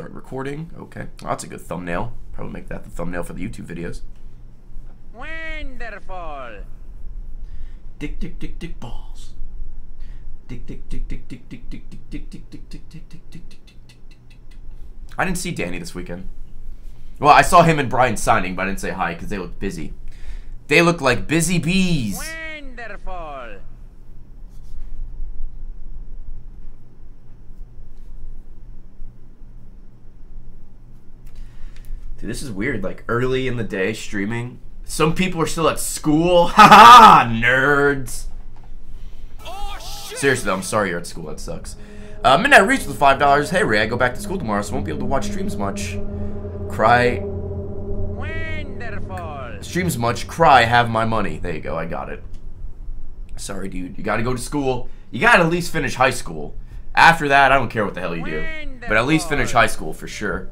Start recording. Okay. Well, that's a good thumbnail. Probably make that the thumbnail for the YouTube videos. Wonderful. Dick, dick, dick, dick, balls. Dick, dick, dick, dick, dick, dick, dick, dick, dick, dick, dick, dick, dick, dick, dick, dick, dick, dick, dick, dick. I didn't see Danny this weekend. Well, I saw him and Brian signing, but I didn't say hi because they look busy. They look like busy bees. Wonderful. Dude, this is weird. Like early in the day streaming. Some people are still at school. Haha, nerds. Seriously, though, I'm sorry you're at school. That sucks. Uh, Midnight Reach with five dollars. Hey Ray, I go back to school tomorrow, so won't be able to watch streams much. Cry Wonderful. streams much. Cry. Have my money. There you go. I got it. Sorry, dude. You got to go to school. You got to at least finish high school. After that, I don't care what the hell you do, but at least finish high school for sure.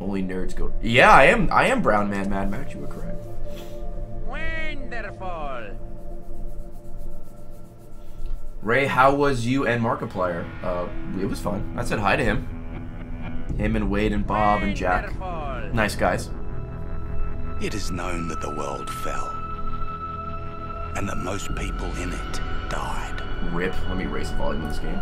Only nerds go. Yeah, I am. I am Brown Man Mad Max. You were correct. Wonderful. Ray, how was you and Markiplier? Uh, it was fun. I said hi to him. Him and Wade and Bob and Jack. Nice guys. It is known that the world fell, and that most people in it died. Rip. Let me raise the volume of this game.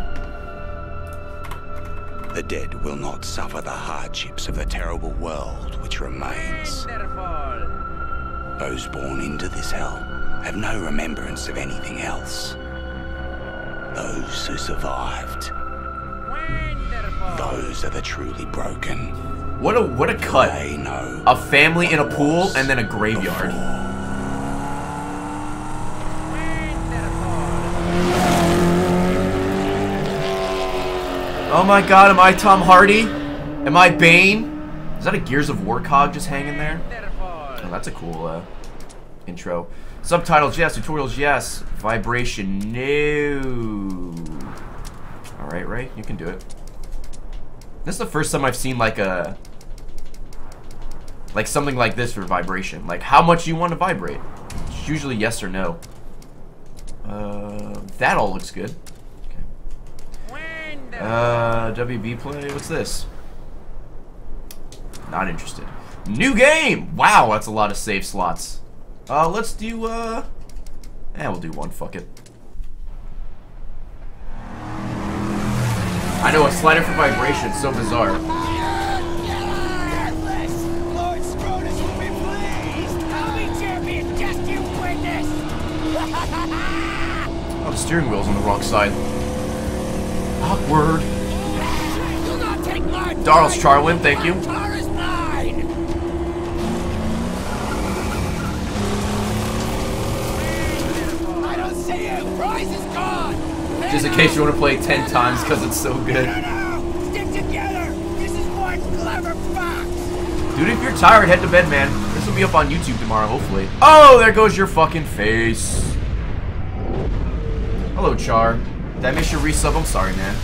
The dead will not suffer the hardships of the terrible world which remains. Wonderful. Those born into this hell have no remembrance of anything else. Those who survived, Wonderful. those are the truly broken. What a what a cut. They know A family in a pool and then a graveyard. Oh my god, am I Tom Hardy? Am I Bane? Is that a Gears of War cog just hanging there? Oh, that's a cool uh, intro. Subtitles, yes. Tutorials, yes. Vibration, no. Alright, Ray, You can do it. This is the first time I've seen like a... Like something like this for vibration. Like how much you want to vibrate. It's usually yes or no. Uh, that all looks good. Uh, WB play. What's this? Not interested. New game! Wow, that's a lot of save slots. Uh, let's do, uh... Eh, we'll do one, fuck it. I know, a slider for vibration, it's so bizarre. Lord Scrotus will be pleased! I'll be champion, just you witness! Oh, the steering wheel's on the wrong side. Awkward. Do not take my Darl's. Charlin, thank you. My car is mine! I don't see you! Prize is gone! Just in case you want to play 10 times because it's so good. No, no! Stick together! This is one clever fox! Dude, if you're tired, head to bed, man. This will be up on YouTube tomorrow, hopefully. Oh, there goes your fucking face. Hello, Char. Did I miss your resub? I'm sorry, man.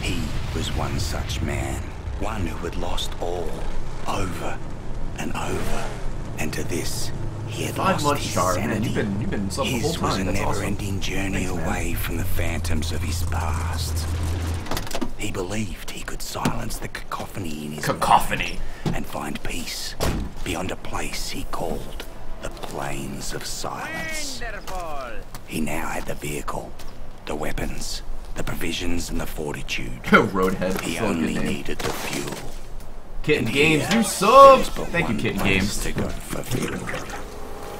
He was one such man, one who had lost all, over and over, and to this he had Five lost months, his Char. Man, sanity. you've been- you've been subbed the his whole was a never-ending journey Thanks, man. away from the phantoms of his past. He believed he could silence the cacophony in his Cacophony. mind and find peace beyond a place he called the plains of silence. Wonderful. He now had the vehicle, the weapons, the provisions, and the fortitude. Roadhead. He good only needed the fuel. Kitten And Games, you is sub! but Thank you, Kitten Games. To go for fuel.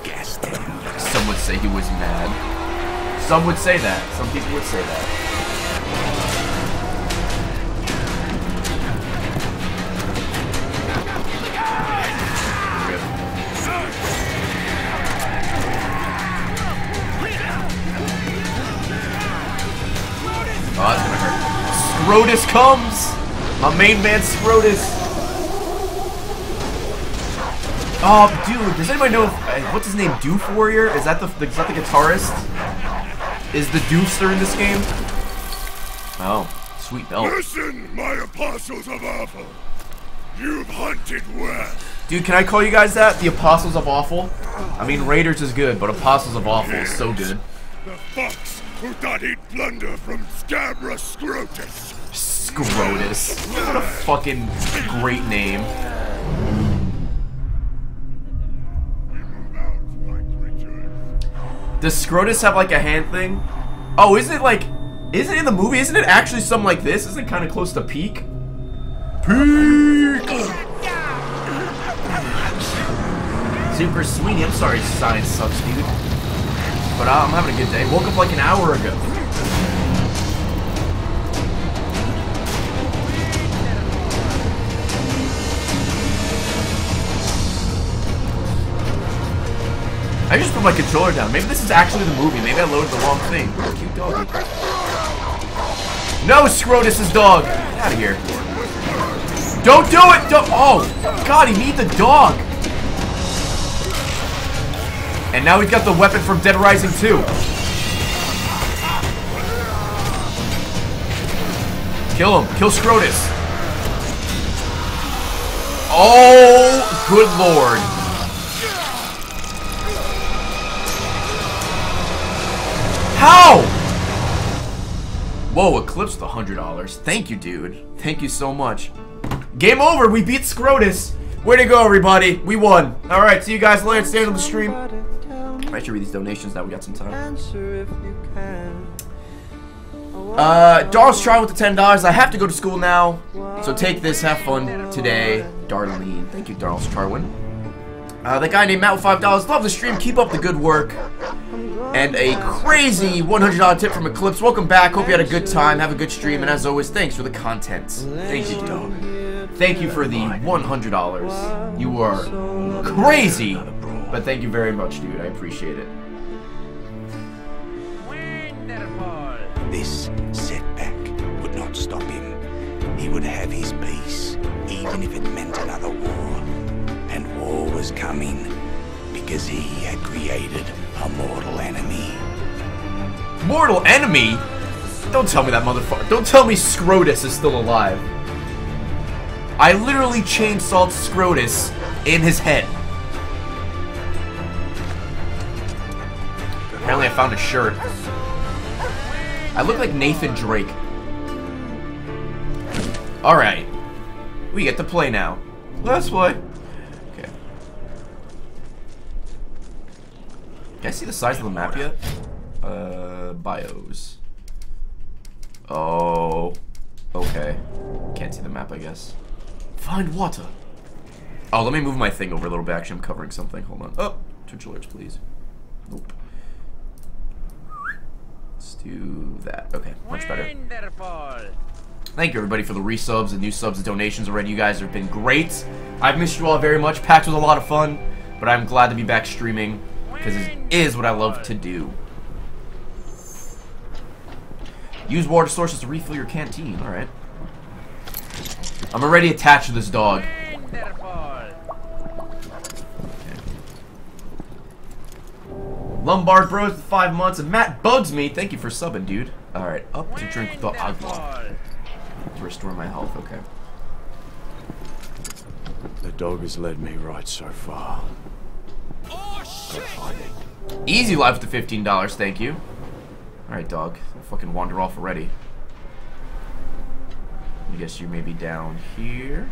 Gas down. Some would say he was mad. Some would say that. Some people would say that. Oh, that's gonna hurt. Scrotus comes! My main man Scrotus! Oh, dude, does anybody know if, uh, what's his name? Doof Warrior? Is that the is that the guitarist? Is the Doofster in this game? Oh, sweet belt. Listen, my apostles of awful. You've hunted well. Dude, can I call you guys that? The Apostles of Awful? I mean, Raiders is good, but Apostles of Awful is so good. The fox who thought he'd plunder from Scabrous Scrotus. Scrotus. What a fucking great name. Does Scrotus have like a hand thing? Oh, isn't it like... Isn't it in the movie? Isn't it actually something like this? Isn't it kind of close to peak? Peak! Super sweetie. I'm sorry science sucks, dude. But uh, I'm having a good day. Woke up like an hour ago. I just put my controller down. Maybe this is actually the movie. Maybe I loaded the wrong thing. Cute doggy. No, Scrotus's dog. Get out of here. Don't do it! Don't. Oh, God, he needs the dog. And now he's got the weapon from Dead Rising 2. Kill him. Kill Scrotus. Oh, good lord. How? Whoa, Eclipse the $100. Thank you, dude. Thank you so much. Game over. We beat Scrotus. Way to go, everybody. We won. All right, see you guys later. Stay on the stream. I should read these donations now. We got some time. Answer if you can. Uh, Darl's trying with the $10. I have to go to school now. So take this. Have fun today. Darlene. Thank you, Darl's Charwin. Uh, the guy named Matt with $5. Love the stream. Keep up the good work. And a crazy $100 tip from Eclipse. Welcome back. Hope you had a good time. Have a good stream. And as always, thanks for the content. Thank you, dog. Thank you for the $100. You are crazy. But thank you very much, dude. I appreciate it. Wonderful. This setback would not stop him. He would have his peace, even if it meant another war. And war was coming because he had created a mortal enemy. Mortal enemy? Don't tell me that motherfucker. Don't tell me Scrotus is still alive. I literally chainsawed Scrotus in his head. Apparently I found a shirt. I look like Nathan Drake. Alright. We get to play now. Let's play. Okay. Can I see the size of the map yet? Uh, bios. Oh. Okay. Can't see the map, I guess. Find water. Oh, let me move my thing over a little bit. Actually, I'm covering something. Hold on. Oh, Twitch alerts, please. Nope. Do that. Okay, much better. Wonderful. Thank you, everybody, for the resubs and new subs and donations already. You guys have been great. I've missed you all very much. PAX was a lot of fun, but I'm glad to be back streaming because it is what I love to do. Use water sources to refill your canteen. All right. I'm already attached to this dog. Wonderful. Lombard Bros with five months and Matt Bugs Me. Thank you for subbing, dude. All right, up to drink the agua to restore my health. Okay. The dog has led me right so far. Gotta find it. Easy life to fifteen dollars. Thank you. All right, dog. I'll fucking wander off already. I guess you may be down here.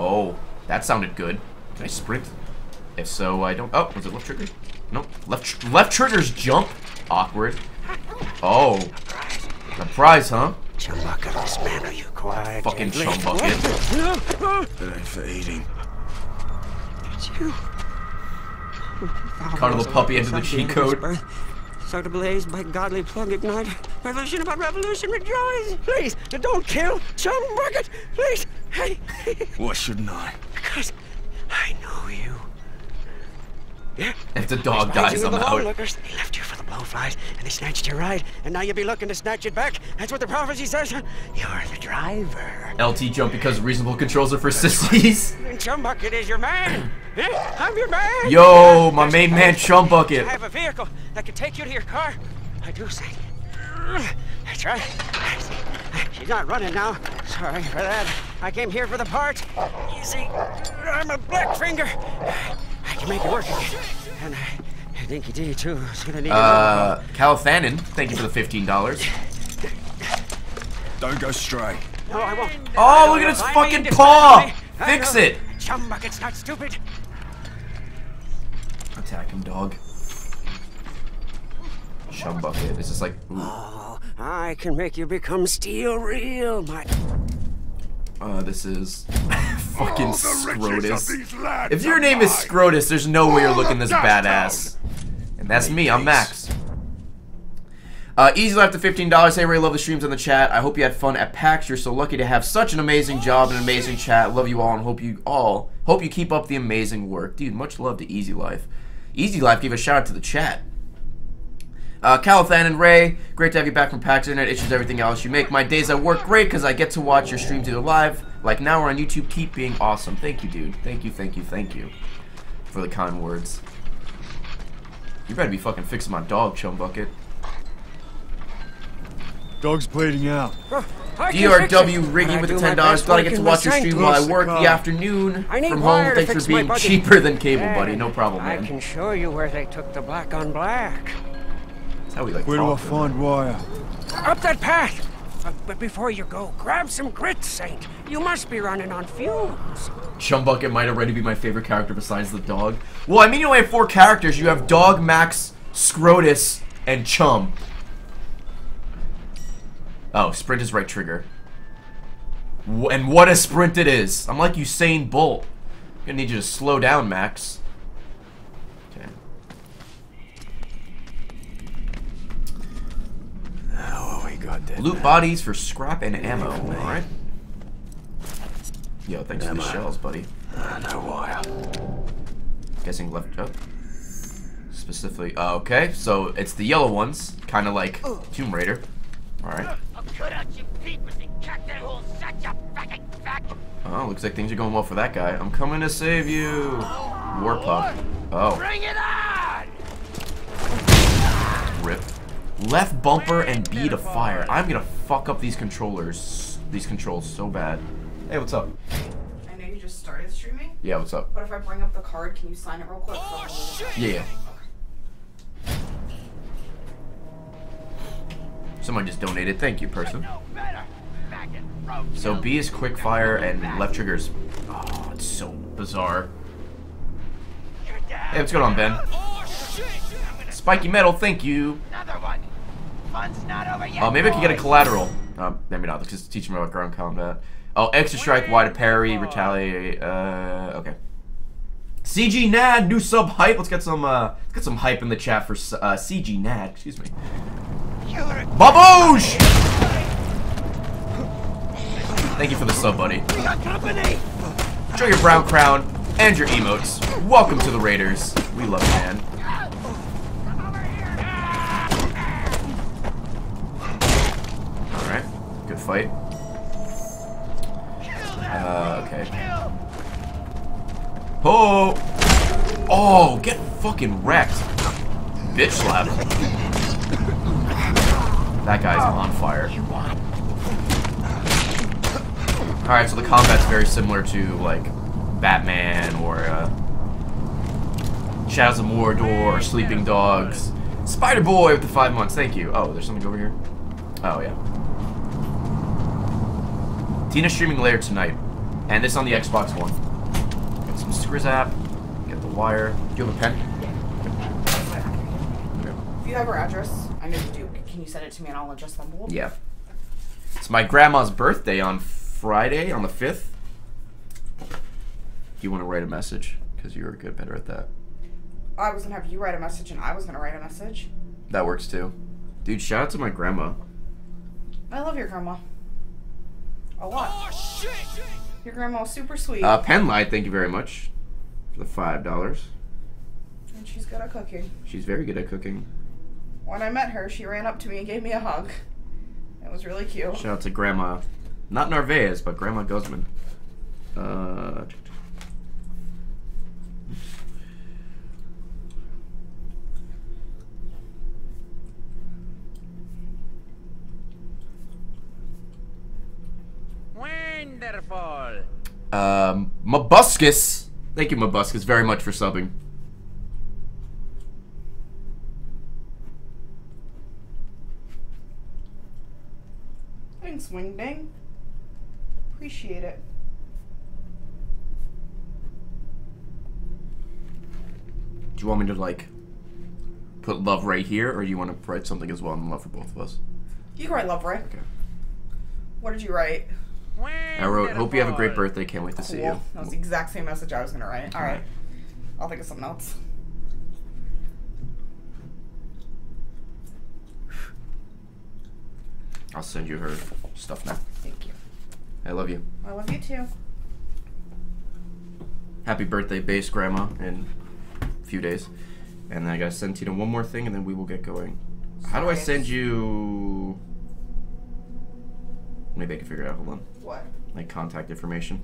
Oh, that sounded good. Can I sprint? If so, I don't. Oh, was it left trigger? Nope. Left tr left trigger's jump. Awkward. Oh, the prize, huh? Chumbucket, this man, are you quiet? Fucking Gently. chum bucket. It ain't for eating. It's you. Cuddle the puppy into the cheat code. So to blaze by godly plug ignite. Revolution about revolution, rejoice! Please, don't kill Chum Bucket! Please! Hey! Why shouldn't I? Because I know you. Yeah? If the dog dies, I'm the out. lookers. They left you for the blowflies, and they snatched your ride, and now you'll be looking to snatch it back. That's what the prophecy says. You're the driver. LT jump because reasonable controls are for sissies. And Chum Bucket is your man. I'm your man. Yo, my main man, question. Chum Bucket. I have a vehicle that can take you to your car. I do say. That's right. She's not running now. Sorry for that. I came here for the part. See, I'm a black finger. I can make it work again. And I, I think you do too. It's gonna need Uh, Calathanin, thank you for the fifteen dollars. Don't go stray. No, I won't. Oh, look at his fucking paw! defend me. I Fix it! Chum bucket's not stupid. Attack him, dog. Chum bucket. This is like, ooh. Oh, I can make you become steel real, my. Uh, this is fucking All the riches of Scrotus. If your name is. Scrotus, there's no way you're looking this badass. And that's me, I'm Max. Uh, Easy life the $15. Hey, Ray, love the streams on the chat. I hope you had fun at PAX. You're so lucky to have such an amazing job and amazing chat. Love you all and hope you all, hope you keep up the amazing work. Dude, much love to Easy Life. Easy Life gave a shout out to the chat. Uh, Calathan and Ray, great to have you back from PAX Internet Issues, everything else. You make my days at work great because I get to watch your streams either live, like now we're on YouTube. Keep being awesome. Thank you, dude. Thank you, thank you, thank you for the kind words. You better be fucking fixing my dog, Chum Bucket. Dog's bleeding out. I can fix it, DRW but Riggy with the ten dollars. Glad I get to watch your stream while I Close the work the afternoon from home. Thanks for being cheaper than cable, Yeah. buddy. No problem, I man. can show you where they took the black on black. That's how we like. Where do I find wire? Up that path. Uh, but before you go, grab some grit, Saint. You must be running on fumes. Chum Bucket might already be my favorite character besides the dog. Well, I mean, you only have four characters. You have Dog, Max, Scrotus, and Chum. Oh, sprint is right trigger. And what a sprint it is. I'm like Usain Bolt. I'm gonna need you to slow down, Max. Okay. Oh, we got that. Loot bodies for scrap and ammo. Alright. Yo, thanks for the shells, buddy. Uh, No wire. Guessing left up. Specifically, uh, okay, so it's the yellow ones, kind of like Tomb Raider. All right. Oh, looks like things are going well for that guy. I'm coming to save you. War pup. Oh. Bring it on! Rip. Left bumper and B to fire. I'm gonna fuck up these controllers, these controls so bad. Hey, what's up? I know you just started streaming, Yeah, what's up? but if I bring up the card, can you sign it real quick? Oh, shit! Yeah, yeah. Someone just donated. Thank you, person. No better! Faggot, road So. B is quick fire and left trigger's. Oh, it's so bizarre. Hey, what's going on, Ben? Oh, shit! Spiky metal, thank you. another one. Fun's not over yet. Oh, maybe I could get a collateral. Uh, maybe not. Let's just teach me about ground combat. Oh, extra strike, wide parry, retaliate. Uh, okay. CG Nad, new sub hype. Let's get some. Uh, let's get some hype in the chat for uh, CG Nad. Excuse me. Baboosh! Thank you for the sub, buddy. we got company! Show your brown crown and your emotes. Welcome to the Raiders. We love you, man. Come over here! Alright. Good fight. Uh, okay. Oh! Oh, get fucking wrecked. Bitch slap. That guy's on fire. Alright, so the combat's very similar to, like, Batman or, uh, Shadows of Mordor or Sleeping Dogs. Spider Boy with the five months, thank you. Oh, there's something over here? Oh, yeah. Tina streaming later tonight. And this on the Xbox One. Get some Skriz app. Get the wire. Do you have a pen? Yeah. If you have her address, I know you do. Can you send it to me and I'll adjust the envelope? Yeah. It's my grandma's birthday on Friday, on the 5th. Do you want to write a message? Because you're a good, better at that. I was gonna have you write a message and I was gonna write a message. That works too. Dude, shout out to my grandma. I love your grandma. A lot. Oh, shit! Your grandma was super sweet. Uh, Penlight, thank you very much for the $5. and she's good at cooking. She's very good at cooking. When I met her, she ran up to me and gave me a hug. It was really cute. Shout out to Grandma, not Narvaez, but Grandma Guzman. Uh, Wonderful. Um, Mabuscus. Thank you, Mabuscus, very much for subbing. Thanks, Wing Appreciate it. Do you want me to, like, put love right here, or do you want to write something as well in love for both of us? You can write love, right? Okay. What did you write? I wrote, "Hope you have a great birthday. Can't wait to see you." Cool. That was the exact same message I was gonna write. All right. I'll think of something else. I'll send you her stuff now. Thank you. I love you. I love you too. Happy birthday, base grandma, in a few days. And then I gotta send Tina one more thing, and then we will get going. How do I send you? Maybe I can figure it out. Hold on. What? Like contact information.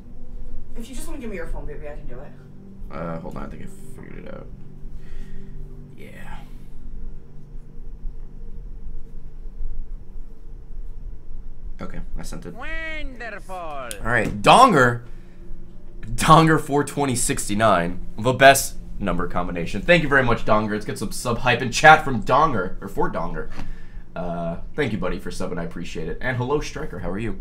If you just want to give me your phone, baby, I can do it. Uh, hold on. I think I figured it out. Yeah. Okay, I sent it. Wonderful. All right, Donger, Donger 42069, the best number combination. Thank you very much, Donger. Let's get some sub hype and chat from Donger or for Donger. Uh, thank you, buddy, for subbing. I appreciate it. And hello, Striker. How are you?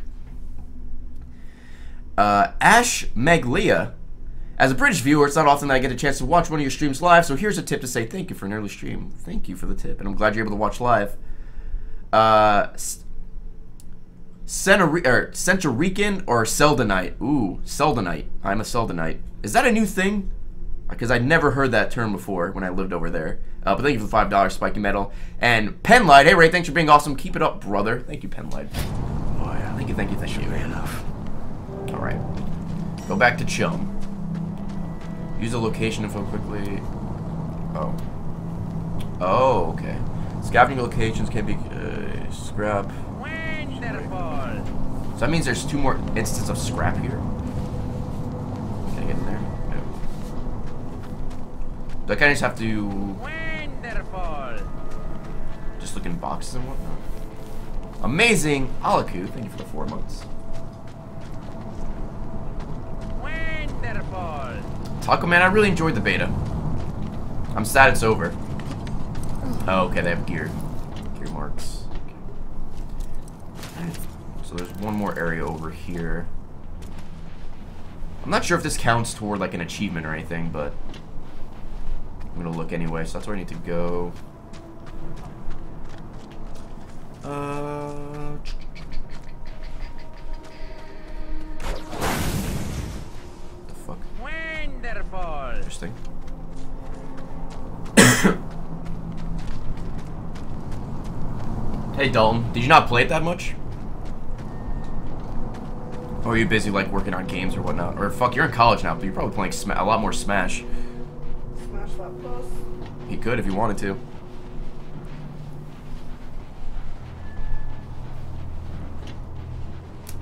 Uh, Ash Meglia. As a British viewer, it's not often that I get a chance to watch one of your streams live, so here's a tip to say thank you for an early stream. Thank you for the tip, and I'm glad you're able to watch live. Uh, Centuri- or Centurican or Seldonite. Ooh, Seldonite. I'm a Seldonite. Is that a new thing? Because I'd never heard that term before when I lived over there. Uh, but thank you for the five dollars spiky metal and Penlight. Hey Ray, thanks for being awesome. Keep it up, brother. Thank you, Penlight. Oh, yeah. Thank you, thank you, thank you. enough. All right, go back to Chum. Use the location info quickly. Oh. Oh, okay. Scavenging locations can be uh, scrap. So that means there's two more instances of scrap here. Can I get in there? No. Do I kind of just have to Wonderful. just look in boxes and whatnot? Amazing! Alaku, thank you for the four months. Taco Man, I really enjoyed the beta. I'm sad it's over. Oh, okay, they have gear. Gear marks. Okay. So there's one more area over here. I'm not sure if this counts toward like an achievement or anything, but I'm gonna look anyway, so that's where I need to go. Uh? Wonderful. Interesting. hey Dalton, did you not play it that much? Or are you busy like working on games or whatnot? Or fuck, you're in college now, but you're probably playing Sma- a lot more Smash. Smash that plus. He could if he wanted to.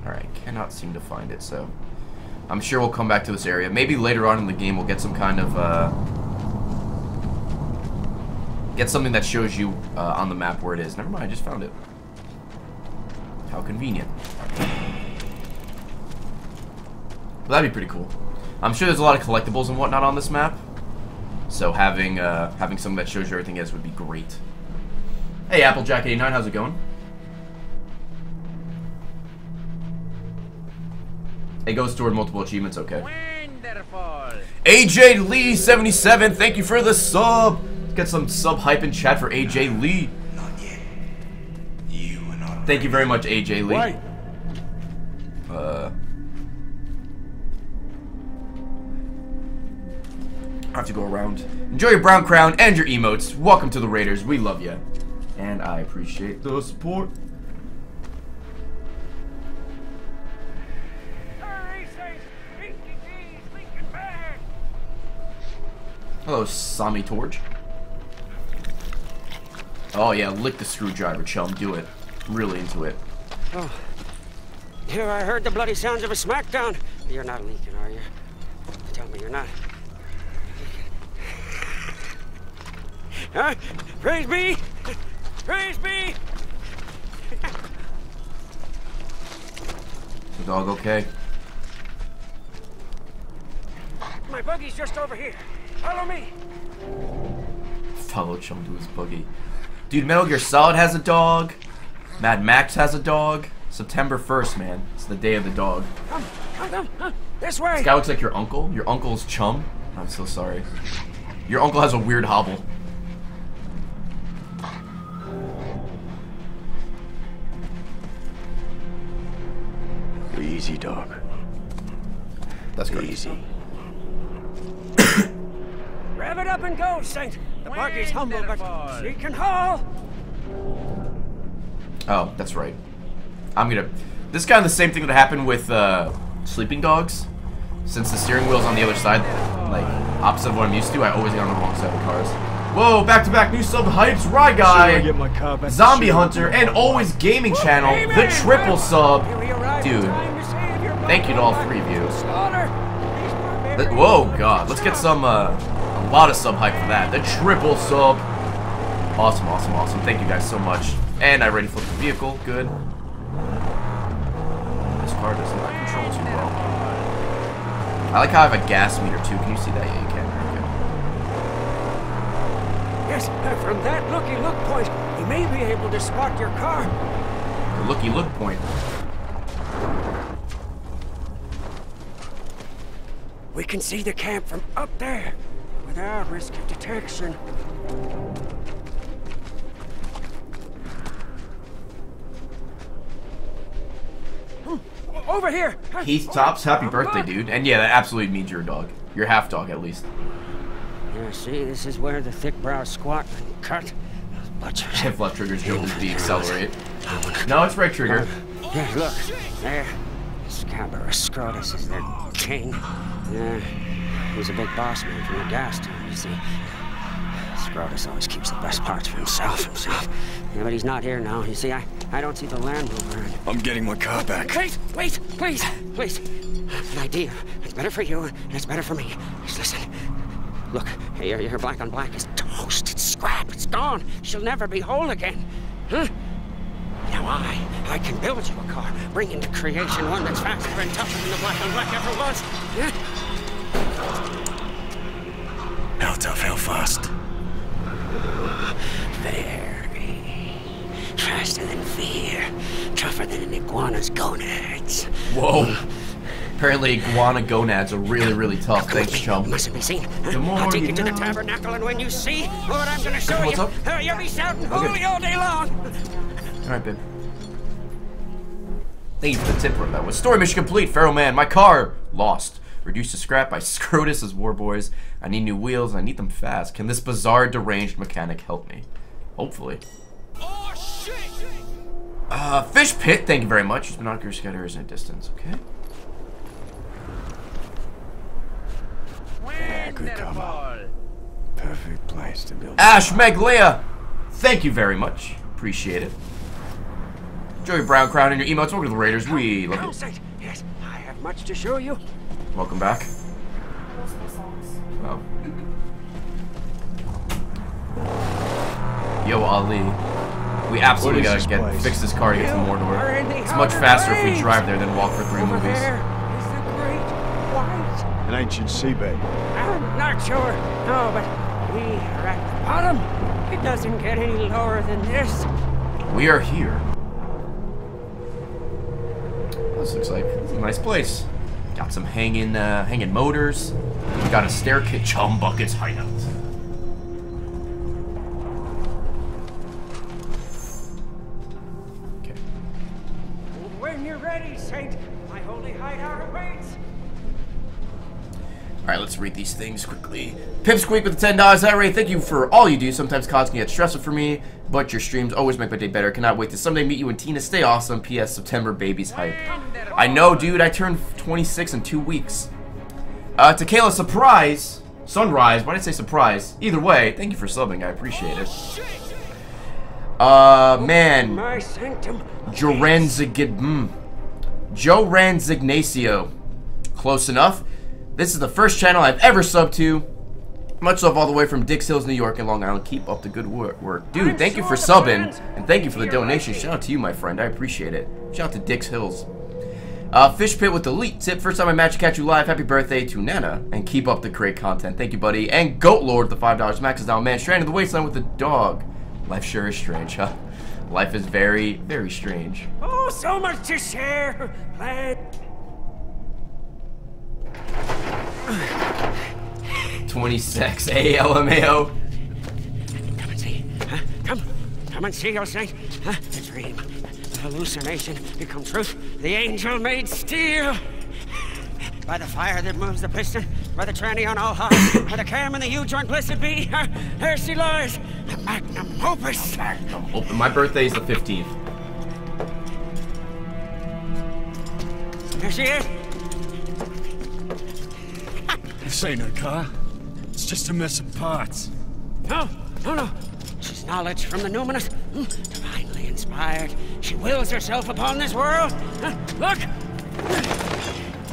Alright, cannot seem to find it, so... I'm sure we'll come back to this area. Maybe later on in the game we'll get some kind of, uh... Get something that shows you uh, on the map where it is. Never mind, I just found it. How convenient. That'd be pretty cool. I'm sure there's a lot of collectibles and whatnot on this map. So having uh, having something that shows you everything is would be great. Hey, Applejack89, how's it going? It goes toward multiple achievements, okay. Wonderful. AJ Lee 77, thank you for the sub. Let's get some sub hype in chat for AJ Lee. Not yet. You are not Thank you very much, AJ Lee. Wait! Uh, I have to go around. Enjoy your brown crown and your emotes. Welcome to the Raiders. We love you. And I appreciate the support. Hello, Sami Torch. Oh yeah, lick the screwdriver, chum. Do it. Really into it. Oh. Here I heard the bloody sounds of a smackdown. You're not leaking, are you? Tell me you're not. Huh? Praise be! Praise be! The dog okay? My buggy's just over here. Follow me. Follow chum to his buggy. Dude, Metal Gear Solid has a dog. Mad Max has a dog. September 1st, man. It's the day of the dog. Come, come, come, come. This way. This guy looks like your uncle. Your uncle's chum. I'm so sorry. Your uncle has a weird hobble. Easy, dog. That's great. Easy. Rev it up and go, Saint. The buggy's humble, but she can haul. Oh, that's right. I'm gonna. This is kind of the same thing that happened with uh, sleeping dogs. Since the steering wheel's on the other side, like opposite of what I'm used to, I always get on the wrong side of cars. Whoa, back-to-back new sub hypes, Rye Guy, get my car back Zombie Hunter, and Always Gaming Channel, the triple sub. Dude, thank you to all three of you. Whoa, God, let's get some, uh, a lot of sub hype for that. The triple sub. Awesome, awesome, awesome. Thank you guys so much. And I already flipped the vehicle. Good. This car does not control too well. I like how I have a gas meter too. Can you see that? Yeah, you can. Okay. Yes, from that looky look point, he may be able to spot your car. The looky look point. We can see the camp from up there, without risk of detection. Over here! Heath Tops, happy birthday, dude. And yeah, that absolutely means you're a dog. You're half dog at least. Yeah, see, this is where the thick brow squat and cut. Butchers. If left trigger's joke is the accelerate. No, it's right trigger. Oh, yeah, look, there. Scabrous Scrotus is their king. Yeah, he's a big boss man from the gas town, you see. Scrotus always keeps the best parts for himself, himself. Yeah, but he's not here now. You see, I, I don't see the Land Rover. and- I'm getting my car back. Wait, wait, please, please. An idea. It's better for you, and it's better for me. Just listen. Look, your, your black on black is toast. It's scrap. It's gone. She'll never be whole again. Huh? Now I, I can build you a car, bring into creation one that's faster and tougher than the black on black ever was. Yeah? How tough, how fast? Very faster than fear, tougher than an iguana's gonads. Whoa. Apparently, iguana gonads are really, really tough. Come Thanks, chum. Mustn't be seen. The more I'll take you you to the tabernacle, and when you see what I'm gonna show What's you, up? uh, you'll be shouting Okay. holy all day long. Alright, babe. Thank you for the tip for that was story mission complete. Pharaoh man, my car lost. Reduced to scrap by Scrotus as war boys. I need new wheels and I need them fast. Can this bizarre deranged mechanic help me? Hopefully. Uh, Fish Pit, thank you very much. Use binocular is in a distance, okay? Yeah, good cover. Perfect place to build. Ash Meglea, thank you very much. Appreciate it. Joey Brown Crown and your emotes. Welcome to the Raiders. We love Now, you. Saint, yes, I have much to show you. Welcome back. Those are the songs. Oh. Yo, Ali. We absolutely gotta get place? fix this car to get to You are Mordor. It's much outer faster if we drive there than walk for three Over movies. there is the great white. An ancient seabed. I'm not sure. No, but we are at the bottom. It doesn't get any lower than this. We are here. This looks like a nice place. Got some hanging, uh, hanging motors. Got a staircase. Chum Bucket's hideout. Okay. When you're ready, Saint, my holy hideout awaits. Alright, let's read these things quickly. Pipsqueak with the $10. That thank you for all you do. Sometimes cause can get stressful for me, but your streams always make my day better. Cannot wait to someday meet you and Tina. Stay awesome. P.S. September babies hype. I know, dude. I turned 26 in two weeks. Uh, Tequila Surprise. Sunrise. Why did I say surprise? Either way, thank you for subbing. I appreciate it. Uh, man. Joranzig... Mm. Joe Ranzignacio. Close enough. This is the first channel I've ever subbed to. Much love all the way from Dix Hills, New York and Long Island. Keep up the good wor- work. Dude, I'm thank you for subbing. And thank you for the donation. Shout out to you, my friend. I appreciate it. Shout out to Dix Hills. Uh, Fish Pit with the elite tip. First time I match catch you live. Happy birthday to Nana. And keep up the great content. Thank you, buddy. And Goat Lord, the $5 max is now man. Stranded in the wasteland with the dog. Life sure is strange, huh? Life is very, very strange. Oh, so much to share. Glad 26 ALMAO. Come and see. Huh? Come. Come and see your saint. Huh? A dream. A hallucination become truth. The angel made steel. By the fire that moves the piston, by the tranny on all high, by the cam and the U joint blessed be, huh? there she lies, the magnum opus. Open. My birthday is the 15th. There she is. This ain't her car. It's just a mess of parts. No, no, no. She's knowledge from the numinous, hmm, divinely inspired. She wills herself upon this world. Look!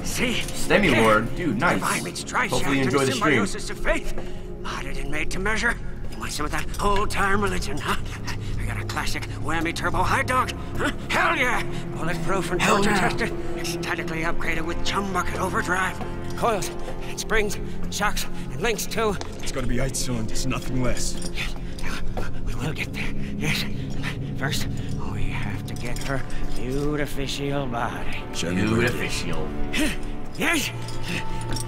See? Semi Lord. Dude, nice. Divine meets tri Hopefully you enjoy the stream. symbiosis of faith. Modded and made to measure. You want some of that old-time religion, huh? I got a classic whammy turbo high dog. Huh? Hell yeah! Bulletproof and Hell torture yeah. tested. Ecstatically upgraded with chum bucket overdrive. Coils, and springs, and shocks, and links too. It's gotta be eight cylinders, nothing less. Yes, We will get there. Yes. First, we have to get her beautificial body. Show me where it is. Beautificial. Yes.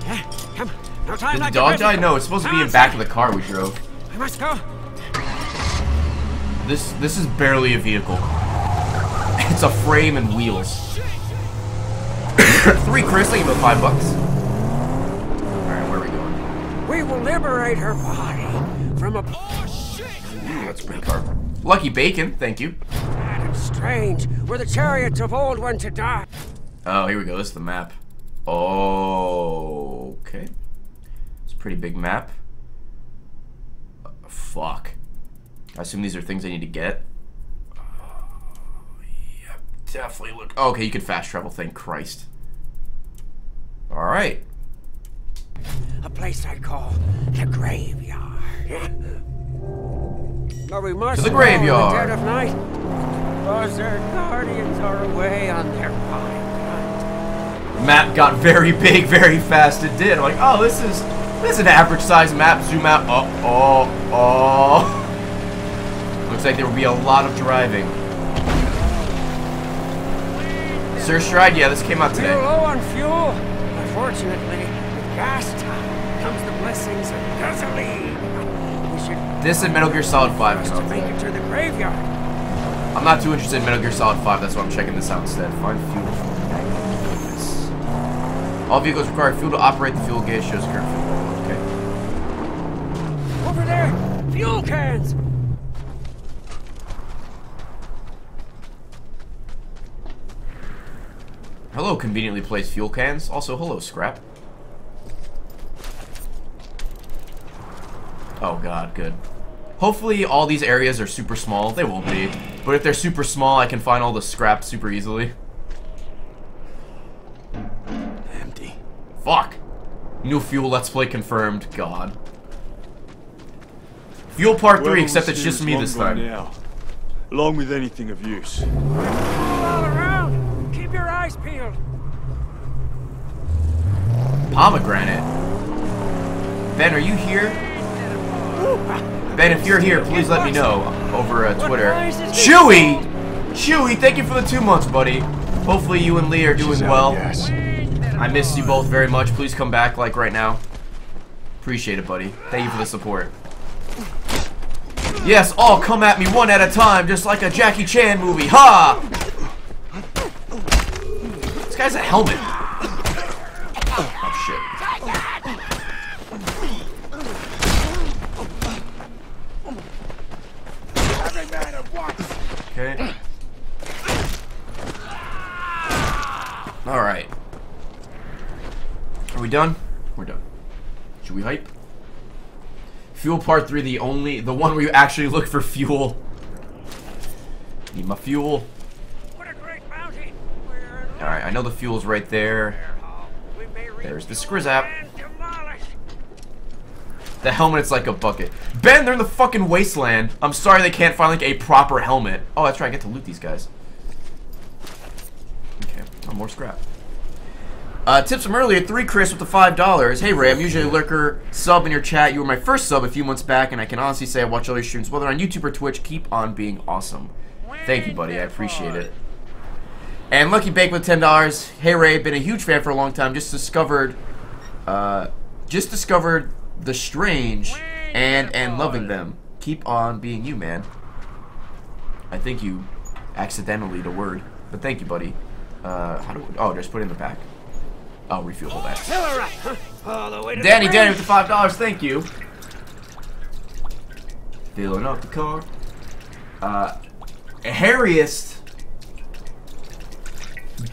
Yeah, Come. No time Did the like dog present. die? No, it's supposed to be in Come back of the car we drove. We must go. This this is barely a vehicle. It's a frame and wheels. Three Chris, thank you for five bucks. Alright, where are we going? We will liberate her body from a Ooh, that's a pretty car. Lucky Bacon, thank you. planet strange, where the chariots of old went to die. Oh, here we go. This is the map. Oh, okay. It's a pretty big map. Uh, fuck. I assume these are things I need to get. Oh, yep, definitely look. Oh, okay, you can fast travel. Thank Christ. All right. A place I call the graveyard. But we must To the graveyard. The dead of night, because their guardians are away on their fine hunt. Map got very big, very fast. It did. I'm like, oh, this is this is an average size map. Zoom out. Oh, oh, oh. Looks like there will be a lot of driving. Sir Stride, yeah, this came out today. We're low on fuel. Unfortunately, This and Metal Gear Solid 5 just is to make it to the graveyard. I'm not too interested in Metal Gear Solid 5, that's why I'm checking this out instead. Find fuel. All vehicles require fuel to operate the fuel gauge shows current fuel. Okay. Over there, fuel cans. Hello, conveniently placed fuel cans. Also, hello, scrap. Oh god, good. Hopefully all these areas are super small. They won't be. But if they're super small, I can find all the scrap super easily. Empty. Fuck. New fuel let's play confirmed. God. Fuel part 3, except it's just me this time. Now, along with anything of use. All around. Keep your eyes peeled. Pomegranate. Ben, are you here? Ben, if you're here, please let me know over uh, Twitter. prize is this? Chewy! Chewy, thank you for the two months, buddy. Hopefully you and Lee are doing well. Yes. I miss you both very much. Please come back like right now. Appreciate it, buddy. Thank you for the support. Yes, all come at me one at a time, just like a Jackie Chan movie. Ha! This guy's a helmet. Oh shit. Okay. Alright. Are we done? We're done. Should we hype? Fuel part 3, the only, the one where you actually look for fuel. Need my fuel. What a great bounty. We're in Alright, I know the fuel's right there. We may reach There's the Skrizap. The helmet's like a bucket. Ben, they're in the fucking wasteland. I'm sorry they can't find like a proper helmet. Oh, that's right, I get to loot these guys. Okay, oh, more scrap. Uh, tips from earlier, three Chris with the five dollars. Hey Ray, I'm usually a lurker sub in your chat. You were my first sub a few months back, and I can honestly say I watch all your streams, whether on YouTube or Twitch. Keep on being awesome. Thank you, buddy. I appreciate it. And Lucky Bake with ten dollars. Hey Ray, been a huge fan for a long time. Just discovered, uh, just discovered the strange, and and loving them. Keep on being you, man. I think you accidentally the word, but thank you, buddy. Uh, how do? Oh, just put it in the back. Oh, refuel that. Fill her up, huh? All the Danny, Danny with the five dollars. Thank you. Filling up the car. Uh, hairiest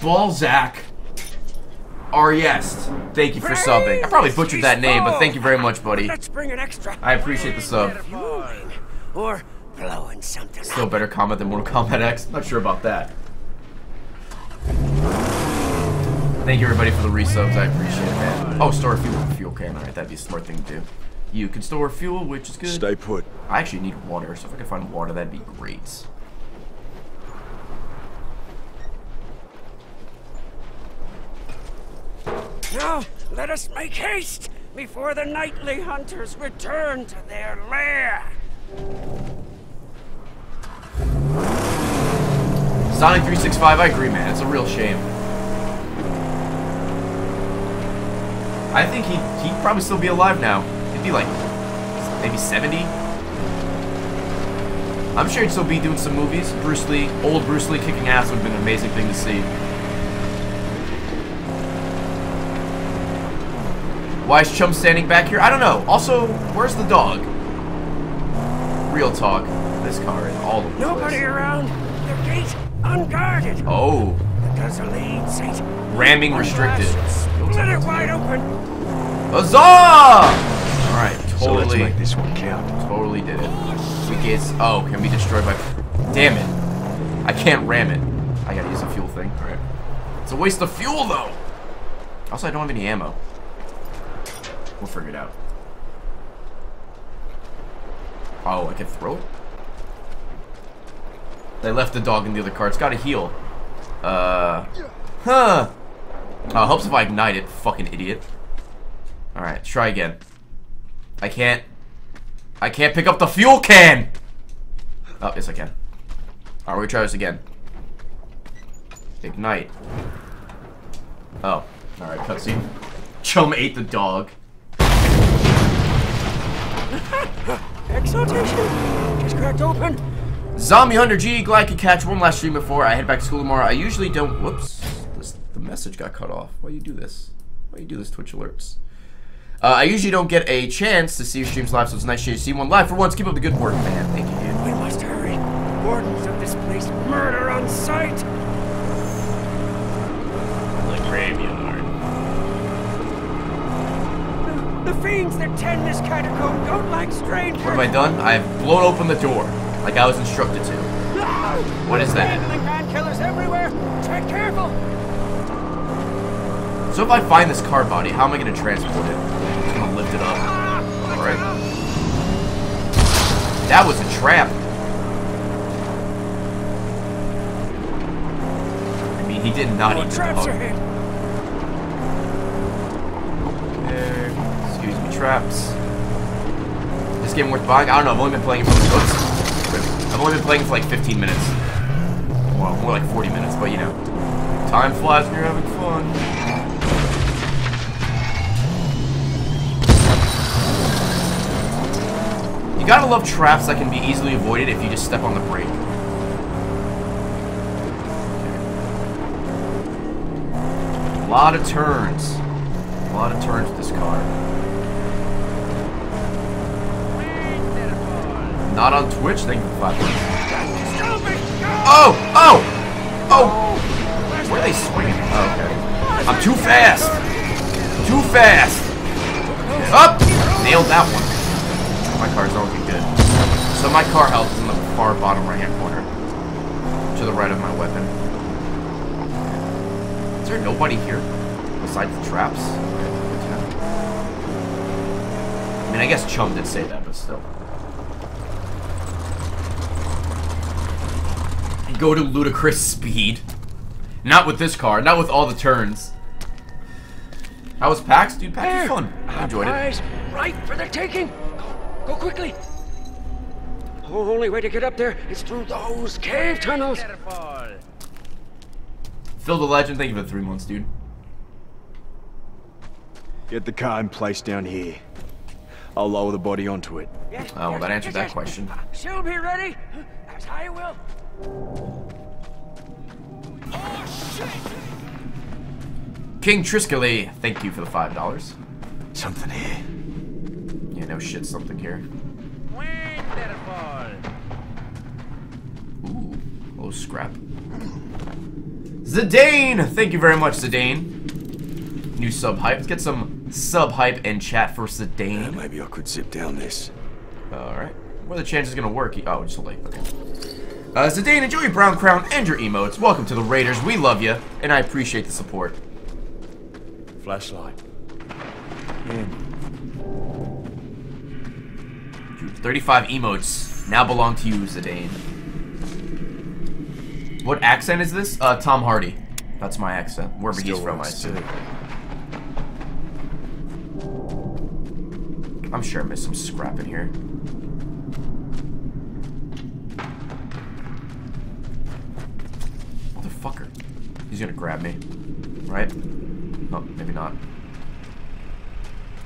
Balzac Ariest. Thank you for subbing. I probably butchered that name, but thank you very much, buddy. Let's bring an extra. I appreciate the sub. Or blowing something Still up. better comment than Mortal Kombat X. Not sure about that. Thank you everybody for the resubs. I appreciate it, man. Oh, store fuel. Fuel can. Alright, that'd be a smart thing to do. You can store fuel, which is good. Stay put. I actually need water, so if I could find water, that'd be great. Now, let us make haste before the nightly hunters return to their lair. Sonic 365, I agree, man. It's a real shame. I think he he'd probably still be alive now. He'd be like maybe 70. I'm sure he'd still be doing some movies. Bruce Lee, old Bruce Lee kicking ass would have been an amazing thing to see. Why is Chum standing back here? I don't know. Also, where's the dog? Real talk. This car is all over the Nobody place. around. The gate unguarded. Oh, The Gasoline Saint. ramming restricted. Split it wide open. Huzzah! Alright, So let's totally, make this one count. totally did it. We get, oh, can be destroyed by, damn it. I can't ram it. I gotta use a fuel thing. Alright. It's a waste of fuel, though. Also, I don't have any ammo. We'll figure it out. Oh, I can throw it? They left the dog in the other car. It's gotta heal. Uh, huh. Uh, helps if I ignite it, fucking idiot. Alright, try again. I can't. I can't pick up the fuel can! Oh, yes I can. Alright, gonna try this again. Ignite. Oh. Alright, cutscene. Chum ate the dog. Exaltation. Just cracked open. Zombie Hunter G, glad I could catch one last stream before I head back to school tomorrow. I usually don't. Whoops. This, the message got cut off. Why you do this? Why you do this, Twitch alerts? Uh, I usually don't get a chance to see your streams live, so it's nice to see one live for once. Keep up the good work, man. Thank you, dude. We must hurry. Wardens of this place murder on sight. The graveyard. The fiends that tend this catacomb don't like strangers. What have I done? I have blown open the door, like I was instructed to. What is that? Handling man killers everywhere. Tread careful. So if I find this car body, how am I going to transport it? I'm just going to lift it up. Alright. That was a trap. I mean, he did not More eat the traps are hit. There. Traps. This game worth buying? I don't know. I've only been playing it for like. I've only been playing for like 15 minutes. Well, more like 40 minutes, but you know. Time flies when you're having fun. You gotta love traps that can be easily avoided if you just step on the brake. A lot of turns. A lot of turns with this car. Not on Twitch, thank you for five Oh! Oh! Oh! Where are they swinging? Oh, okay. I'm too fast! Too fast! Up! Nailed that one. My car's looking good. So my car health is in the far bottom right hand corner. To the right of my weapon. Is there nobody here? Besides the traps? Good to know. I mean, I guess Chum did say that, but still. Go to ludicrous speed. Not with this car, not with all the turns. How was PAX? Dude, PAX There! was fun. I enjoyed it. right for the taking. Go quickly. The only way to get up there is through those cave tunnels. Careful. Phil the Legend, thank you for the three months, dude. Get the car in place down here. I'll lower the body onto it. Yes, Oh, well, that answered yes, that yes. question. She'll be ready, as I will. King Triskele, thank you for the five dollars. Something here. Yeah, no shit, something here. Ooh, oh scrap. Zidane, thank you very much, Zidane. New sub hype. Let's get some sub hype and chat for Zidane. Uh, maybe I could zip down this. All right. What are the chances gonna work? Oh, just a late. Okay. Uh, Zidane, enjoy your brown crown and your emotes. Welcome to the Raiders. We love you, and I appreciate the support. Flashlight. Dude, 35 emotes now belong to you, Zidane. What accent is this? Uh, Tom Hardy. That's my accent. Wherever he's Still from, I assume. I'm sure I missed some scrap in here. He's gonna grab me. Right? Oh, maybe not.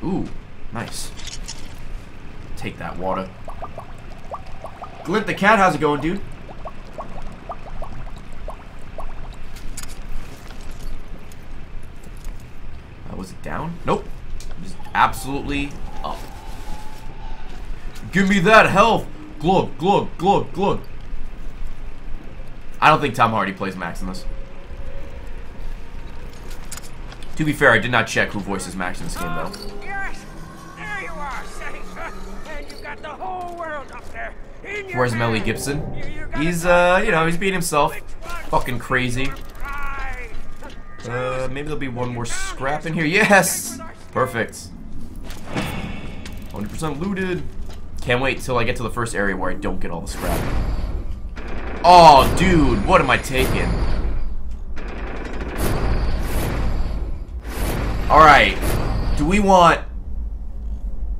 Ooh, nice. Take that water. Glint the cat, how's it going, dude? Uh, was it down? Nope. Just absolutely up. Give me that health! Glug, glug, glug, glug. I don't think Tom Hardy plays Max in this. To be fair, I did not check who voices Max in this game, though. Yes. There you are, safe. And you've got the whole world up there. Where's Melly. Gibson? You- you got He's, uh, you know, he's being himself. Fucking crazy. Uh, maybe there'll be one more scrap in here. Yes! Perfect. 100% looted. Can't wait till I get to the first area where I don't get all the scrap. Oh, dude, what am I taking? Alright. Do we want...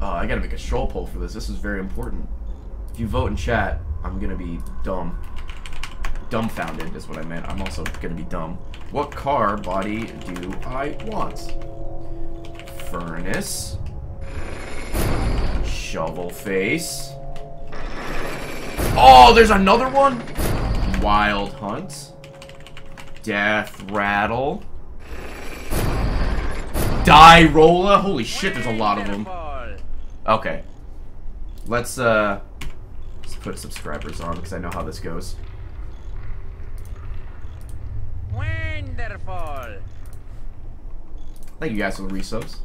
Oh, I gotta make a stroll poll for this. This is very important. If you vote in chat, I'm gonna be dumb. Dumbfounded is what I meant. I'm also gonna be dumb. What car body do I want? Furnace. Shovel face. Oh, there's another one? Wild Hunt. Death Rattle. Die Rolla. Holy shit, there's a lot of them. Okay. Let's, uh... Let's put subscribers on, because I know how this goes. Wonderful. Thank you guys for the resubs.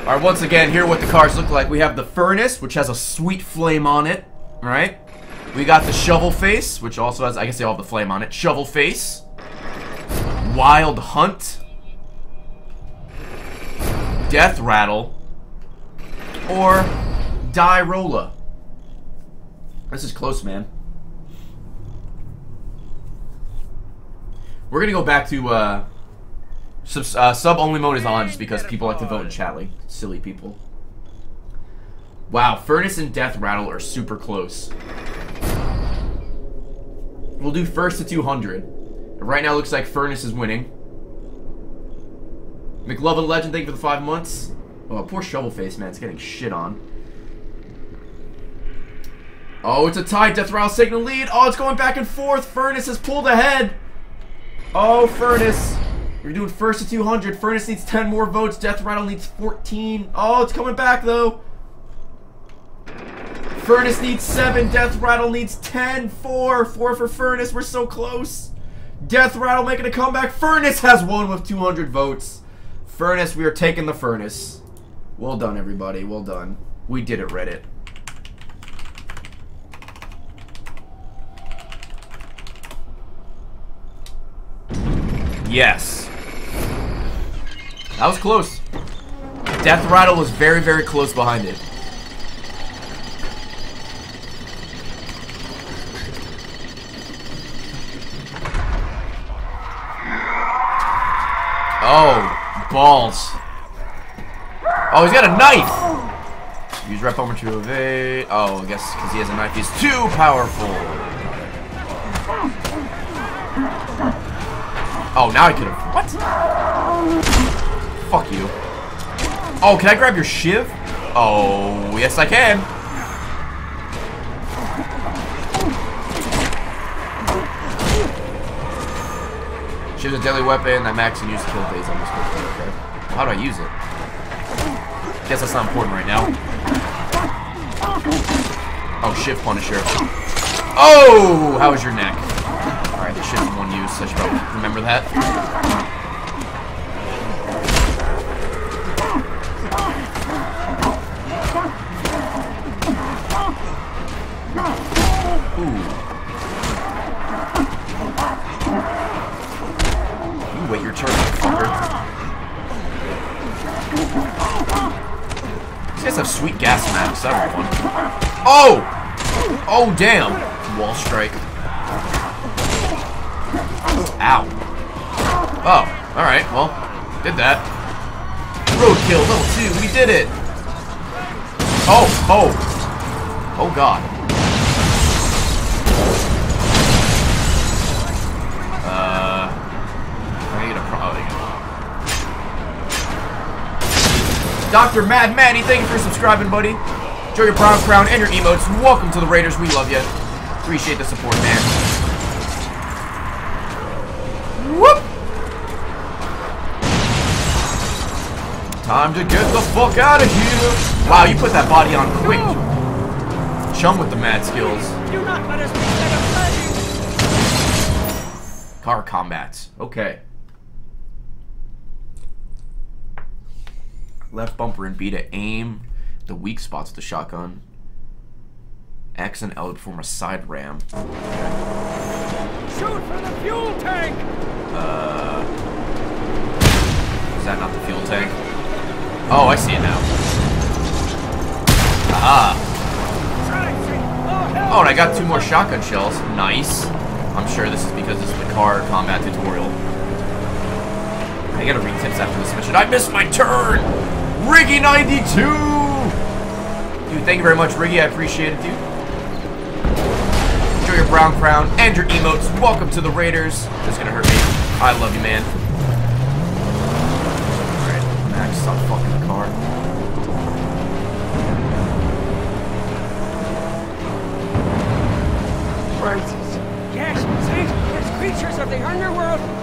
Alright, once again, here what the cars look like. We have the Furnace, which has a sweet flame on it. Alright? We got the Shovel Face, which also has, I guess they all have the flame on it. Shovel Face. Wild Hunt. Death Rattle. Or Die Rolla. This is close, man. We're gonna go back to uh, sub, uh, sub only mode is on just because people like to vote in chat like silly people. Wow, Furnace and Death Rattle are super close. We'll do first to 200. Right now, looks like Furnace is winning. McLovin Legend, thank you for the five months. Oh, poor Shovelface, man. It's getting shit on. Oh, it's a tie. Death Rattle the lead. Oh, it's going back and forth. Furnace has pulled ahead. Oh, Furnace. You're doing first to 200. Furnace needs 10 more votes. Death Rattle needs 14. Oh, it's coming back, though. Furnace needs 7. Death Rattle needs 10. 4. 4 for Furnace. We're so close. Death Rattle making a comeback. Furnace has won with 200 votes. Furnace, we are taking the Furnace. Well done, everybody. Well done. We did it, Reddit. Yes. That was close. Death Rattle was very, very close behind it. Oh, balls. Oh, he's got a knife! Use rep armor to evade. Oh, I guess because he has a knife, he's too powerful. Oh, now I could have. What? Fuck you. Oh, can I grab your shiv? Oh, yes, I can. Shiv's a deadly weapon that Max can use to kill days on this quickly. Okay. How do I use it? Guess that's not important right now. Oh, Shiv Punisher. Oh! How was your neck? Alright, the Shiv's one use. I should probably remember that. Oh! Oh, damn! Wall strike. Ow. Oh, alright, well, did that. Roadkill, level 2, we did it! Oh, oh. Oh, God. Uh, I need a probably. Dr. Mad Manny, thank you for subscribing, buddy. Enjoy your brown crown and your emotes. Welcome to the Raiders. We love you. Appreciate the support, man. Whoop! Time to get the fuck out of here. Wow, you put that body on quick. Chum with the mad skills. Do not let us be! Car combats. Okay. Left bumper and B to aim the weak spots with the shotgun. X and L to perform a side ram. Shoot for the fuel tank! Uh, is that not the fuel tank? Oh, I see it now. Aha. Oh, and I got two more shotgun shells. Nice. I'm sure this is because this is the car combat tutorial. I gotta read tips after this mission. I missed my turn! Riggy92! Dude, thank you very much, Riggy. I appreciate it, dude. Enjoy your brown crown and your emotes. Welcome to the Raiders. This is gonna hurt me. I love you, man. Alright, Max, stop fucking the car. Right. Yes? There's creatures of the underworld.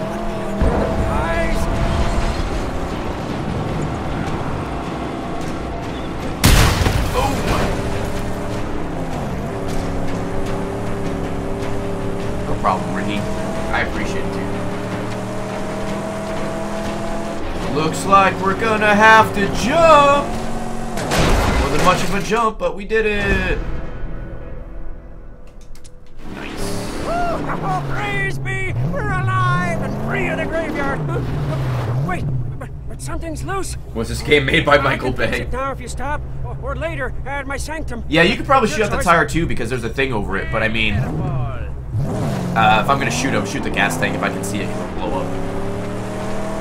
Like we're gonna have to jump! Wasn't much of a jump, but we did it! Nice. Oh, praise be! We're alive and free of the graveyard. Wait, but, but something's loose. Was this game made by Michael Bay? now if you stop, or, later at my sanctum. Yeah, you could probably shoot out the tire too because there's a thing over it, but I mean, uh, if I'm gonna shoot him, shoot the gas tank if I can see it, it'll blow up.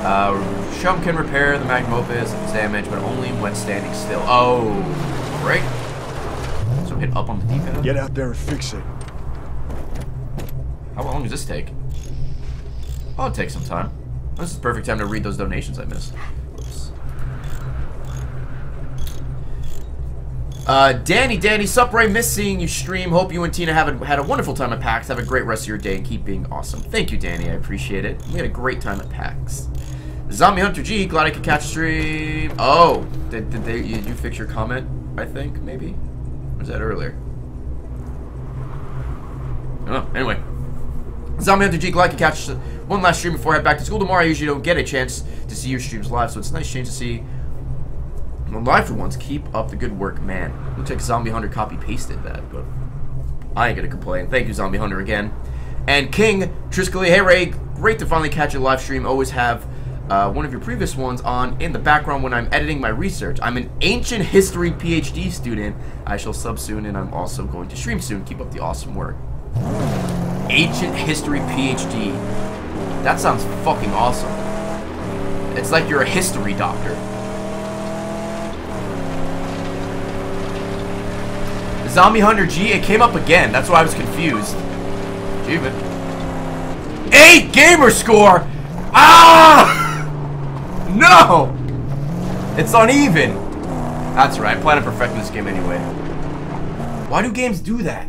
Uh, Chum can repair the magnum opus if it's damaged, but only when standing still. Oh, right. So hit up on the D-pad. Get out there and fix it. How long does this take? Oh, it'll take some time. This is the perfect time to read those donations I missed. Oops. Uh, Danny, Danny, sup, Ray, miss seeing you stream. Hope you and Tina have a, had a wonderful time at PAX. Have a great rest of your day and keep being awesome. Thank you, Danny. I appreciate it. We had a great time at PAX. Zombie Hunter G, glad I could catch stream. Oh, did, did they, did you fix your comment, I think, maybe? Or was that earlier? Oh, anyway. Zombie Hunter G, glad I could catch one last stream before I head back to school tomorrow. I usually don't get a chance to see your streams live, so it's a nice change to see live for once. Keep up the good work, man. Looks like Zombie Hunter copy pasted that, but I ain't gonna complain. Thank you, Zombie Hunter, again. And King Triskele, hey Ray, great to finally catch a live stream. Always have uh, one of your previous ones on in the background when I'm editing my research. I'm an ancient history PhD student. I shall sub soon, and I'm also going to stream soon. Keep up the awesome work. Ancient history PhD. That sounds fucking awesome. It's like you're a history doctor. Zombie Hunter G, it came up again. That's why I was confused. Achievement. Eight gamer score! Ah! No! It's uneven. That's right. I plan on perfecting this game anyway. Why do games do that?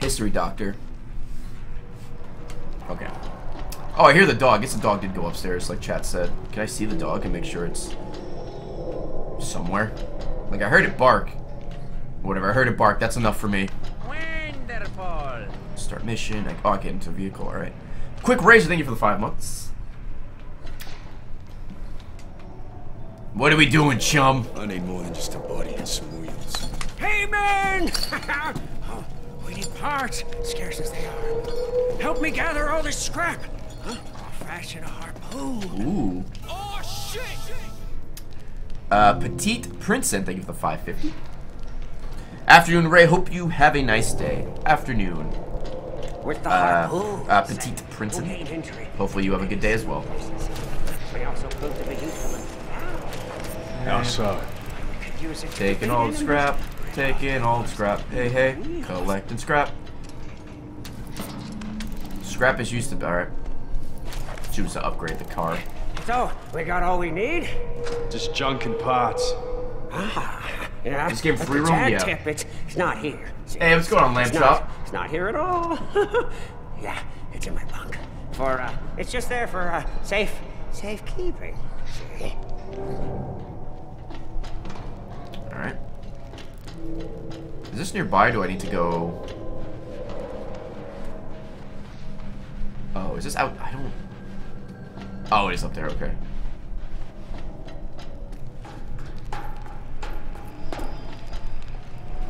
History doctor. Okay. Oh, I hear the dog. I guess the dog did go upstairs, like chat said. Can I see the dog and make sure it's somewhere? Like, I heard it bark. Whatever, I heard it bark. That's enough for me. Wonderful. Start mission. I, oh, I get into a vehicle. All right. Quick razor. Thank you for the five months. What are we doing, chum? I need more than just a body and some wheels. Hey, man! oh, we need parts, scarce as they are. Help me gather all this scrap. Huh? I'll a harpoon. Ooh. Oh, shit! Uh, Petite Princess, thank you for the 550. Afternoon, Ray. Hope you have a nice day. Afternoon. With the Uh, harpoon. uh, Petite Princess. Who gained entry? Hopefully you have a good day as well. May also prove to be useful in How so? could use it to Taking defeat all the scrap. Taking all the scrap. Hey, hey. Collecting scrap. Scrap is used to... Alright. Choose to upgrade the car. So, we got all we need? Just junk and parts. Ah, yeah. This game but free the roam? Yeah. tip, it's, it's not here. See, Hey, what's going on, Lamb it's Chop? It's not here at all. yeah, it's in my bunk. For, uh, it's just there for, uh, safe, safekeeping. See? Alright. Is this nearby? Do I need to go... Oh, is this out? I don't... Oh, is up there. Okay.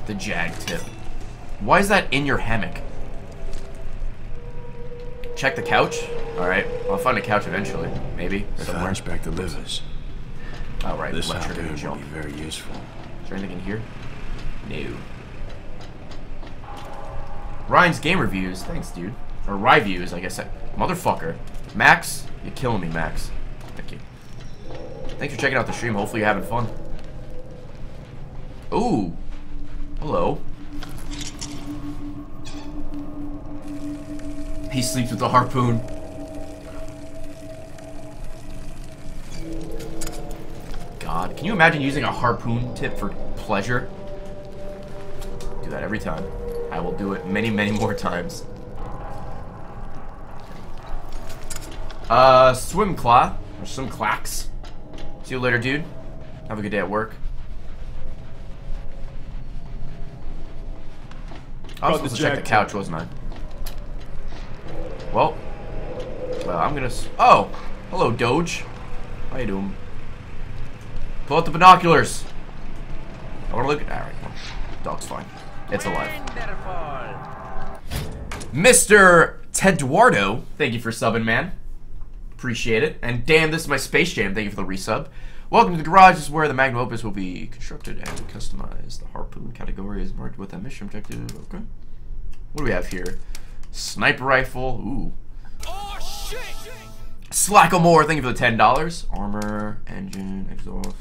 The jag tip. Why is that in your hammock? Check the couch? Alright. I'll find a couch eventually. Maybe. The Somewhere. hunchback delivers. Alright. This harpoon will jump. be very useful. Is there anything in here? No. Ryan's game reviews. Thanks, dude. Or reviews, I guess. I, motherfucker. Max, you're killing me, Max. Thank you. Thanks for checking out the stream. Hopefully you're having fun. Ooh. Hello. He sleeps with the harpoon. God, can you imagine using a harpoon tip for pleasure? Do that every time. I will do it many, many more times. Uh, swim claw. Or swim clacks. See you later, dude. Have a good day at work. I was Got the supposed to check the couch, wasn't I? Well. Well, I'm gonna... s oh! Hello, Doge. How you doing? Pull out the binoculars. I wanna look... Alright, well, dog's fine. It's alive. Wonderful. Mr. Teduardo, thank you for subbing, man. Appreciate it. And Dan, this is my Space Jam. Thank you for the resub. Welcome to the garage. This is where the Magnum Opus will be constructed and customized. The harpoon category is marked with that mission objective. Okay. What do we have here? Sniper rifle. Ooh. Oh, shit! Slackamore, thank you for the ten dollars. Armor, engine, exhaust.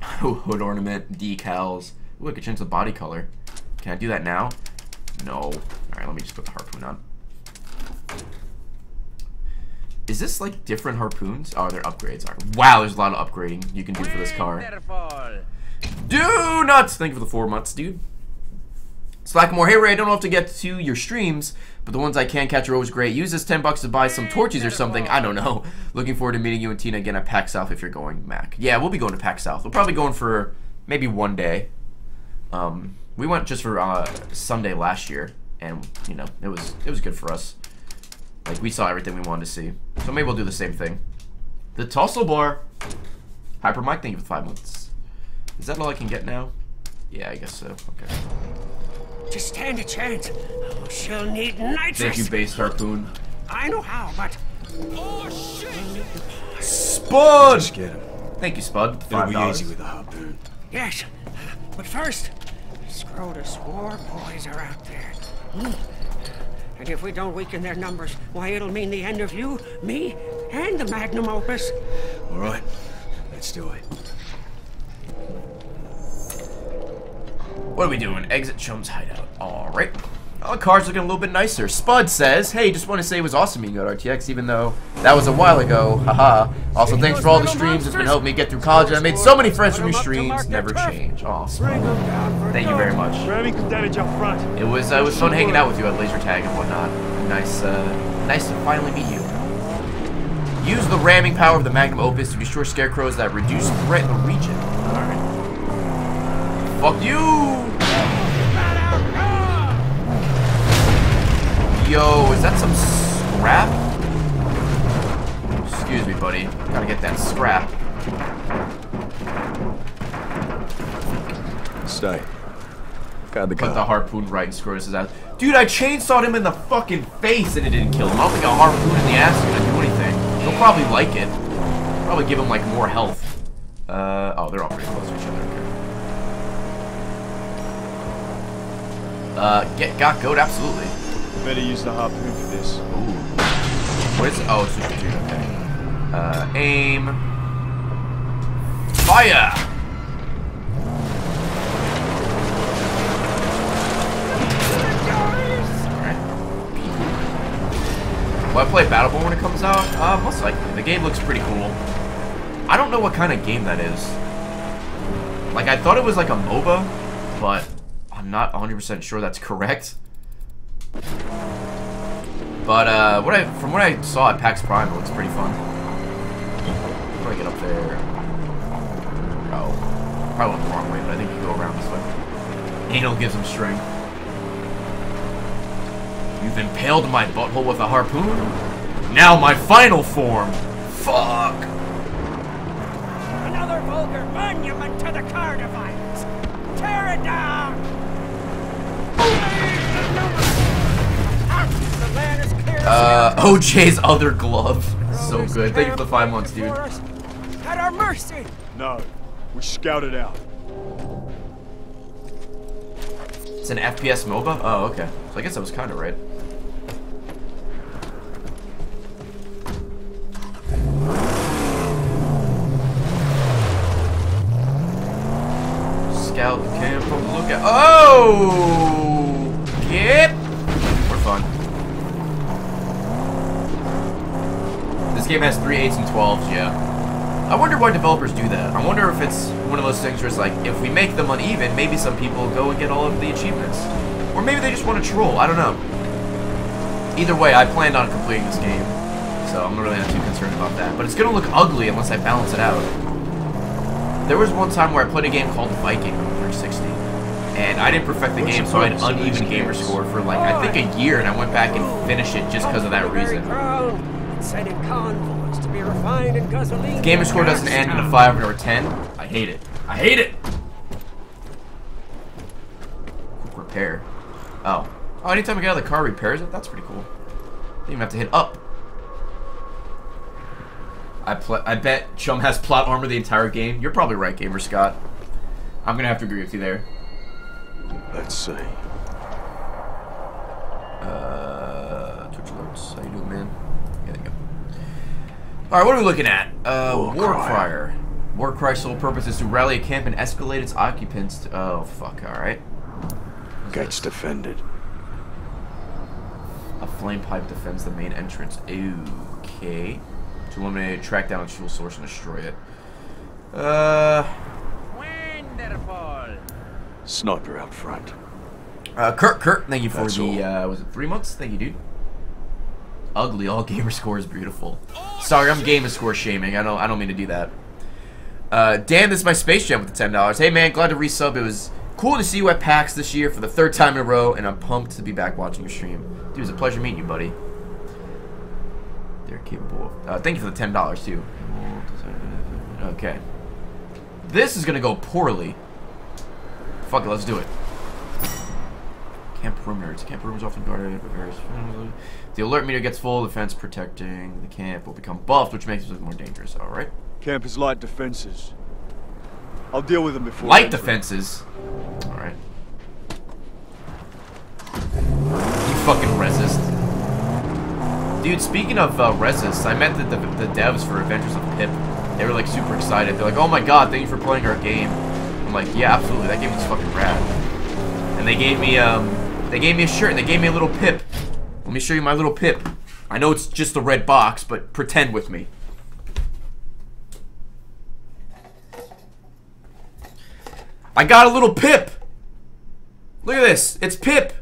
Hood ornament, decals. Ooh, I could change the body color. Can I do that now? No. Alright, let me just put the harpoon on. Is this like different harpoons? Oh, they're upgrades. Alright. Wow, there's a lot of upgrading you can do for this car. Do nuts! Thank you for the four months, dude. Slackmore, hey Ray, I don't know if to get to your streams, but the ones I can catch are always great. Use this 10 bucks to buy some torches or something. I don't know. Looking forward to meeting you and Tina again at PAX South if you're going, Mac. Yeah, we'll be going to PAX South. We're probably going for maybe one day. Um, we went just for uh, Sunday last year, and you know it was it was good for us. Like we saw everything we wanted to see, so maybe we'll do the same thing. The Tussle Bar, Hyper Mike, thank you for five months. Is that all I can get now? Yeah, I guess so. Okay. To stand a chance, she'll need nitrous. Thank you, Base Harpoon. I know how, but Oh shit! Spud! Just get him. Thank you, Spud. It'll Five be dollars. easy with a harpoon. Yes, but first, Scrotus war boys are out there. Hmm. And if we don't weaken their numbers, why, it'll mean the end of you, me, and the magnum opus. All right, let's do it. What are we doing? Exit Chum's hideout. Alright. Oh, the car's looking a little bit nicer. Spud says, hey, just want to say it was awesome you at RTX, even though that was a while ago. Haha. Also, thanks for all the streams. It's been helping me get through college, and I made so many friends from your streams. Never change. Aw, Spud. Thank you very much. Ramming some damage up front. It was uh, it was fun hanging out with you at laser tag and whatnot. Nice, uh, nice to finally meet you. Use the ramming power of the magnum opus to destroy scarecrows that reduce threat in the region. Alright. Fuck you! Yo, is that some scrap? Excuse me, buddy. Gotta get that scrap. Stay. Guard the Put the harpoon right in Scrotus's ass. Dude, I chainsawed him in the fucking face and it didn't kill him. I don't think a harpoon in the ass is gonna do anything. He'll probably like it. Probably give him like more health. Uh oh, they're all pretty close to each other. Okay. Uh, get got goat absolutely. Better use the harpoon for this. Ooh. What is? Oh, it's super dude. Okay. Uh, aim. Fire. Will I play Battleborn when it comes out? Uh, most likely. The game looks pretty cool. I don't know what kind of game that is. Like, I thought it was like a MOBA, but I'm not 100% sure that's correct. But, uh, what I, from what I saw at PAX Prime, it looks pretty fun. How I get up there? Oh. Probably went the wrong way, but I think you go around this way. Anal gives him strength. You've impaled my butthole with a harpoon? Now my final form! Fuck! Another vulgar monument to the car device. Tear it down! Uh. OJ's other glove. So good. Thank you for the camp five months, dude. At our mercy. No, we scouted out. It's an FPS MOBA? Oh, okay. So I guess I was kind of right. Scout the camp from the lookout. Oh! Yep! We're fun. This game has 3 8s and 12s, yeah. I wonder why developers do that. I wonder if it's one of those things where it's like, if we make them uneven, maybe some people go and get all of the achievements. Or maybe they just want to troll. I don't know. Either way, I planned on completing this game. So I'm really not too concerned about that. But it's going to look ugly unless I balance it out. There was one time where I played a game called Viking on 360. And I didn't perfect the What's game, so I had of uneven gamer score for like, I think a year, and I went back and finished it just because of that reason. Sending convoys to be refined in gasoline. Gamer score doesn't end in a 5 or a 10. I hate it. I hate it! Quick repair. Oh. Oh, anytime I get out of the car repairs it? That's pretty cool. Didn't even have to hit up. I pl I bet Chum has plot armor the entire game. You're probably right, Gamer Scott. I'm gonna have to agree with you there. Let's see. Uh, Twitch alerts. How you doing, man? Yeah, there you go. All right, what are we looking at? Uh, War War Cry. Crier. War Cry's sole purpose is to rally a camp and escalate its occupants. To, oh fuck! All right. Gates defended. A flame pipe defends the main entrance. Okay. To eliminate, it, track down its fuel source and destroy it. Uh, Wonderful. Sniper out front. uh, Kurt, Kurt, thank you for That's the, all. uh, was it three months? Thank you, dude. Ugly, all gamer score is beautiful. Sorry, I'm gamer score shaming. I don't, I don't mean to do that. Uh, Dan, this is my Space Jam with the $10. Hey, man, glad to resub. It was cool to see you at PAX this year for the third time in a row, and I'm pumped to be back watching your stream. Dude, it was a pleasure meeting you, buddy. They're capable. of- Uh, thank you for the $10, too. Okay. This is gonna go poorly. Fuck it, let's do it. Camp perimeters. Camp perimeters often guarded by various. The alert meter gets full. The fence protecting the camp will become buffed, which makes it more dangerous. All right. Camp has light defenses. I'll deal with them before. Light defenses. All right. You fucking resist. Dude, speaking of uh, resist, I met the, the, the devs for Adventures of Pip. They were like super excited. They're like, "Oh my god, thank you for playing our game." I'm like, "Yeah, absolutely. That game was fucking rad." And they gave me um, they gave me a shirt and they gave me a little pip. Let me show you my little pip. I know it's just a red box, but pretend with me. I got a little pip. Look at this. It's pip.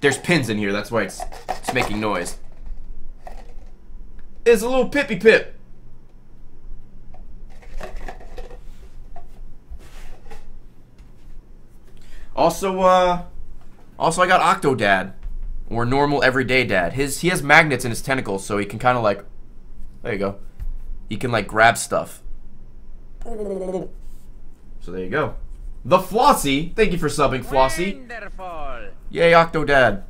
There's pins in here. That's why it's it's making noise. It's a little pippy pip. Also, uh, also I got Octodad, or normal everyday dad. His he has magnets in his tentacles, so he can kind of like, there you go, he can like grab stuff. So there you go. The Flossie, thank you for subbing, Flossie. Wonderful. Yay, Octodad.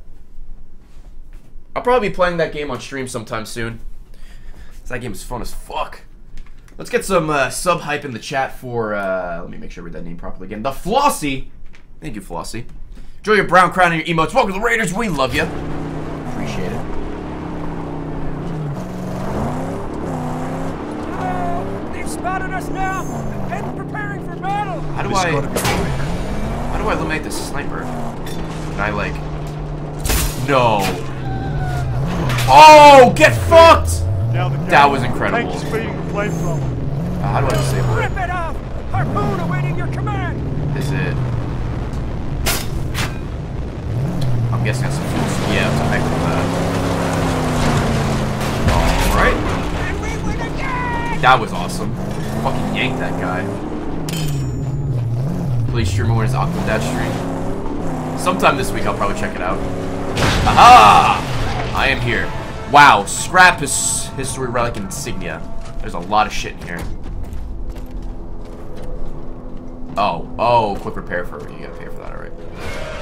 I'll probably be playing that game on stream sometime soon. That game is fun as fuck. Let's get some uh, sub hype in the chat for. Uh, let me make sure I read that name properly again. The Flossie. Thank you, Flossie. Enjoy your brown crown and your emotes. Welcome to the Raiders. We love you. Appreciate it. Oh, they've spotted us now and preparing for battle. How do I? How do I eliminate this sniper? Can I like? No. Oh, get fucked! That was incredible. Tank is feeding the flamethrower. Uh, how do I disable it? Rip it off! Harpoon awaiting your command! Is it? I'm guessing that's fuel. Yeah, it's a. Alright. That was awesome. Fucking yanked that guy. Please stream more it's Octodad stream. Sometime this week I'll probably check it out. Aha! I am here. Wow, scrap his history relic and insignia. There's a lot of shit in here. Oh, oh, quick repair for you gotta pay for that, alright.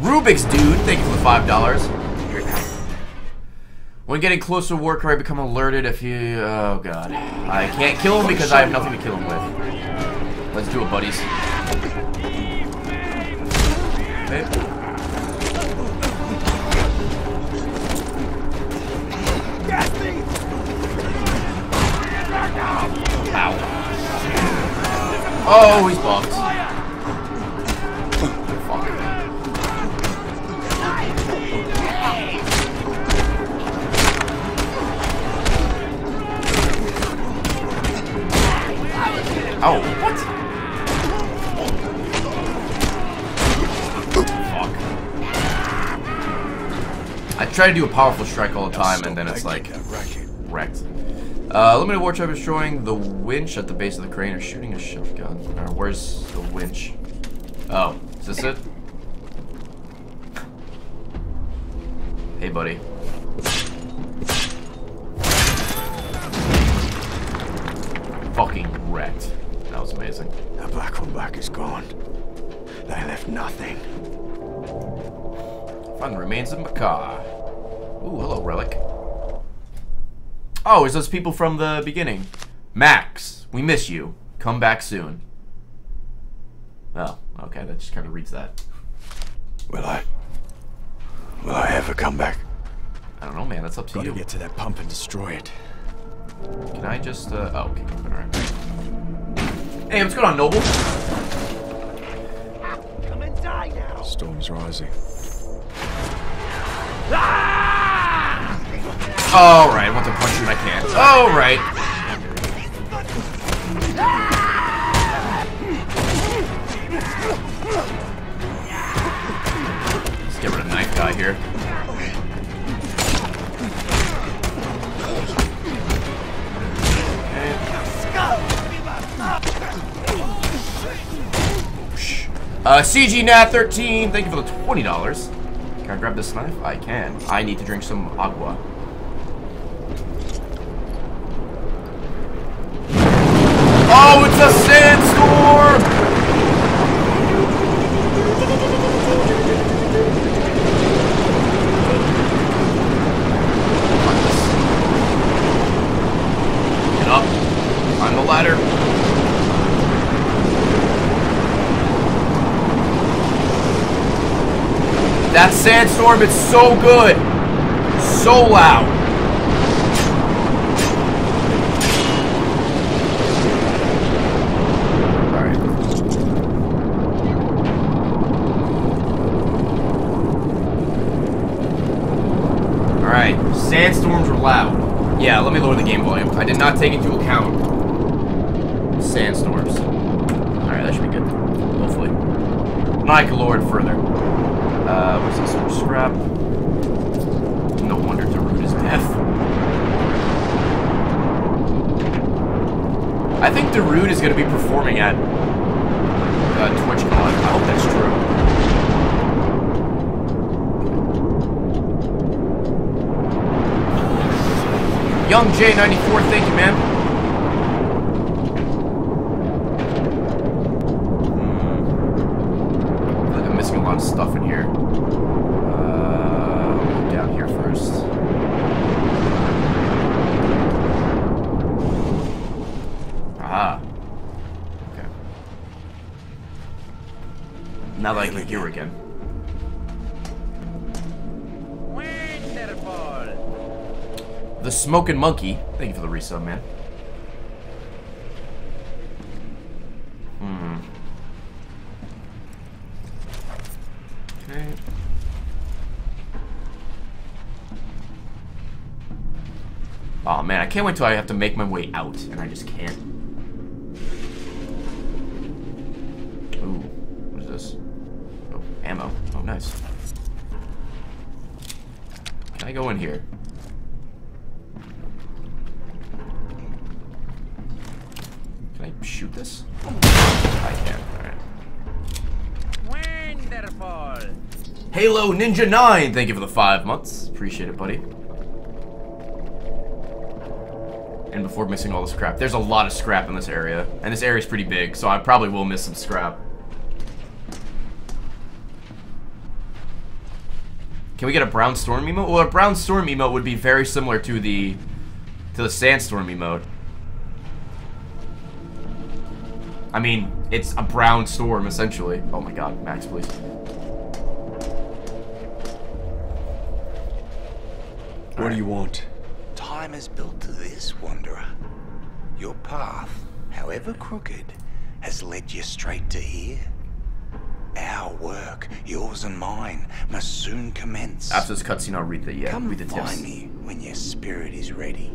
Rubik's dude, thank you for the five dollars. When getting close to Warcry, I become alerted if you. Oh god, I can't kill him because I have nothing to kill him with. Let's do it, buddies. Ow. Oh, he's buffed. Oh, what? Fuck. I try to do a powerful strike all the time, and then it's like wrecked. Uh, limited war trap destroying the winch at the base of the crane or shooting a shotgun. Or where's the winch? Oh, is this it? Hey, buddy. Fucking wrecked. That was amazing. The black black is gone. They left nothing. Find the remains of Makar. Ooh, hello, Relic. Oh, it's those people from the beginning. Max, we miss you. Come back soon. Oh, okay, that just kind of reads that. Will I? Will I ever come back? I don't know, man. That's up to Gotta you. get to that pump and destroy it. Can I just, uh, oh, okay. Alright. Hey, what's going on, Noble? Come and die now. Storm's rising. Ah! Alright, I want to punch you and I can't. Alright. Let's get rid of knife guy here. Uh, CGNat13, thank you for the $20. Can I grab this knife? I can. I need to drink some agua. Oh, it's a sandstorm! Get up. Find the ladder. That sandstorm, it's so good. So loud. Sandstorms were loud. Yeah, let me lower the game volume. I did not take into account sandstorms. Alright, that should be good. Hopefully. Lower it further. Uh, what's this? More scrap. No wonder Darude is deaf. I think Darude is going to be performing at uh, TwitchCon. I hope that's true. Young J94, thank you, man. Smoking Monkey. Thank you for the resub, man. Hmm. Okay. Oh man, I can't wait till I have to make my way out, and I just can't. Ooh, what is this? Oh, ammo. Oh, nice. Can I go in here? Halo Ninja 9, thank you for the five months. Appreciate it, buddy. And before missing all the scrap, there's a lot of scrap in this area. And this area is pretty big, so I probably will miss some scrap. Can we get a brown storm emote? Well, a brown storm emote would be very similar to the to the sandstorm emote. I mean, it's a brown storm, essentially. Oh my god, Max, please. What right. do you want? Time has built to this, Wanderer. Your path, however crooked, has led you straight to here. Our work, yours and mine, must soon commence. After this cutscene, I'll read the yeah, Come read the text. find tips. me when your spirit is ready.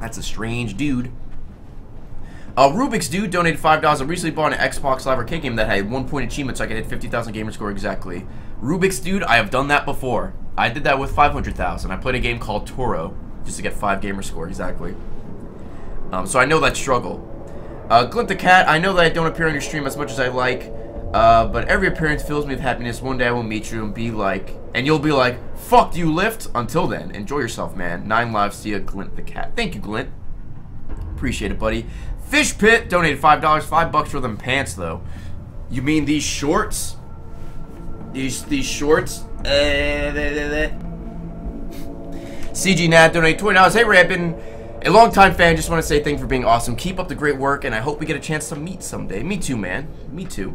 That's a strange dude. Uh, Rubik's Dude donated $5. I recently bought an Xbox Live Arcade game that had one point achievement so I could hit 50,000 gamer score exactly. Rubik's Dude, I have done that before. I did that with 500,000. I played a game called Toro just to get 5 gamer score exactly. Um, so I know that struggle. Uh, Glint the Cat, I know that I don't appear on your stream as much as I like, uh, but every appearance fills me with happiness. One day I will meet you and be like, and you'll be like, fuck you, Lift. Until then, enjoy yourself, man. Nine lives, see ya, Glint the Cat. Thank you, Glint. Appreciate it, buddy. Fish Pit donated $5. 5 bucks for them pants, though. You mean these shorts? These these shorts? Uh, CG Nat donated $20. Hey, Ray, I've been a long-time fan. Just want to say thanks for being awesome. Keep up the great work, and I hope we get a chance to meet someday. Me too, man. Me too.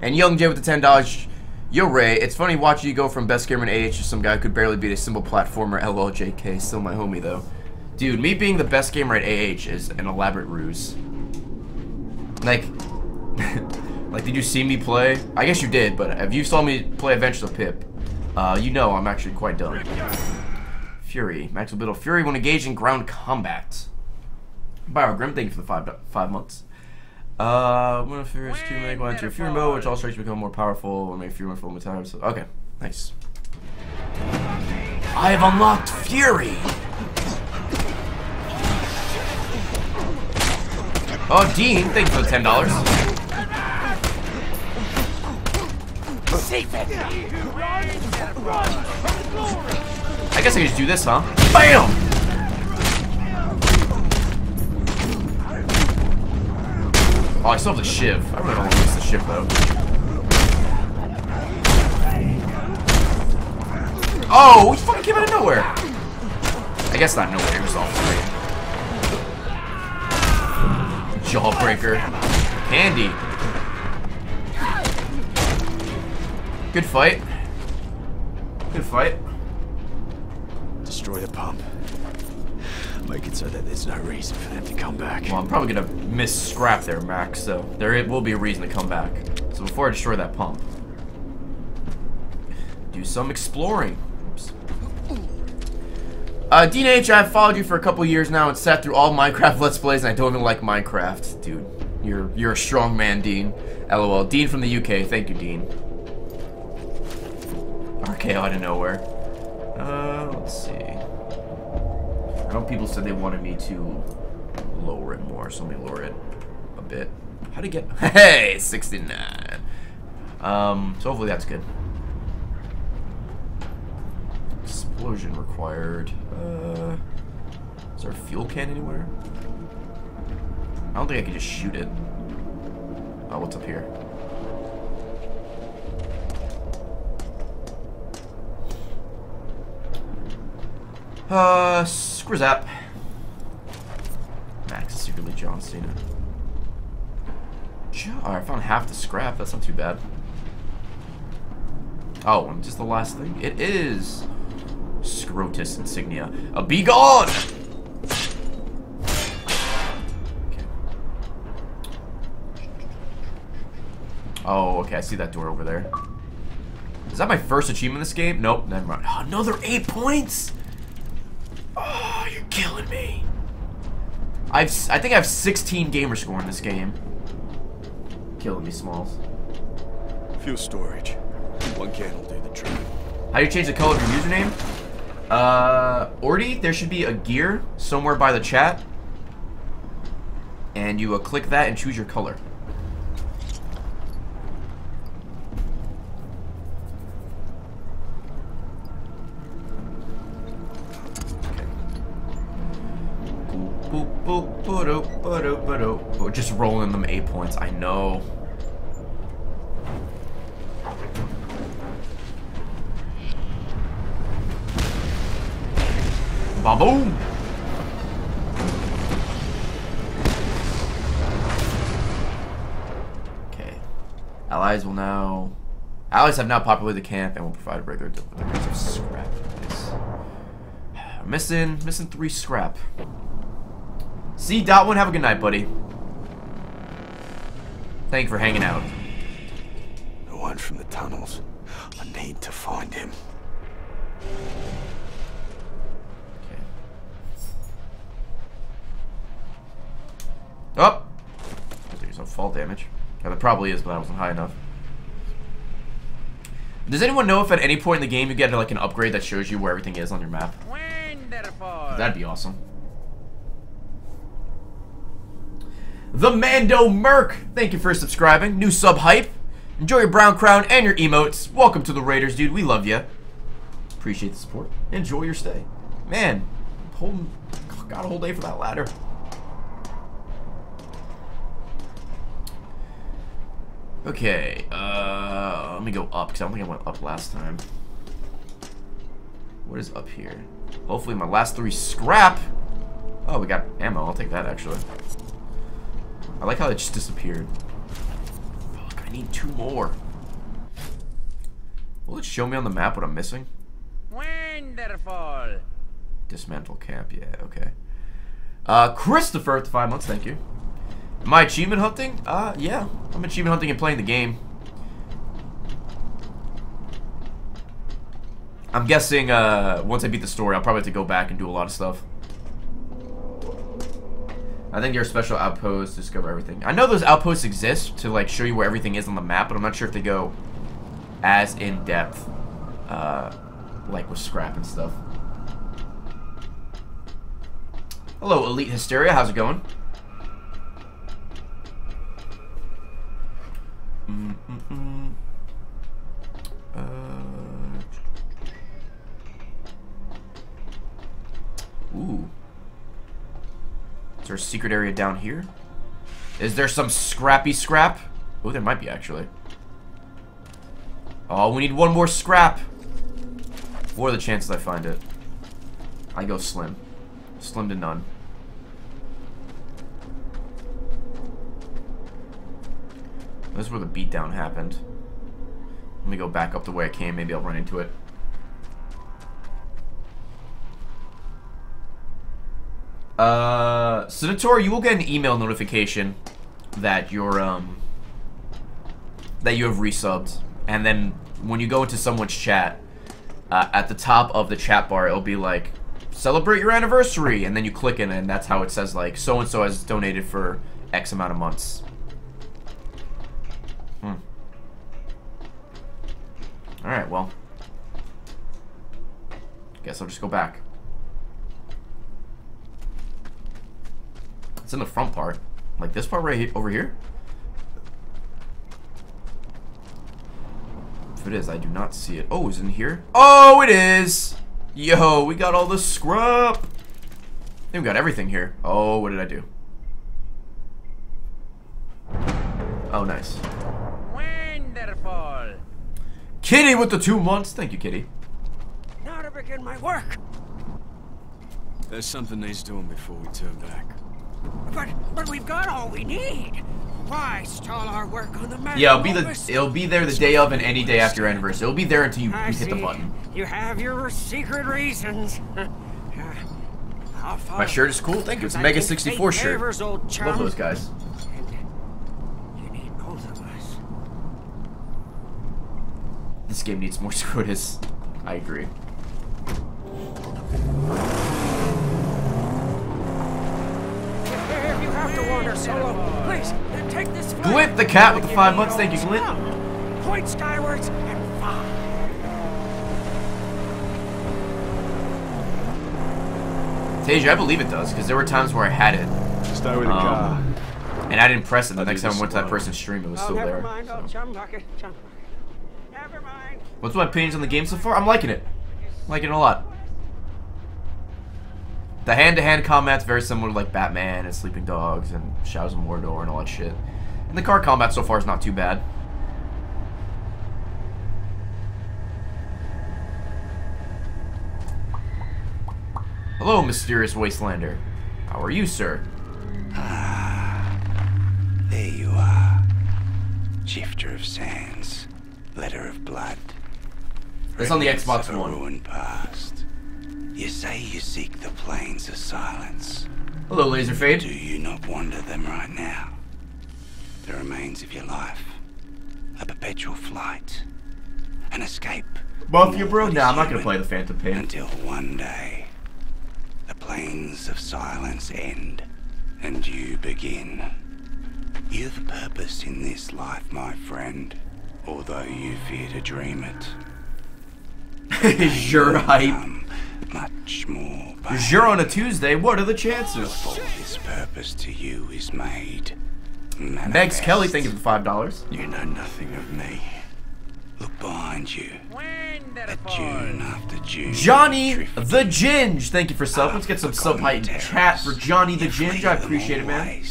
And Young Jay with the $10. Yo, Ray, it's funny watching you go from best gamer in AH to some guy who could barely beat a simple platformer. LLJK, still my homie, though. Dude, me being the best gamer at AH is an elaborate ruse. Like, like, did you see me play? I guess you did, but if you saw me play Adventures of Pip, uh, you know I'm actually quite dumb. Fury. Max Biddle. Fury when engaged in ground combat. Grim, thank you for the five, five months. Uh, when a Fury is to make one to Fury mode, which all strikes become more powerful and make Fury more full of time. So, okay, nice. I have unlocked Fury! Oh, Dean, thank you for the ten dollars. I guess I can just do this, huh? BAM! Oh, I still have the shiv. I really don't want to use the shiv, though. Oh, he fucking came out of nowhere. I guess not nowhere, he was all free. Jawbreaker. Candy. Good fight. Good fight. Destroy the pump. Make it so that there's no reason for them to come back. Well, I'm probably gonna miss scrap there, Max, so there it will be a reason to come back. So before I destroy that pump, do some exploring. Uh, Dean H, I've followed you for a couple years now and sat through all Minecraft Let's Plays, and I don't even like Minecraft. Dude, you're you're a strong man, Dean. LOL. Dean from the UK. Thank you, Dean. RKO out of nowhere. Uh, let's see. I know people said they wanted me to lower it more, so let me lower it a bit. How to get... Hey! 69. Um, so hopefully that's good. Explosion required. Uh, is there a fuel can anywhere? I don't think I can just shoot it. Oh, what's up here? Uh, Scrizap. Max is secretly John Cena. Oh, I found half the scrap. That's not too bad. Oh, and just the last thing. It is Scrotus insignia. A be gone! Okay. Oh, okay. I see that door over there. Is that my first achievement in this game? Nope, never mind. Oh, another eight points! Oh, you're killing me. I've, I think I have 16 gamer score in this game. Killing me, Smalls. Fuel storage. One can will do the trick. How do you change the color of your username? Uh, Ordy, there should be a gear somewhere by the chat. And you uh, click that and choose your color. Ba-doop. Oh, Just rolling them eight points. I know. Ba-boom! Okay. Allies will now... Allies have now populated the camp and will provide regular deliveries of scrap. Nice. Missing, missing three scrap. See, Dot one, have a good night, buddy. Thank you for hanging out. The one from the tunnels. I need to find him. Oh! There's no fall damage. Yeah, there probably is, but that wasn't high enough. Does anyone know if at any point in the game you get like an upgrade that shows you where everything is on your map? Wonderful. That'd be awesome. The Mando Merc, thank you for subscribing. New sub hype. Enjoy your brown crown and your emotes. Welcome to the Raiders, dude. We love you. Appreciate the support. Enjoy your stay. Man, holding, got a whole day for that ladder. Okay, uh, let me go up, because I don't think I went up last time. What is up here? Hopefully my last three scrap. Oh, we got ammo. I'll take that, actually. I like how it just disappeared. Fuck, I need two more. Will it show me on the map what I'm missing? Wonderful. Dismantle camp, yeah, okay. Uh, Christopher, to five months, thank you. Am I achievement hunting? Uh, yeah. I'm achievement hunting and playing the game. I'm guessing, uh, once I beat the story, I'll probably have to go back and do a lot of stuff. I think are special outposts discover everything. I know those outposts exist to, like, show you where everything is on the map, but I'm not sure if they go as in-depth, uh, like with scrap and stuff. Hello, Elite Hysteria. How's it going? Mm -mm -mm. Uh, ooh. Is there a secret area down here? Is there some scrappy scrap? Oh, there might be, actually. Oh, we need one more scrap. What are the chances I find it? I go slim. Slim to none. This is where the beatdown happened. Let me go back up the way I came. Maybe I'll run into it. Uh, Senator, you will get an email notification that you're, um, that you have resubbed. And then when you go into someone's chat, uh, at the top of the chat bar, it'll be like, celebrate your anniversary. And then you click it, and that's how it says, like, so-and-so has donated for X amount of months. Alright, well. Guess I'll just go back. It's in the front part. Like this part right he over here? If it is, I do not see it. Oh, is in here? Oh, it is! Yo, we got all the scrub! We got everything here. Oh, what did I do? Oh, nice. Wonderful. Kitty with the two months. Thank you, Kitty. Now to begin my work. There's something needs doing before we turn back. But but we've got all we need. Why stall our work on the man? Yeah, it'll be the it'll be there the day of and any day after your anniversary. It'll be there until you, I you hit the see. button. You have your secret reasons. My shirt is cool. Thank you. It's a I Mega 64 shirt. favors old chum. Love those guys. And you need both of us. This game needs more Scrotus. I agree. If you have to wander solo, please then take this flag. Glint the cat with the five me months. Thank you, Glint. Point skywards and fire. Tasia, I believe it does, because there were times where I had it, Stay with the Um, car. and I didn't press it. The I'll next time I went to that person's stream, it was Oh, still never there. mind. Oh, so. chum bucket, chum bucket. Never mind. What's my opinions on the game so far? I'm liking it. I'm Liking it a lot. The hand-to-hand combat's very similar to like Batman and Sleeping Dogs and Shadows of Mordor and all that shit. And the car combat so far is not too bad. Hello, mysterious wastelander. How are you, sir? Ah, There you are. Shifter of sands. Letter of blood. That's on the Xbox One. ruined past. You say you seek the plains of silence. Hello, Laser Fade. Do you not wander them right now? The remains of your life. A perpetual flight. An escape. Buff you, bro? Nah, I'm not gonna play the Phantom Pain. Until one day, the plains of silence end and you begin. You have a purpose in this life, my friend, although you fear to dream it. Sure hype. Become much more vain Sure on a Tuesday. What are the chances? before this purpose to you is made. Megs manifest. Kelly, thank you for the five dollars. You know nothing of me. Look behind you. At June after June. Johnny drifting the Ginge, thank you for sub. Let's get some sub height in chat for Johnny the Ginge. I appreciate it, man.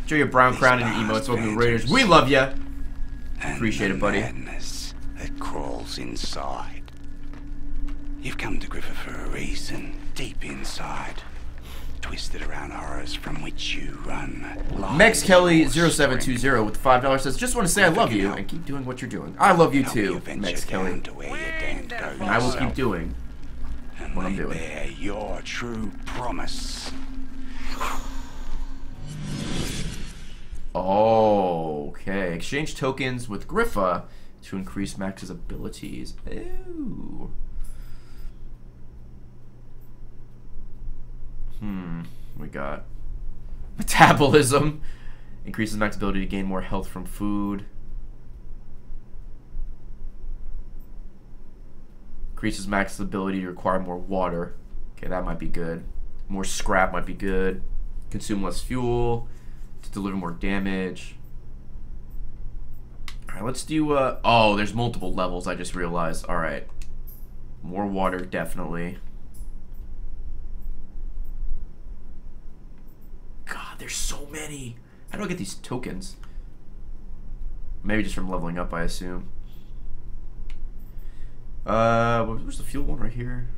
Enjoy your brown crown and your emotes. Welcome to Raiders. We love ya. Appreciate it, buddy. Madness that crawls inside. You've come to Griffa for a reason. Deep inside. Twisted around horrors from which you run. Mex Kelly your strength. 0720 with the five dollars says, "Just want to say I love you and keep doing what you're doing. I love you Help too, venture Mex Kelly, to where your damned and I will keep doing and what I'm lay doing. bare your true promise. Oh, okay. Exchange tokens with Griffa to increase Max's abilities. Ooh. Hmm. We got metabolism. Increases Max's ability to gain more health from food. Increases Max's ability to require more water. Okay, that might be good. More scrap might be good. Consume less fuel deliver more damage. Alright, let's do, uh, oh, there's multiple levels, I just realized. Alright. More water, definitely. God, there's so many. How do I get these tokens? Maybe just from leveling up, I assume. Uh, where's the fuel one right here?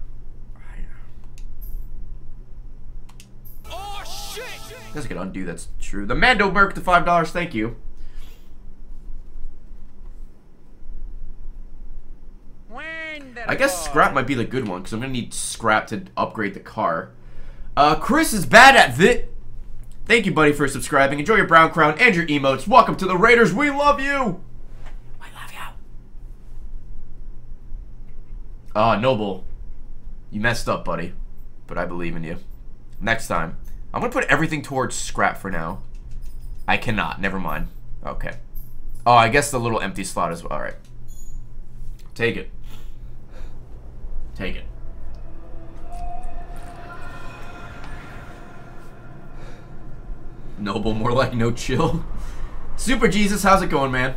guess I could undo, that's true. The Mando Merc to $5, thank you. I guess scrap might be the good one, because I'm going to need scrap to upgrade the car. Uh, Chris is bad at this. Thank you, buddy, for subscribing. Enjoy your brown crown and your emotes. Welcome to the Raiders. We love you. We love you. Ah, uh, Noble. You messed up, buddy. But I believe in you. Next time. I'm gonna put everything towards scrap for now. I cannot. Never mind. Okay. Oh, I guess the little empty slot as well. Alright. Take it. Take it. Noble, more like no chill. Super Jesus, how's it going, man?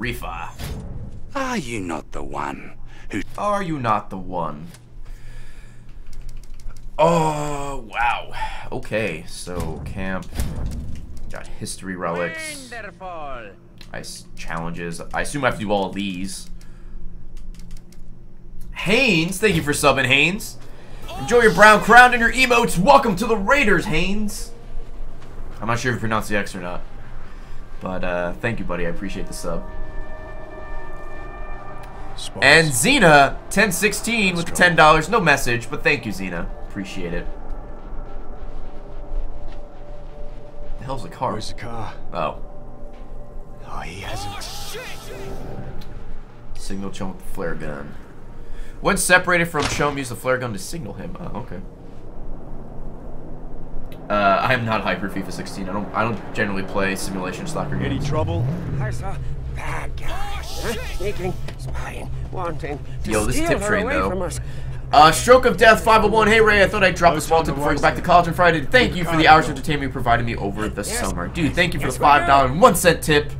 Griffa. Are you not the one who Are you not the one? Oh, wow. Okay, so camp. Got history relics. Wonderful. Ice challenges. I assume I have to do all of these. Haynes, thank you for subbing, Haynes. Enjoy your brown crown and your emotes. Welcome to the Raiders, Haynes. I'm not sure if you pronounce the X or not. But uh, thank you, buddy. I appreciate the sub. Spies. And Xena, 1016 with the $10. No message, but thank you, Xena. Appreciate it. The hell's the car? Where's the car? Oh. Oh, he hasn't. Signal Chum with the flare gun. When separated from Chum, use the flare gun to signal him. Oh, okay. Uh, I am not hyper FIFA 16. I don't. I don't generally play simulation soccer games. Any trouble? I saw bad guys. huh? Sneaking, spying, wanting to Yo, this steal tip her train, away though. from us. Uh, Stroke of Death 501. Hey Ray, I thought I'd drop a small tip before I go back to college on Friday. Thank you for the hours of entertainment you provided me over the Yes. summer, dude. Thank you for Yes, the five do. dollar and one cent tip,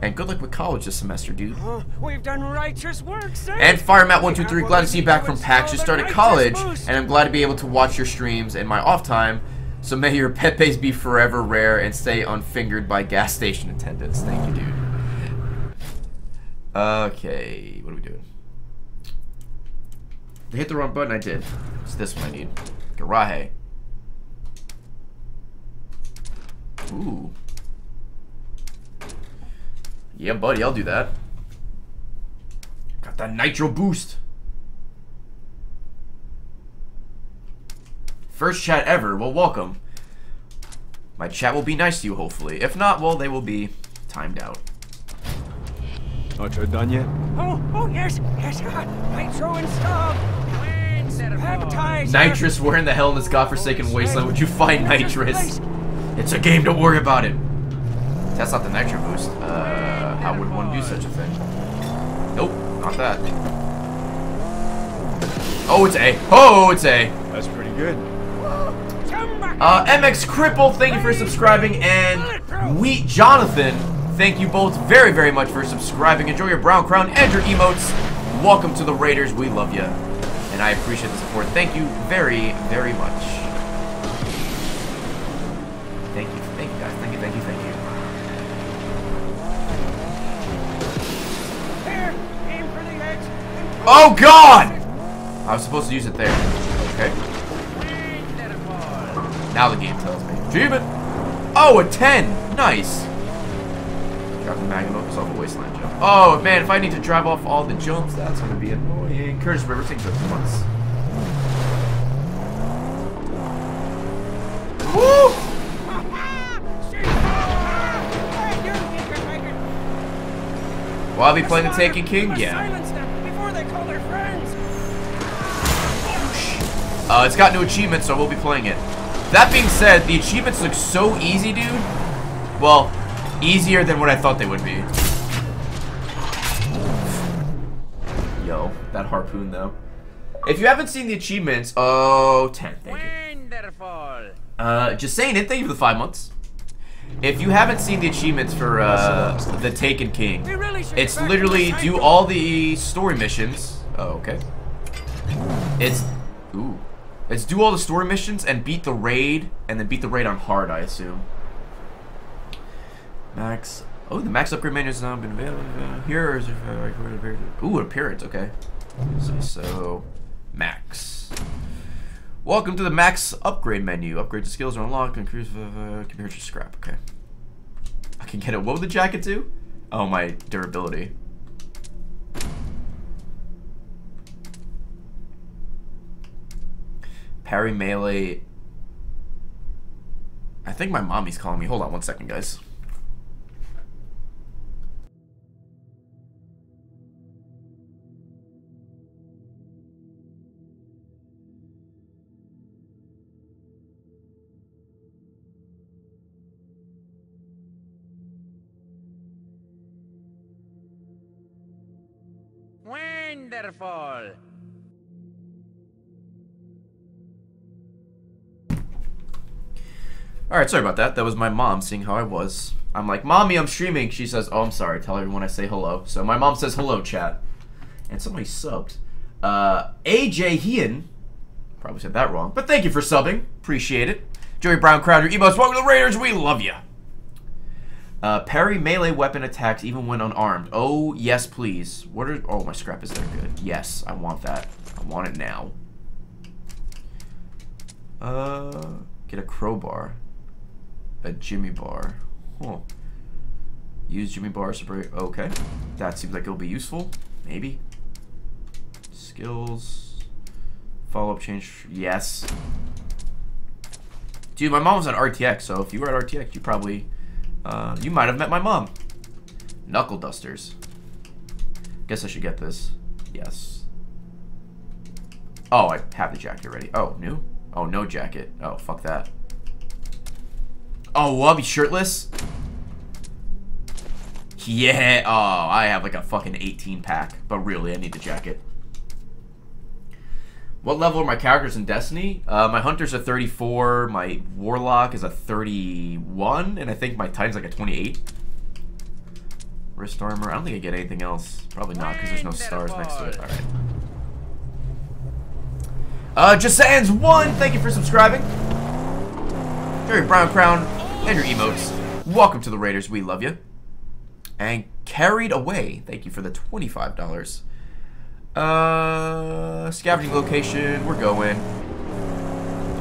and good luck with college this semester, dude. Oh, we've done righteous work, sir. And FireMat123, glad to see you back from PAX. Just started college, and and I'm glad to be able to watch your streams in my off time. So may your Pepe's be forever rare and stay unfingered by gas station attendants. Thank you, dude. Okay, what are we doing? I hit the wrong button, I did. It's this one I need. Garahe. Ooh. Yeah, buddy, I'll do that. Got that nitro boost. First chat ever. Well, welcome. My chat will be nice to you, hopefully. If not, well, they will be timed out. Nitro done yet? Oh, oh, yes, yes, uh, nitro installed. Baptized. Nitrous, where in the hell in this godforsaken wasteland would you find Nitrous? It's a game, don't worry about it. That's not the nitro boost. Uh, how would one do such a thing? Nope, not that. Oh, it's A. Oh, it's A. That's pretty good. Come. Uh, MX Cripple, thank you for subscribing, and Wheat Jonathan, thank you both very, very much for subscribing. Enjoy your brown crown and your emotes. Welcome to the Raiders. We love you, and I appreciate the support. Thank you very, very much. Thank you, thank you guys. Thank you, thank you, thank you. Oh God! I was supposed to use it there. Okay. Now the game tells me. Achievement! Oh, a 10! Nice! Drive the up off a wasteland jump. Oh, man, if I need to drive off all the jumps, that's gonna be annoying. Curtis River takes up once. Woo! Will I be playing the Taken King? Yeah. Silence them before they call their friends. Uh, it's got new achievements, so we'll be playing it. That being said, the achievements look so easy, dude. Well, easier than what I thought they would be. Yo, that harpoon, though. If you haven't seen the achievements, oh, 10, thank you. Wonderful. Uh, just saying it, thank you for the five months. If you haven't seen the achievements for, uh, the Taken King, it's get back to literally do all the story missions. Oh, okay. It's ooh, it's do all the story missions and beat the raid, and then beat the raid on hard. I assume. Max. Oh, the max upgrade menu has now been available. Here is uh, ooh, appearance. Okay. So, so max. Welcome to the max upgrade menu. Upgrade to skills are unlocked. Increase uh, compared to scrap. Okay. I can get it. What would the jacket do? Oh, my durability. Parry melee. I think my mommy's calling me. Hold on one second, guys. Wonderful. Alright, sorry about that. That was my mom seeing how I was. I'm like, Mommy, I'm streaming. She says, Oh, I'm sorry. Tell everyone I say hello. So my mom says hello, chat. And somebody subbed. Uh, AJ Hean. Probably said that wrong. But thank you for subbing. Appreciate it. Joey Brown Crowder, Emos, welcome to the Raiders. We love you. Uh, parry melee weapon attacks even when unarmed. Oh, yes, please. What are... Oh, my scrap is there. Good. Yes, I want that. I want it now. Uh, get a crowbar. A Jimmy bar. Huh. Use Jimmy bars to break... Okay. That seems like it'll be useful. Maybe. Skills. Follow-up change. Yes. Dude, my mom was at RTX, so if you were at RTX, you probably... Uh, you might have met my mom. Knuckle dusters. Guess I should get this. Yes. Oh, I have the jacket ready. Oh, new? Oh, no jacket. Oh, fuck that. Oh, will I be shirtless? Yeah. Oh, I have like a fucking 18 pack. But really, I need the jacket. What level are my characters in Destiny? Uh, my Hunter's a 34, my Warlock is a 31, and I think my Titan's like a 28. Wrist armor. I don't think I get anything else. Probably not, because there's no stars next to it. Alright. Uh, Jasans one, thank you for subscribing. Jerry Brown Crown, and your emotes. Welcome to the Raiders, we love you. And Carried Away, thank you for the $25. Uh, scavenging location, we're going.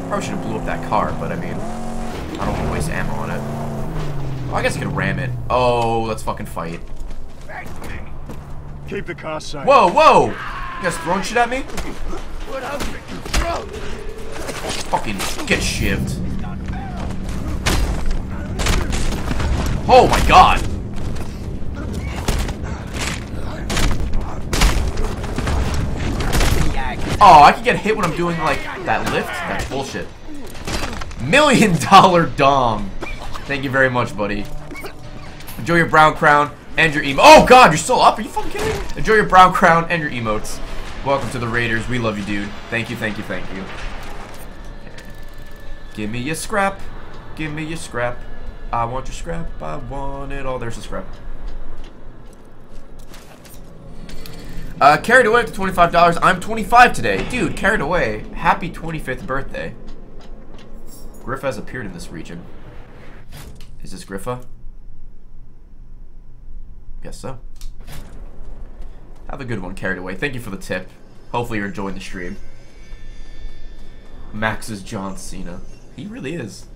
Probably should have blew up that car, but I mean, I don't want to waste ammo on it. Oh, I guess I could ram it. Oh, let's fucking fight. Keep the car safe. Whoa, whoa! You guys throwing shit at me? Fucking get shivved. Oh my god! Oh, I can get hit when I'm doing, like, that lift? That's bullshit. Million dollar Dom. Thank you very much, buddy. Enjoy your brown crown and your emo- Oh god, you're still up? Are you fucking kidding me? Enjoy your brown crown and your emotes. Welcome to the Raiders. We love you, dude. Thank you, thank you, thank you. Give me your scrap. Give me your scrap. I want your scrap. I want it all. There's the scrap. Uh, carried away up to $25. I'm 25 today. Dude, carried away. Happy 25th birthday. Griffa has appeared in this region. Is this Griffa? Guess so. Have a good one, carried away. Thank you for the tip. Hopefully you're enjoying the stream. Max is John Cena. He really is.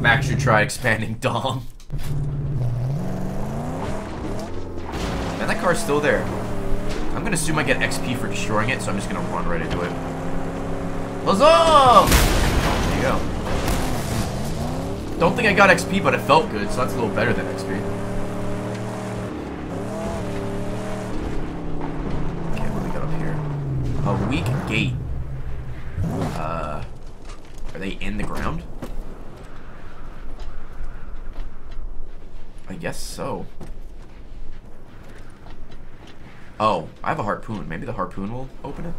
Max should try expanding Dom. Man, that car's still there. I'm gonna assume I get XP for destroying it, so I'm just gonna run right into it. Huzzah! There you go. Don't think I got XP, but it felt good, so that's a little better than XP. Okay, what do we got up here? A weak gate. Uh, are they in the ground? I guess so. Oh, I have a harpoon. Maybe the harpoon will open it?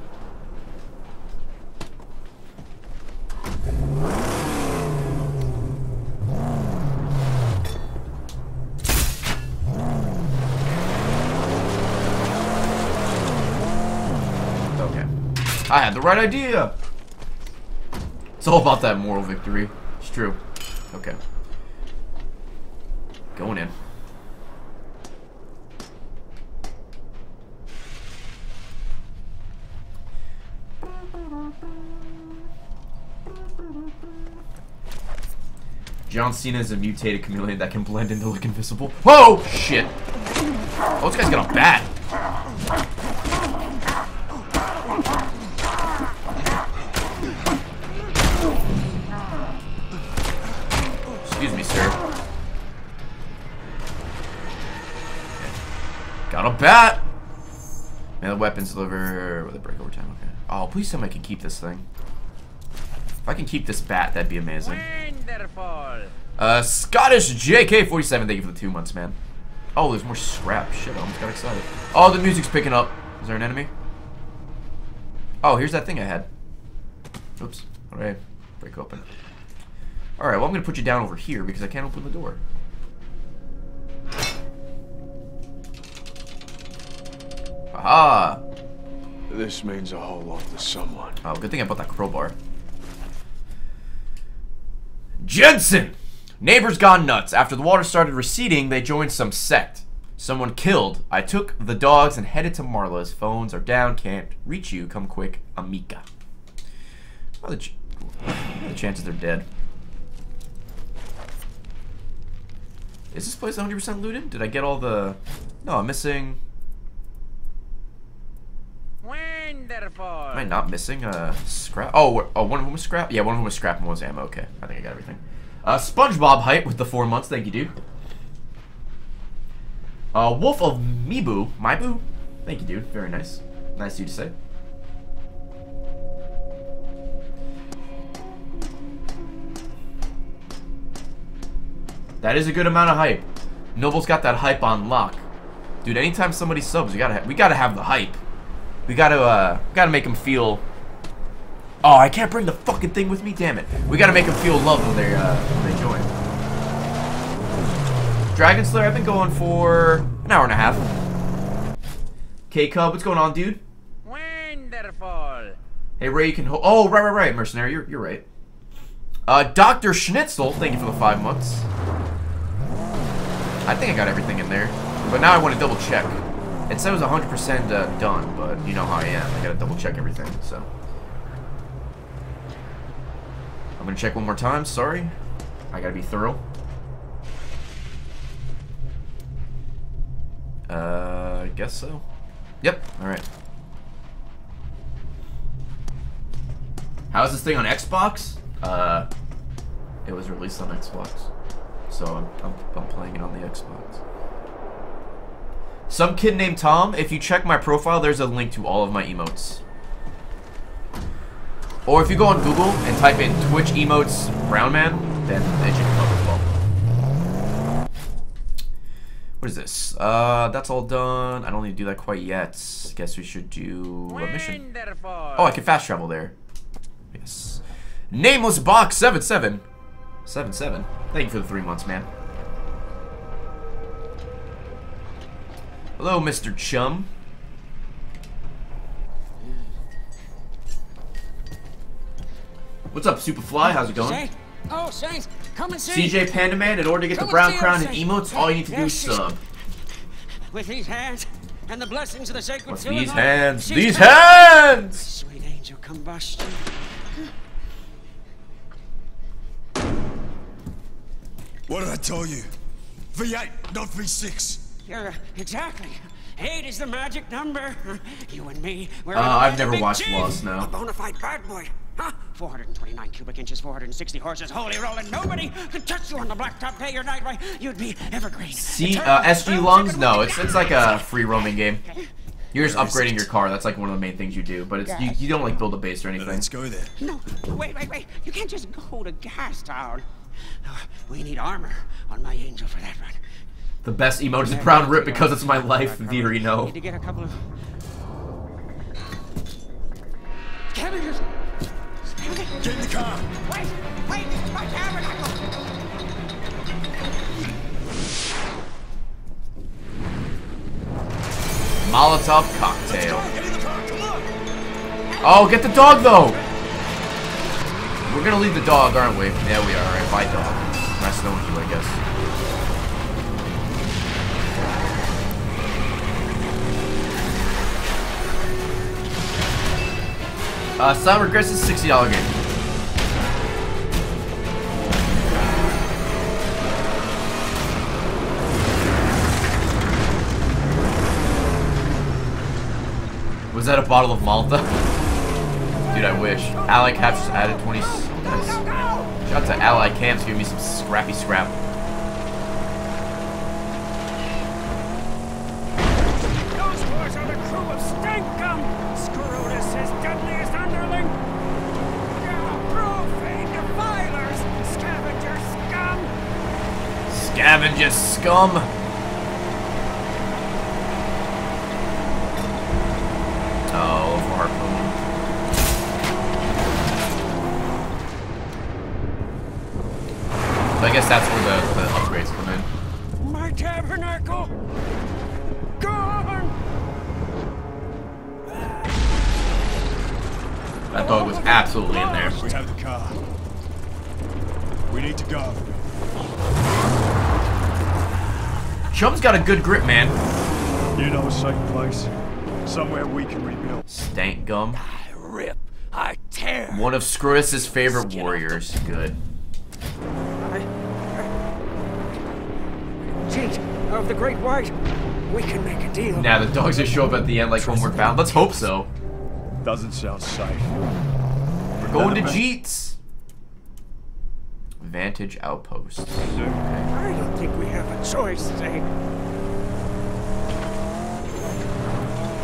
Okay. I had the right idea! It's all about that moral victory. It's true. Okay. Going in. John Cena is a mutated chameleon that can blend in to look invisible. Oh, shit. Oh, this guy's got a bat. Excuse me, sir. Got a bat! Man, the weapons deliver with a break over time. Okay. Oh, please tell me I can keep this thing. If I can keep this bat, that'd be amazing. Wonderful. Uh, Scottish JK47, thank you for the two months, man. Oh, there's more scrap. Shit, I almost got excited. Oh, the music's picking up. Is there an enemy? Oh, here's that thing I had. Oops. Alright. Break open. Alright, well, I'm gonna put you down over here because I can't open the door. Aha! This means a whole lot to someone. Oh, good thing I bought that crowbar. Jensen! Neighbors gone nuts. After the water started receding, they joined some sect. Someone killed. I took the dogs and headed to Marla's. Phones are down. Can't reach you. Come quick. Amika. The, ch the chances they're dead. Is this place 100% looted? Did I get all the... No, I'm missing... Wonderful. Am I not missing a scrap? Oh, oh, one of them was scrap? Yeah, one of them was scrap and one was ammo. Okay, I think I got everything. Uh, SpongeBob hype with the four months. Thank you, dude. Uh, Wolf of Mibu. Mibu? Thank you, dude. Very nice. Nice of you to say. That is a good amount of hype. Noble's got that hype on lock. Dude, anytime somebody subs, we gotta we gotta have the hype. We gotta uh gotta make them feel Oh, I can't bring the fucking thing with me, damn it. We gotta make them feel loved when they uh when they join. Dragon Slayer, I've been going for an hour and a half. K Cub, what's going on, dude? Wonderful. Hey Ray, you can hold Oh, right, right, right, mercenary, you're you're right. Uh Dr. Schnitzel, thank you for the five months. I think I got everything in there. But now I want to double check. It said it was 100% uh, done, but you know how I am. I gotta double check everything, so. I'm gonna check one more time, sorry. I gotta be thorough. Uh, I guess so. Yep, alright. How's this thing on Xbox? Uh, it was released on Xbox. So I'm, I'm, I'm playing it on the Xbox. Some kid named Tom, if you check my profile, there's a link to all of my emotes. Or if you go on Google and type in Twitch emotes Brown Man, then it should come up as well. What is this? Uh, that's all done. I don't need to do that quite yet. Guess we should do a mission. Oh, I can fast travel there. Yes. Nameless Box 77. 77. Thank you for the three months, man. Hello, Mr. Chum. What's up, Superfly? How's it going? Saint? Oh, Saint, come and see. CJ Pandaman, in order to get the brown crown and emotes, all you need to do is sub. With these hands and the blessings of the sacred With these hands, she's these come. hands! Sweet angel combustion. What did I tell you? V8, not V6. Yeah, exactly. Eight is the magic number. You and me, we're Uh, I've never watched G. Lost, no. A bona fide bad boy. Huh? 429 cubic inches, 460 horses, holy rolling. Nobody could touch you on the blacktop day or night. Why, you'd be evergreen. See, uh, SG lungs? No, it's it's like a free roaming game. You're just upgrading your car. That's like one of the main things you do. But it's you, you don't like build a base or anything. Let's go there. No, wait, wait, wait. You can't just go to Gas Town. Uh, We need armor on my angel for that run. The best emote is brown rip because it's my life. Theater, you know. Need to get a couple of. Kevin. Get in the car. Wait, wait, my tabernacle. Molotov cocktail. Get in the car, come on. Oh, get the dog though. We're gonna leave the dog, aren't we? Yeah, we are. All right, bye, dog. Nice knowing you, I guess. Uh, Silent Regrets is $60 game. Was that a bottle of Malta? Dude, I wish. Ally Caps just added 20. Nice. Shout out to Ally Camps giving me some scrappy scrap. Scavenger scum. Got a good grip, man. You know a safe place? Somewhere we can rebuild. Stank gum. I rip. I tear. One of Scrotus's favorite warriors. Good. Jeet of the Great White, we can make a deal. Now the dogs just show up at the end like Homeward Bound. Let's hope so. Doesn't sound safe. We're going to Jeets. Vantage Outpost. I don't think we have a choice, Zane.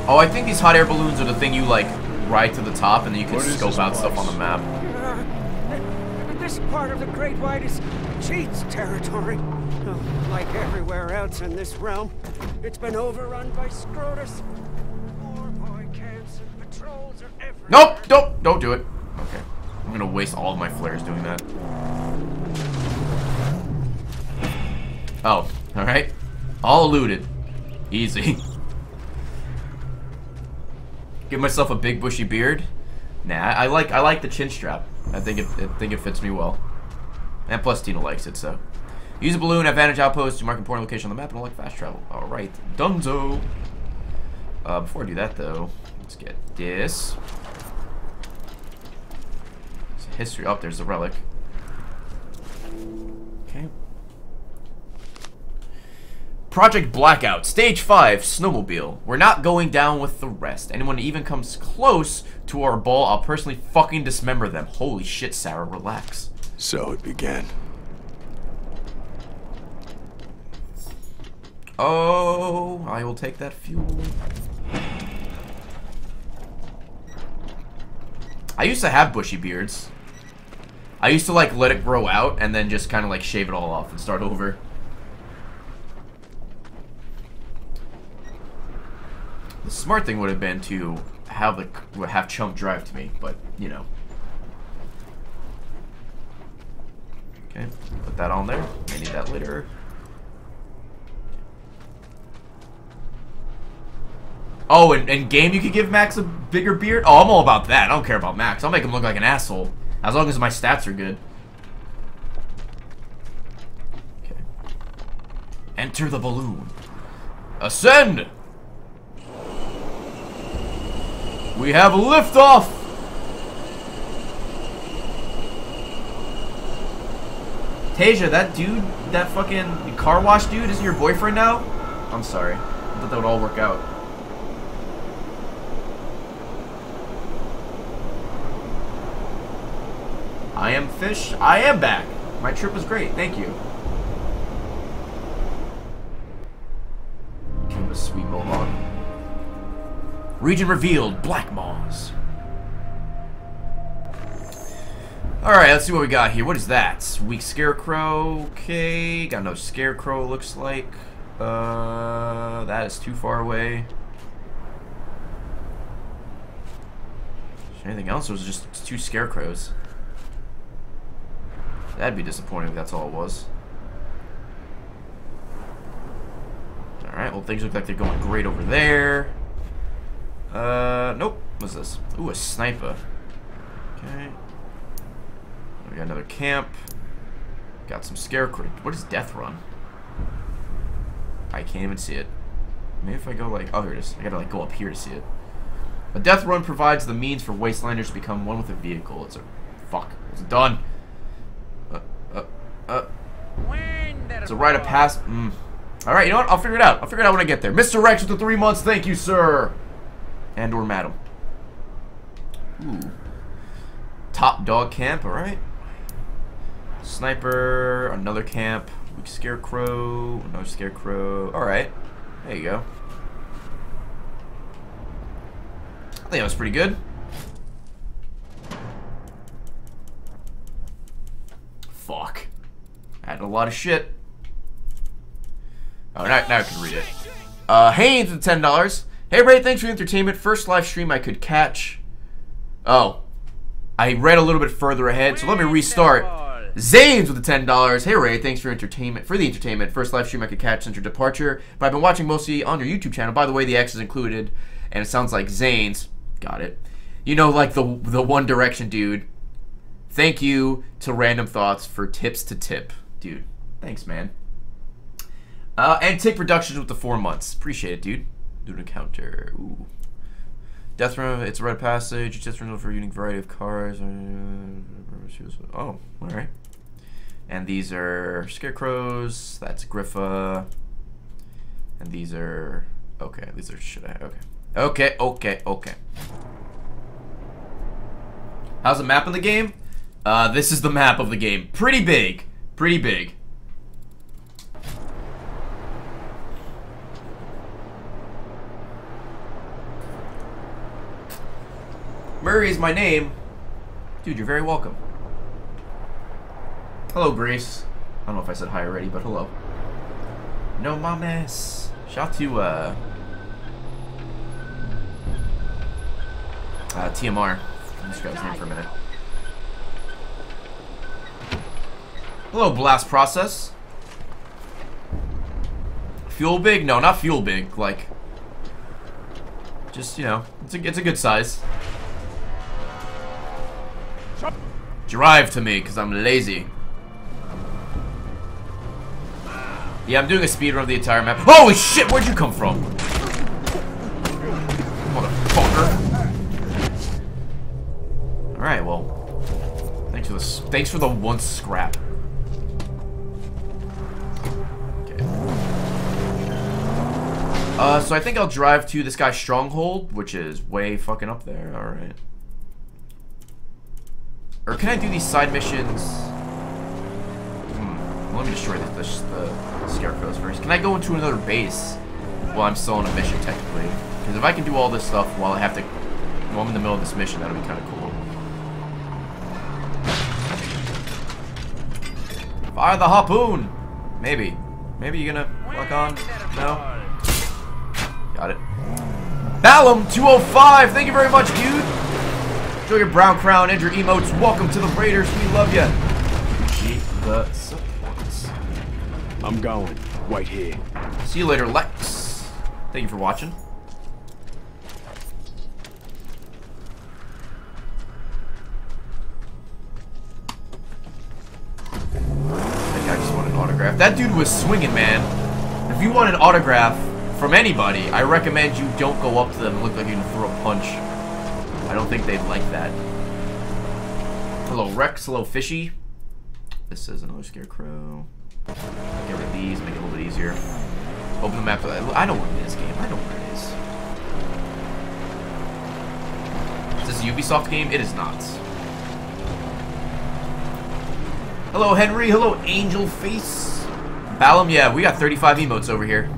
Oh, I think these hot air balloons are the thing you like ride to the top and then you can What is scope this out stuff on the map. Uh, this part of the Great White is Jeet's territory. Oh, like everywhere else in this realm, it's been overrun by Scrotus. War boy camps and patrols are everywhere. Nope, nope, don't do it. Okay. I'm gonna waste all of my flares doing that. Oh, alright. All looted. Easy. Give myself a big bushy beard. Nah, I like I like the chin strap. I think it I think it fits me well. And plus Tina likes it, so. Use a balloon, advantage outpost to mark important location on the map, and I like fast travel. Alright, dunzo. Uh, before I do that though, let's get this. It's history. Up there's the relic. Okay. Project Blackout, Stage 5, Snowmobile. We're not going down with the rest. Anyone even comes close to our ball, I'll personally fucking dismember them. Holy shit, Sarah, relax. So it began. Oh, I will take that fuel. I used to have bushy beards. I used to like let it grow out and then just kind of like shave it all off and start over. The smart thing would have been to have the have Chump drive to me, but you know. Okay, put that on there. I need that later. Oh, and, and game you could give Max a bigger beard? Oh, I'm all about that. I don't care about Max. I'll make him look like an asshole. As long as my stats are good. Okay. Enter the balloon. Ascend! We have a liftoff! Tasia, that dude, that fucking car wash dude, isn't your boyfriend now? I'm sorry. I thought that would all work out. I am Fish. I am back. My trip was great. Thank you. Of a sweet mohawk. Region revealed. Black Maws. Alright, let's see what we got here. What is that? Weak Scarecrow. Okay. Got no Scarecrow, looks like. Uh, that is too far away. Anything else? Or was it just two Scarecrows? That'd be disappointing if that's all it was. Alright, well things look like they're going great over there. Uh, nope. What's this? Ooh, a sniper. Okay. We got another camp. Got some scarecrow. What is death run? I can't even see it. Maybe if I go like, oh here it is. I gotta like go up here to see it. A death run provides the means for wastelanders to become one with a vehicle. It's a fuck. It's done. Uh, uh, uh. It's a rite of pass. Mm. All right, you know what? I'll figure it out. I'll figure it out when I get there. Mr. Rex with the three months. Thank you, sir. And or madam. Ooh. Top dog camp. All right. Sniper. Another camp. Weak scarecrow. Another scarecrow. All right. There you go. I think that was pretty good. Fuck. Added a lot of shit. Oh, now, now I can read it. Uh, Haynes with $10. Hey, Ray, thanks for the entertainment. First live stream I could catch. Oh. I read a little bit further ahead, so let me restart. Zanes with the $10. Hey, Ray, thanks for entertainment. For the entertainment. First live stream I could catch since your departure. But I've been watching mostly on your YouTube channel. By the way, the X is included. And it sounds like Zanes. Got it. You know, like the, the One Direction dude. Thank you to Random Thoughts for tips to tip. Dude, thanks, man. Uh, and Tick Productions with the four months. Appreciate it, dude. Do an encounter. Ooh. Death Run, it's a red passage. Death Run for a unique variety of cars. Oh, alright. And these are Scarecrows. That's Griffa. And these are... Okay, these are... Should I... Okay. Okay, okay, okay. How's the map in the game? Uh, this is the map of the game. Pretty big. Pretty big. Murray is my name. Dude, you're very welcome. Hello, Grace. I don't know if I said hi already, but hello. No mames. Shout out to, uh... Uh, TMR. Just got his name for a minute. Hello, Blast Process. Fuel big? No, not fuel big. Like, just, you know, it's a, it's a good size. Drive to me, because I'm lazy. Yeah, I'm doing a speedrun of the entire map. Holy shit, where'd you come from? Motherfucker. Alright, well. Thanks for the thanks for the one scrap. Uh, so I think I'll drive to this guy's stronghold, which is way fucking up there. Alright. Or can I do these side missions? Hmm. Let me destroy the, the, the scarecrows first. Can I go into another base while I'm still on a mission, technically? Because if I can do all this stuff while I have to... While I'm in the middle of this mission, that'll be kind of cool. Fire the harpoon! Maybe. Maybe you're gonna lock on? No? Got it. Ballum 205! Thank you very much, dude! Enjoy your brown crown and your emotes. Welcome to the Raiders. We love you. Appreciate the supports. I'm going. Wait here. See you later, Lex. Thank you for watching. That just wanted an autograph. That dude was swinging, man. If you want an autograph from anybody, I recommend you don't go up to them and look like you're gonna throw a punch. I don't think they'd like that. Hello, Rex. Hello, Fishy. This is another Scarecrow. Get rid of these, make it a little bit easier. Open the map. I know where it is, game. I know where it is. Is this a Ubisoft game? It is not. Hello, Henry. Hello, Angel Face. Ballum, yeah, we got 35 emotes over here.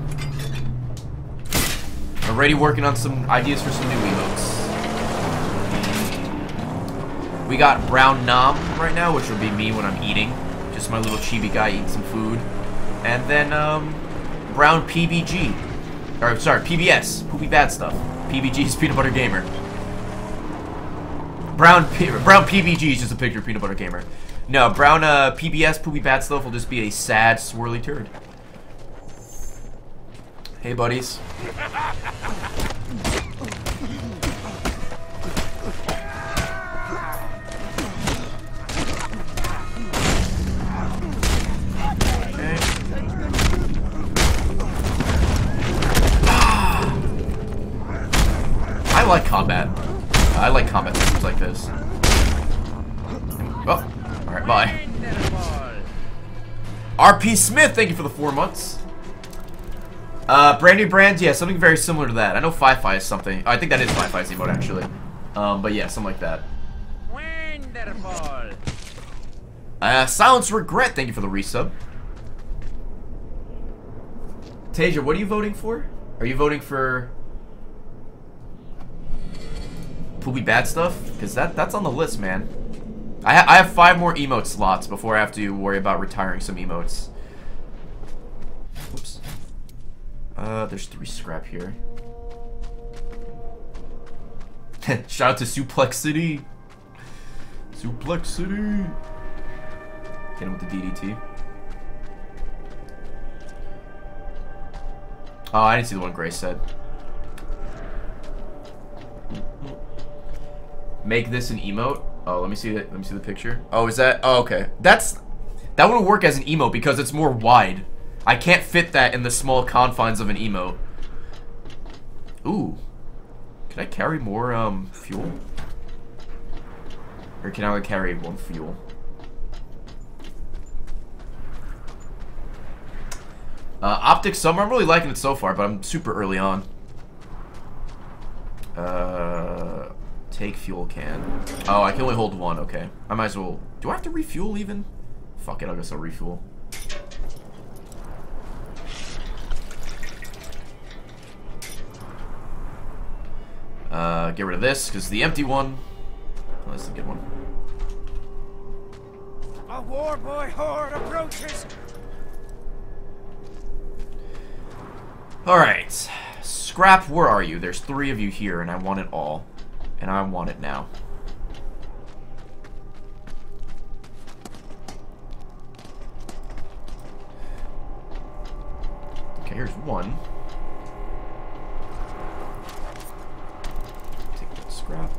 Already working on some ideas for some new emotes. We got Brown Nom right now, which will be me when I'm eating. Just my little chibi guy eating some food. And then, um, Brown PBG. Or, sorry, PBS. Poopy Bad Stuff. PBG is Peanut Butter Gamer. Brown P Brown PBG is just a picture of Peanut Butter Gamer. No, Brown uh, PBS Poopy Bad Stuff will just be a sad, swirly turd. Hey, buddies. Like combat. I like combat systems like this. Oh, alright, bye. RP Smith, thank you for the four months. Uh, brand new brand, yeah, something very similar to that. I know Fi-Fi is something. I think that is Fi-Fi's emote, actually. Um, but yeah, something like that. Wonderful. Uh, Silence Regret, thank you for the resub. Tasia, what are you voting for? Are you voting for poopy bad stuff? Because that that's on the list, man. I, ha I have five more emote slots before I have to worry about retiring some emotes. Oops. Uh, there's three scrap here. Shout out to Suplex City. Suplex City. Hit him with the DDT. Oh, I didn't see the one Grace said. Make this an emote. Oh, let me see it. Let me see the picture. Oh, is that? Oh, okay. That's that wouldn't work as an emote because it's more wide. I can't fit that in the small confines of an emote. Ooh. Can I carry more um fuel? Or can I only carry one fuel? Uh, Optic Summer, I'm really liking it so far, but I'm super early on. Uh, take fuel can. Oh, I can only hold one, okay. I might as well... Do I have to refuel even? Fuck it, I guess I'll refuel. Uh, get rid of this, because the empty one... Oh, this is a good one. A war boy horde approaches. Alright. Scrap, where are you? There's three of you here, and I want it all. And I want it now. Okay, here's one. Take that scrap.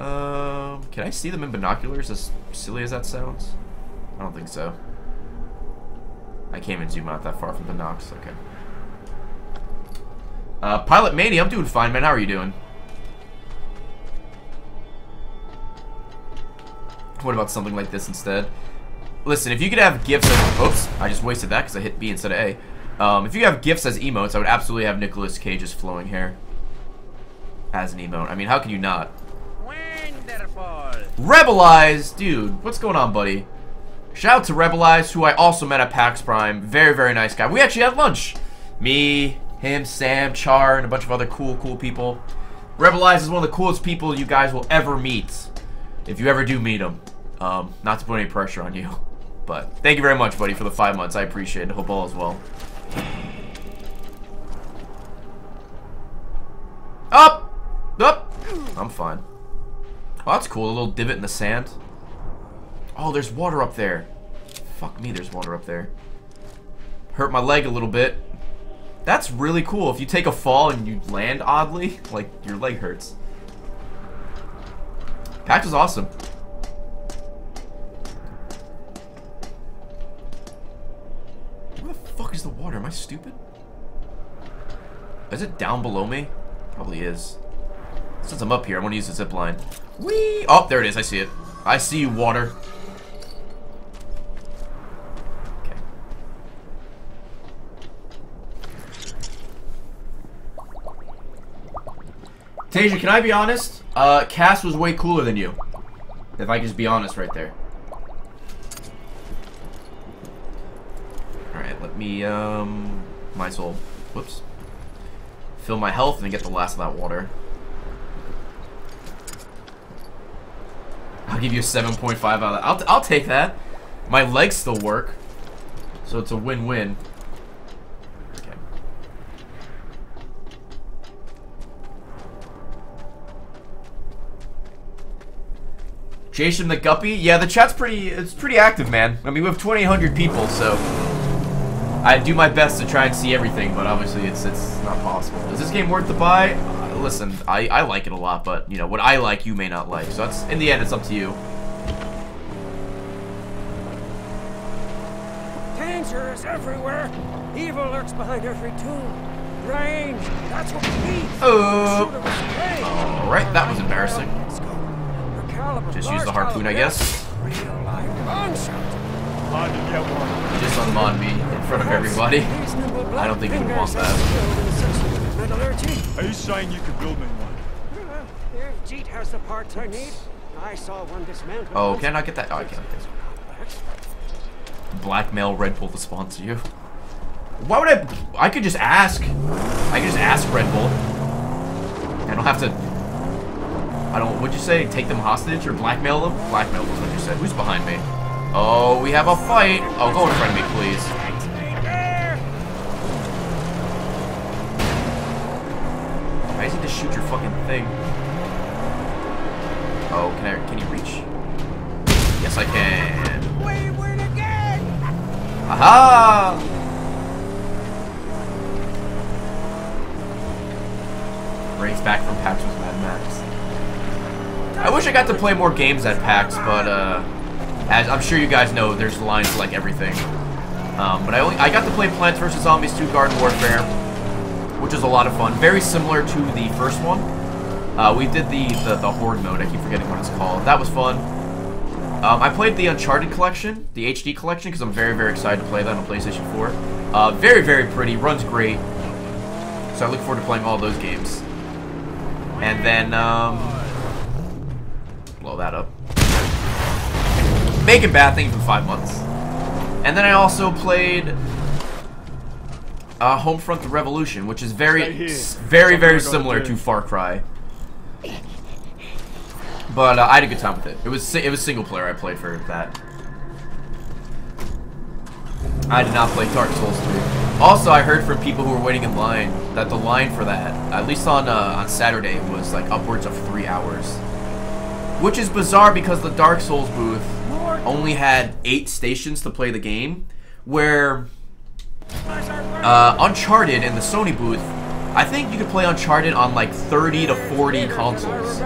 Um, can I see them in binoculars, as silly as that sounds? I don't think so. I can't even zoom out that far from the Nox. Okay. Uh, Pilot Mania, I'm doing fine, man. How are you doing? What about something like this instead? Listen, if you could have gifts as... Oops, I just wasted that because I hit B instead of A. Um, if you have gifts as emotes, I would absolutely have Nicolas Cage's flowing hair as an emote. I mean, how can you not? Wonderful. Rebelize! Dude, what's going on, buddy? Shout out to Rebelize, who I also met at PAX Prime. Very, very nice guy. We actually had lunch. Me, him, Sam, Char, and a bunch of other cool, cool people. Rebelize is one of the coolest people you guys will ever meet. If you ever do meet him. Um, not to put any pressure on you. But thank you very much, buddy, for the five months. I appreciate it. Hope all is well. Up! Up! I'm fine. Oh, that's cool. A little divot in the sand. Oh, there's water up there. Fuck me, there's water up there. Hurt my leg a little bit. That's really cool. If you take a fall and you land oddly, like, your leg hurts. Patch is awesome. Where the fuck is the water? Am I stupid? Is it down below me? Probably is. Since I'm up here, I want to use the zip line. Whee! Oh, there it is. I see it. I see you, water. Okay. Tasia, can I be honest? Uh, Cass was way cooler than you. If I just be honest right there. Alright, let me, um... My soul. Whoops. Fill my health and get the last of that water. I'll give you a 7.5 out of that. I'll, I'll take that. My legs still work. So it's a win-win. Okay. Jason the Guppy? Yeah, the chat's pretty, it's pretty active, man. I mean, we have 2,800 people, so... I do my best to try and see everything, but obviously it's it's not possible. Is this game worth the buy? Uh, listen, I, I like it a lot, but, you know, what I like, you may not like. So that's, in the end, it's up to you. Danger is everywhere. Evil lurks behind every tomb. Range, that's what we need. Oh. Alright, that was embarrassing. Let's go. Her caliber, Just use the harpoon, I guess. Real. Hard to get one. Just unmod me in front of everybody. I don't think you would want that. and skilled in metallurgy. Are you saying you could build me one? If Jeet has the parts I need, I saw one dismantled. Oh, can I not get that? Oh, I can't. Blackmail Red Bull to sponsor you. Why would I? I could just ask. I could just ask Red Bull. I don't have to. I don't. What'd you say? Take them hostage or blackmail them? Blackmail was what you said. Who's behind me? Oh, we have a fight. Oh, go in front of me, please. Why does he just shoot your fucking thing? Oh, can I? Can you reach? Yes, I can. Win again! Aha! Brings back from PAX with Mad Max. I wish I got to play more games at PAX, but uh, as I'm sure you guys know, there's lines like everything. Um, but I only I got to play Plants vs Zombies 2: Garden Warfare, which was a lot of fun. Very similar to the first one. Uh, we did the, the the Horde mode. I keep forgetting what it's called. That was fun. Um, I played the Uncharted collection, the HD collection, because I'm very, very excited to play that on PlayStation 4. Uh, very, very pretty, runs great. So I look forward to playing all those games. And then, um, blow that up. Making bad things for five months. And then I also played uh, Homefront: The Revolution, which is very, very, very similar to Far Cry. But uh, I had a good time with it. It was it was single player. I played for that. I did not play Dark Souls 3. Also, I heard from people who were waiting in line that the line for that, at least on uh, on Saturday, was like upwards of three hours, which is bizarre because the Dark Souls booth only had eight stations to play the game, where uh, Uncharted in the Sony booth, I think you could play Uncharted on like 30 to 40 consoles.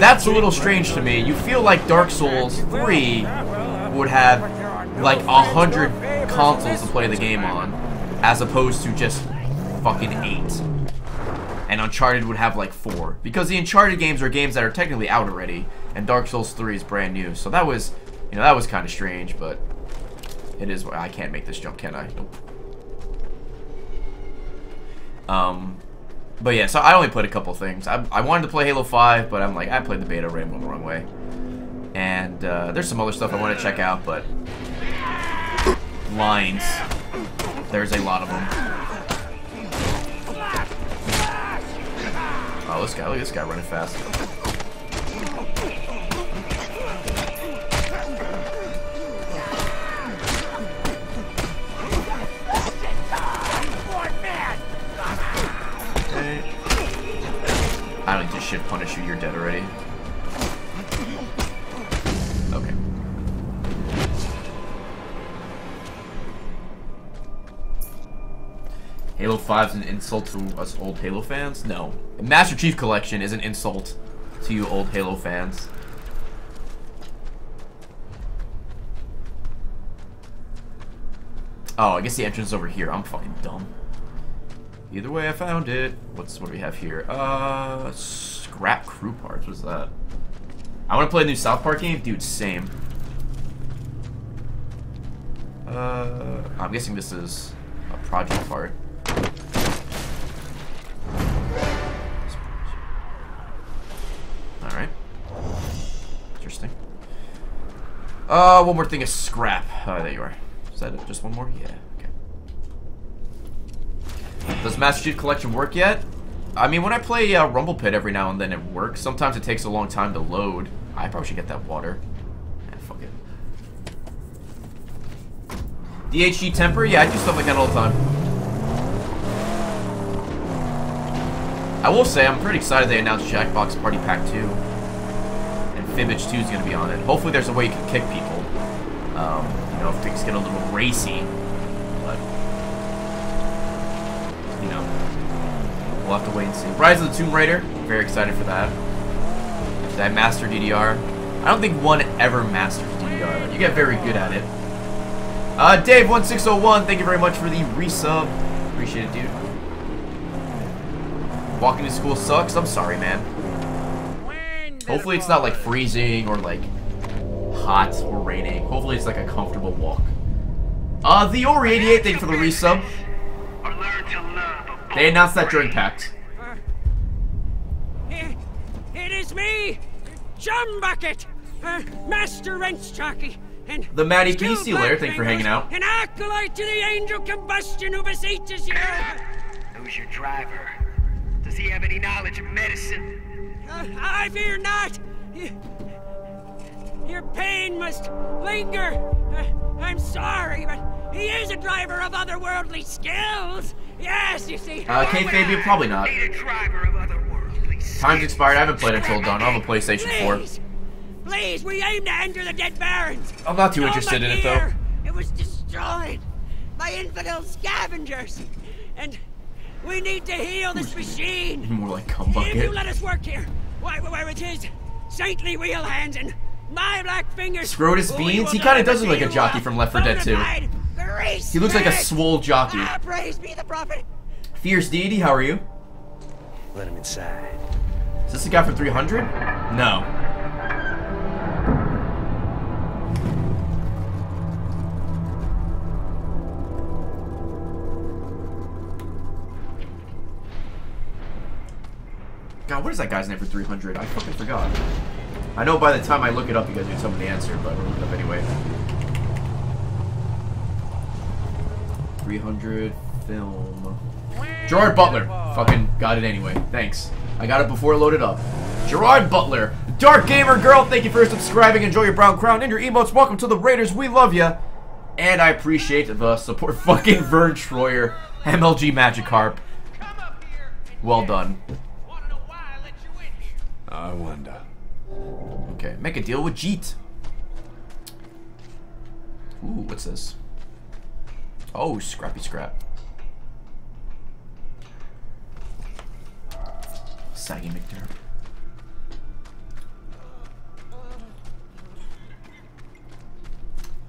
That's a little strange to me. You feel like Dark Souls 3 would have like a hundred consoles to play the game on, as opposed to just fucking eight. And Uncharted would have like four. Because the Uncharted games are games that are technically out already, and Dark Souls 3 is brand new. So that was, you know, that was kind of strange, but it is. I can't make this jump, can I? Nope. Um, but yeah, so I only played a couple things. I, I wanted to play Halo 5, but I'm like, I played the beta, ran one the wrong way. And uh, there's some other stuff I want to check out, but lines. There's a lot of them. Oh, this guy, look at this guy running fast. Shit punish you, you're dead already. Okay. Halo 5 is an insult to us old Halo fans? No. Master Chief Collection is an insult to you old Halo fans. Oh, I guess the entrance is over here. I'm fucking dumb. Either way, I found it. What's what do we have here? Uh, scrap crew parts. What's that? I want to play a new South Park game, dude. Same. Uh, I'm guessing this is a project part. All right. Interesting. Uh, one more thing is scrap. Oh, there you are. Is that? Just one more? Yeah. Okay. Does Master Chief Collection work yet? I mean, when I play uh, Rumble Pit every now and then, it works. Sometimes it takes a long time to load. I probably should get that water. Yeah, fuck it. DHG temper? Yeah, I do stuff like that all the time. I will say, I'm pretty excited they announced Jackbox Party Pack 2. And Fibbage 2 is going to be on it. Hopefully there's a way you can kick people. Um, you know, if things get a little racy. But, you know, we'll have to wait and see. Rise of the Tomb Raider, very excited for that. Did I master DDR? I don't think one ever masters DDR. You get very good at it. Uh, Dave1601, thank you very much for the resub. Appreciate it, dude. Walking to school sucks? I'm sorry, man. Hopefully it's not like freezing or like hot or raining. Hopefully it's like a comfortable walk. Uh, the Ori 88, thank you for the resub. They announced that during PAX. It, it is me, Chumbucket, uh, Master Wrench Jockey, and The Matty P. Stu See you later, thank for hanging out. An acolyte to the angel combustion who beseeches you. Who's your driver? Does he have any knowledge of medicine? Uh, I fear not. Y- Your pain must linger. Uh, I'm sorry, but he is a driver of otherworldly skills. Yes, you see. Uh, K Fabian, probably not. A driver of otherworldly Time's expired. I haven't played until dawn. I have a PlayStation 4. Please, please, we aim to enter the Dead Barrens. I'm not too All interested in it, though. gear, It was destroyed by infidel scavengers, and we need to heal this machine. More like cum If you let us work here, why, why with his saintly wheel hands and my black fingers. Scrotus we Beans? He kinda does look like a jockey from Left 4 Dead 2. bona fide grease He looks like a spirit. swole jockey. Ah, praise be the prophet. Fierce Deity, how are you? Let him inside. Is this the guy from 300? No. God, what is that guy's name for 300? I fucking forgot. I know by the time I look it up, you guys will tell me the answer, but we'll look it up anyway. 300 film. Gerard Butler. Fucking got it anyway. Thanks. I got it before it loaded up. Gerard Butler. Dark Gamer Girl, thank you for subscribing. Enjoy your brown crown and your emotes. Welcome to the Raiders. We love you. And I appreciate the support. Fucking Vern Troyer. MLG Magikarp. Well done. I wonder. Okay, make a deal with Jeet. Ooh, what's this? Oh, Scrappy Scrap. Saggy McDermott.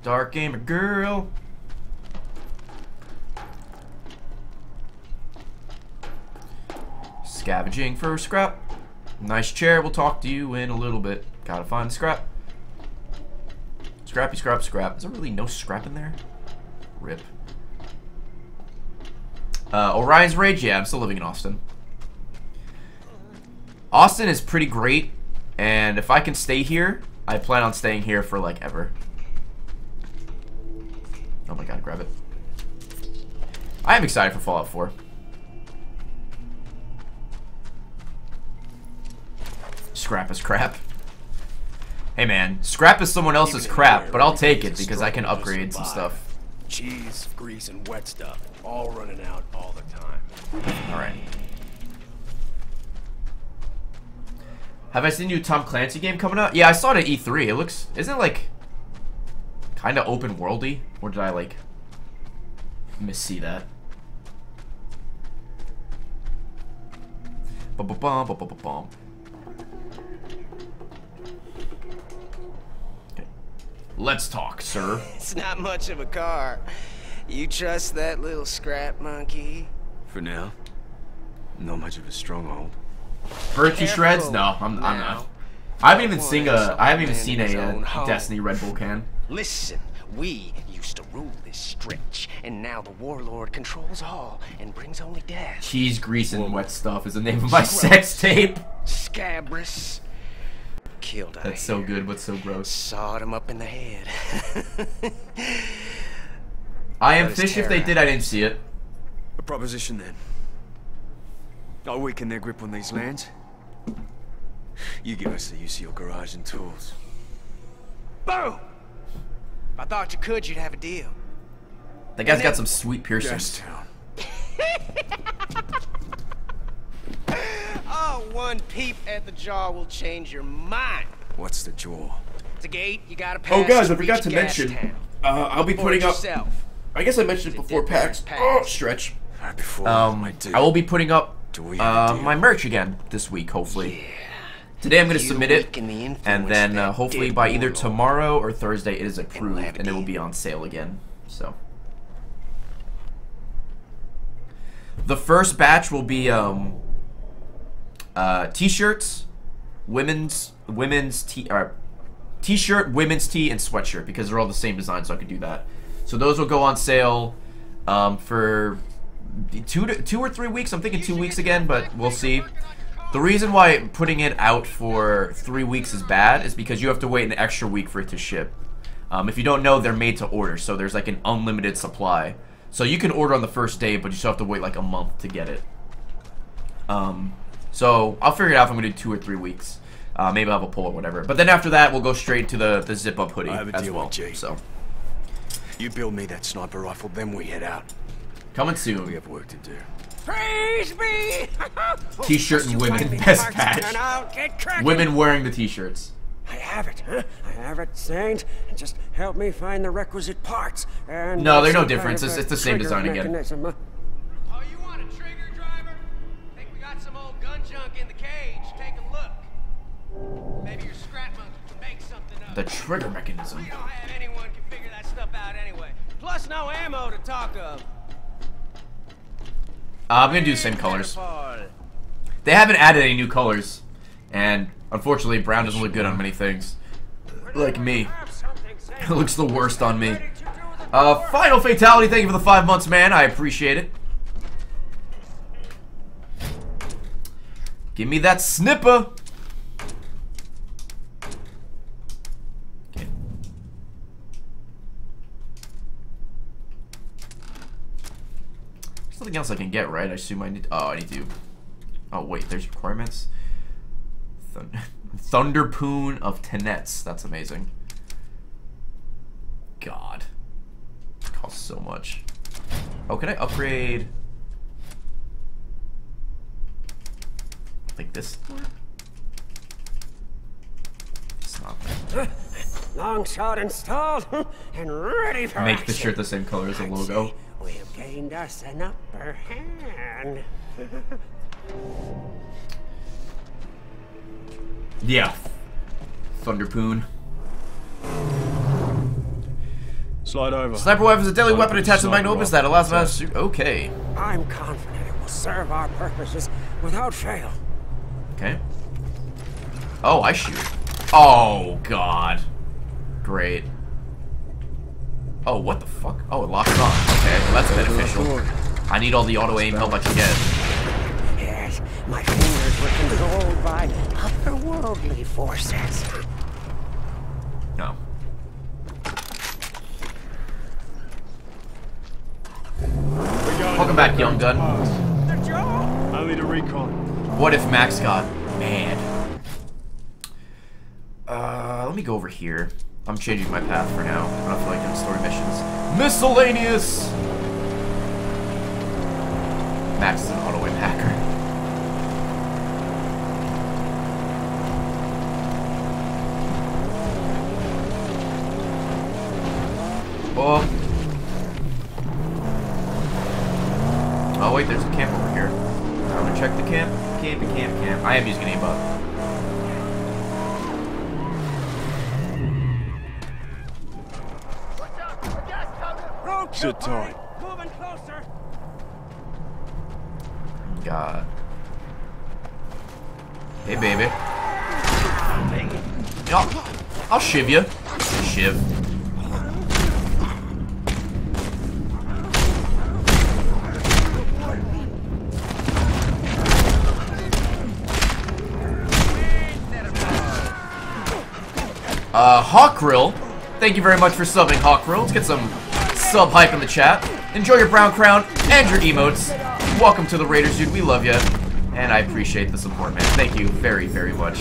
Dark Gamer Girl. Scavenging for scrap. Nice chair. We'll talk to you in a little bit. Gotta find scrap. Scrappy, scrap, scrap. Is there really no scrap in there? Rip. Uh, Orion's Rage. Yeah, I'm still living in Austin. Austin is pretty great, and if I can stay here, I plan on staying here for like ever. Oh my god, grab it. I am excited for Fallout 4. Scrap is crap. Hey man, scrap is someone else's crap, but I'll take it because I can upgrade some stuff. Cheese, grease, and wet stuff. All running out all the time. Alright. Have I seen new Tom Clancy game coming out? Yeah, I saw it at E3. It looks... Isn't it like... Kind of open worldy? Or did I like... Miss-see that? Ba-ba-bum, ba-ba-ba-bum. Okay. Let's talk, sir. It's not much of a car. You trust that little scrap monkey? For now, not much of a stronghold. Virtue shreds? No, I'm, I'm not. I haven't even seen a. I haven't even seen in a, uh. Destiny Red Bull can. Listen, we used to rule this stretch, and now the warlord controls all and brings only death. Cheese, grease, and wet stuff is the name of my sex tape. Scabrous. Killed I That's so good. What's so gross? Sawed him up in the head. I am fish. If they did, I didn't see it. A proposition then. I'll weaken their grip on these lands. You give us the use of your garage and tools. Boom! If I thought you could, you'd have a deal. That guy's got some sweet piercings. Gastown. Oh, one peep at the jaw will change your mind. What's the jaw? It's a gate you gotta pass. Oh, guys, I forgot to mention. Uh, I'll be putting up. yourself. I guess I mentioned it before dead PAX. Oh, stretch. Right before Um, I do. I will be putting up Do we uh, my merch again this week, hopefully. Yeah. Today I'm going to You submit it, the and then uh, hopefully by either warlord. tomorrow or Thursday it is approved, have and it will be on sale again. So the first batch will be um, uh, t-shirts, women's women's t or t-shirt, women's tee, and sweatshirt because they're all the same design, so I could do that. So those will go on sale um, for two to, two or three weeks. I'm thinking two weeks again, but we'll see. The reason why putting it out for three weeks is bad is because you have to wait an extra week for it to ship. Um, if you don't know, they're made to order, so there's like an unlimited supply. So you can order on the first day, but you still have to wait like a month to get it. Um, so I'll figure it out if I'm gonna do two or three weeks. Uh, maybe I'll have a poll or whatever. But then after that, we'll go straight to the the zip up hoodie I have a as deal well. with Jay. So You build me that sniper rifle, then we head out. coming soon. We have work to do. Praise me! T-shirt and You women, best parts patch. And I'll get cracking. Women wearing the t-shirts. I have it, huh? I have it, Saint. Just help me find the requisite parts. And No, there's no some kind difference. It's- it's the same design again. mechanism, junk in the cage? Take a look. Maybe your scrap monkey can make something up. The trigger mechanism. We don't have anyone can figure that stuff out anyway. Plus, no ammo to talk of. Uh, I'm gonna do the same colors. They haven't added any new colors, and unfortunately, brown doesn't look good on many things. Like me, it looks the worst on me. Uh, final fatality. Thank you for the five months, man. I appreciate it. Give me that snipper. Okay. There's nothing else I can get, right? I assume I need. Oh, I need to. Oh wait, there's requirements. Thun Thunderpoon of Tenets. That's amazing. God, it costs so much. Oh, can I upgrade? Like this? It's. Long shot installed and ready for Make the shirt the same color as the logo. We've gained us an upper hand. Yeah. Thunderpoon. Slide over. Sniper weapon is a deadly Slide weapon attached to the Sniper magnum opus that allows us to. Okay. I'm confident it will serve our purposes without fail. Okay. Oh, I shoot. Oh, God. Great. Oh, what the fuck? Oh, it locks on. Okay, well, that's beneficial. I need all the auto aim help I can get. Yes, my fingers were controlled by otherworldly forces. No. Welcome back, young gun. I need a recon. What if Max got mad? Uh, let me go over here. I'm changing my path for now. I don't feel like doing story missions. Miscellaneous! Max is an auto aim hacker. Oh Thank you very much for subbing, Hawkrill. Let's get some sub hype in the chat. Enjoy your brown crown and your emotes. Welcome to the Raiders, dude. We love you. And I appreciate the support, man. Thank you very, very much.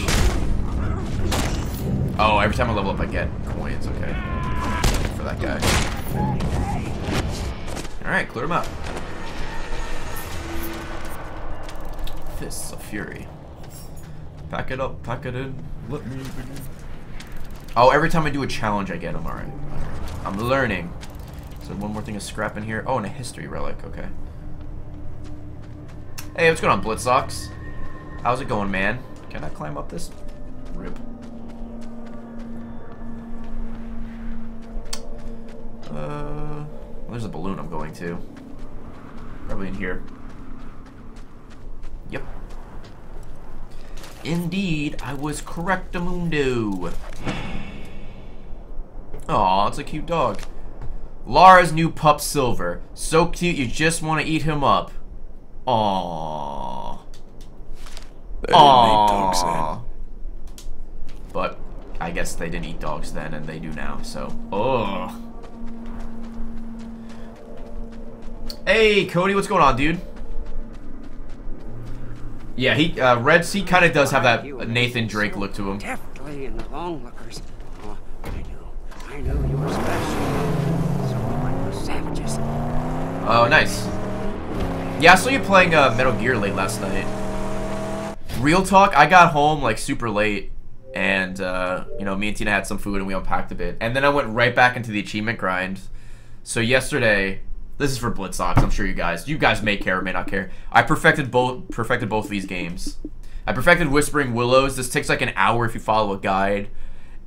Oh, every time I level up, I get coins. Okay. For that guy. Alright, clear him out. Fists of Fury. Pack it up, pack it in. Let me begin. Oh, every time I do a challenge, I get them. Alright. I'm learning. So one more thing is scrap in here. Oh, and a history relic. Okay. Hey, what's going on, Blitzox? How's it going, man? Can I climb up this? Rip. Uh, well, there's a balloon I'm going to. Probably in here. Yep. Indeed, I was correctamundo. Aw, it's a cute dog. Lara's new pup Silver. So cute you just want to eat him up. Aww. They didn't eat dogs Aww. But I guess they didn't eat dogs then, and they do now. So, ugh. Hey, Cody, what's going on, dude? Yeah, he uh, Reds. He kind of does have that Nathan Drake look to him. Deftly in the onlookers. Oh, I knew. I knew you were special. So was savages. Oh, nice. Yeah, I saw you playing uh, Metal Gear late last night. Real talk, I got home like super late, and uh, you know, me and Tina had some food and we unpacked a bit, and then I went right back into the achievement grind. So yesterday, this is for Blitzox. I'm sure you guys, you guys may care or may not care. I perfected both, perfected both these games. I perfected Whispering Willows. This takes like an hour if you follow a guide,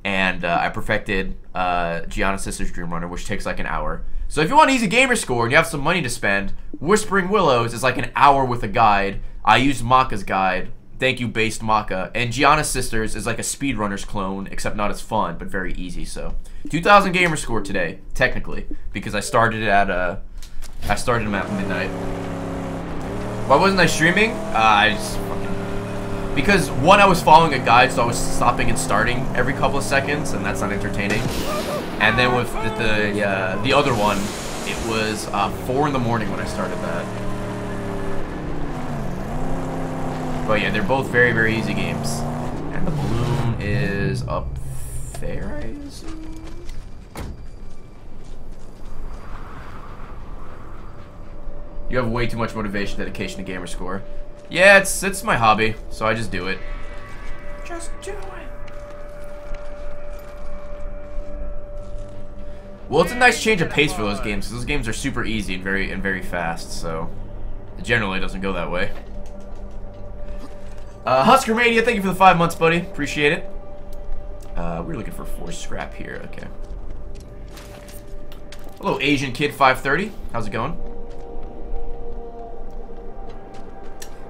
and uh, I perfected uh, Giana Sisters Dream Runner, which takes like an hour. So if you want an easy gamer score and you have some money to spend, Whispering Willows is like an hour with a guide. I used Maka's guide. Thank you, based Maka. And Giana Sisters is like a speedrunner's clone, except not as fun, but very easy. So 2,000 gamer score today, technically, because I started at uh, I started them at midnight. Why wasn't I streaming? Uh, I just fucking because one I was following a guide, so I was stopping and starting every couple of seconds, and that's not entertaining. And then with the the, uh, the other one, it was uh, four in the morning when I started that. But yeah, they're both very very easy games. And the balloon is up there, I assume. You have way too much motivation, dedication to gamer score. Yeah, it's it's my hobby, so I just do it. Just do it. Well, it's a nice change of pace for those games. Those games are super easy and very and very fast, so it generally doesn't go that way. Uh, Husker Mania, thank you for the five months, buddy. Appreciate it. Uh, we're looking for four scrap here. Okay. Hello, Asian Kid 530. How's it going?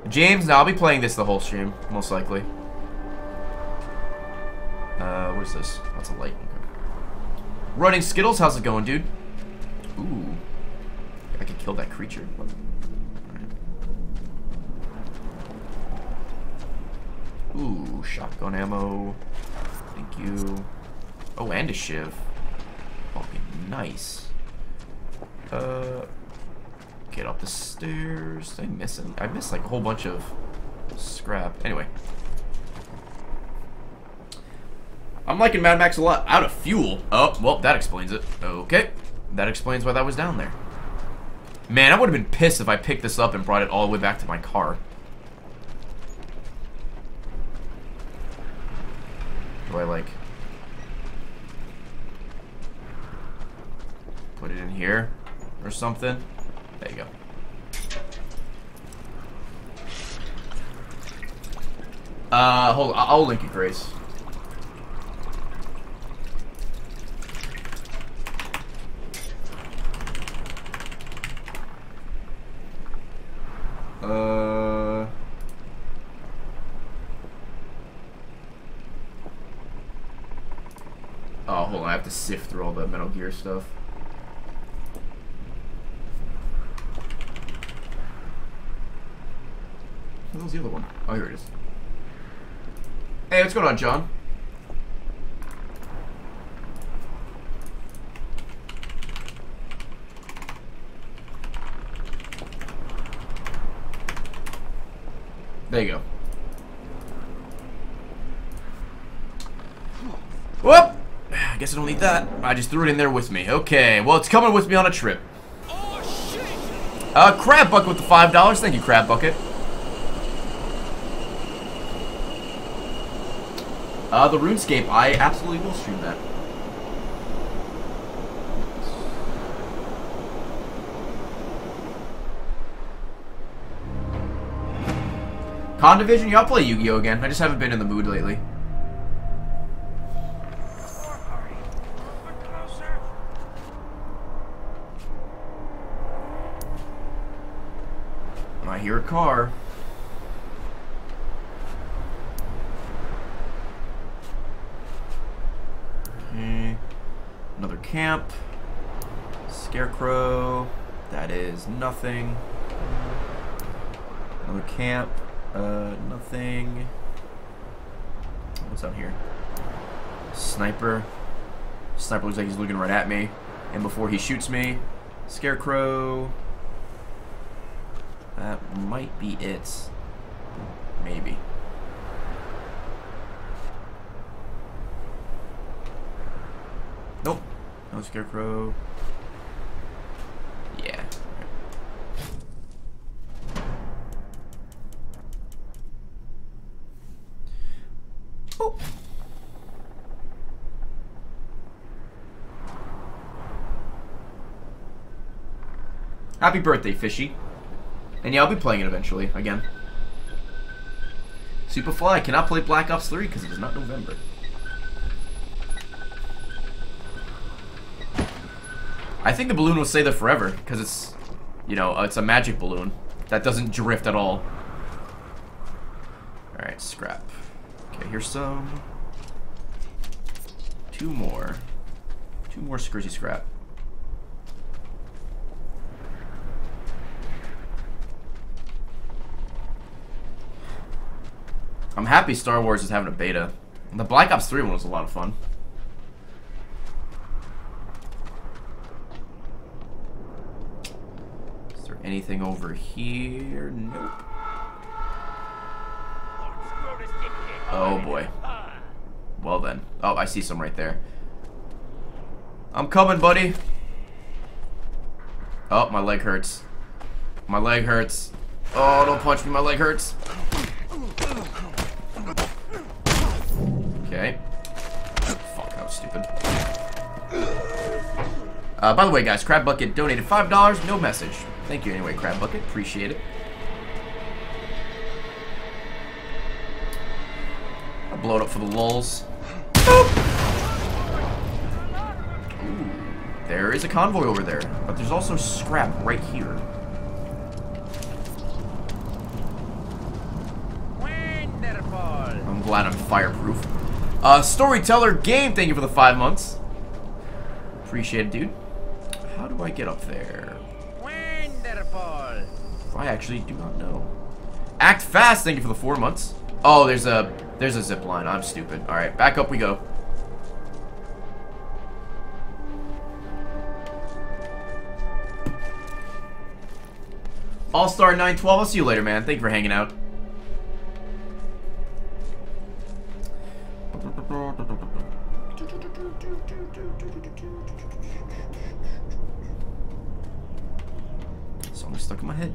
James, now I'll be playing this the whole stream, most likely. Uh, what is this? That's a light. Running Skittles, how's it going, dude? Ooh. I could kill that creature. Ooh, shotgun ammo. Thank you. Oh, and a shiv. Fucking nice. Uh, get up the stairs. Did I miss any? I missed like a whole bunch of scrap. Anyway. I'm liking Mad Max a lot. Out of fuel. Oh, well, that explains it. Okay. That explains why that was down there. Man, I would have been pissed if I picked this up and brought it all the way back to my car. Do I, like... Put it in here? Or something? There you go. Uh, hold on. I'll link it, Grace. Uh... Oh, hold on. I have to sift through all the Metal Gear stuff. Where's the other one? Oh, here it is. Hey, what's going on, John? There you go. Whoop! I guess I don't need that. I just threw it in there with me. Okay, well, it's coming with me on a trip. Oh shit! Uh, Crab Bucket with the $5. Thank you, Crab Bucket. Uh, the RuneScape, I absolutely will stream that. Con Division, yeah, I'll play Yu-Gi-Oh! again. I just haven't been in the mood lately. I hear a car. Camp. Scarecrow. That is nothing. Another camp. Uh, nothing. What's down here? Sniper. Sniper looks like he's looking right at me. And before he shoots me, Scarecrow. That might be it. Maybe. Nope. No Scarecrow. Yeah. Oh. Happy birthday, Fishy. And yeah, I'll be playing it eventually, again. Superfly cannot play Black Ops 3 because it is not November. I think the balloon will stay there forever because it's, you know, it's a magic balloon that doesn't drift at all. Alright, scrap. Okay, here's some. Two more. Two more scrizzy scrap. I'm happy Star Wars is having a beta. The Black Ops 3 one was a lot of fun. Is there anything over here? Nope. Oh boy. Well then. Oh, I see some right there. I'm coming, buddy. Oh, my leg hurts. My leg hurts. Oh, don't punch me. My leg hurts. Okay. Fuck, that was stupid. Uh, by the way, guys, Crab Bucket donated $5. No message. Thank you anyway, Crab Bucket. Appreciate it. I'll blow it up for the lulls. Ooh, there is a convoy over there, but there's also scrap right here. I'm glad I'm fireproof. Uh, Storyteller Game, thank you for the five months. Appreciate it, dude. How do I get up there? I actually do not know. Act fast, thank you for the four months. Oh, there's a there's a zip line. I'm stupid. All right, back up we go. All Star 912. I'll see you later, man. Thank you for hanging out. Song stuck in my head.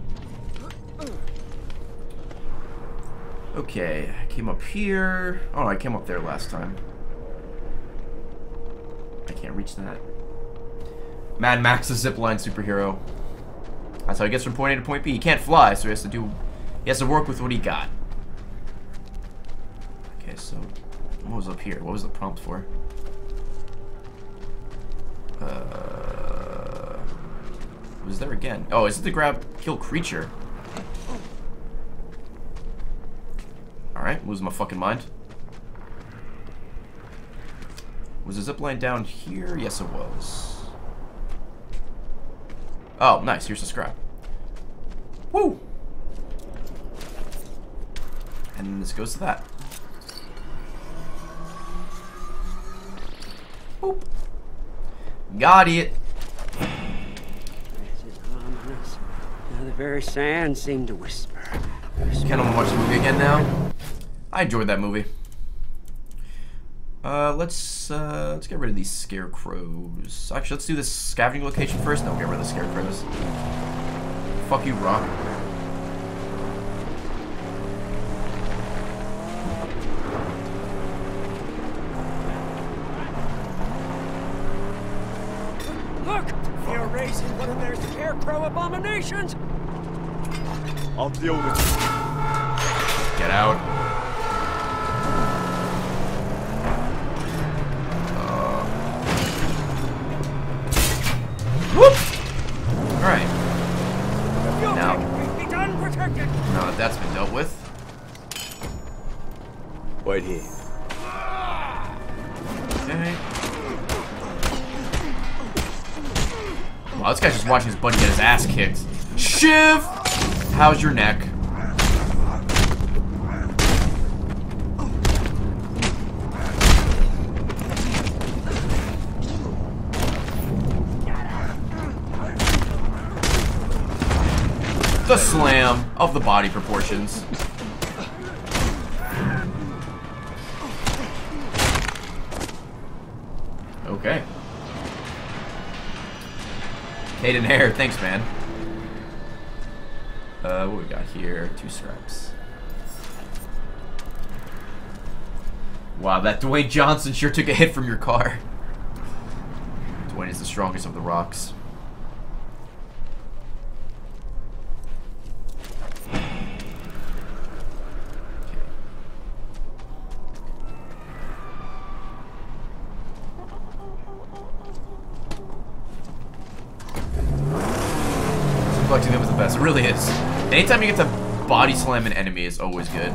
Okay, I came up here. Oh, I came up there last time. I can't reach that. Mad Max, a zipline superhero. That's how he gets from point A to point B. He can't fly, so he has to do... He has to work with what he got. Okay, so... What was up here? What was the prompt for? Uh... Was there again? Oh, is it the grab kill creature? Alright, losing my fucking mind. Was the zipline down here? Yes, it was. Oh, nice. Here's the scrap. Woo! And this goes to that. Boop. Got it. This is ominous. Now the very sand seemed to whisper. Can't I watch the movie again now? I enjoyed that movie. Uh, let's uh, let's get rid of these scarecrows. Actually, let's do this scavenging location first. Then we'll get rid of the scarecrows. Fuck you, Rock. Look! They're raising one of their scarecrow abominations! I'll deal with it. Get out. Whoop! Alright. Now, Be done protected! now that that's been dealt with, Wait here. okay. Wow, this guy's just watching his buddy get his ass kicked. Shiv! How's your neck? The slam of the body proportions. Okay. Hayden Hare, thanks, man. Uh, what we got here? Two scraps. Wow, that Dwayne Johnson sure took a hit from your car. Dwayne is the strongest of the rocks. Anytime you get to body slam an enemy is always good.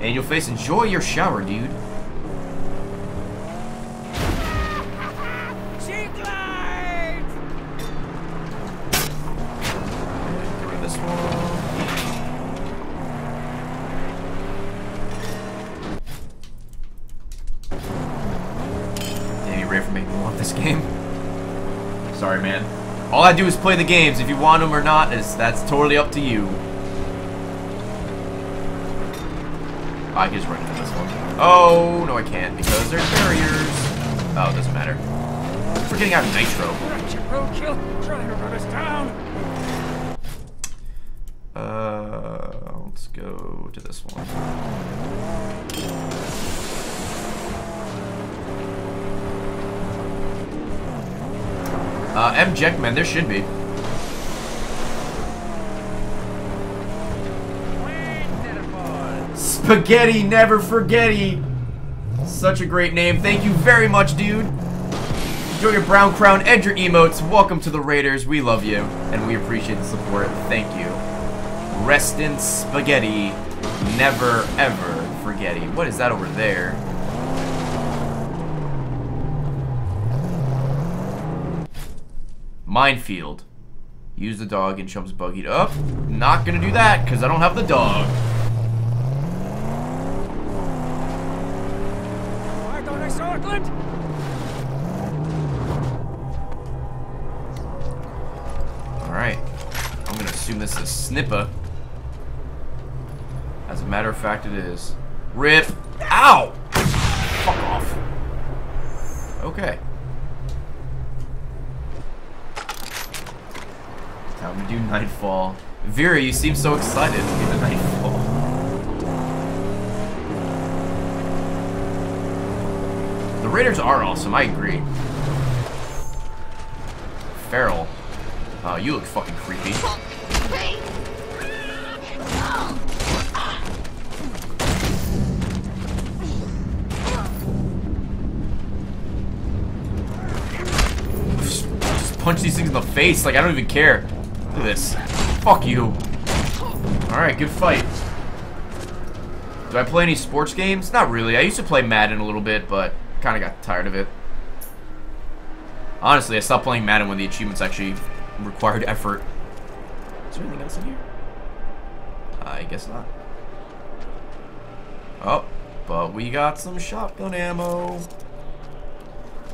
And you'll face enjoy your shower, dude. I do is play the games. If you want them or not, is that's totally up to you. I can just run into this one. Oh, no I can't because there's barriers. Oh, it doesn't matter. We're getting out of nitro. Trying to run us down! Uh, let's go to this one. Uh, M. Jackman, there should be. Spaghetti Never Forgetty. Such a great name. Thank you very much, dude. Enjoy your brown crown and your emotes. Welcome to the Raiders. We love you, and we appreciate the support. Thank you. Rest in spaghetti. Never, ever forgetty. What is that over there? Minefield. Use the dog and Chum's buggy. Up. Oh, not gonna do that, because I don't have the dog. I thought I saw a glint! Alright. I'm gonna assume this is Snippa. As a matter of fact, it is. Rip. Ow! Fuck off. Okay. Time to do Nightfall. Vera, you seem so excited to get the Nightfall. The Raiders are awesome, I agree. Feral. Oh, you look fucking creepy. Just punch these things in the face, like I don't even care. Look at this. Fuck you. Alright, good fight. Do I play any sports games? Not really. I used to play Madden a little bit, but kind of got tired of it. Honestly, I stopped playing Madden when the achievements actually required effort. Is there anything else in here? I guess not. Oh, but we got some shotgun ammo.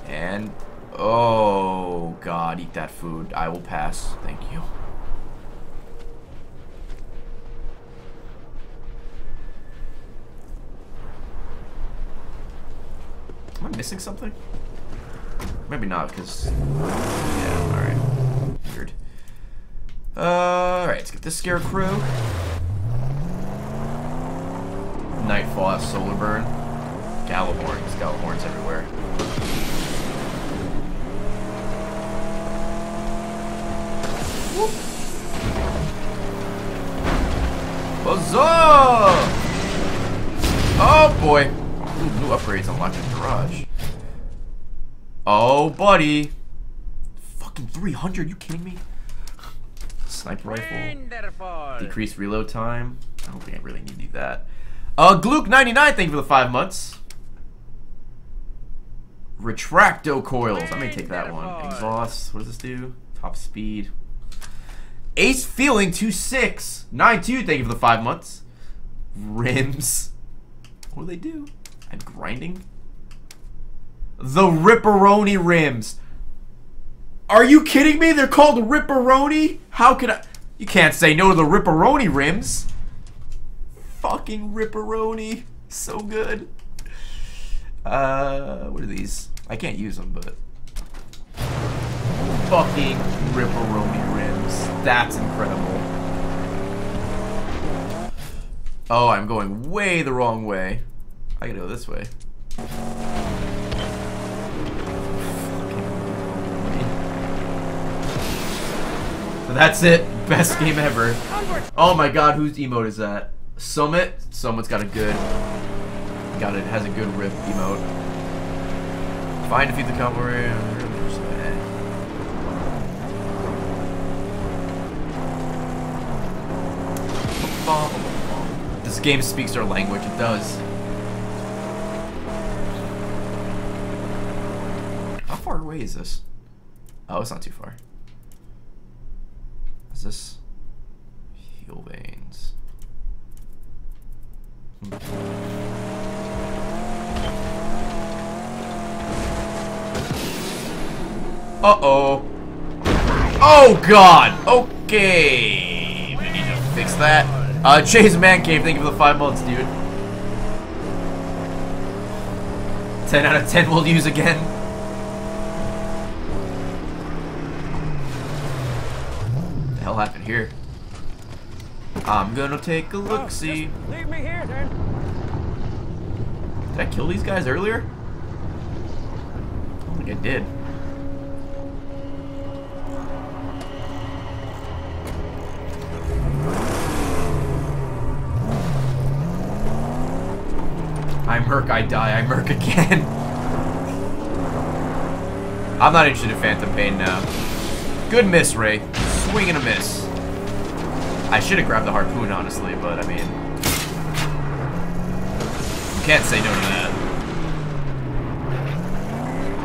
And, oh god, eat that food. I will pass. Thank you. Missing something? Maybe not, because... Yeah, alright. Weird. Uh, alright, let's get this scarecrow. Nightfall solar burn. Gallahorn. There's Gallahorns everywhere. Whoop. Huzzah! Oh boy. Ooh, new upgrades unlocked in the garage. Oh, buddy. Fucking 300, you kidding me? Sniper rifle. Decreased reload time. I don't think I really need that. Uh, Gluke99, thank you for the five months. Retracto coils. I may take that one. Exhaust. What does this do? Top speed. Ace feeling 2-6. 9-2. Thank you for the five months. Rims. What do they do? And grinding. The Ripperoni rims. Are you kidding me? They're called Ripperoni? How could I? You can't say no to the Ripperoni rims. Fucking Ripperoni. So good. Uh, what are these? I can't use them, but... Fucking Ripperoni rims. That's incredible. Oh, I'm going way the wrong way. I gotta go this way. That's it. Best game ever. Oh my god, whose emote is that? Summit? Summit's got a good... Got it, has a good rip emote. Find defeat the cavalry. This game speaks our language, it does. How far away is this? Oh, it's not too far. Is this heel veins? Uh-oh. Oh, God. Okay. We need to fix that. Uh, Chase Man Cave, thank you for the five months, dude. 10 out of 10 we'll use again. What the hell happened here? I'm gonna take a look, oh, see. Leave me here then. Did I kill these guys earlier? I don't think I did. I murk, I die, I murk again. I'm not interested in Phantom Pain now. Good miss, Ray. Swing and a miss. I should have grabbed the harpoon, honestly, but I mean... You can't say no to that.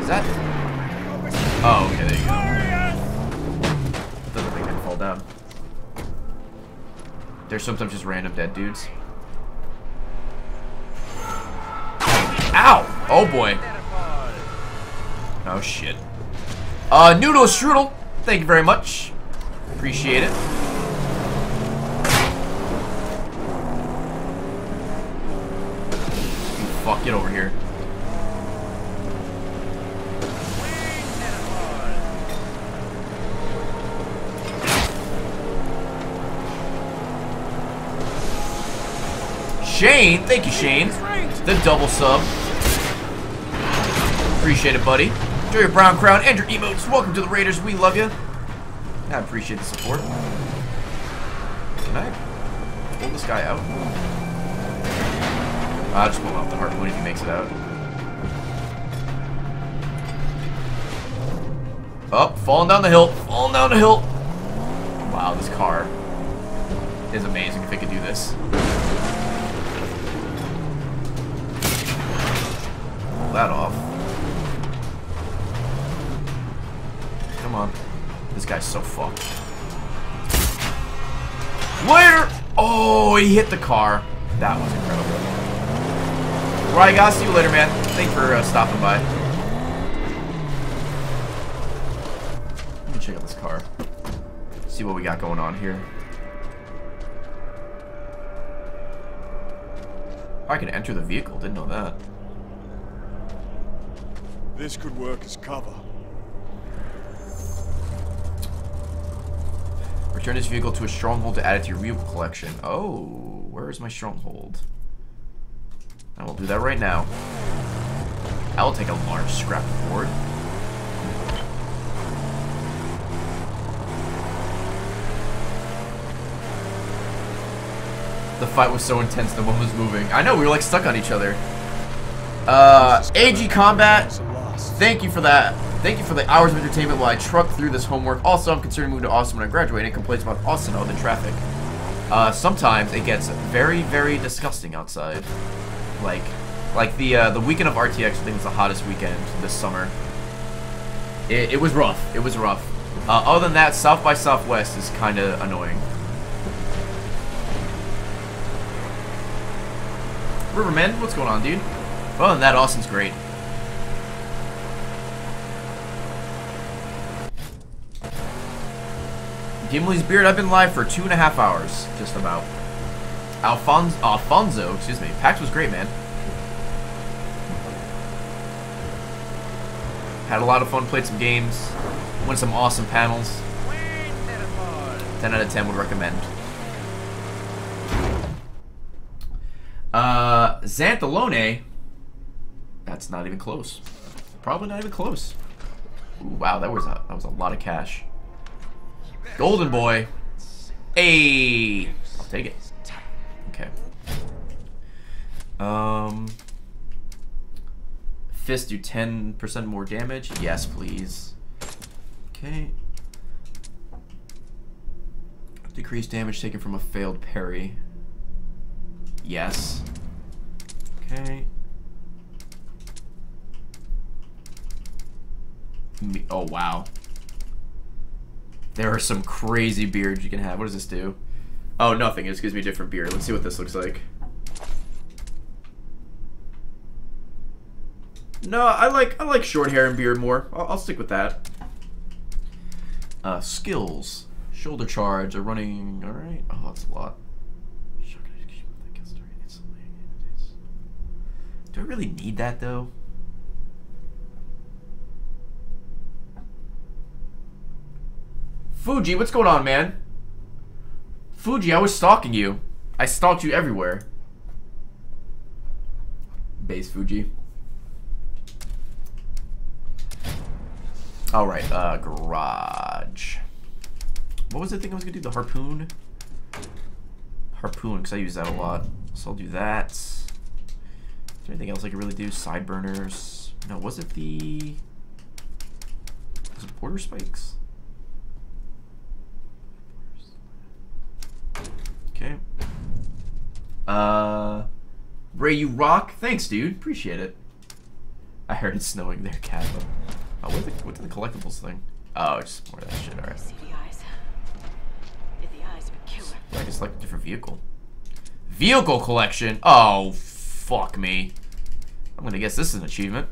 Is that... Oh, okay, there you go. Doesn't I can fall down. There's sometimes just random dead dudes. Ow! Oh boy. Oh shit. Uh, Noodle Strudel, thank you very much. Appreciate it. Fuck, get over here. Shane, thank you, Shane. The double sub. Appreciate it, buddy. Enjoy your brown crown and your emotes. Welcome to the Raiders. We love you. I appreciate the support. Can I pull this guy out? I'll just pull off the harpoon if he makes it out. Up, oh, falling down the hill. Falling down the hill. Wow, this car is amazing if it could do this. Pull that off. This guy's so fucked. Later! Oh, he hit the car. That was incredible. Right, guys. See you later, man. Thanks for uh, stopping by. Let me check out this car. See what we got going on here. I can enter the vehicle. Didn't know that. This could work as cover. Return this vehicle to a stronghold to add it to your vehicle collection. Oh, where is my stronghold? I will do that right now. I will take a large scrap board. The fight was so intense, no one was moving. I know, we were like stuck on each other. Uh, AG Combat, thank you for that. Thank you for the hours of entertainment while I truck through this homework. Also, I'm considering moving to Austin when I graduate and complains about Austin other than traffic. Uh, sometimes it gets very, very disgusting outside. Like, Like the uh, the weekend of RTX, I think was the hottest weekend this summer. It, it was rough. It was rough. Uh, other than that, South by Southwest is kind of annoying. Riverman, what's going on, dude? Other than that, Austin's great. Gimli's Beard, I've been live for two and a half hours, just about. Alfonso, Alfonso, excuse me. PAX was great, man. Had a lot of fun, played some games, went some awesome panels. 10 out of 10 would recommend. Uh, Xanthalone. That's not even close. Probably not even close. Ooh, wow, that was a, that was a lot of cash. Golden boy. Hey, I'll take it. Okay. Um, fist do 10% more damage. Yes, please. Okay. Decrease damage taken from a failed parry. Yes. Okay. Me oh, wow. There are some crazy beards you can have. What does this do? Oh, nothing. It just gives me a different beard. Let's see what this looks like. No, I like I like short hair and beard more. I'll, I'll stick with that. Uh, skills. Shoulder charge. Are running... Alright. Oh, that's a lot. Do I really need that, though? Fuji, what's going on, man? Fuji, I was stalking you. I stalked you everywhere. Base Fuji. Alright, uh, garage. What was the thing I was gonna do? The harpoon? Harpoon, because I use that a lot. So I'll do that. Is there anything else I could really do? Sideburners. No, was it the... Was it border spikes? Okay. Uh... Ray, you rock. Thanks, dude. Appreciate it. I heard it's snowing there, Cat. Oh, what did the, what did the collectibles thing? Oh, just more of that shit. Alright. I just like a different vehicle. Vehicle collection? Oh, fuck me. I'm gonna guess this is an achievement.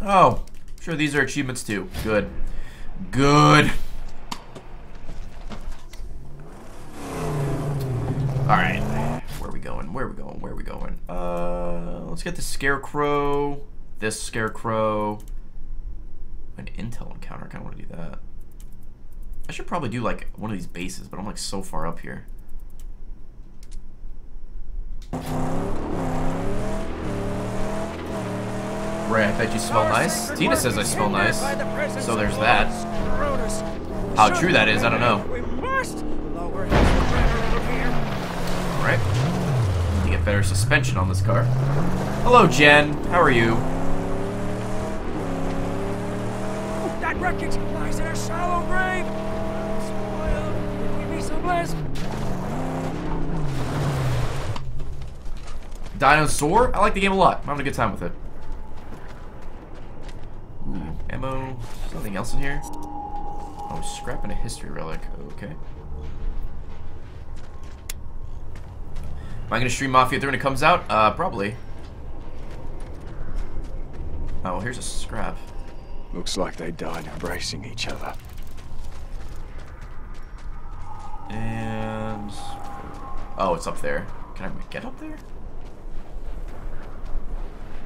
Oh, sure these are achievements too. Good. Good. Alright. Where are we going? Where are we going? Where are we going? Uh, let's get the Scarecrow. This Scarecrow. An intel encounter. I kind of want to do that. I should probably do like one of these bases, but I'm like so far up here. Ray, I bet you smell nice. Tina says I smell nice. So there's that. How true that is, I don't know. Alright. Need to get better suspension on this car. Hello, Jen. How are you? That wreckage lies in a shallow grave. Spoiled. Would we be so blessed? Dinosaur? I like the game a lot. I'm having a good time with it. Ooh, ammo. Something else in here? Oh, scrap and a history relic. Okay. I gonna stream Mafia 3 when it comes out? Uh, probably. Oh, well, here's a scrap. Looks like they died embracing each other. And... Oh, it's up there. Can I get up there?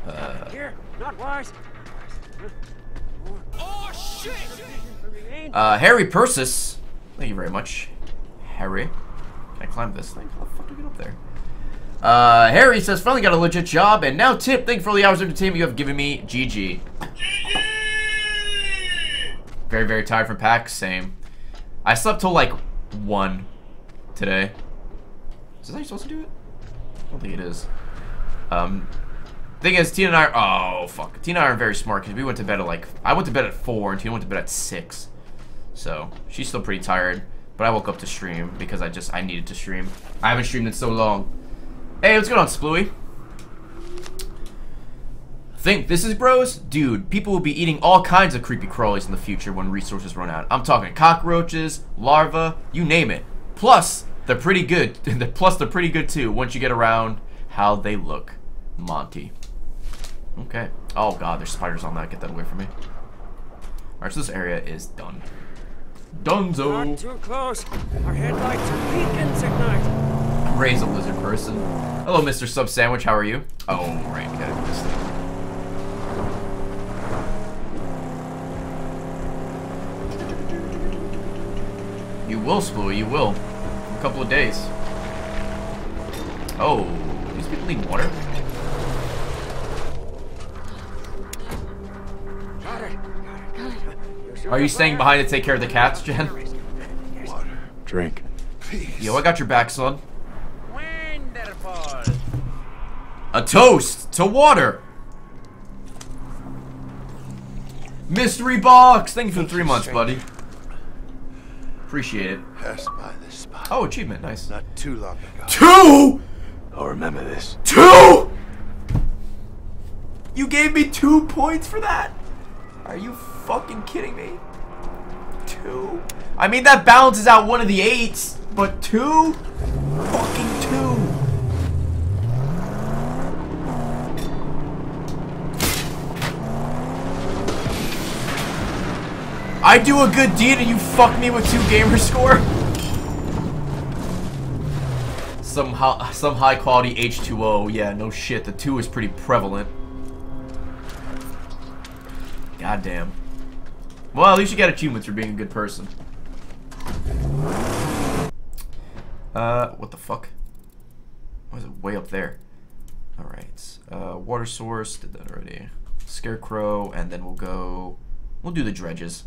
Uh, Here, not wise. Oh, shit! uh, Harry Persis. Thank you very much. Harry. Can I climb this thing? How the fuck do I get up there? Uh, Harry says, finally got a legit job, and now tip, thank you for all the hours of entertainment you have given me. GG. Very, very tired from PAX. Same. I slept till like 1 today. Is this how you're supposed to do it? I don't think it is. Um, thing is, Tina and I are, oh, fuck. Tina and I aren't very smart because we went to bed at like, I went to bed at 4 and Tina went to bed at 6. So, she's still pretty tired. But I woke up to stream because I just, I needed to stream. I haven't streamed in so long. Hey, what's going on, Splooey? Think this is bros? Dude, people will be eating all kinds of creepy crawlies in the future when resources run out. I'm talking cockroaches, larvae, you name it. Plus, they're pretty good. Plus, they're pretty good too once you get around how they look. Monty. Okay. Oh god, there's spiders on that. Get that away from me. Alright, so this area is done. Dunzo! Not too close. Our headlights are beacons. Ray's a lizard person. Hello, Mr. Sub Sandwich. How are you? Oh, right. Gotta do this thing. You will, Splooey. You will. A couple of days. Oh, these people need water? Are you staying behind to take care of the cats, Jen? Water. Drink. Please. Yo, I got your back, son. A toast to water. Mystery box. Thank you for the three months, buddy. Appreciate it. Passed by this spot Oh, achievement. Nice. not too long ago. Two. I'll remember this. Two. You gave me two points for that. Are you fucking kidding me? Two. I mean that balances out one of the eights, but two. Fucking two. I do a good deed and you fuck me with two gamer score? Some, hi some high quality H2O. Yeah, no shit. The 2 is pretty prevalent. Goddamn. Well, at least you got achievements for being a good person. Uh, what the fuck? Why is it way up there? Alright. Uh, water source. Did that already. Scarecrow. And then we'll go... We'll do the dredges.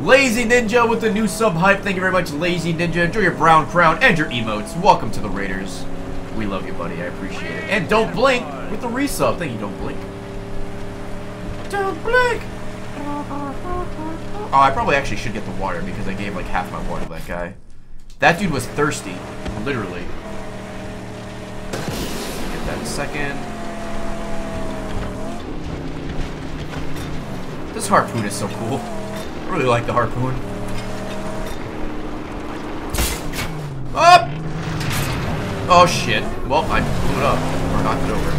Lazy Ninja with the new sub hype. Thank you very much, Lazy Ninja. Enjoy your brown crown and your emotes. Welcome to the Raiders. We love you, buddy. I appreciate it. And don't blink with the resub. Thank you, don't blink. Don't blink. Oh, I probably actually should get the water because I gave like half my water to that guy. That dude was thirsty, literally. Get that in a second. This harpoon is so cool. I really like the harpoon. Up! Oh shit. Well, I blew it up. Or knocked it over.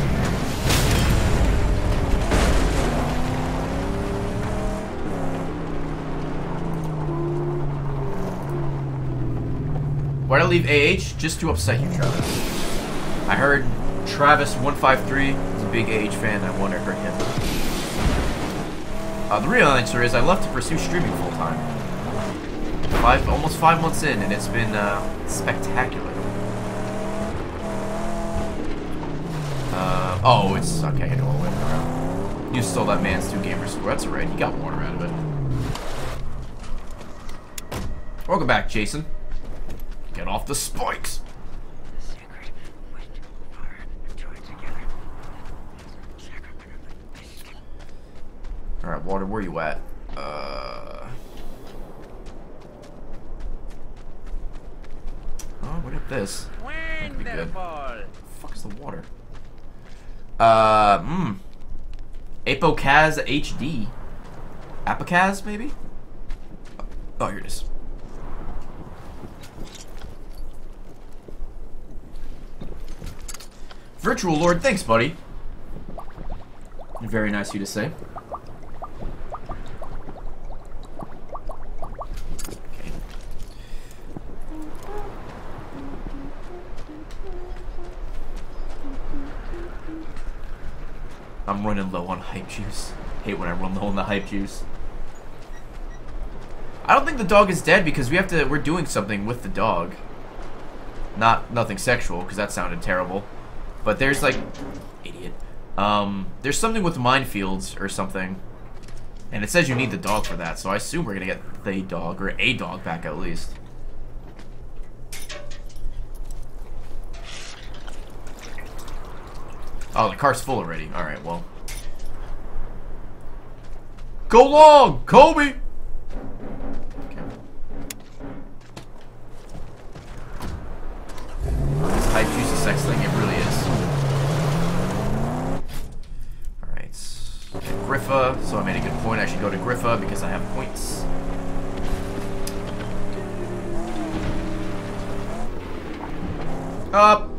Why'd I leave AH? Just to upset you, Travis. I heard Travis153 is a big AH fan. I wanted to hurt him. Uh, the real answer is I left to pursue streaming full time. Five, almost five months in, and it's been uh, spectacular. Uh, oh, it's okay. I know what went around. You stole that man's two gamer score. That's alright. He got water out of it. Welcome back, Jason. Get off the spikes. Sacred wind, fire, and join together. Alright, water, where you at? Uh. Oh, what this? That could be good. Wonderful. fuck is the water? Uh, hmm. Apocaz HD. Apocaz, maybe? Oh, here it is. Virtual Lord, thanks, buddy. Very nice of you to say. I'm running low on hype juice. Hate when I run low on the hype juice. I don't think the dog is dead because we have to. We're doing something with the dog. Not nothing sexual because that sounded terrible. But there's like, idiot. Um, there's something with minefields or something, and it says you need the dog for that. So I assume we're gonna get the dog or a dog back at least. Oh, the car's full already. Alright, well. Go long, Kobe! Okay. This hype juice is sex thing, it really is. Alright. Griffa, so I made a good point. I should go to Griffa because I have points. Up!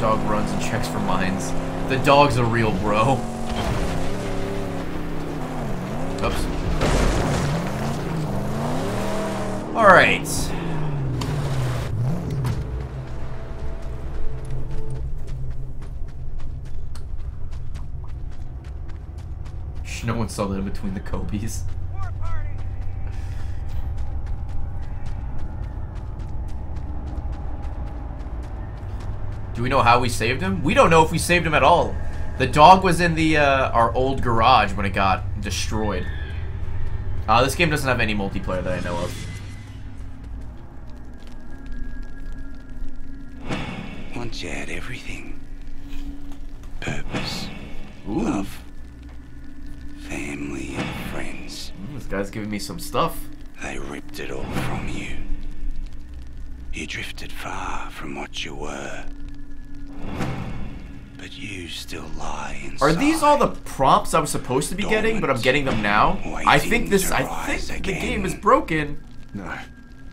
Dog runs and checks for mines. The dog's a real bro. Oops. Alright. No one saw that in between the Kobe's. Do we know how we saved him? We don't know if we saved him at all. The dog was in the uh, our old garage when it got destroyed. Uh, this game doesn't have any multiplayer that I know of. Once you had everything. Purpose. Ooh. Love. Family and friends. Mm, this guy's giving me some stuff. They ripped it all from you. You drifted far from what you were. But you still lie inside. Are these all the prompts I was supposed to be getting, but I'm getting them now? I think this. I think the game is broken. No,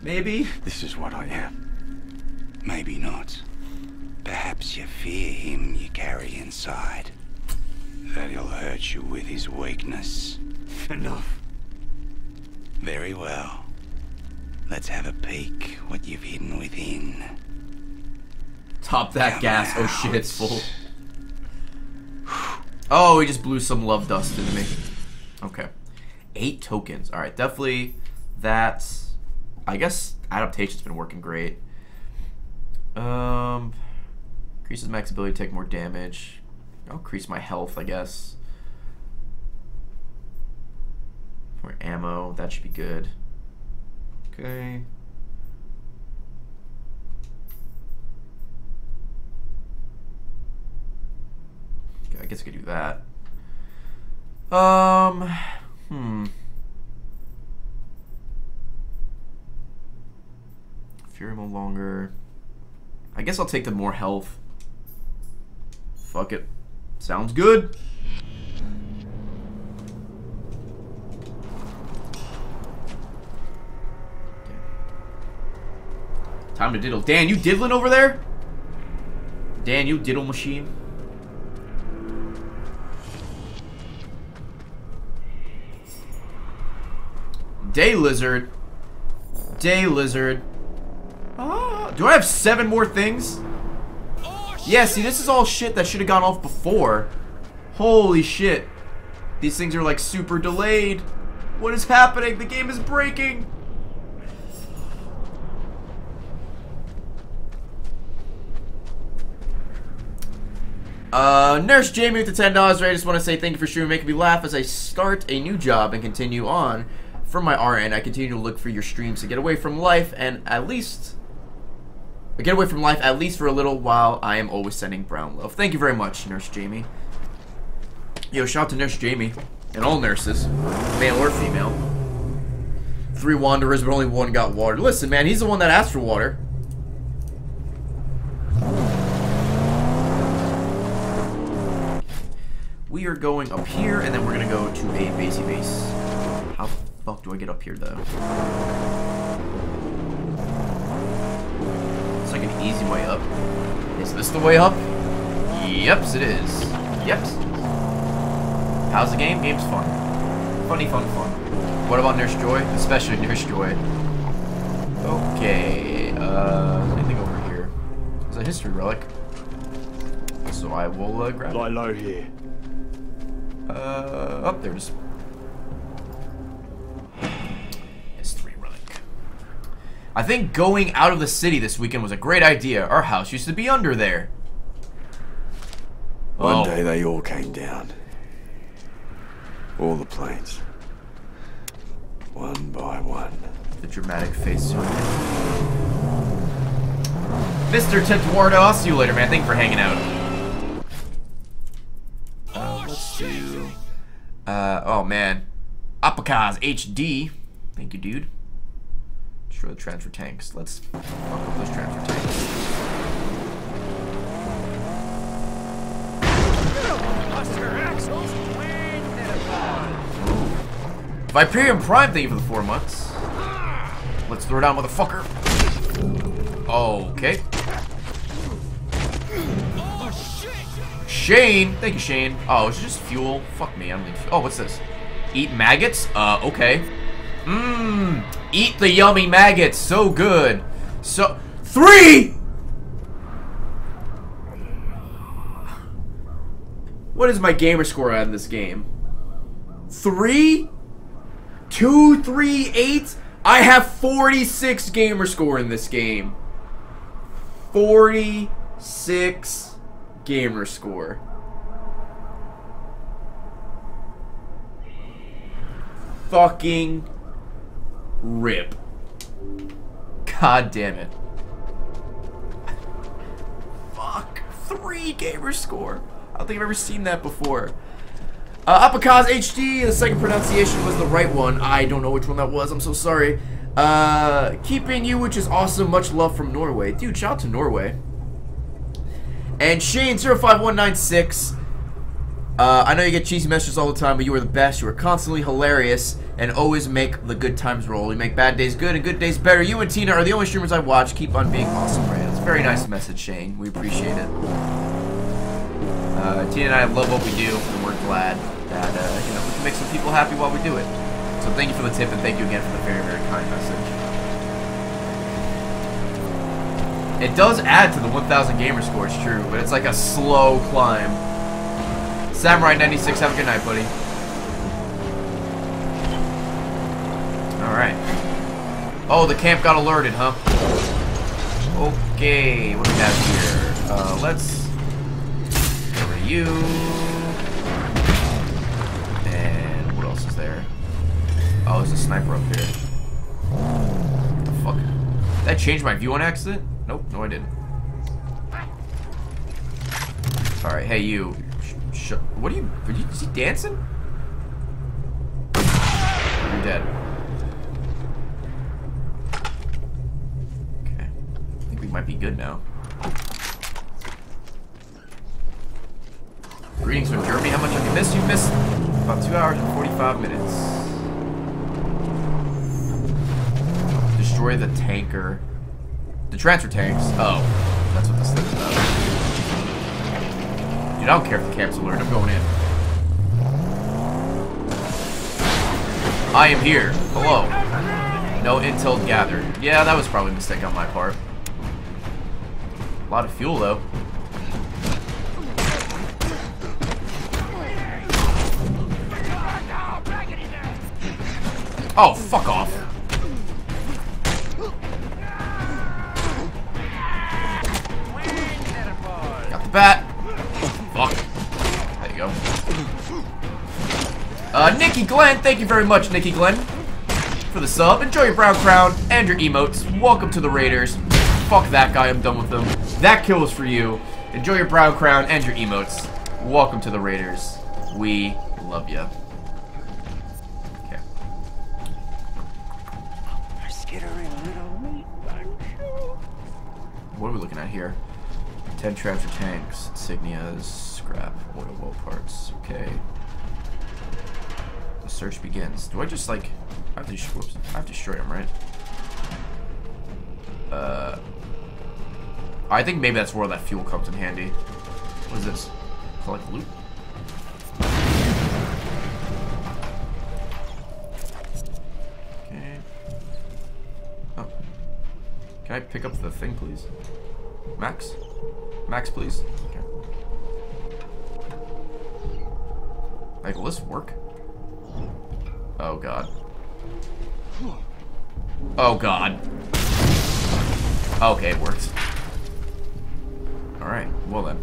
Maybe. this is what I am. Maybe not. Perhaps you fear him you carry inside. That he'll hurt you with his weakness. Enough. Very well. Let's have a peek what you've hidden within. Top that Come gas. Oh shit, it's full. Oh, he just blew some love dust into me. Okay. Eight tokens. Alright, definitely that's I guess adaptation's been working great. Um increases max ability to take more damage. I'll increase my health, I guess. More ammo, that should be good. Okay. I guess I could do that. Um, hmm. Fury no longer. I guess I'll take the more health. Fuck it. Sounds good. Time to diddle. Dan, you diddling over there? Dan, you diddle machine. Day lizard. Day lizard. Ah, do I have seven more things? Yeah, see, this is all shit that should have gone off before. Holy shit. These things are like super delayed. What is happening? The game is breaking. Uh, Nurse Jamie with the $10. I just want to say thank you for streaming, making me laugh as I start a new job and continue on from my RN. I continue to look for your streams to get away from life and at least get away from life at least for a little while. I am always sending brown love. Thank you very much, Nurse Jamie. Yo, shout out to Nurse Jamie and all nurses, male or female. Three wanderers, but only one got water. Listen, man, he's the one that asked for water. We are going up here, and then we're gonna go to a basey base. How fuck do I get up here, though? It's like an easy way up. Is this the way up? Yeps, it is. Yeps. How's the game? Game's fun. Funny, fun, fun. What about Nurse Joy? Especially Nurse Joy. Okay, uh, anything over here? It's a history relic. So I will uh, grab Lie it. low here. Uh, up there it I think going out of the city this weekend was a great idea. Our house used to be under there. One Oh. day they all came down. All the planes. One by one. The dramatic face. Mr. Tetuardo, I'll see you later, man. Thank you for hanging out. Uh, let's do... Uh, oh, man. Apicaz HD. Thank you, dude. Destroy the transfer tanks. Let's fuck up those transfer tanks. Viperium Prime, thank you for the four months. Let's throw down, motherfucker. Okay. Shane, thank you, Shane. Oh, it's just fuel. Fuck me, I'm. Oh, what's this? Eat maggots? Uh, okay. Mmm. Eat the yummy maggots. So good. So three. What is my gamer score on this game? Three? Two, three, eight? I have 46 gamer score in this game. 46 gamer score. Fucking rip. God damn it. Fuck. Three gamer score. I don't think I've ever seen that before. Uh, Apakaz HD, the second pronunciation was the right one. I don't know which one that was. I'm so sorry. Uh, keeping you, which is awesome. Much love from Norway. Dude, shout out to Norway. And Shane05196. Uh, I know you get cheesy messages all the time, but you are the best. You are constantly hilarious and always make the good times roll. You make bad days good and good days better. You and Tina are the only streamers I watch. Keep on being awesome, Rams. Very nice message, Shane. We appreciate it. Uh, Tina and I love what we do, and we're glad that uh, you know we can make some people happy while we do it. So thank you for the tip, and thank you again for the very, very kind message. It does add to the 1,000 gamer score, it's true, but it's like a slow climb. Samurai96, have a good night, buddy. Alright. Oh, the camp got alerted, huh? Okay, what do we have here? Uh, let's... You. And what else is there? Oh, there's a sniper up here. What the fuck? Did that change my view on accident? Nope, no I didn't. Alright, hey you. Sh what are you, are you, is he dancing? You're dead. Okay. I think we might be good now. Greetings from Germany. How much have you missed? You've missed about 2 hours and 45 minutes. Destroy the tanker. The transfer tanks. Oh, that's what this thing's about. I don't care if the camp's alert. I'm going in. I am here. Hello. No intel gathered. Yeah, that was probably a mistake on my part. A lot of fuel, though. Oh, fuck off. Got the bat. Uh, Nikki Glenn, thank you very much, Nikki Glenn, for the sub. Enjoy your brown crown and your emotes. Welcome to the Raiders. Fuck that guy, I'm done with them. That kill was for you. Enjoy your brown crown and your emotes. Welcome to the Raiders. We love ya. Okay. What are we looking at here? 10 transfer tanks, insignias, scrap, oil well parts. Okay. Search begins. Do I just like... I have to, whoops, I have to destroy them, right? Uh... I think maybe that's where that fuel comes in handy. What is this? Collect loot? Okay. Oh. Can I pick up the thing, please? Max? Max, please. Okay. Like, will this work? Oh, God. Oh, God. Okay, it works. Alright, well then.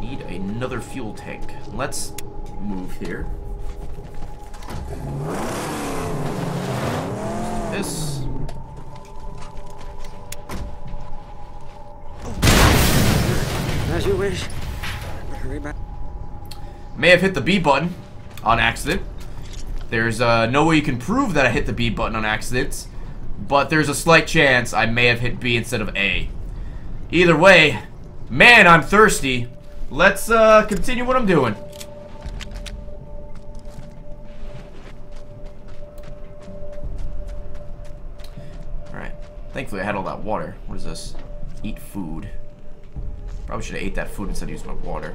Need another fuel tank. Let's move here. This. As you wish. May have hit the B button on accident. There's uh, no way you can prove that I hit the B button on accident, but there's a slight chance I may have hit B instead of A. Either way, man, I'm thirsty. Let's uh, continue what I'm doing. Alright. Thankfully I had all that water. What is this? Eat food. Probably should have ate that food instead of using my water.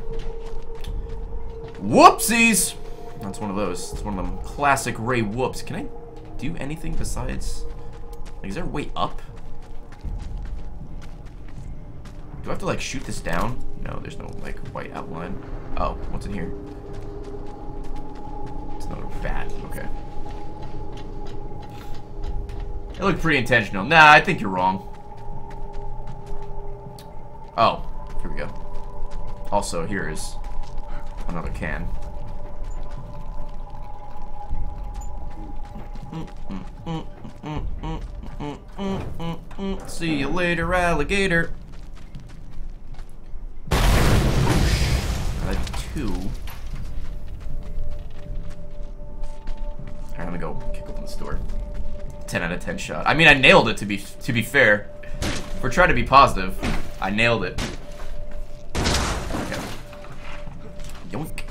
Whoopsies! That's one of those. It's one of them classic Ray whoops. Can I do anything besides... Like, is there a way up? Do I have to, like, shoot this down? No, there's no, like, white outline. Oh, what's in here? It's another bat. Okay. It looked pretty intentional. Nah, I think you're wrong. Oh, here we go. Also, here is another can. See you later, alligator. Have two. I'm gonna go kick open this door. 10 out of 10 shot. I mean, I nailed it to be to be fair. We're trying to be positive, I nailed it. Okay. Yoink.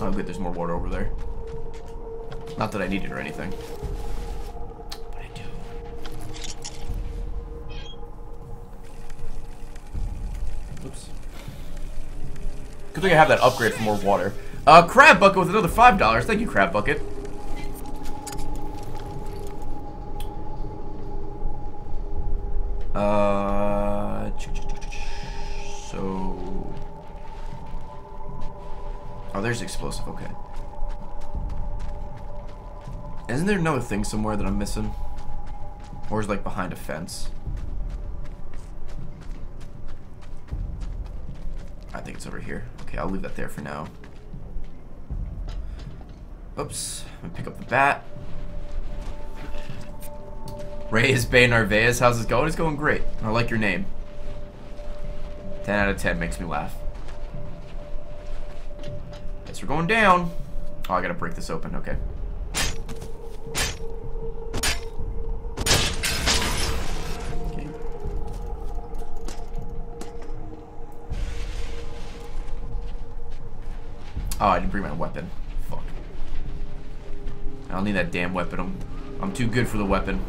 Oh, good. There's more water over there. Not that I need it or anything. But I do. Oops. Good thing I have that upgrade for more water. Uh, Crab Bucket with another $5. Thank you, Crab Bucket. Another thing somewhere that I'm missing? Or is like behind a fence? I think it's over here. Okay, I'll leave that there for now. Oops. I'm gonna pick up the bat. Reyes Bay Narvaez, how's it going? It's going great. I like your name. 10 out of 10 makes me laugh. Guess we're going down. Oh, I gotta break this open. Okay. Oh, I didn't bring my weapon. Fuck. I don't need that damn weapon. I'm, I'm too good for the weapon.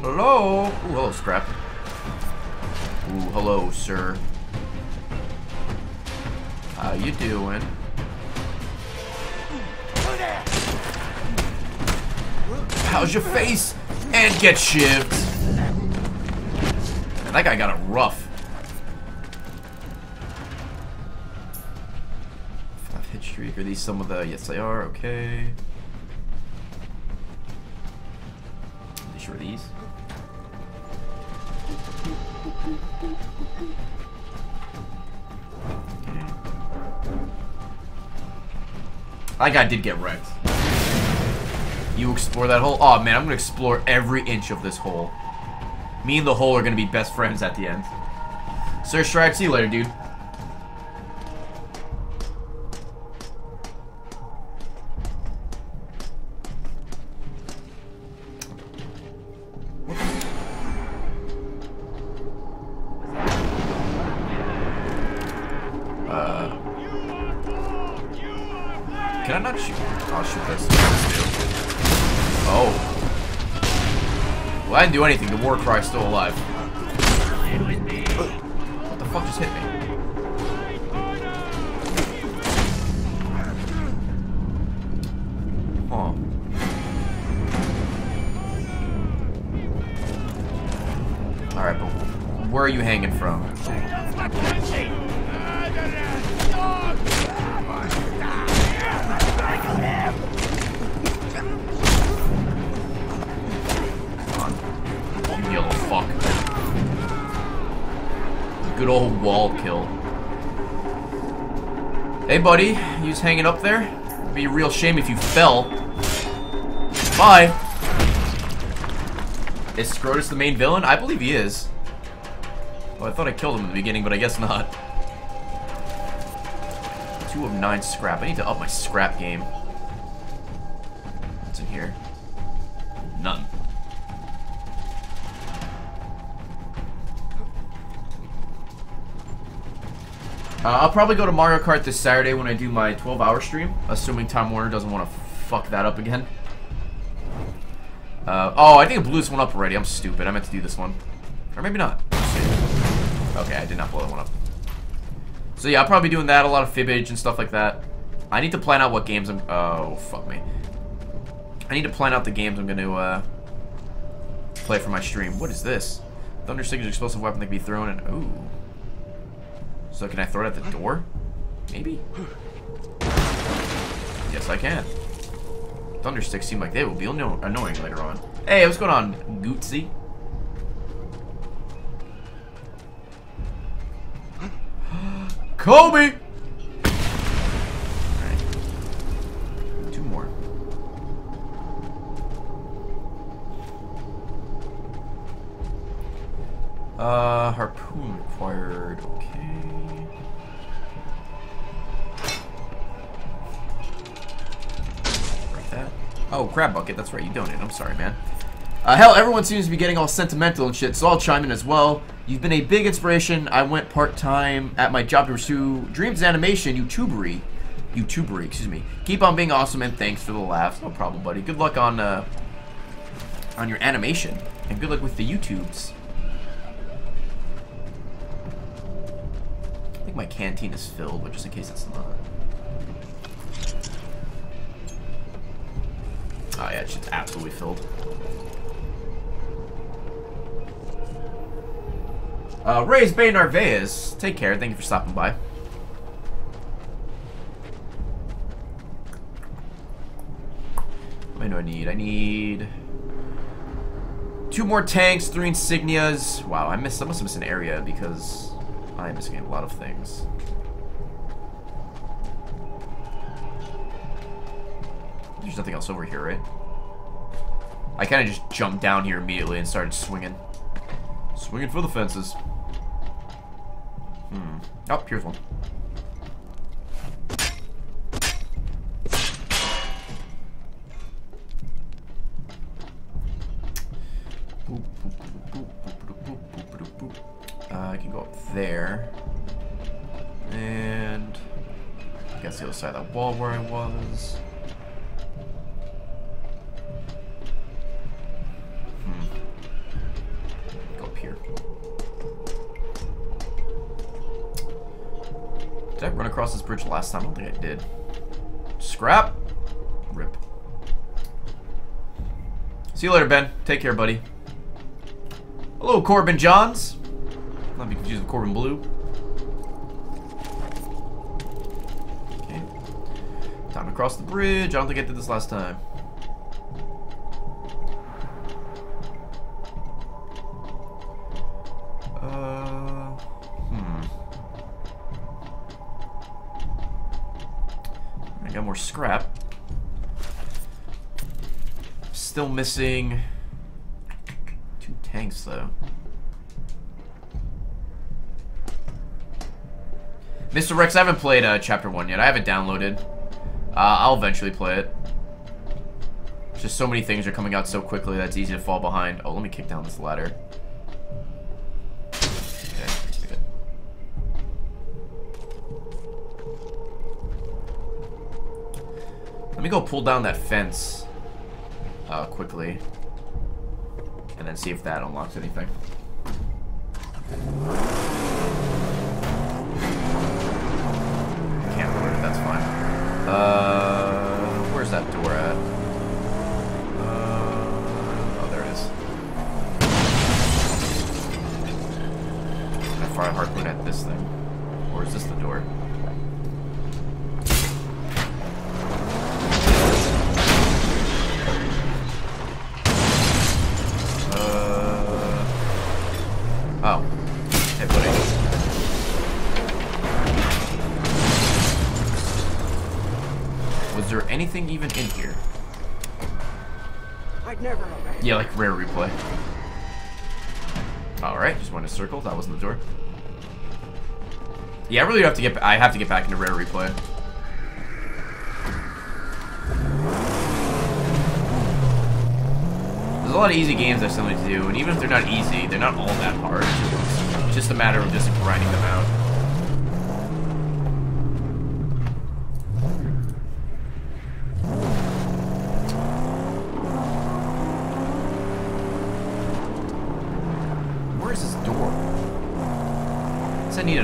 Hello? Ooh, hello, Scrap. Ooh, hello, sir. How you doing? How's your face? And get shivved. That guy got it rough. Streak. Are these some of the? Yes, they are. Okay. Are sure these? That guy did get wrecked. You explore that hole? Oh man, I'm gonna explore every inch of this hole. Me and the hole are gonna be best friends at the end. Sir Stride, see you later, dude. Do anything. The war cry's still alive. Buddy. You just hanging up there? It'd be a real shame if you fell. Bye. Is Scrotus the main villain? I believe he is. Well, I thought I killed him in the beginning, but I guess not. Two of nine scrap. I need to up my scrap game. Uh, I'll probably go to Mario Kart this Saturday when I do my 12-hour stream, assuming Time Warner doesn't want to fuck that up again. Uh, oh, I think I blew this one up already. I'm stupid. I meant to do this one. Or maybe not. Okay, I did not blow that one up. So yeah, I'll probably be doing that, a lot of fibbage and stuff like that. I need to plan out what games I'm... Oh, fuck me. I need to plan out the games I'm going to uh, play for my stream. What is this? Thunder Signature explosive weapon that can be thrown and... Ooh. So can I throw it at the door? Maybe? Yes, I can. Thundersticks seem like they will be annoying later on. Hey, what's going on, Gootsy? Kobe! Crab bucket. That's right. You donated. I'm sorry, man. Uh, hell, everyone seems to be getting all sentimental and shit, so I'll chime in as well. You've been a big inspiration. I went part-time at my job to pursue dreams animation, YouTubery. YouTubery, excuse me. Keep on being awesome, and thanks for the laughs. No problem, buddy. Good luck on, uh, on your animation. And good luck with the YouTubes. I think my canteen is filled, but just in case it's not. Oh yeah, it's absolutely filled. Uh, Ray's Bay Narvaez, take care. Thank you for stopping by. What do I need? I need two more tanks, three insignias. Wow, I missed. I must have missed an area because I am missing a lot of things. There's nothing else over here, right? I kind of just jumped down here immediately and started swinging. Swinging for the fences. Hmm. Oh, here's one. Uh, I can go up there. And I guess the other side of that wall where I was. Run across this bridge last time? I don't think I did. Scrap. Rip. See you later, Ben. Take care, buddy. Hello, Corbin Johns. Not be confused with Corbin Bleu. Okay. Time to cross the bridge. I don't think I did this last time. Uh, scrap. Still missing two tanks, though. Mr. Rex, I haven't played uh, Chapter 1 yet. I haven't downloaded. Uh, I'll eventually play it. Just so many things are coming out so quickly that it's easy to fall behind. Oh, let me kick down this ladder. Let me go pull down that fence uh, quickly. And then see if that unlocks anything. Can't open it, that's fine. Uh, where's that door at? Uh, oh, there it is. Can I fire a harpoon at this thing? Or is this the door? anything even in here? I'd never. Yeah, like rare replay. Alright, just went to a circle. That wasn't the door. Yeah, I really have to get I have to get back into rare replay. There's a lot of easy games I still need to do, and even if they're not easy, they're not all that hard. It's just a matter of just grinding them out.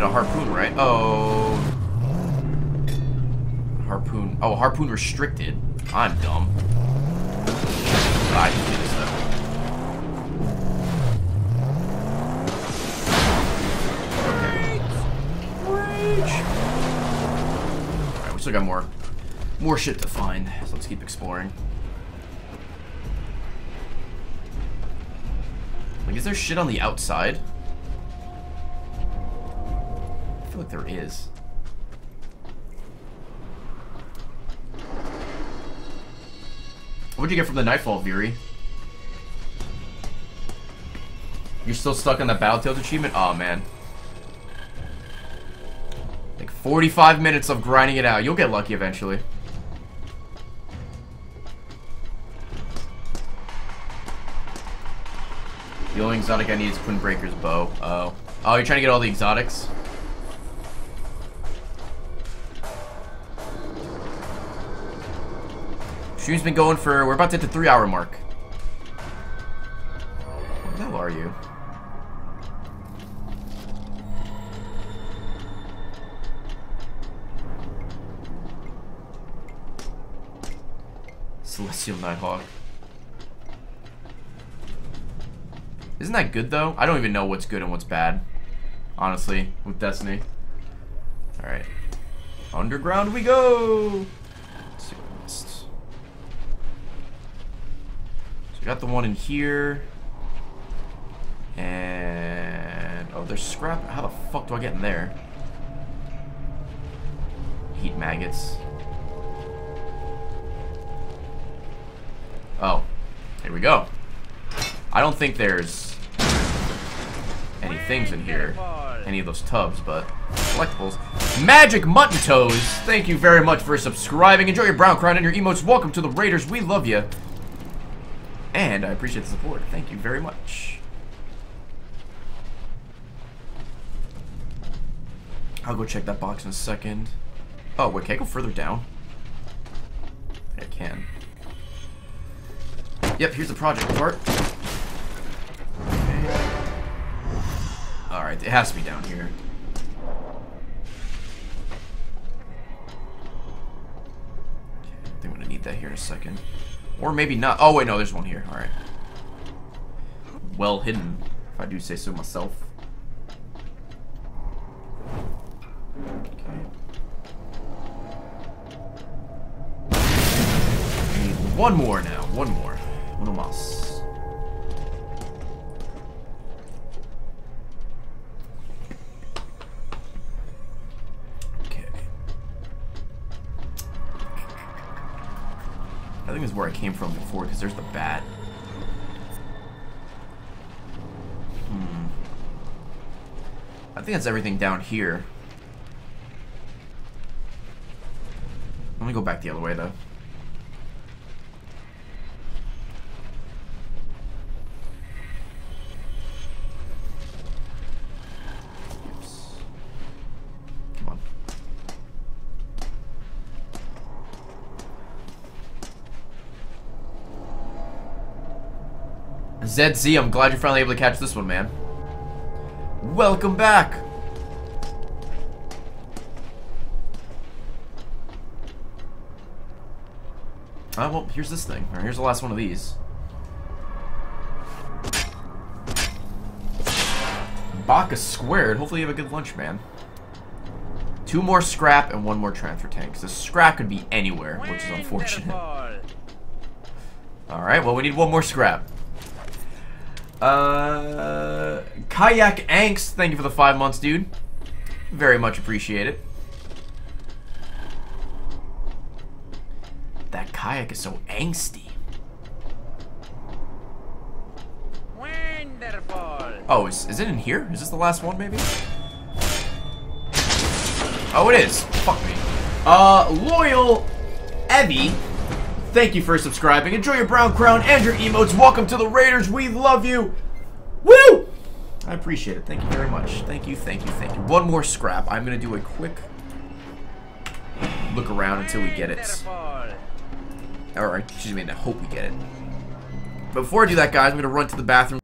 A harpoon, right? Oh. Harpoon. Oh, harpoon restricted. I'm dumb. I can do this though. Alright, we still got more more shit to find, so let's keep exploring. Like, is there shit on the outside? There is. What'd you get from the Nightfall, Viri? You're still stuck on the Battletoads achievement? oh, man. Like 45 minutes of grinding it out. You'll get lucky eventually. The only exotic I need is Queenbreaker's bow. Oh. Oh, you're trying to get all the exotics? Stream's been going for, we're about to hit the three hour mark. Where the hell are you? Celestial Nighthawk. Isn't that good though? I don't even know what's good and what's bad. Honestly, with Destiny. Alright. Underground we go! Let's see what I missed. So got the one in here. And oh there's scrap. How the fuck do I get in there? Heat maggots. Oh. Here we go. I don't think there's any things in here. Any of those tubs, but collectibles. Magic Mutton Toes! Thank you very much for subscribing. Enjoy your brown crown and your emotes. Welcome to the Raiders. We love you. And I appreciate the support. Thank you very much. I'll go check that box in a second. Oh, wait, can I go further down? I can. Yep, here's the project part. Okay. Alright, it has to be down here. Okay, I think I'm gonna need that here in a second. Or maybe not. Oh, wait, no, there's one here. Alright. Well hidden, if I do say so myself. Okay. One more now. One more. Uno más. Okay. I think is where I came from before, because there's the bat. Hmm. I think that's everything down here. Let me go back the other way, though. ZZ, I'm glad you're finally able to catch this one, man. Welcome back! Oh, well, here's this thing. Alright, here's the last one of these. Bacchus squared. Hopefully you have a good lunch, man. Two more scrap and one more transfer tank. The scrap could be anywhere, which is unfortunate. Alright, well, we need one more scrap. Uh, Kayak Angst, thank you for the five months, dude. Very much appreciate it. That kayak is so angsty. Wonderful. Oh, is, is it in here? Is this the last one, maybe? Oh, it is. Fuck me. Uh, Loyal Evie, Thank you for subscribing. Enjoy your brown crown and your emotes. Welcome to the Raiders. We love you. Woo! I appreciate it. Thank you very much. Thank you, thank you, thank you. One more scrap. I'm going to do a quick look around until we get it. Or, excuse me, I hope we get it. Before I do that, guys, I'm going to run to the bathroom.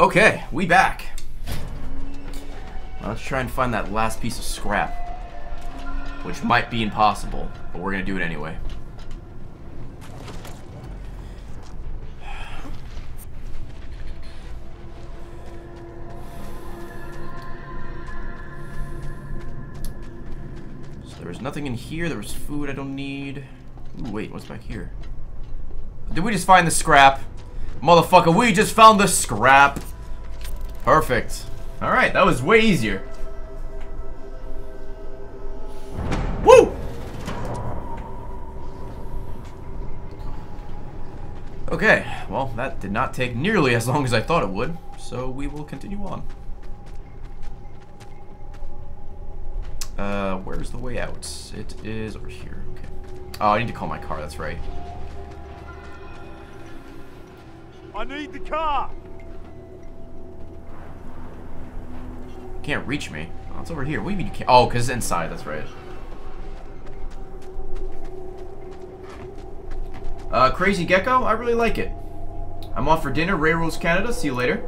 Okay, we back. Let's try and find that last piece of scrap. Which might be impossible, but we're gonna do it anyway. So there was nothing in here, there was food I don't need. Ooh, wait, what's back here? Did we just find the scrap? Motherfucker, we just found the scrap. Perfect. Alright, that was way easier. Woo! Okay, well, that did not take nearly as long as I thought it would, so we will continue on. Uh, where's the way out? It is over here, okay. Oh, I need to call my car, that's right. I need the car! Can't reach me. Oh, it's over here. What do you mean you can't? Oh, because it's inside. That's right. Uh, Crazy Gecko? I really like it. I'm off for dinner. Ray Rules Canada. See you later.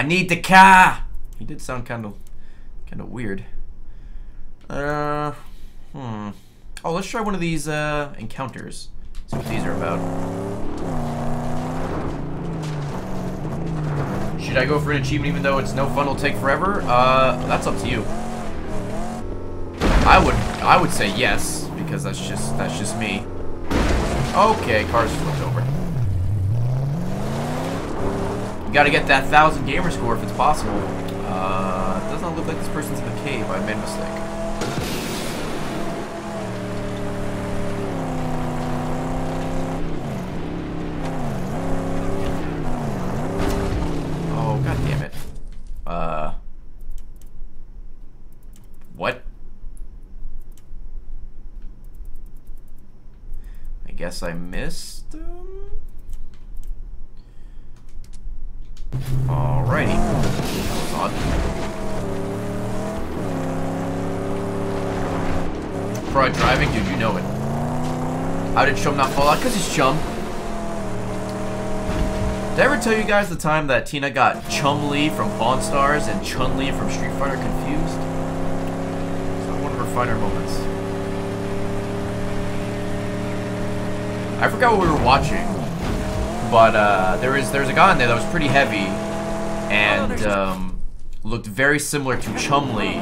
I need the car. He did sound kind of, kind of weird. Uh, hmm. Oh, let's try one of these uh, encounters. See what these are about. Should I go for an achievement even though it's no fun will take forever? Uh, that's up to you. I would, I would say yes because that's just, that's just me. Okay, car's You gotta get that thousand gamer score if it's possible. Uh, it does not look like this person's in the cave. I made a mistake. Oh. Uh. What? I guess I missed How did Chum not fall out? Because he's Chum. Did I ever tell you guys the time that Tina got Chumlee from Pawn Stars and Chun-Li from Street Fighter confused? It's one of her finer moments. I forgot what we were watching, but uh, there is there's a guy in there that was pretty heavy and um, looked very similar to Chumlee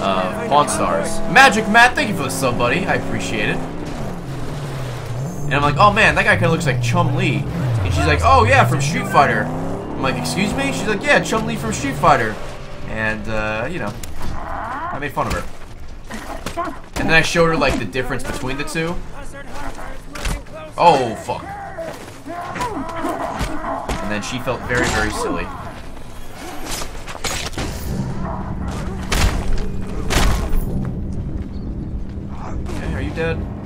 of Pawn Stars. Magic Matt, thank you for the sub, buddy. I appreciate it. And I'm like, oh man, that guy kind of looks like Chumlee. And she's like, oh yeah, from Street Fighter. I'm like, excuse me? She's like, yeah, Chum-Li from Street Fighter. And, uh, you know, I made fun of her. And then I showed her, like, the difference between the two. Oh, fuck. And then she felt very, very silly. Okay, are you dead?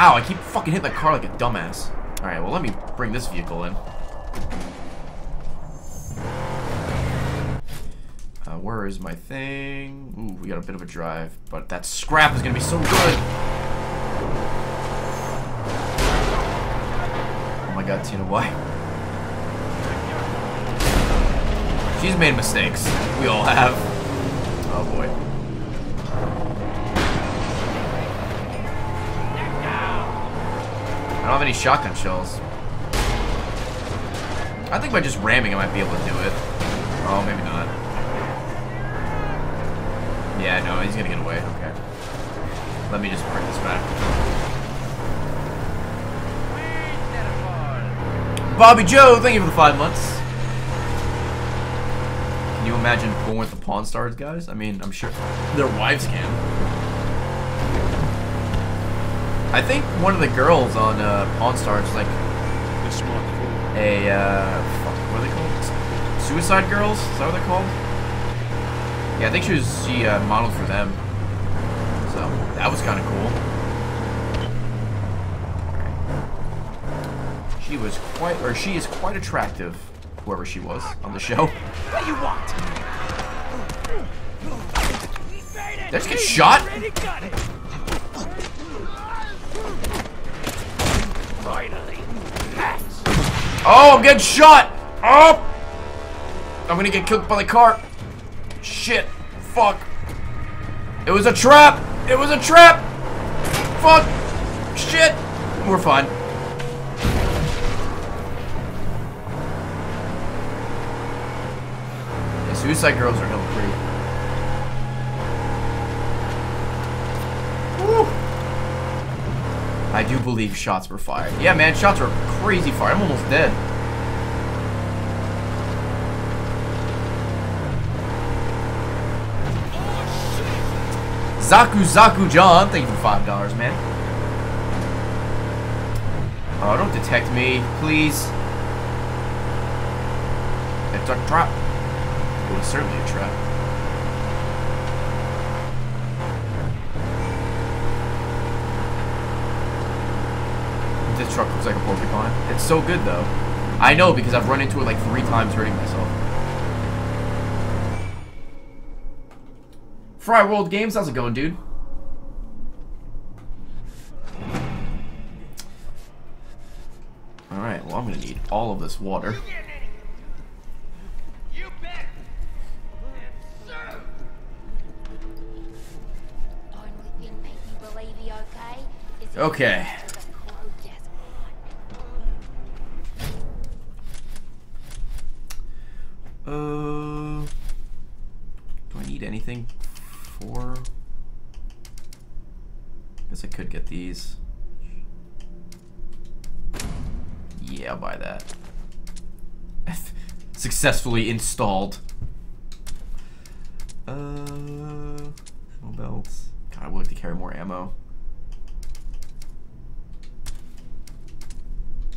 Ow, I keep fucking hitting the car like a dumbass. Alright, well let me bring this vehicle in. Uh, where is my thing? Ooh, we got a bit of a drive, but that scrap is gonna be so good! Oh my god, Tina, why? She's made mistakes. We all have. Oh boy. Don't have any shotgun shells. I think by just ramming I might be able to do it. Oh, maybe not. Yeah, no, he's gonna get away. Okay. Let me just bring this back. Bobby Joe, thank you for the five months. Can you imagine pulling with the Pawn Stars guys? I mean, I'm sure their wives can. I think one of the girls on uh, Pawn Stars is like a uh, what are they called? Suicide Girls? Is that what they're called? Yeah, I think she was she uh, modeled for them. So that was kind of cool. She was quite, or she is quite attractive, whoever she was on the show. What do you want? Did I just get shot? Finally. Oh, I'm getting shot! Oh! I'm gonna get killed by the car. Shit. Fuck. It was a trap! It was a trap! Fuck! Shit! We're fine. Suicide girls are hella pretty. Woo! I do believe shots were fired. Yeah, man, shots were crazy fired. I'm almost dead. Zaku Zaku John, thank you for five dollars, man. Oh, don't detect me, please. It's a trap. It was certainly a trap. Truck looks like a porcupine. It's so good, though. I know, because I've run into it like three times hurting myself. Fry World Games, how's it going, dude? Alright, well, I'm gonna need all of this water. Okay. Need anything? Guess I could get these. Yeah, I'll buy that. Successfully installed. Uh, ammo belts. God, I would like to carry more ammo.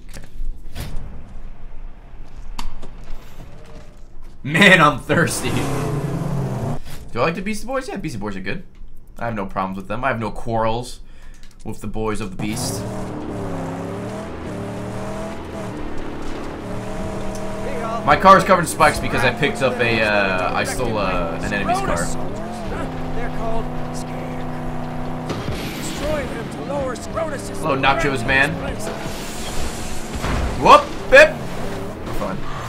Okay. Man, I'm thirsty. Do I like the Beastie Boys? Yeah, Beastie Boys are good. I have no problems with them. I have no quarrels with the boys of the Beast. My car is covered in spikes because I picked up a, uh, I stole uh, an enemy's car. called Scarecrow. Destroy them to lower Scrotus's... Hello, Nachos man. Whoop! Bip! We're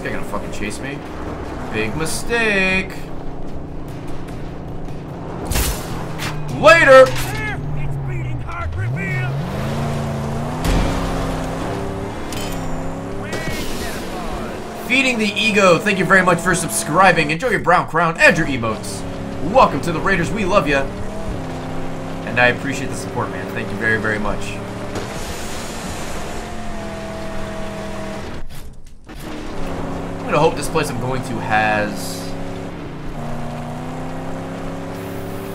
this guy gonna fucking chase me? Big mistake. Later! Feeding the ego, thank you very much for subscribing. Enjoy your brown crown and your emotes. Welcome to the Raiders, we love you. And I appreciate the support, man. Thank you very, very much. Gonna hope this place I'm going to has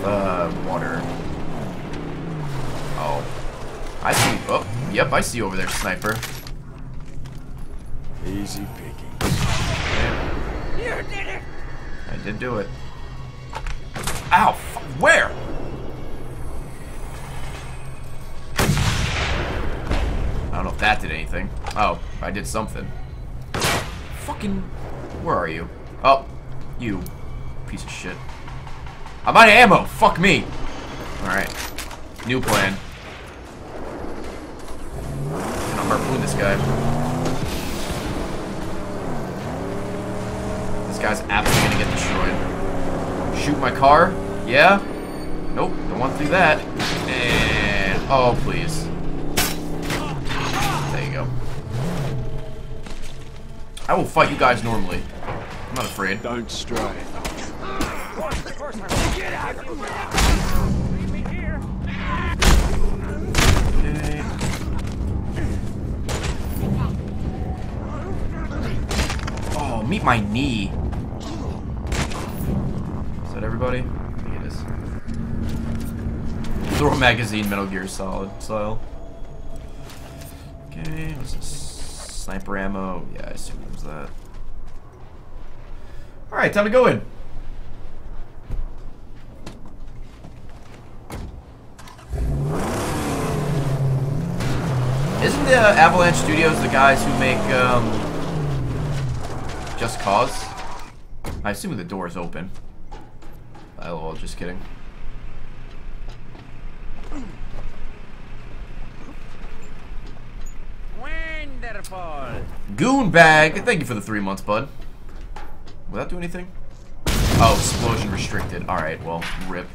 uh, water. Oh, I see. Oh, yep, I see you over there, sniper. Easy picking. You did it! I did do it. Ow! fu- Where? I don't know if that did anything. Oh, I did something. Fucking. Where are you? Oh, you piece of shit. I'm out of ammo. Fuck me. All right. New plan. Gonna harpoon this guy. This guy's absolutely gonna get destroyed. Shoot my car? Yeah? Nope, don't want to do that. And oh please. I will fight you guys normally. I'm not afraid. Don't stray. Of course I will. Get out of here! Leave me here! Okay. Oh, meet my knee. Is that everybody? I think it is. Throw a magazine, Metal Gear Solid style. Okay, what's this? Sniper ammo. Yeah, I assume that. Alright, time to go in. Isn't the Avalanche Studios the guys who make um, Just Cause? I assume the door is open. LOL, just kidding. Wonderful! Goon bag. Thank you for the three months, bud. Will that do anything? Oh, explosion restricted. All right, well, rip.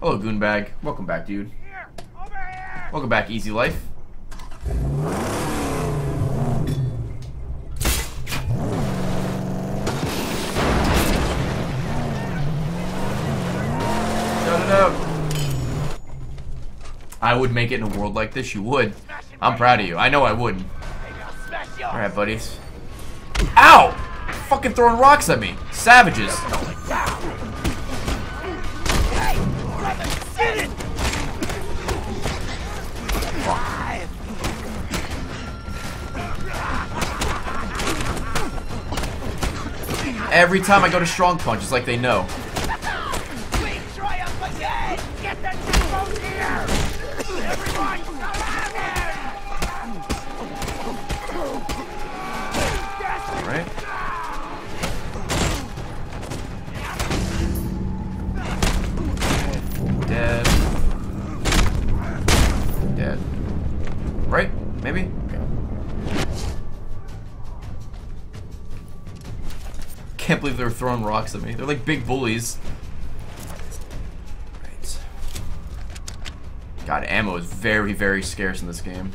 Hello, goon bag. Welcome back, dude. Here! Here! Welcome back, Easy Life. I would make it in a world like this. You would. I'm proud of you. I know I wouldn't. All right, buddies. Ow! Fucking throwing rocks at me. Savages. Every time I go to strong punch, it's like they know. Maybe? Okay. Can't believe they're throwing rocks at me. They're like big bullies. Right. God, ammo is very, very scarce in this game.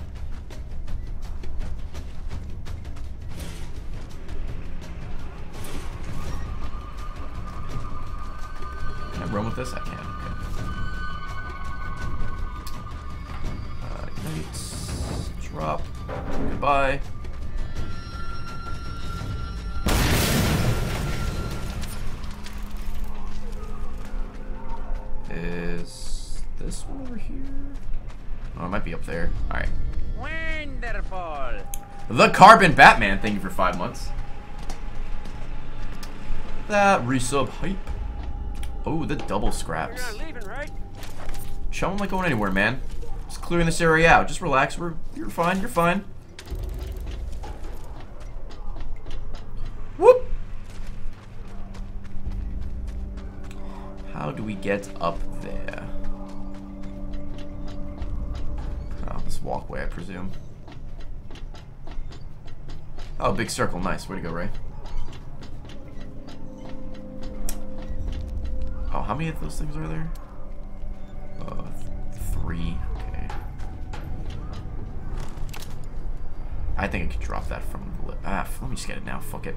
Can I run with this? I can. Drop. Goodbye. Is this one over here? Oh, it might be up there. Alright. Wonderful! The Carbon Batman, thank you for five months. That resub hype. Oh, the double scraps. not leaving, right? Show like going anywhere, man clearing this area out. Just relax. We're you're fine. You're fine. Whoop. How do we get up there? Oh, this walkway, I presume. Oh, big circle. Nice. Way to go, Ray. Oh, how many of those things are there? Uh, three. I think I could drop that from the... Ah, let me just get it now. Fuck it.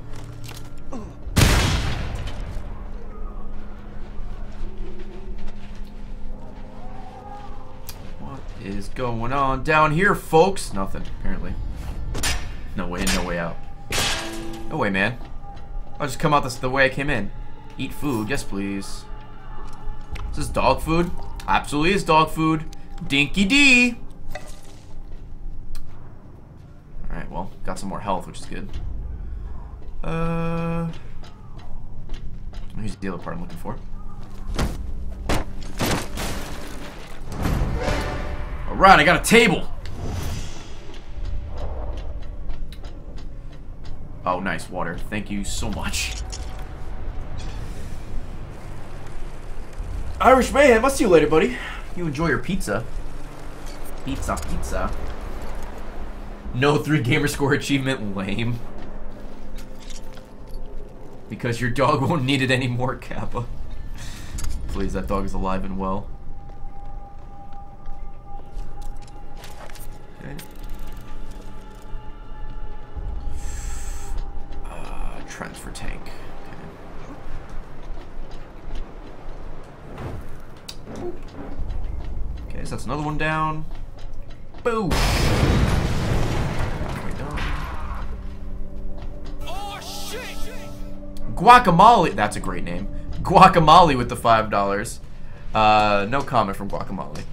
What is going on down here, folks? Nothing, apparently. No way in, no way out. No way, man. I'll just come out this the way I came in. Eat food, yes please. This is this dog food? Absolutely is dog food. Dinky D. Alright, well, got some more health, which is good. Uh, here's the other part I'm looking for. Alright, I got a table. Oh, nice water. Thank you so much. Irish man, I'll see you later, buddy. You enjoy your pizza. Pizza, pizza. No three gamer score achievement, lame. Because your dog won't need it anymore, Kappa. Please, that dog is alive and well. Okay. Uh, transfer tank. Okay. Okay, so that's another one down. Boom! Guacamole. That's a great name. Guacamole with the five dollars. Uh, no comment from Guacamole.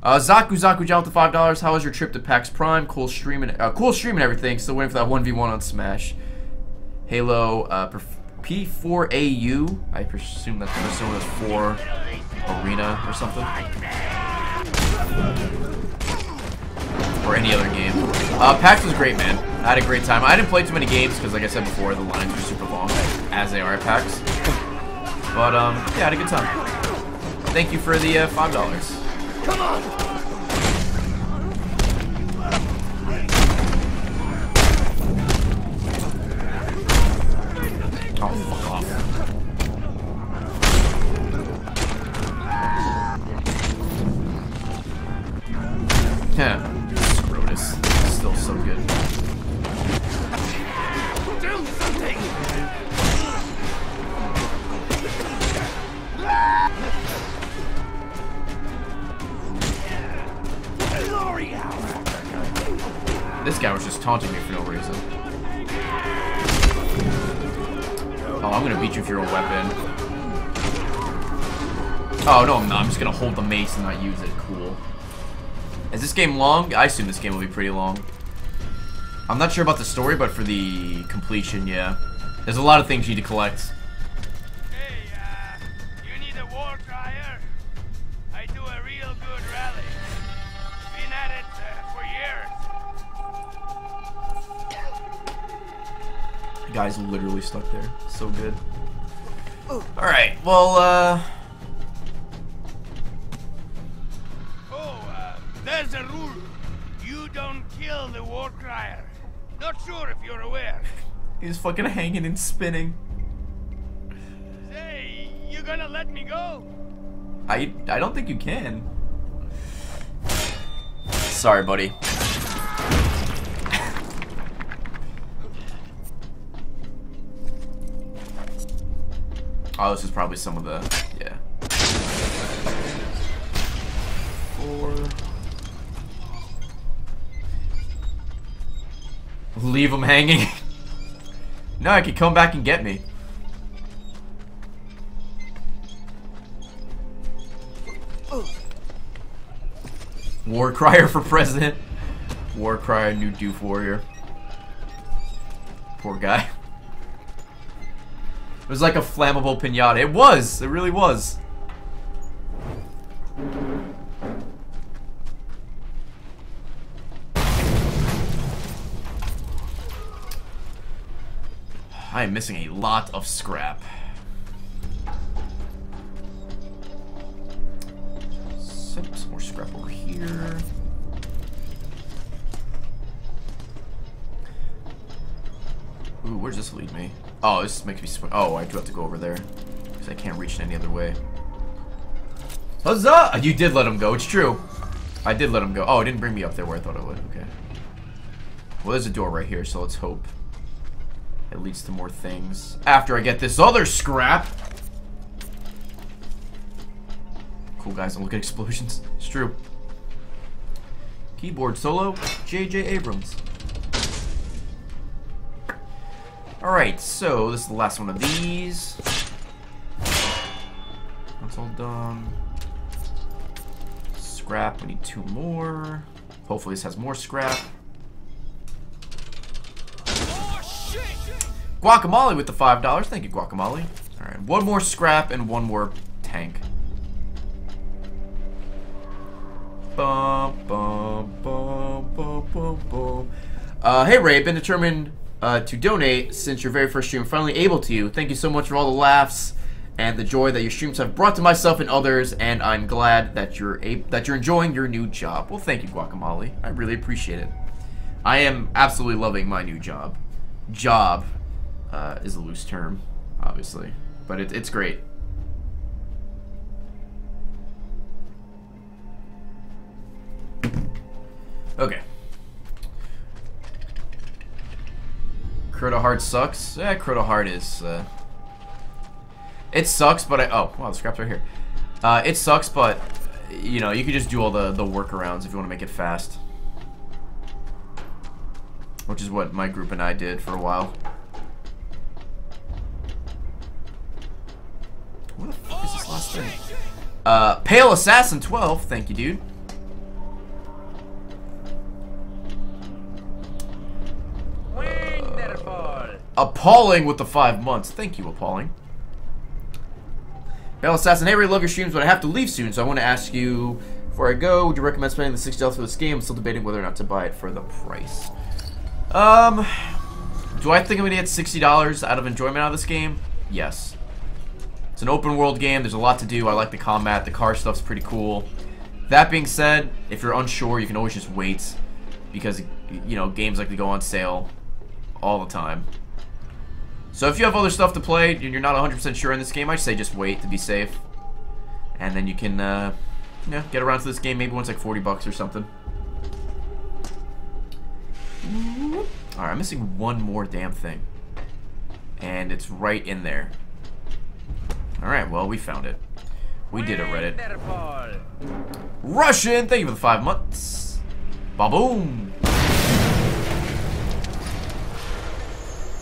Uh, Zaku Zaku John with the five dollars. How was your trip to PAX Prime? Cool streaming. Uh, cool streaming everything. Still waiting for that one v one on Smash. Halo uh, P4AU. I presume that's Persona's 4 Arena or something. Or any other game. Uh, PAX was great, man. I had a great time. I didn't play too many games because, like I said before, the lines were super long, as they are PAX. But, um, yeah, I had a good time. Thank you for the uh, $5. Come on! Oh, hold the mace and not use it. Cool. Is this game long? I assume this game will be pretty long. I'm not sure about the story, but for the completion, yeah. There's a lot of things you need to collect. Hey, uh, you need a war crier? I do a real good rally. Been at it uh, for years. The guy's literally stuck there. So good. Alright, well, uh... crier. Not sure if you're aware. He's fucking hanging and spinning. Say, you gonna let me go? I I don't think you can. Sorry, buddy. oh, this is probably some of the Leave him hanging. no, I could come back and get me. War Crier for president. War Crier, new doof warrior. Poor guy. It was like a flammable pinata. It was! It really was. I am missing a lot of scrap. Set some more scrap over here. Ooh, where does this lead me? Oh, this makes me swing. Oh, I do have to go over there. Because I can't reach it any other way. Huzzah! You did let him go. It's true. I did let him go. Oh, it didn't bring me up there where I thought it would. Okay. Well, there's a door right here, so let's hope it leads to more things. After I get this other scrap. Cool guys don't look at explosions. It's true. Keyboard solo, J.J. Abrams. Alright, so this is the last one of these. That's all done. Scrap, we need two more. Hopefully this has more scrap. Oh, Guacamole with the $5. Thank you, Guacamole. Alright, one more scrap and one more tank. Bum, bum, bum, bum, bum, bum. Uh, hey Ray, been determined uh, to donate since your very first stream. Finally able to. Thank you so much for all the laughs and the joy that your streams have brought to myself and others. And I'm glad that you're that you're enjoying your new job. Well, thank you, Guacamole. I really appreciate it. I am absolutely loving my new job. Job uh, is a loose term, obviously, but it, it's great. Okay. Crota Heart sucks. Yeah, Crota Heart is. Uh, it sucks, but I. Oh, wow, the scrap's right here. Uh, it sucks, but you know you can just do all the the workarounds if you want to make it fast, which is what my group and I did for a while. What the fuck is this last thing? Uh, Pale Assassin 12. Thank you, dude. Appalling with the five months. Thank you, Appalling. Bell Assassin, hey, Ray, love your streams, but I have to leave soon, so I want to ask you, before I go, would you recommend spending the $60 for this game? I'm still debating whether or not to buy it for the price. Um, do I think I'm going to get $60 out of enjoyment out of this game? Yes. It's an open world game, there's a lot to do, I like the combat, the car stuff's pretty cool. That being said, if you're unsure, you can always just wait, because, you know, games like to go on sale all the time. So if you have other stuff to play and you're not 100% sure in this game, I say just wait to be safe. And then you can, uh, you know, get around to this game maybe once like 40 bucks or something. Alright, I'm missing one more damn thing. And it's right in there. Alright, well, we found it. We did it, Reddit. Russian, thank you for the five months. Ba-boom.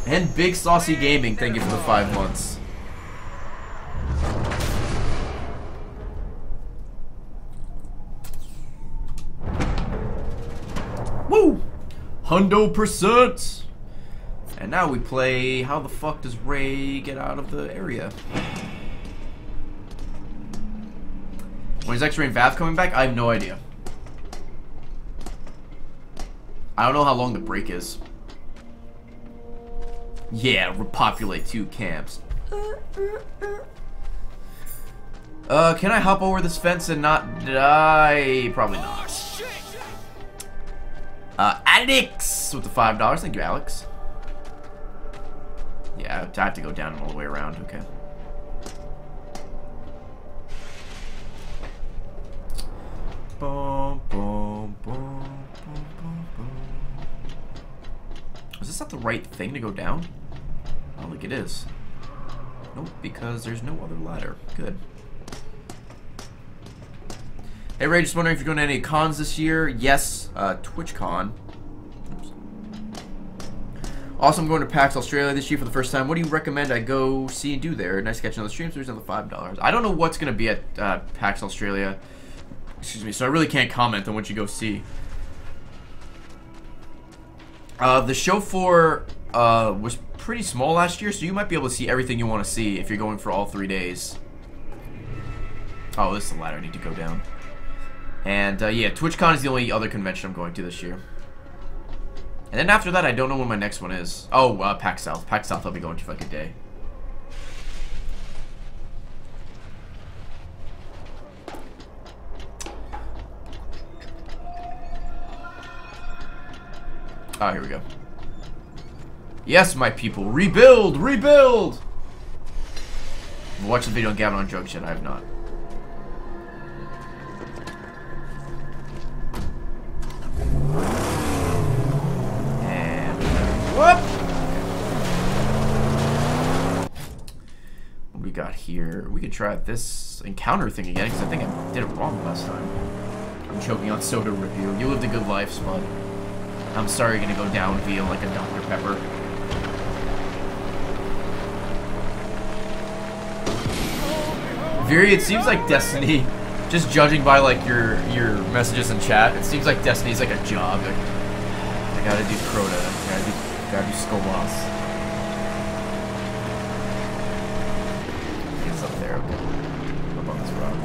And Big Saucy Gaming, thank you for the five months. Woo! Hundo percent! And now we play How the fuck does Ray get out of the area? When is X-Ray and Vav coming back? I have no idea. I don't know how long the break is. Yeah, repopulate two camps. Uh, can I hop over this fence and not die? Probably not. Uh, Alex with the five dollars. Thank you, Alex. Yeah, I have to go down all the way around. Okay. Is this not the right thing to go down? I don't think it is. Nope, because there's no other ladder. Good. Hey Ray, just wondering if you're going to any cons this year. Yes, uh, TwitchCon. Also, I'm going to PAX Australia this year for the first time. What do you recommend I go see and do there? Nice catching on the streams. There's another $5. I don't know what's going to be at uh, PAX Australia. Excuse me, so I really can't comment on what you go see. Uh, the show for uh, was pretty small last year, so you might be able to see everything you want to see if you're going for all three days. Oh, this is the ladder I need to go down. And uh, yeah, TwitchCon is the only other convention I'm going to this year. And then after that, I don't know when my next one is. Oh, uh, PAX South. PAX South I'll be going to for like a day. Ah, here we go. Yes, my people, rebuild, rebuild! Watch the video on Gavin Junction. I have not. And whoop! What we got here? We could try this encounter thing again because I think I did it wrong last time. I'm choking on soda review. You lived a good life, Spud. I'm sorry gonna go down via like a Dr. Pepper. Viri, it seems like Destiny, just judging by like your your messages in chat, it seems like Destiny's like a job. Like, I gotta do Crota, I gotta do, gotta do Skull Boss. It's up there, okay. Up on this rock.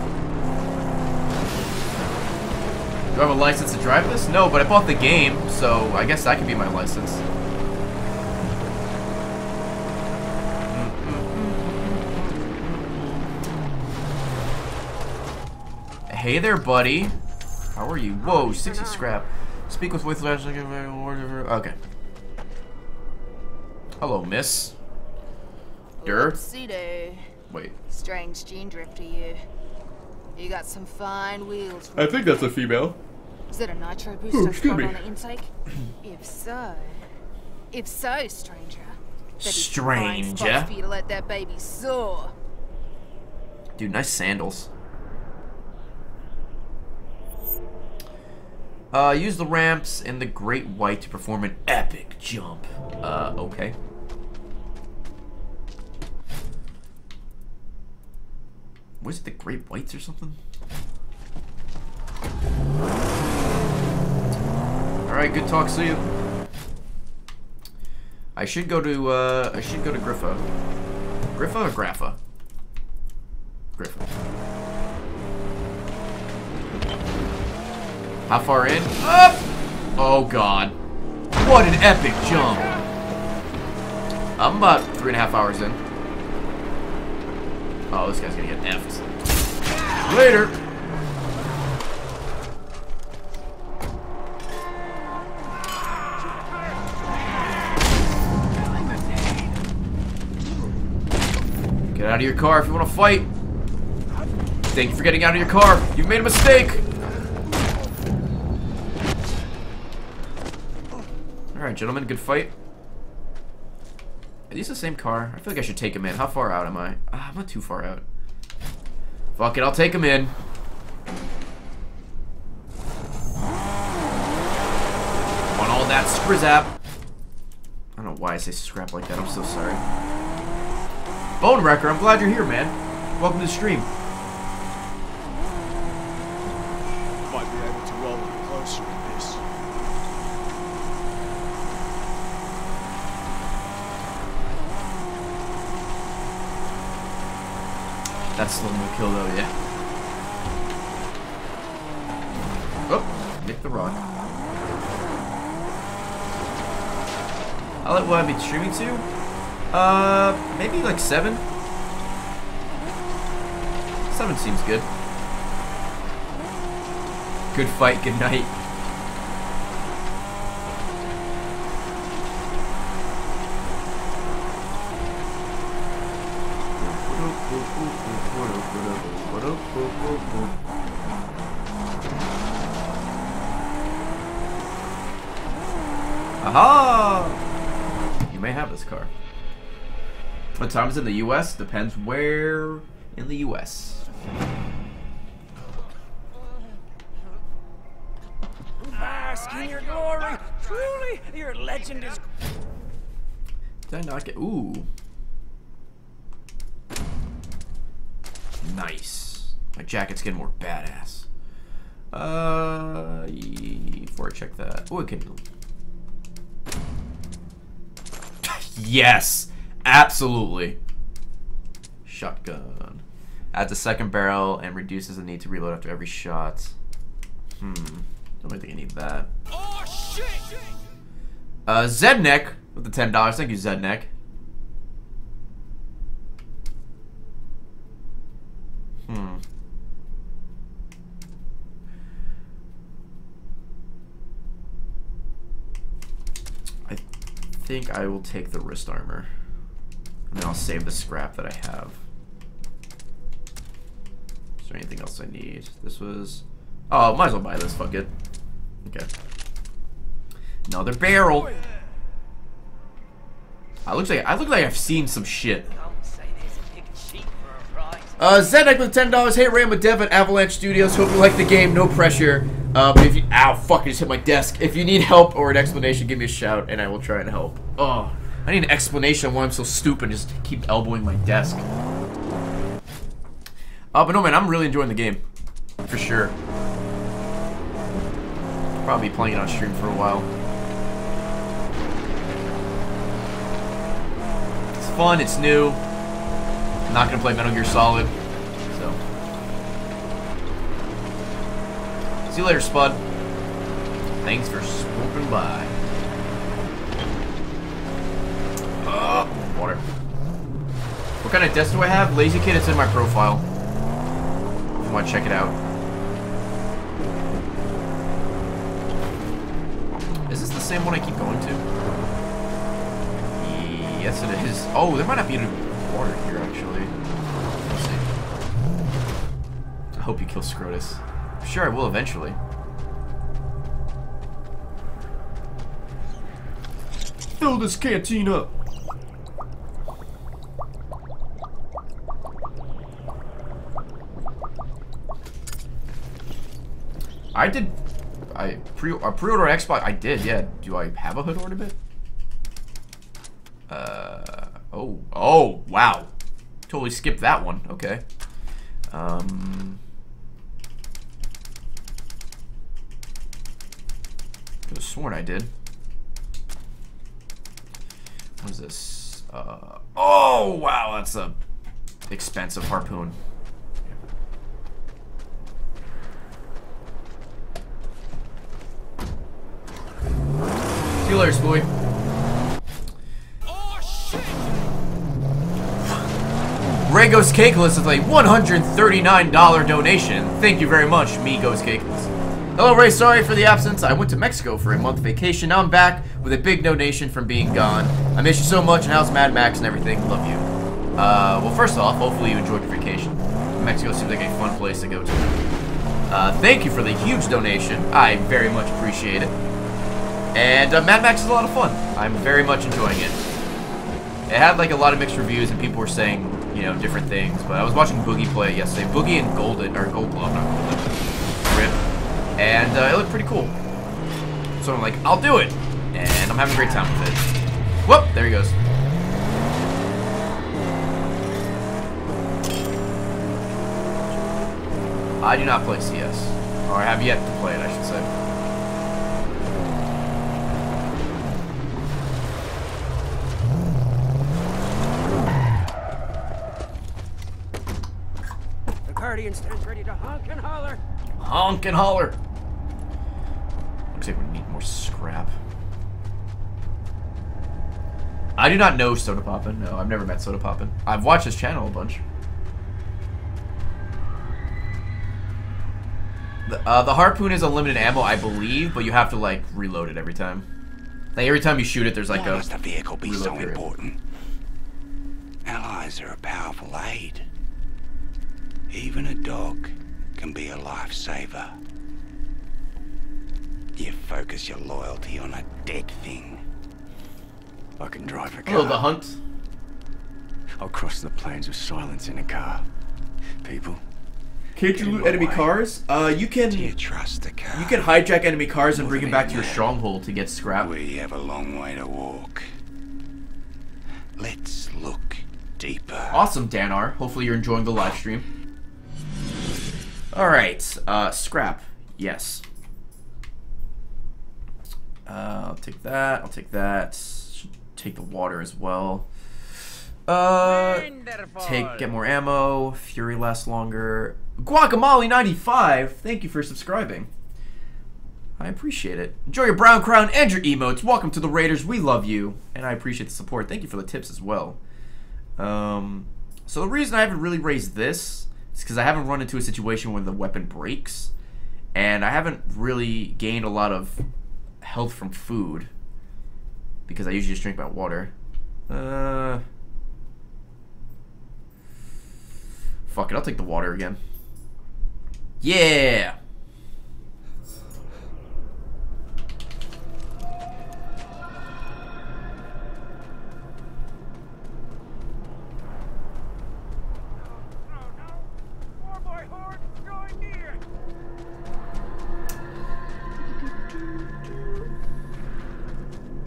Do I have a license to drive this? No, but I bought the game, so I guess that could be my license. Mm-hmm. Hey there, buddy. How are you? Whoa, 60 scrap. Speak with voice Okay. Hello, miss. Oopsie-doo. Wait. Strange gene drifter, you. You got some fine wheels. I think that's a female. Is that a nitro Ooh, booster excuse me. on the intake? if so, if so, stranger. That is the Stranger? fine spot for you to let that baby soar. Dude, nice sandals. Uh, use the ramps in the Great White to perform an epic jump. Uh, okay. Was it the Great Whites or something? Alright, good talk, see you. I should go to, uh, I should go to Griffa. Griffa or Graffa? Griffa. How far in? Up! Oh god. What an epic jump. I'm about three and a half hours in. Oh, this guy's gonna get effed. Later! Get out of your car if you want to fight. Thank you for getting out of your car. You've made a mistake. Alright, gentlemen, good fight. Are these the same car? I feel like I should take him in. How far out am I? Ah, I'm not too far out. Fuck it, I'll take him in. On all that scrizap. I don't know why I say scrap like that. I'm so sorry. Bone Wrecker, I'm glad you're here, man. Welcome to the stream. Might be able to roll closer with this. That's slow mo kill though, yeah. Oh, Nick the Rock. I'll let what I be streaming to? Uh, maybe like seven. Seven seems good. Good fight, good night. Aha! You may have this car. What time is it in the U.S.? Depends where in the U.S. Bask in your glory. Truly, your legend is. Did I not get? Ooh. Nice. My jacket's getting more badass. Uh, before I check that. Oh, it can. yes, absolutely. Shotgun. Adds a second barrel and reduces the need to reload after every shot. Hmm. Don't really think I need that. Oh shit! Uh, Zednek with the ten dollars. Thank you, Zednek. Hmm. Think I will take the wrist armor. And then I'll save the scrap that I have. Is there anything else I need? This was... Oh, might as well buy this. Fuck it. Okay. Another barrel. I looks like I look like I've seen some shit. Uh, Zedek with ten dollars. Hey, Ram with Dev at Avalanche Studios. Hope you like the game. No pressure. Uh, if you, ow, fuck, I just hit my desk. If you need help or an explanation, give me a shout, and I will try and help. Oh, I need an explanation on why I'm so stupid. and Just keep elbowing my desk. Uh, but no, man, I'm really enjoying the game, for sure. Probably playing it on stream for a while. It's fun. It's new. Not gonna play Metal Gear Solid, so. See you later, Spud. Thanks for swooping by. Water. What kind of desk do I have? Lazy Kid, it's in my profile. If you want to check it out. Is this the same one I keep going to? Yes, it is. Oh, there might not be any water here, actually. Let's see. I hope you kill Scrotus. I'm sure I will eventually. Fill this canteen up. I did. I pre a pre-order Xbox. I did. Yeah. Do I have a hood ornament? Uh. Oh. Oh. Wow. Totally skipped that one. Okay. Um. Could have sworn I did. What is this? Uh. Oh wow, that's a expensive harpoon. See you later, Spooey. Ragos Cakeless is a $139 donation. Thank you very much, me Ghost Cakeless. Hello, Ray. Sorry for the absence. I went to Mexico for a month vacation. Now I'm back with a big donation from being gone. I miss you so much, and how's Mad Max and everything? Love you. Uh, well, first off, hopefully you enjoyed your vacation. Mexico seems like a fun place to go to. Uh, thank you for the huge donation. I very much appreciate it. And uh, Mad Max is a lot of fun. I'm very much enjoying it. It had like a lot of mixed reviews, and people were saying, you know, different things. But I was watching Boogie play yesterday. Boogie and Golden, or Gold Glove, not Golden. Rip. And uh, it looked pretty cool. So I'm like, I'll do it. And I'm having a great time with it. Whoop, there he goes. I do not play CS. Or I have yet to play it, I should say. The Guardian stands ready to honk and holler. Honk and holler. Looks like we need more scrap. I do not know Sodapoppin. No, I've never met Sodapoppin. I've watched his channel a bunch. The, uh, the harpoon is unlimited ammo, I believe, but you have to like reload it every time. Like every time you shoot it, there's like Why a must the vehicle be so period. important? Allies are a powerful aid. Even a dog can be a lifesaver. You focus your loyalty on a dead thing. I can drive a car. Hello, the hunt. I'll cross the plains with silence in a car. People. Can't you loot enemy cars? Uh, you can. Do you trust the car? You can hijack enemy cars and bring them back to your stronghold to get scrap. We have a long way to walk. Let's look deeper. Awesome, Danar. Hopefully you're enjoying the live stream. Alright, uh, scrap. Yes. Uh, I'll take that. I'll take that. Should take the water as well. Uh, take, get more ammo. Fury lasts longer. Guacamole95, thank you for subscribing. I appreciate it. Enjoy your brown crown and your emotes. Welcome to the Raiders. We love you. And I appreciate the support. Thank you for the tips as well. Um, so the reason I haven't really raised this is because I haven't run into a situation where the weapon breaks. And I haven't really gained a lot of health from food. Because I usually just drink my water. Uh... Fuck it, I'll take the water again. Yeah!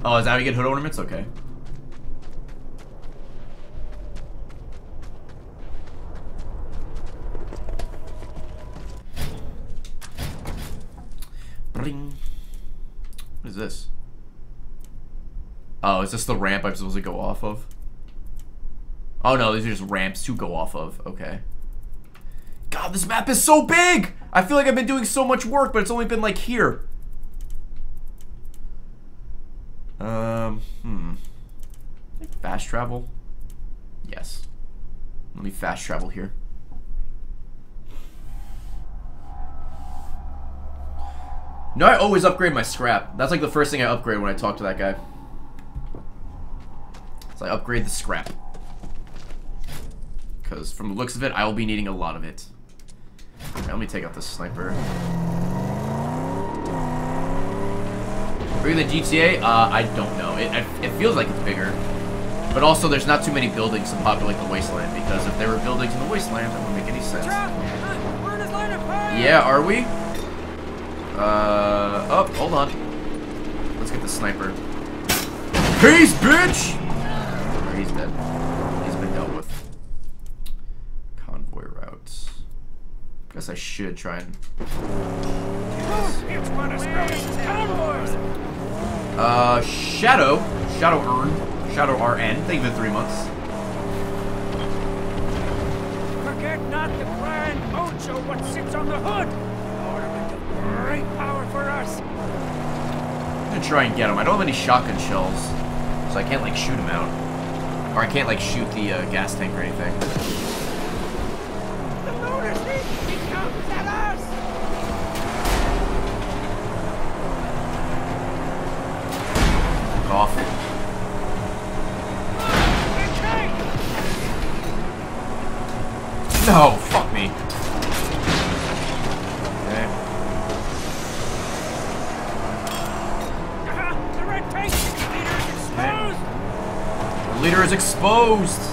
Oh, is that how you get hood ornaments? Okay. Bling. What is this? Oh, is this the ramp I'm supposed to go off of? Oh no, these are just ramps to go off of. Okay. God, this map is so big! I feel like I've been doing so much work, but it's only been like here. Um, hmm. Fast travel? Yes. Let me fast travel here. No, I always upgrade my scrap. That's like the first thing I upgrade when I talk to that guy. So I upgrade the scrap. Because from the looks of it, I will be needing a lot of it. Let me take out this sniper. Bigger than GTA? Uh, I don't know. It, it feels like it's bigger. But also, there's not too many buildings to populate the wasteland, because if there were buildings in the wasteland, that wouldn't make any sense. Yeah, are we? Uh, oh, hold on. Let's get the sniper. Peace, bitch! Or he's dead. He's been dealt with. Convoy routes. Guess I should try and... Uh, Shadow. Shadow Earn. Shadow RN. Thank you for three months. Forget not the grand Ocho what sits on the hood. Ornament of great power for us. I'm gonna try and get him. I don't have any shotgun shells, so I can't like shoot him out. Or I can't like shoot the uh, gas tank or anything. Exposed.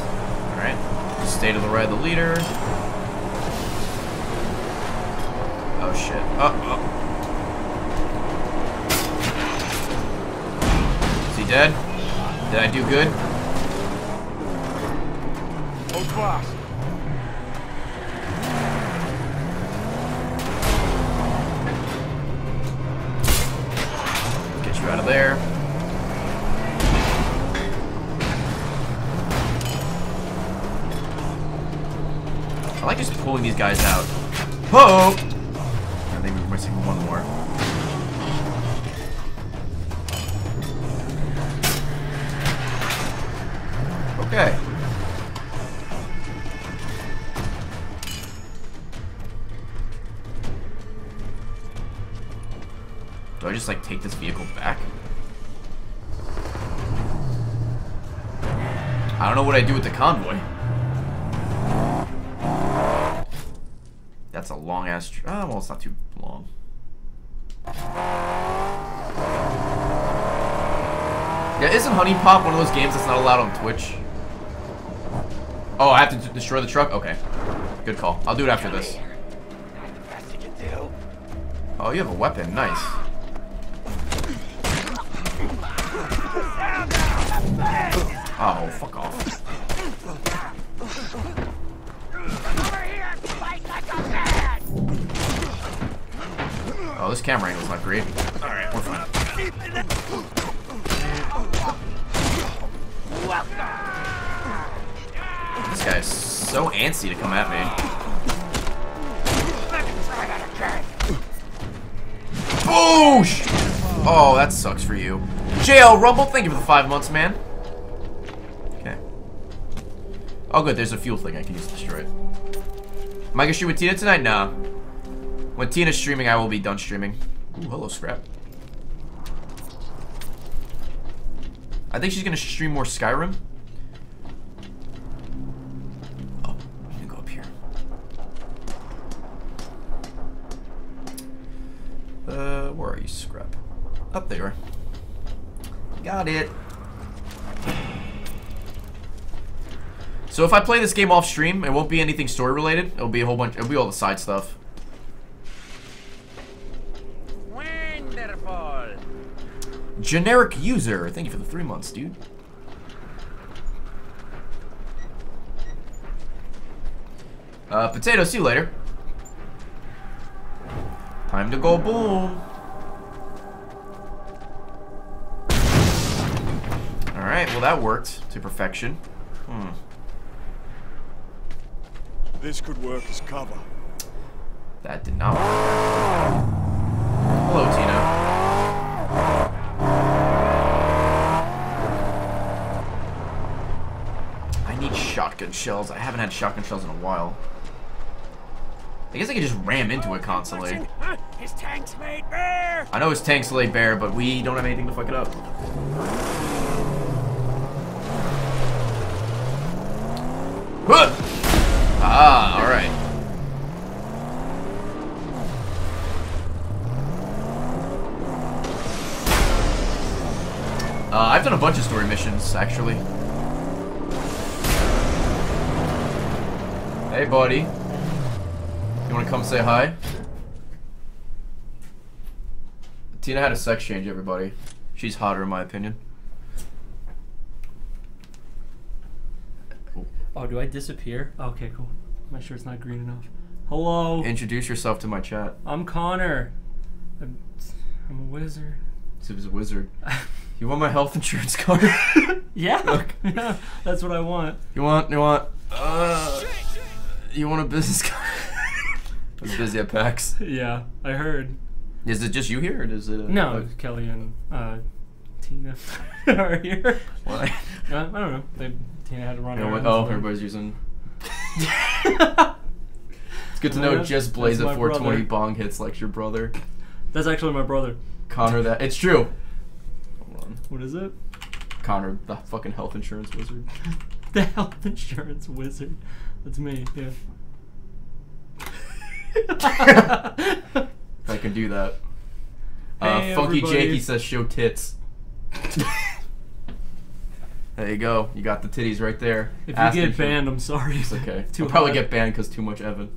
Pop one of those games that's not allowed on Twitch? Oh, I have to destroy the truck? Okay. Good call. I'll do it after this. Oh, you have a weapon. Nice. JL Rumble, thank you for the five months, man. Okay. Oh, good, there's a fuel thing I can use to destroy it. Am I gonna stream with Tina tonight? Nah. When Tina's streaming, I will be done streaming. Ooh, hello, Scrap. I think she's gonna stream more Skyrim. Oh, let me go up here. Uh, where are you, Scrap? Up there. Got it. So if I play this game off stream, it won't be anything story related. It'll be a whole bunch. It'll be all the side stuff. Wonderful. Generic user. Thank you for the three months, dude. Uh, potato. See you later. Time to go boom. Alright, well that worked to perfection. Hmm. This could work as cover. That did not work. Hello, Tina. I need shotgun shells. I haven't had shotgun shells in a while. I guess I could just ram into it constantly. Huh? His tank's laid bare. I know his tank's laid bare, but we don't have anything to fuck it up. Huh! Ah, alright. Uh, I've done a bunch of story missions, actually. Hey, buddy. You wanna come say hi? Tina had a sex change, everybody. She's hotter, in my opinion. Oh, do I disappear? Okay, cool. My shirt's not green enough. Hello. Introduce yourself to my chat. I'm Connor. I'm, I'm a wizard. He was a wizard. You want my health insurance card? Yeah. Look. yeah. That's what I want. You want? You want? Uh, you want a business card? I was busy at PAX. Yeah, I heard. Is it just you here, or is it? uh, No, like- Kelly and uh, Tina are here. Why? Uh, I don't know. They, Tina had to run. You know Oh, everybody's using. It's good to know just Blaze at 420 brother. bong hits like your brother. That's actually my brother. Connor, that it's true. Hold on. What is it? Connor, the fucking health insurance wizard. The health insurance wizard. That's me. Yeah. If I can do that. Uh, Funky everybody. Jakey says show tits. there you go. You got the titties right there. If you get banned, I'm sorry. It's okay. Too I'll probably hot. get banned because too much Evan.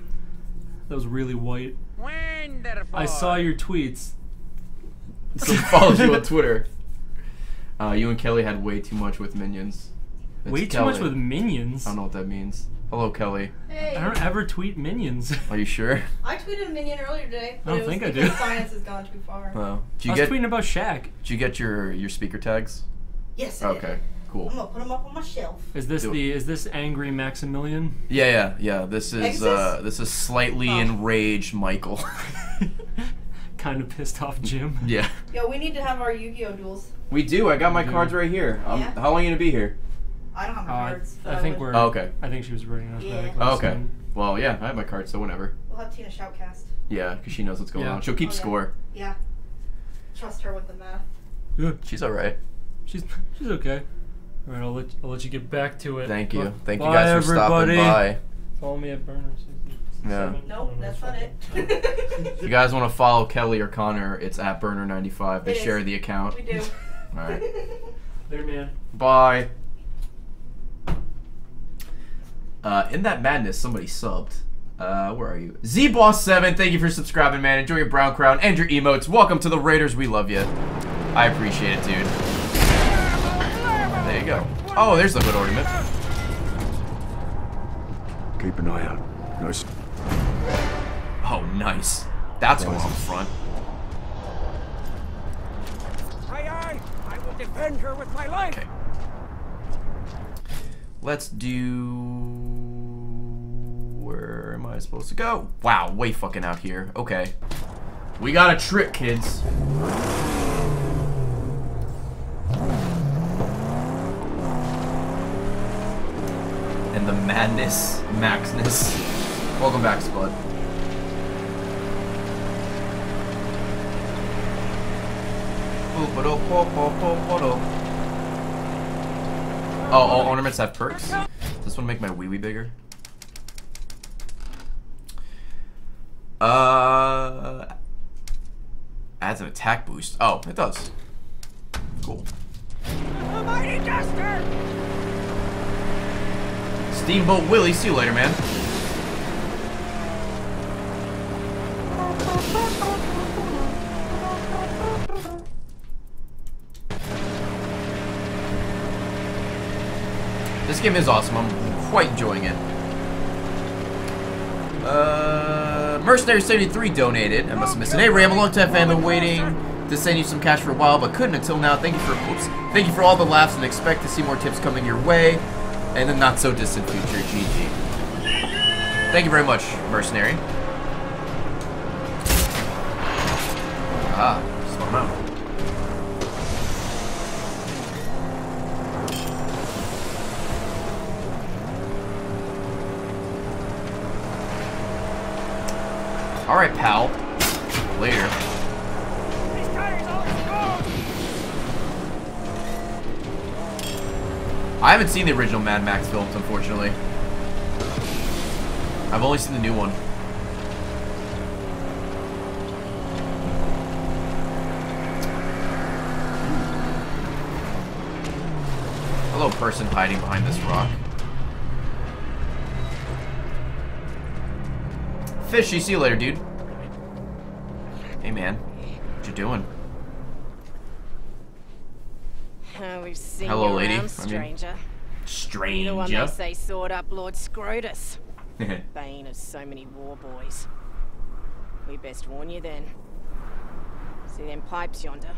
That was really white. Wonderful. I saw your tweets. So follows you on Twitter. Uh, you and Kelly had way too much with minions. It's Way too Kelly. much with minions. I don't know what that means. Hello, Kelly. Hey. I don't ever tweet minions. Are you sure? I tweeted a minion earlier today. But I don't it was think I because do. Science has gone too far. Oh. Did you I was get? tweeting about Shaq. Did you get your your speaker tags? Yes. I did. Okay. Cool. I'm gonna put them up on my shelf. Is this Do the is this angry Maximilian? Yeah, yeah, yeah. This is uh, this is slightly Oh. enraged Michael. kind of pissed off Jim. yeah. Yo, we need to have our Yu-Gi-Oh duels. We do. I got my cards right here. Um, Yeah? How long are you gonna be here? I don't have my Uh, cards. but I think would- we're. Oh, okay. I think she was reading Yeah. Oh, okay. so- Well, yeah, I have my cards, so whenever. We'll have Tina shoutcast. Yeah, because she knows what's going Yeah. on. She'll keep Oh, yeah. score. Yeah. Trust her with the math. Yeah, She's all right. she's she's okay. All right, I'll let I'll let you get back to it. Thank you. Bu- Thank you bye, guys for everybody. stopping by. Follow me at Burner. 67. Yeah. Nope, that's what not it. If you guys want to follow Kelly or Connor, it's at Burner95. They It is. share the account. we do. All right. There, man. Bye. Uh, in that madness, somebody subbed. Uh, where are you? ZBoss7, thank you for subscribing, man. Enjoy your brown crown and your emotes. Welcome to the Raiders. We love you. I appreciate it, dude. There you go. Oh, there's the hood ornament. Keep an eye out. Nice. Oh, nice. That's going on the front. Aye, aye. I will defend her with my life. Okay. Let's do. Where am I supposed to go? Wow, way fucking out here. Okay. We got a trick, kids. And the madness, Maxness. Welcome back, Spud. Oh, all ornaments have perks? Does this one make my wee wee bigger? Uh, adds an attack boost. Oh, it does. Cool. Steamboat Willie, see you later, man. This game is awesome. I'm quite enjoying it. Uh, Mercenary 73 donated. I must have missed it. Hey, Ray, I'm a long-time fan. Been waiting to send you some cash for a while, but couldn't until now. Thank you for oops. Thank you for all the laughs and expect to see more tips coming your way in the not so distant future. GG. Thank you very much, Mercenary. Ah, smart mount. All right, pal. Later. I haven't seen the original Mad Max films, unfortunately. I've only seen the new one. Hello, person hiding behind this rock. Fishy, see you later, dude. Hey, man. What you doing? We've seen Hello, you lady. around, I mean, stranger. Stranger. The one they say sawed up Lord Scrotus. Bane of so many war boys. We best warn you then. See them pipes yonder?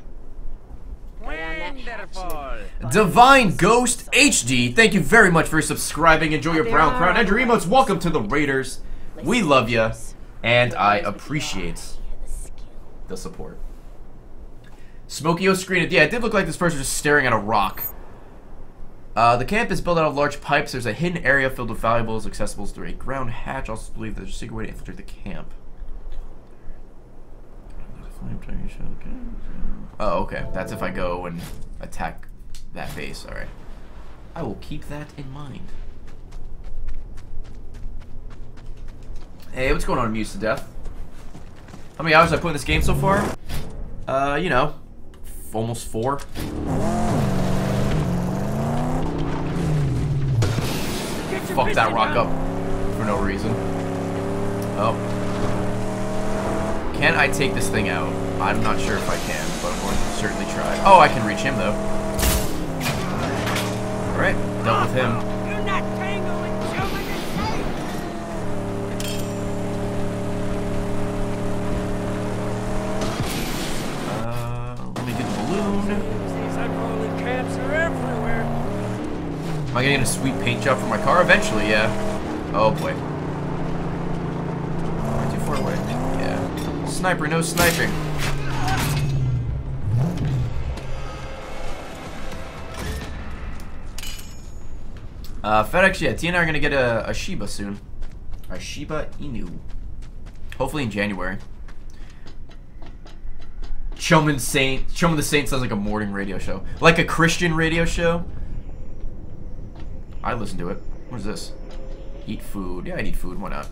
Go down that hatch and Divine Ghost HD, thank you very much for subscribing. Enjoy your brown crown and your emotes. Welcome to the Raiders. We love you, and I appreciate the support. Smokey O screened. Yeah, it did look like this person was just staring at a rock. Uh, the camp is built out of large pipes. There's a hidden area filled with valuables accessible through a ground hatch. Also believe there's a secret way to infiltrate the camp. Oh, okay. That's if I go and attack that base. Alright. I will keep that in mind. Hey, what's going on, Amused to Death? How many hours have I put in this game so far? Uh, you know, almost four. Fuck that rock up for no reason. Oh. Can I take this thing out? I'm not sure if I can, but to certainly try. Oh, I can reach him, though. Alright, dealt with him. Balloon. These unholy camps are everywhere. Am I gonna get a sweet paint job for my car? Eventually, yeah. Oh boy. Am I too far away? Yeah. Sniper, no sniping. Uh, FedEx, yeah, Tia and I are gonna get a, a Shiba soon. A Shiba Inu. Hopefully in January. Choman Saint. The Saint sounds like a morning radio show. Like a Christian radio show. I listen to it. What is this? Eat food. Yeah, I eat food. Why not?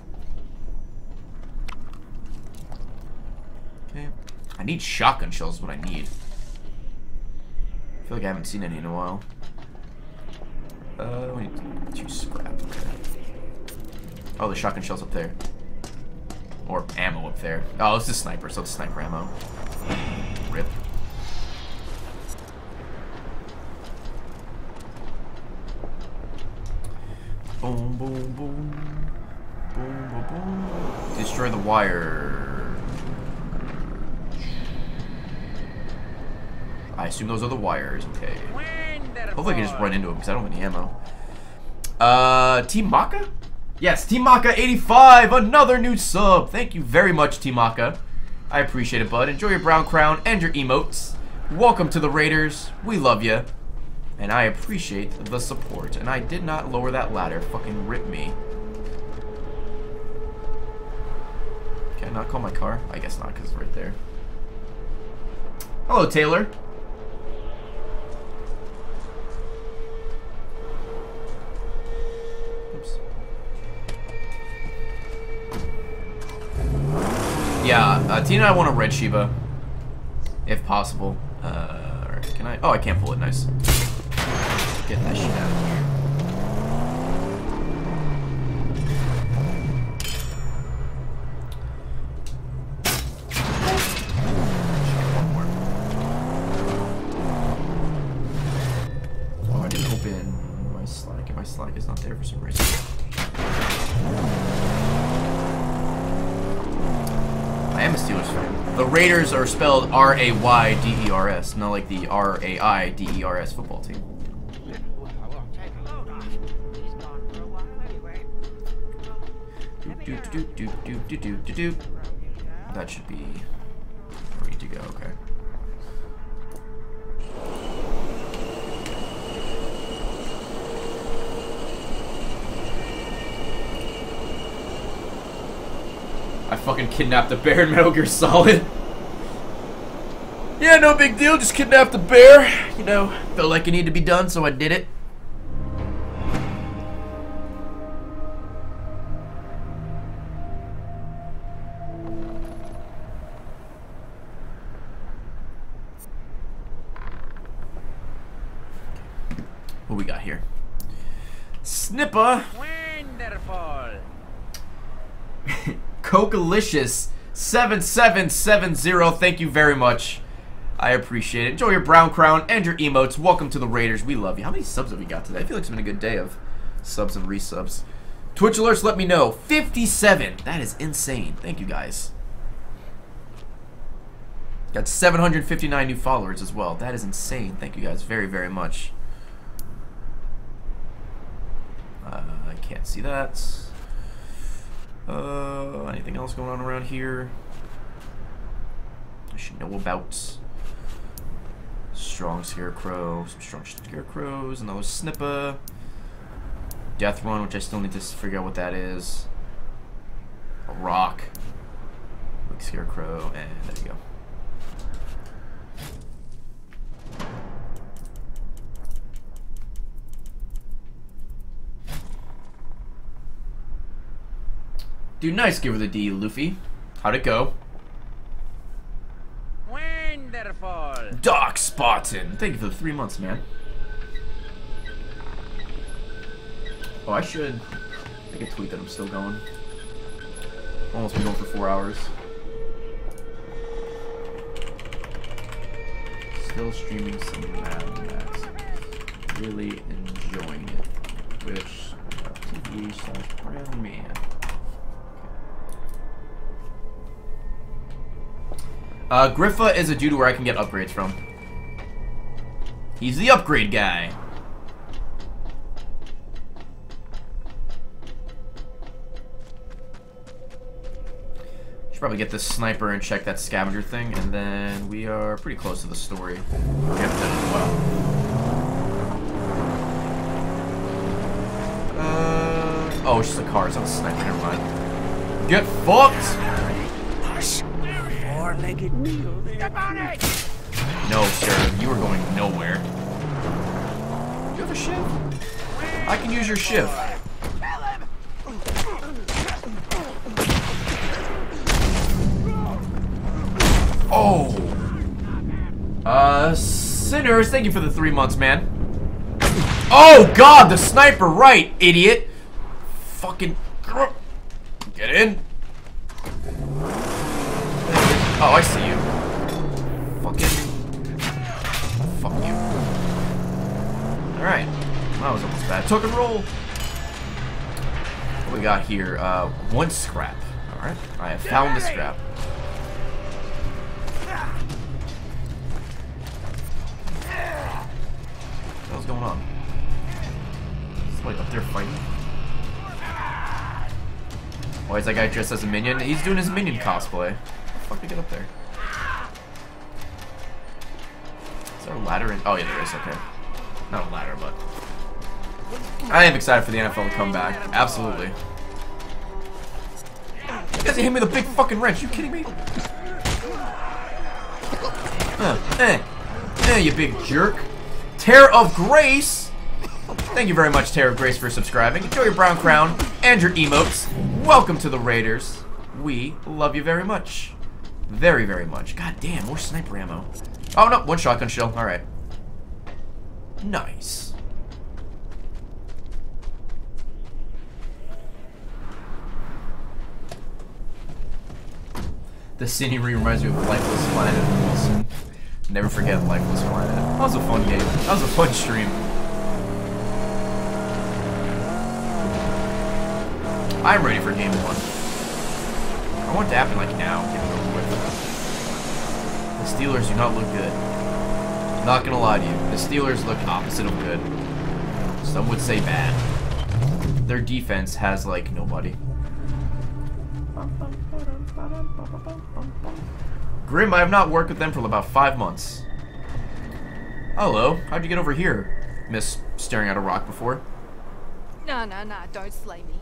Okay. I need shotgun shells what I need. I feel like I haven't seen any in a while. Uh, we need two scrap. Oh, the shotgun shells up there. Or ammo up there. Oh, it's a sniper, so it's sniper ammo. Rip. Boom, boom, boom. Boom, boom, boom. Destroy the wire. I assume those are the wires. Okay. Hopefully I can just run into them because I don't have any ammo. Uh, Team Maka? Yes, Team Maka 85, another new sub. Thank you very much, Team Maka. I appreciate it, bud. Enjoy your brown crown and your emotes. Welcome to the Raiders. We love you. And I appreciate the support. And I did not lower that ladder. Fucking rip me. Can I not call my car? I guess not, because it's right there. Hello, Taylor. Oops. Uh, Tina I want a red Shiba. If possible. Uh, can I? Oh, I can't pull it. Nice. Get that shit out of here. Oh, I didn't open my Slack, my Slack is not there for some reason. I am a Steelers fan. The Raiders are spelled R-A-Y-D-E-R-S, not like the R-A-I-D-E-R-S football team. That should be ready to go, okay. I fucking kidnapped a bear in Metal Gear Solid. Yeah, no big deal, just kidnapped a bear. You know, felt like it needed to be done, so I did it. What we got here? Snipper. Wonderful. Cokalicious 7770. Thank you very much. I appreciate it. Enjoy your brown crown and your emotes. Welcome to the Raiders. We love you. How many subs have we got today? I feel like it's been a good day of subs and resubs. Twitch alerts let me know. 57. That is insane. Thank you guys. Got 759 new followers as well. That is insane. Thank you guys very, very much. Uh, I can't see that. Uh, anything else going on around here? I should know about. Strong scarecrow, some strong scarecrows, another snipper. Death run, which I still need to figure out what that is. A rock. Big scarecrow, and there you go. Dude, nice give her the D, Luffy. How'd it go? Wonderful. Doc Spartan. Thank you for the three months, man. Oh, I should make a tweet that I'm still going. Almost been going for four hours. Still streaming some Mad Max. Really enjoying it. Twitch.tv uh, slash Brown Man. Uh, Griffa is a dude where I can get upgrades from. He's the upgrade guy. Should probably get this sniper and check that scavenger thing, and then we are pretty close to the story. We haven't done a. Uh, oh, it's just a car. It's not a sniper. Never mind. Get fucked! Four-legged mule. Step on it! No, sir. You are going nowhere. Do you have a shiv? I can use your shiv. Oh. Uh, Sinners, thank you for the three months, man. Oh, God, the sniper, right, idiot. Fucking... Get in. Oh, I see you. Fucking... Fuck you. Alright. That was almost bad. A roll. What we got here? Uh, one scrap. Alright. I have found the scrap. What's going on? Somebody up there fighting? Why is that guy dressed as a minion? He's doing his minion cosplay. Fuck he get up there? Is there a ladder in? Oh yeah, there is. Okay, not a ladder, but I am excited for the NFL to come back. Absolutely. You guys hit me with a big fucking wrench. You kidding me? Uh, eh, eh, you big jerk. Tear of Grace. Thank you very much, Tear of Grace, for subscribing. Enjoy your brown crown and your emotes. Welcome to the Raiders. We love you very much. Very, very much. God damn, more sniper ammo. Oh, no, one shotgun shell. Alright. Nice. The scenery reminds me of Lifeless Planet Wilson. Never forget Lifeless Planet. That was a fun game. That was a fun stream. I'm ready for game one. I want it to happen like now. Get it over with. The Steelers do not look good. I'm Not gonna lie to you. The Steelers look opposite of good. Some would say bad. Their defense has like nobody. Grim, I have not worked with them for about five months. Hello, how'd you get over here? Miss staring at a rock before. No, no, no, don't slay me.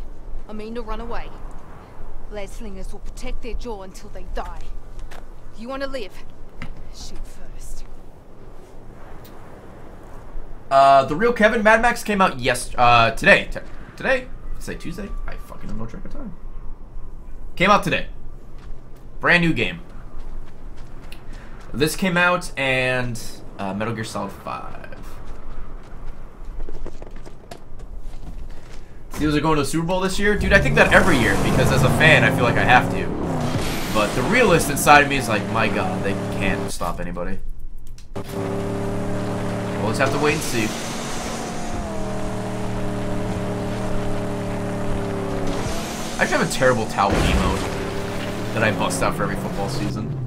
I mean to run away. Lead slingers will protect their jaw until they die. You want to live, shoot first. Uh, the real Kevin Mad Max came out yes, uh, today. T today? Say Tuesday? I fucking don't know track of time. Came out today. Brand new game. This came out and uh, Metal Gear Solid 5. Steelers are going to the Super Bowl this year? Dude, I think that every year because as a fan, I feel like I have to. But the realist inside of me is like, my god, they can't stop anybody. We'll just have to wait and see. I actually have a terrible towel emote that I bust out for every football season.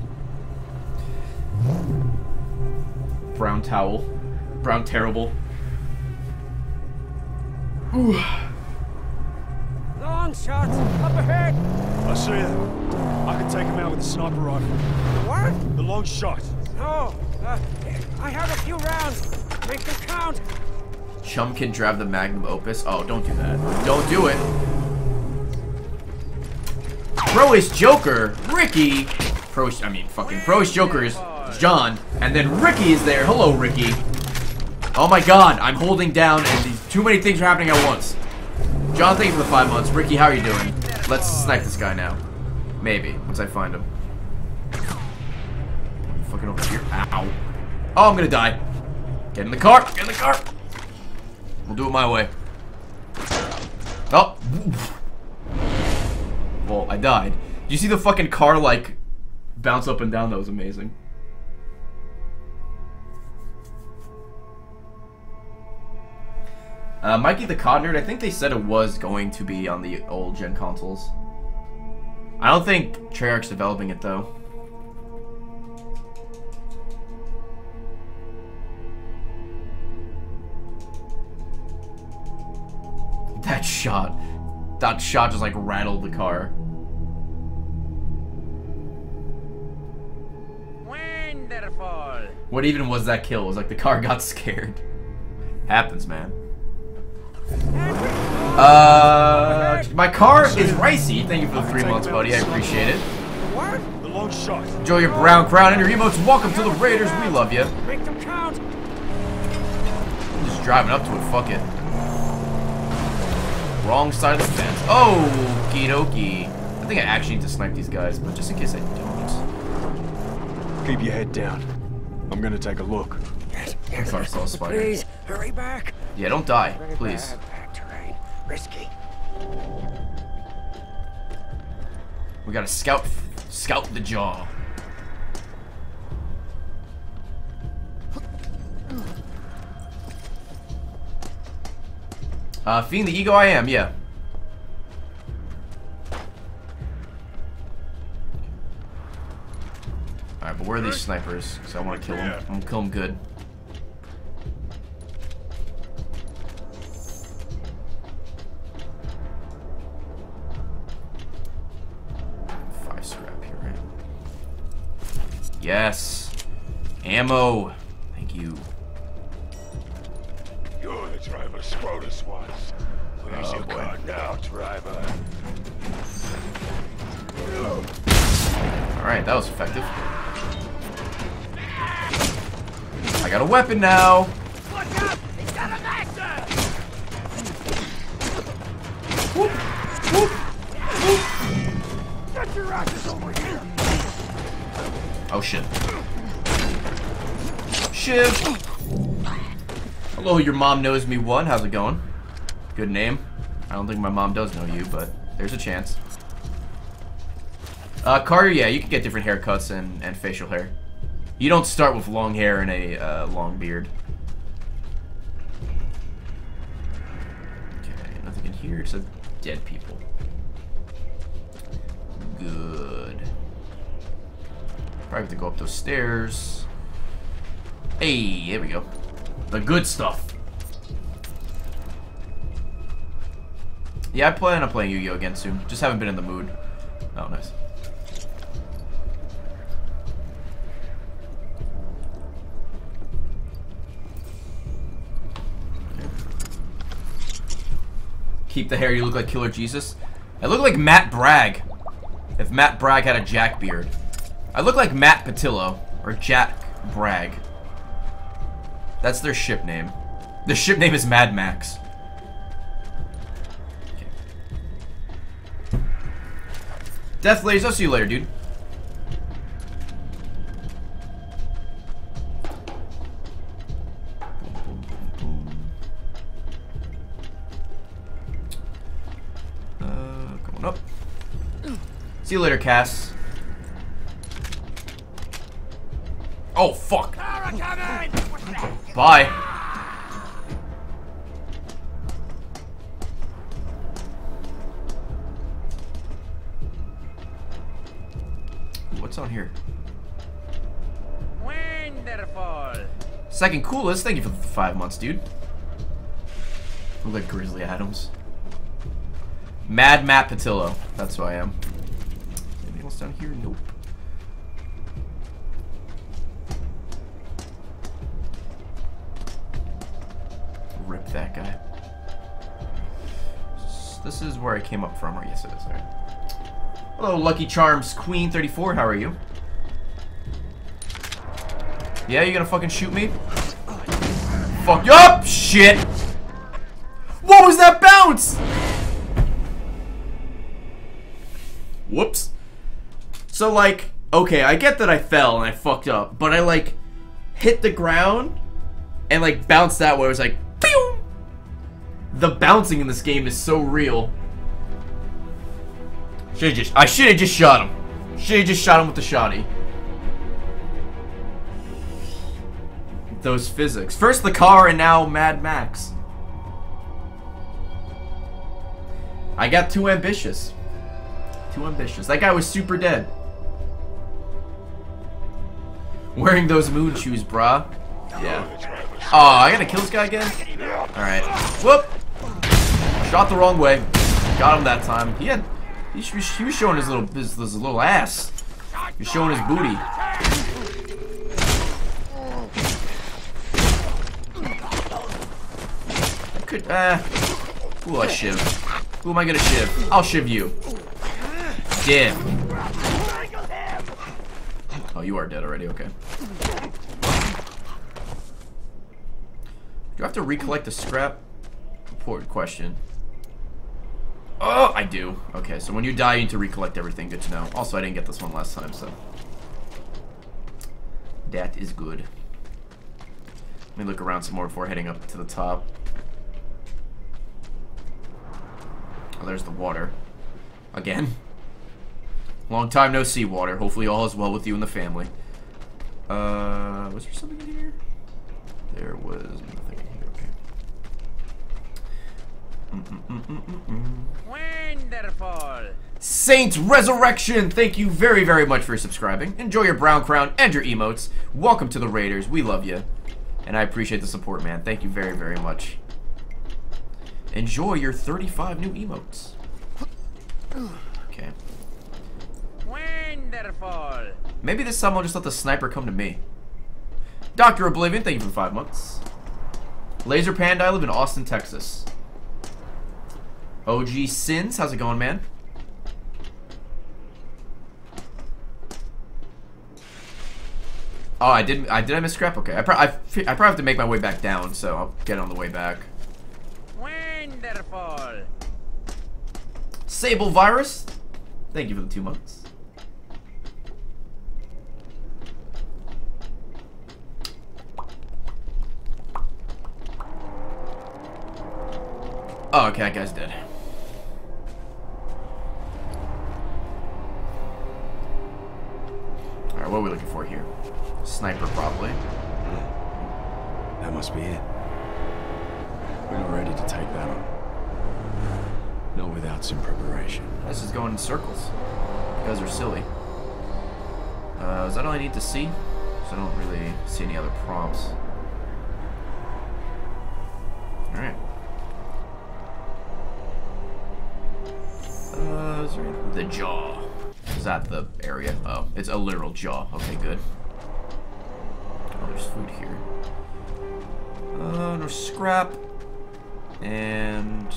Brown towel. Brown terrible. Ooh. Long shots up ahead. I see it. I can take him out with a sniper rifle. What? The long shot. No. Uh, I have a few rounds. Make them count. Chum can drive the Magnum Opus. Oh, don't do that. Don't do it. Pro is Joker. Ricky. Pro is, I mean, fucking Pro is Joker is John. And then Ricky is there. Hello, Ricky. Oh my god, I'm holding down and these, too many things are happening at once. John, thank you for the five months. Ricky, how are you doing? Let's snipe this guy now. Maybe, once I find him. Fucking over here. Ow. Oh, I'm gonna die. Get in the car. Get in the car. We'll do it my way. Oh. Well, I died. Did you see the fucking car, like, bounce up and down? That was amazing. Uh, Mikey the COD Nerd, I think they said it was going to be on the old gen consoles. I don't think Treyarch's developing it, though. That shot. That shot just like rattled the car. Wonderful. What even was that kill? It was like the car got scared. Happens, man. Uh, my car is ricey. Thank you for the three months, buddy. I appreciate it. The long shot. Enjoy your brown crown and your emotes. Welcome to the Raiders. We love you. Make them count. I'm just driving up to it. Fuck it. Wrong side of the fence. Oh, okie dokie. I think I actually need to snipe these guys, but just in case I don't. Keep your head down. I'm gonna take a look. I thought I saw a spider. Please, hurry back. Yeah, don't die, Very please. bad, bad terrain. Risky. We gotta scout, scout the jaw. Uh, Fiend the Ego I am, yeah. Alright, but where are these snipers? Because I want to kill them. I'm gonna kill them good. Five scrap here, right? Yes. Ammo. Thank you. You're the driver Scrotus was. Where's oh, your car now, driver? Alright, that was effective. I got a weapon now. Watch out! He's got a master! Get your asses over here! Oh shit. Shiv! Hello, your mom knows me one. How's it going? Good name. I don't think my mom does know you, but there's a chance. Uh, Carter, yeah, you can get different haircuts and, and facial hair. You don't start with long hair and a uh, long beard. Okay, nothing in here except dead people. Good. Probably have to go up those stairs. Hey, here we go. The good stuff. Yeah, I plan on playing Yu-Gi-Oh! again soon. Just haven't been in the mood. Oh, nice. Keep the hair, you look like Killer Jesus. I look like Matt Bragg. If Matt Bragg had a Jack beard. I look like Matt Pattillo. Or Jack Bragg. That's their ship name. The ship name is Mad Max. Death Lays, I'll see you later, dude. Uh, up. See you later, Cass. Oh, fuck. Bye. What's on here? Wonderful. Second coolest. Thank you for the five months, dude. Look like Grizzly Adams. Mad Matt Pattillo. That's who I am. Else down here? Nope. Rip that guy. This is where I came up from, or yes it is, alright. Hello, Lucky Charms Queen 34, how are you? Yeah, you gonna fucking shoot me? Fuck you up! Shit! What was that bounce? Whoops. So, like, okay, I get that I fell and I fucked up, but I, like, hit the ground and, like, bounced that way. It was like, pew! The bouncing in this game is so real. Should've just, I should've just shot him. Should've just shot him with the shotty. Those physics. First the car and now Mad Max. I got too ambitious. Too ambitious. That guy was super dead. Wearing those moon shoes, brah. Yeah. Oh, I gotta kill this guy again? Alright. Whoop! Shot the wrong way. Got him that time. He had... He, he was showing his little his, his little ass. He was showing his booty. I could, uh... Who I shiv? Who am I gonna shiv? I'll shiv you. Dead. Oh, you are dead already, okay. Do I have to recollect the scrap? Important question. Oh, I do. Okay, so when you die, you need to recollect everything. Good to know. Also, I didn't get this one last time, so... That is good. Let me look around some more before heading up to the top. Oh, there's the water. Again. Long time no see, water. Hopefully all is well with you and the family. Uh, was there something in here? There was nothing in here, okay. Mm -mm -mm Wonderful. Saints Resurrection, thank you very, very much for subscribing. Enjoy your brown crown and your emotes. Welcome to the Raiders. We love you. And I appreciate the support, man. Thank you very, very much. Enjoy your 35 new emotes. Okay. Wonderful. Maybe this time I'll just let the sniper come to me. Dr. Oblivion, thank you for five months. Laser Panda, I live in Austin, Texas. OG Sins, how's it going, man? Oh, I did. I did. I miss scrap. Okay, I, pro I, I probably have to make my way back down, so I'll get on the way back. Wonderful. Sable Virus, thank you for the two months. Oh, okay, that guy's dead. Alright, what are we looking for here? Sniper, probably. That must be it. We're not ready to take that on. Not without some preparation. This is going in circles. You guys are silly. Uh, is that all I need to see? Because I don't really see any other prompts. Alright. Uh, is there the jaw. Is that the area? Oh, it's a literal jaw. Okay, good. Oh, there's food here. Uh, no scrap. And...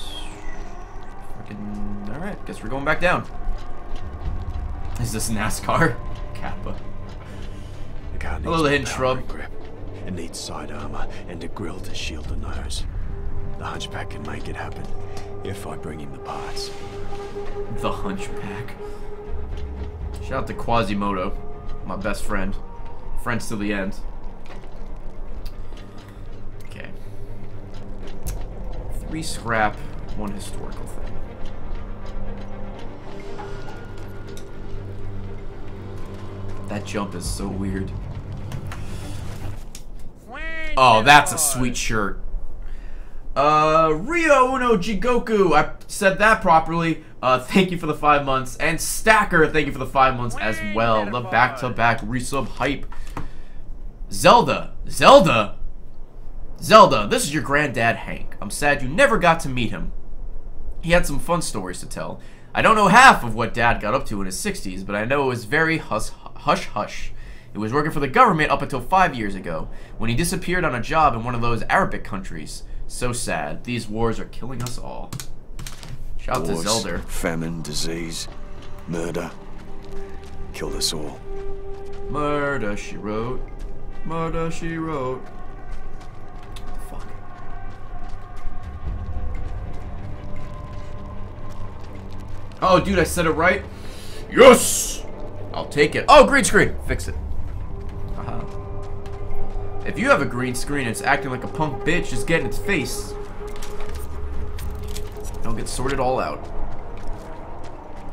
Fucking... Alright, guess we're going back down. Is this NASCAR? Kappa. The car Hello, the hidden shrub. and grip. It needs side armor and a grill to shield the nose. The hunchback can make it happen if I bring him the parts. The Hunchback. Shout out to Quasimodo, my best friend. Friends to the end. Okay. Three scrap, one historical thing. That jump is so weird. Oh, that's a sweet shirt. Uh, Rio Uno Jigoku, I said that properly. Uh, thank you for the five months. And Stacker, thank you for the five months as well. The back-to-back resub hype. Zelda. Zelda? Zelda, this is your granddad, Hank. I'm sad you never got to meet him. He had some fun stories to tell. I don't know half of what Dad got up to in his 60s, but I know it was very hush hush. hush. It was working for the government up until five years ago, when he disappeared on a job in one of those Arabic countries. So sad. These wars are killing us all. Shout out to Zelda. famine, disease, murder. Killed us all. Murder, she wrote. Murder, she wrote. Fuck. Oh, dude, I said it right? Yes! I'll take it. Oh, green screen! Fix it. Haha. If you have a green screen and it's acting like a punk bitch, just get in its face. I'll get sorted all out.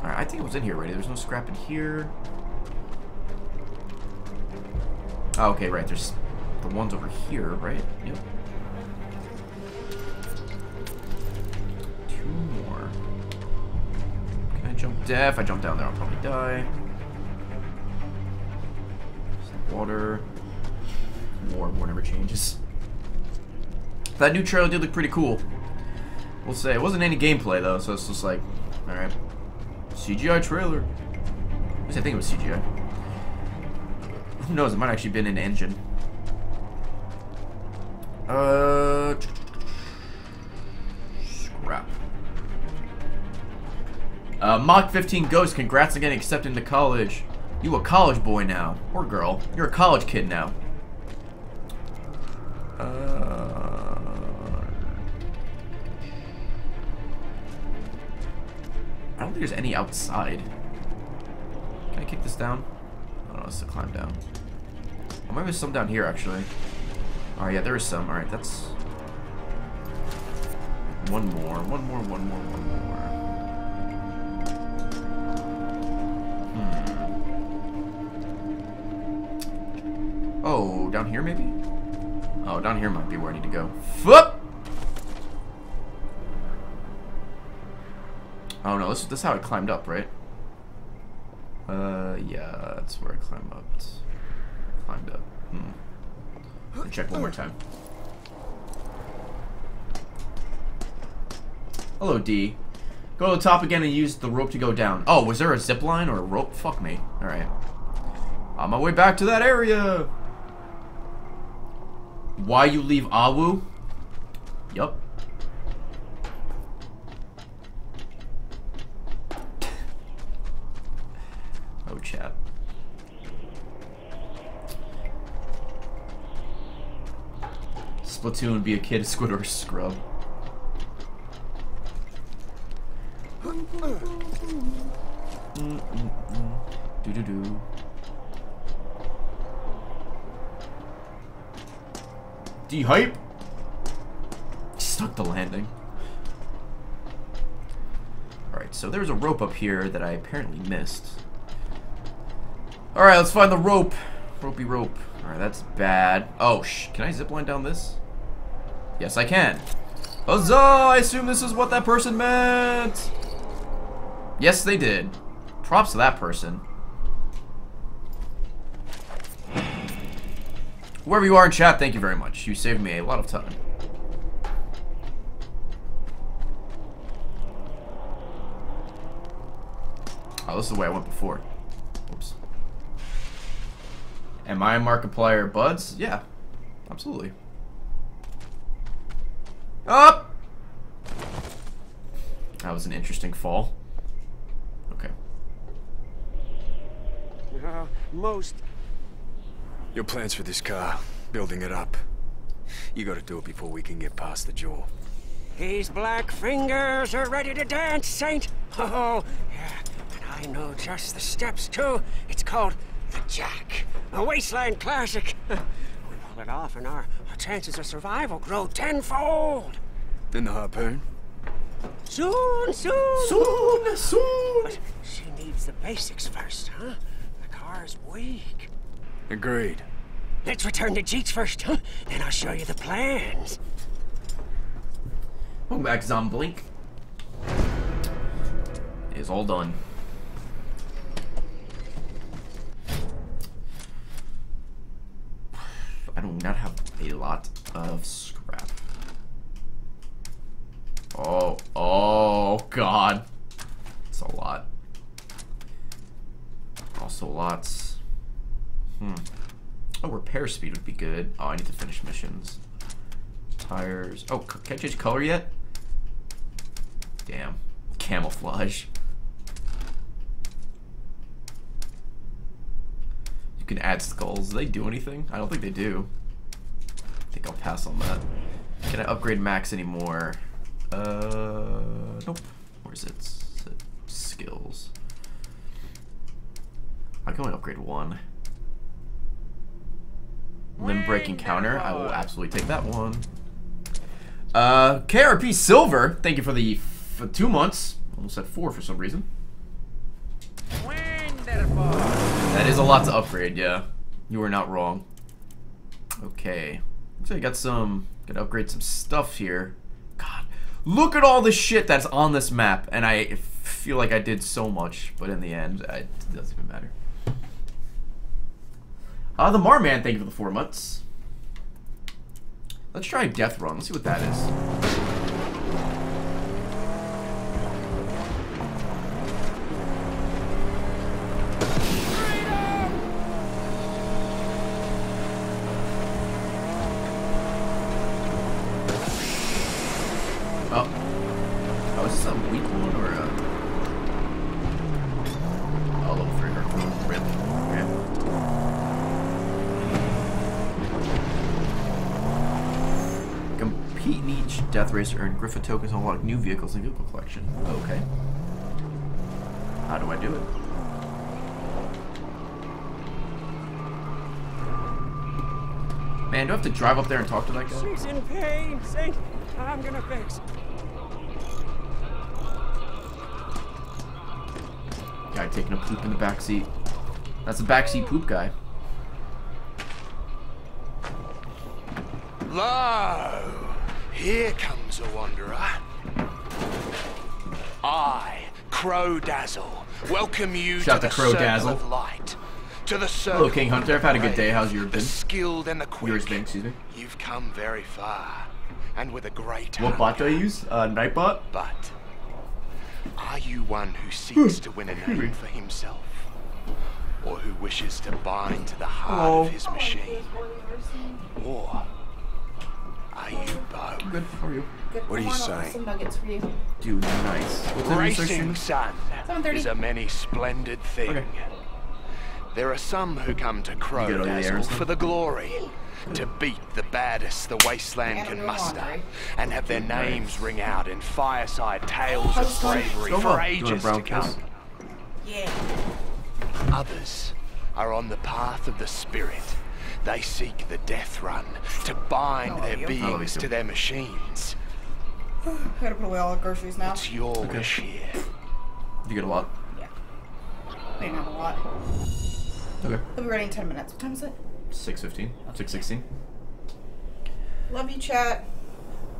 Alright, I think it was in here already. There's no scrap in here. Oh, okay, right. There's the ones over here, right? Yep. Two more. Can I jump down? If I jump down there, I'll probably die. Water. War, war never changes. That new trailer did look pretty cool. We'll say it wasn't any gameplay though, so it's just like, all right, CGI trailer. At least I think it was CGI. Who knows? It might actually been an engine. Uh, scrap. Uh, Mach 15 Ghost, congrats on getting accepted into college. You a college boy now, or girl. You're a college kid now. Uh, I don't think there's any outside. Can I kick this down? I don't no, it's to climb down. Oh, maybe there's some down here actually. Oh yeah, there is some. Alright, that's... One more, one more, one more, one more. Hmm. Oh, down here maybe? Oh, down here might be where I need to go. Foot! Oh no, this, this is how I climbed up, right? Uh, yeah, that's where I climbed up. Climbed up. Hmm. Check one more time. Hello, D. Go to the top again and use the rope to go down. Oh, was there a zip line or a rope? Fuck me. Alright. On my way back to that area. Why you leave Awu? Yup. oh, chat. Splatoon be a kid, squid, or scrub. Mm -mm -mm. Do do do. D hype. Stuck the landing. Alright, so there's a rope up here that I apparently missed. Alright, let's find the rope. Ropey rope. Alright, that's bad. Oh, sh can I zipline down this? Yes, I can. Huzzah! I assume this is what that person meant! Yes, they did. Props to that person. Whoever you are in chat, thank you very much. You saved me a lot of time. Oh, this is the way I went before. Oops. Am I a Markiplier Buds? Yeah, absolutely. Up! That was an interesting fall. Okay. Uh, most. Your plans for this car, building it up. You gotta do it before we can get past the jaw. These black fingers are ready to dance, Saint. Oh, yeah. And I know just the steps, too. It's called the Jack, a wasteland classic. we pull it off, and our, our chances of survival grow tenfold. Then the harpoon. Soon, soon. Soon, soon. But she needs the basics first, huh? The car's weak. Agreed. Let's return to Jeet's first, huh? Then I'll show you the plans. Welcome back, Zomblink. It's all done. I do not have a lot of scrap. Oh, oh god. It's a lot. Also lots. Hmm. Oh, repair speed would be good. Oh, I need to finish missions. Tires. Oh, can I change color yet? Damn. Camouflage. You can add skulls. Do they do anything? I don't think they do. I think I'll pass on that. Can I upgrade max anymore? Uh, nope. Where is it? Skills. I can only upgrade one. Limb breaking counter. I will absolutely take that one. Uh, KRP Silver. Thank you for the for two months. Almost said four for some reason. That is a lot to upgrade. Yeah, you are not wrong. Okay, looks like I got some. Gotta upgrade some stuff here. God, look at all the shit that's on this map, and I feel like I did so much, but in the end, it doesn't even matter. Uh, the Marman, thank you for the four months. Let's try Death Run. Let's see what that is. Race to earn Griffa tokens and unlock new vehicles in vehicle collection. Okay. How do I do it? Man, do I have to drive up there and talk to that guy? She's in pain, Saint. I'm gonna fix. Guy taking a poop in the back seat. That's the backseat poop guy. Lo! Here comes Crow Dazzle, welcome you Shout to to the Crow circle Dazzle. of light. To the circle Hello, King Hunter. I've had a good day. brave, How's yours The been? skilled and the quick. Yours been, excuse me. You've come very far, and with a great What hunger. bot do I use? Uh, Nightbot? But are you one who seeks to win a name for himself? Or who wishes to bind to the heart Hello. of his machine? Or are you both? Good. How are you? Good. What are you Come on, I'll have saying? Some nuggets for you. Dude, nice. What's the research Racing? Sun 7:30. is a many splendid thing. Okay. There are some who come to Crow You get all the Dazzle for the glory, to beat the baddest the wasteland can muster, and have their names ring out in fireside tales of bravery for on. You ages brown to come. Yeah. Others are on the path of the spirit. They seek the death run to bind I their love you. I love you beings to their machines. I gotta put away all the groceries now. What's your wish here? You get a lot. Yeah, we didn't have a lot. Okay. We'll be ready in 10 minutes. What time is it? 615. 616. Love you, chat.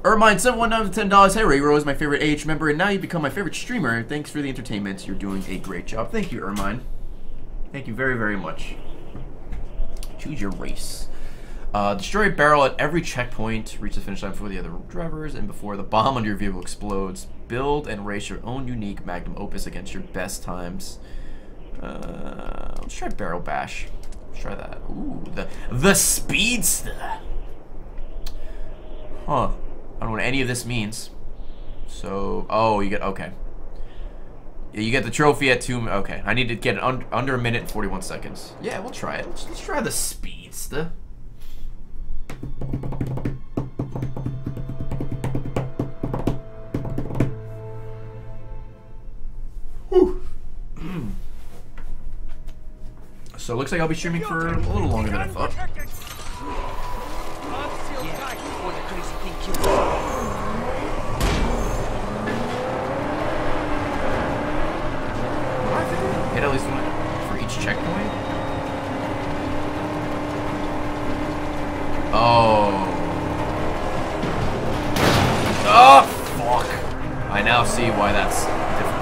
Ermine seven one nine with ten dollars. Hey Ray, you're always my favorite AH member, and now you become my favorite streamer. Thanks for the entertainment. You're doing a great job. Thank you, Ermine. Thank you very very much. Choose your race. Uh, destroy a barrel at every checkpoint. Reach the finish line before the other drivers and before the bomb under your vehicle explodes. Build and race your own unique magnum opus against your best times. Uh, let's try barrel bash. Let's try that. Ooh, the the speedster. Huh. I don't know what any of this means. So, oh, you get, okay. You get the trophy at two, okay. I need to get un under a minute and 41 seconds. Yeah, we'll try it. Let's, let's try the speedster. Whew. Mm. so it looks like I'll be streaming for a little longer than I thought. Hit at least one for each checkpoint? Oh. Oh, fuck. I now see why that's difficult.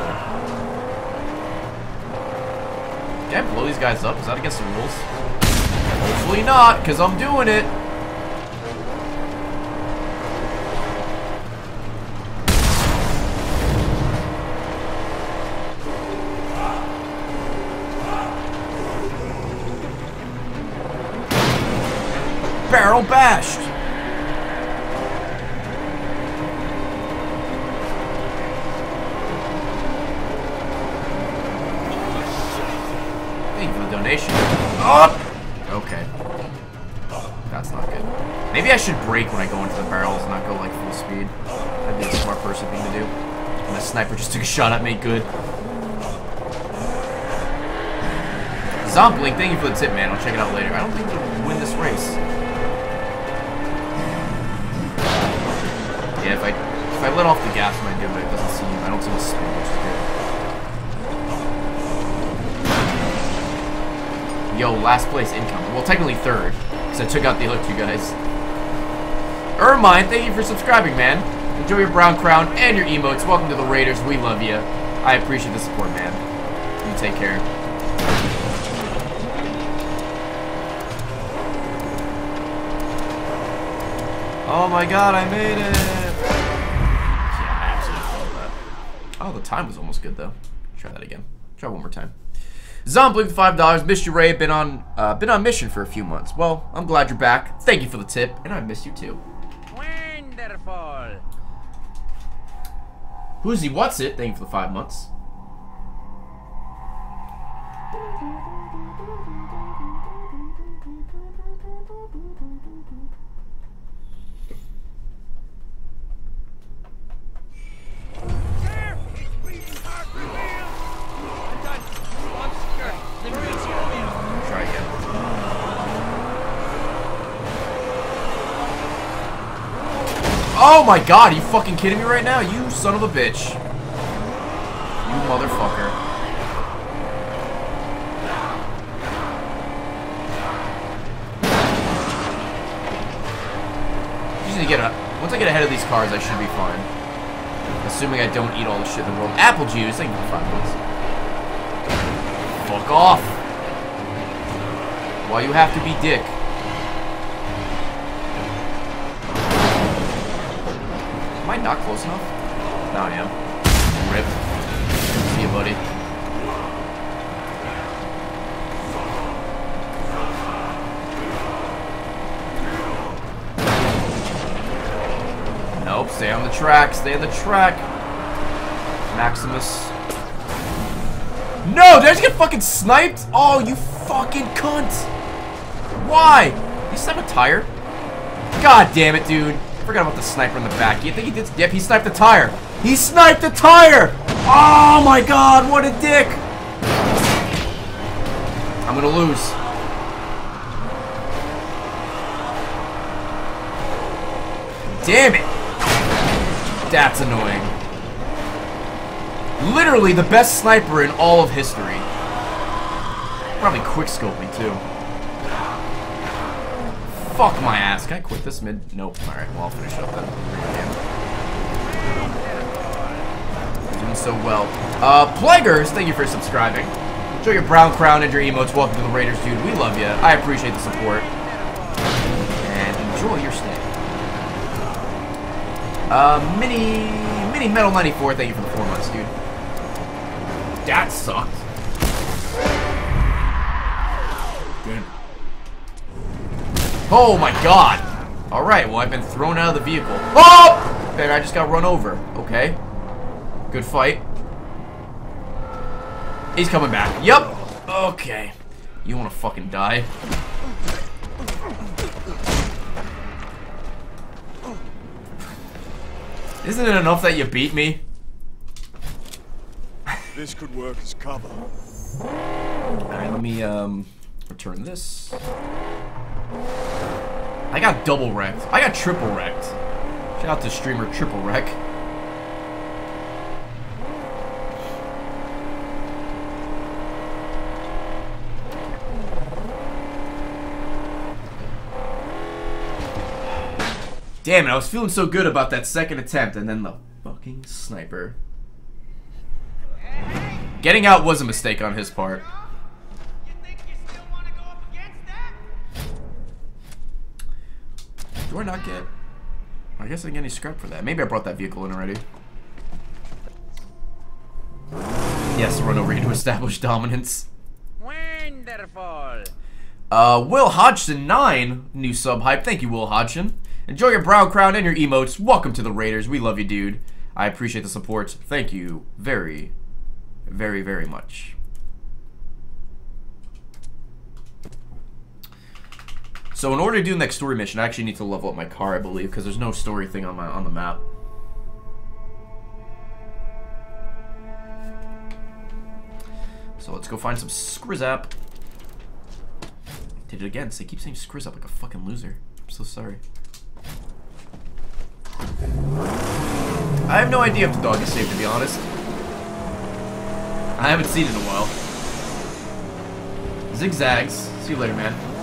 Can I blow these guys up? Is that against the rules? Hopefully not, because I'm doing it. Barrel bashed. Thank you for the donation. Oh! Okay. That's not good. Maybe I should brake when I go into the barrels and not go like full speed. That'd be a smart person thing to do. And the sniper just took a shot at me. Good. Zombling, thank you for the tip, man. I'll check it out later. I don't think we'll win this race. I let off the gas when I do it, doesn't seem I don't see the spin, which is good. Yo, last place income. Well, technically third, because I took out the other two guys. Ermine, thank you for subscribing, man. Enjoy your brown crown and your emotes. Welcome to the Raiders. We love you. I appreciate the support, man. You take care. Oh my god, I made it! Time was almost good though. Try that again. Try one more time. Zombie with five dollars. Missed you, Ray. Been on, uh, been on mission for a few months. Well, I'm glad you're back. Thank you for the tip, and I missed you too. Wonderful. Who's he? What's it? Thank you for the five months. My god, are you fucking kidding me right now? You son of a bitch. You motherfucker. Just need to get a, once I get ahead of these cars, I should be fine. Assuming I don't eat all the shit in the world. Apple juice, you for five months. Fuck off. Why you have to be dick? Not close enough? Now I am. Rip. See you, buddy. Nope, stay on the track, stay on the track. Maximus. No, did I just get fucking sniped? Oh, you fucking cunt. Why? He sniped a tire? God damn it, dude. Forgot about the sniper in the back. You think he did? Yep, he sniped the tire. He sniped the tire! Oh my god, what a dick! I'm gonna lose. Damn it! That's annoying. Literally the best sniper in all of history. Probably quickscope me too. Fuck my ass. Can I quit this mid? Nope. Alright, well I'll finish up then. Doing so well. Uh, Plaguers, thank you for subscribing. Enjoy your brown crown and your emotes. Welcome to the Raiders, dude. We love you. I appreciate the support. And enjoy your stay. Uh, Mini, Mini Metal 94, thank you for the four months, dude. That sucked. Oh my god! Alright, well I've been thrown out of the vehicle. Oh! And I just got run over. Okay. Good fight. He's coming back. Yup. Okay. You wanna fucking die? Isn't it enough that you beat me? This could work as cover. Alright, let me um return this. I got double wrecked. I got triple wrecked. Shout out to streamer triple wreck. Damn it, I was feeling so good about that second attempt, and then the fucking sniper. Getting out was a mistake on his part. Do I not get... I guess I didn't get any scrap for that. Maybe I brought that vehicle in already. Yes, run over here to establish dominance. Wonderful. Uh, Will Hodgson 9, new sub hype. Thank you, Will Hodgson. Enjoy your brown crown and your emotes. Welcome to the Raiders. We love you, dude. I appreciate the support. Thank you very, very, very much. So in order to do the next story mission, I actually need to level up my car, I believe, because there's no story thing on my on the map. So let's go find some Skrizap. Did it again. So they keep saying Skrizap like a fucking loser. I'm so sorry. I have no idea if the dog is safe, to be honest. I haven't seen it in a while. Zigzags. See you later, man.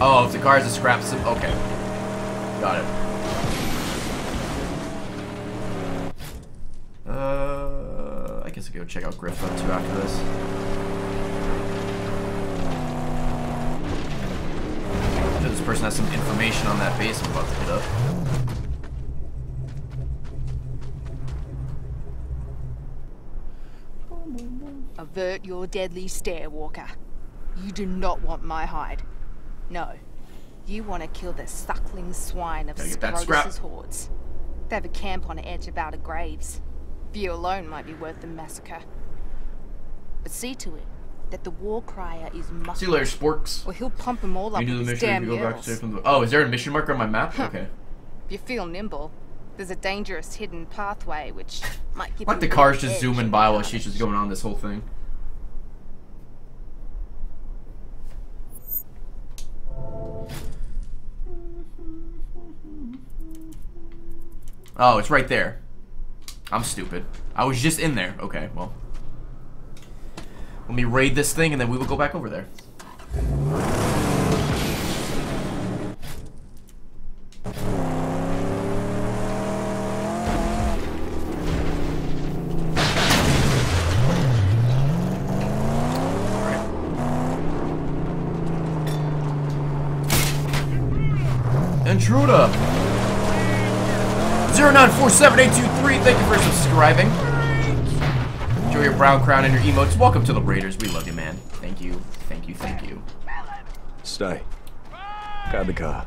Oh, if the car has a scrap sim- okay. Got it. Uh, I guess I go check out Griff too after this. I'm sure this person has some information on that base I'm about to hit up. Avert your deadly stare, Walker. You do not want my hide. No. You want to kill the suckling swine of Gotta get that scrap. Scrotus's hordes. They have a camp on the edge of Outer Graves. You alone might be worth the massacre. But see to it that the war crier is muffled. See you later, Sporks. Or he'll pump them all up You with his damn you go back yells. from the. Oh, is there a mission marker on my map? Okay. If you feel nimble, there's a dangerous hidden pathway which might give Like the car's just edge zooming by while she's just going on this whole thing. Oh, it's right there. I'm stupid. I was just in there. Okay, well. Let me raid this thing and then we will go back over there. Intruder! 0947823, thank you for subscribing. Enjoy your brown crown and your emotes. Welcome to the Raiders. We love you, man. Thank you, thank you, thank you. Stay. Guard the car.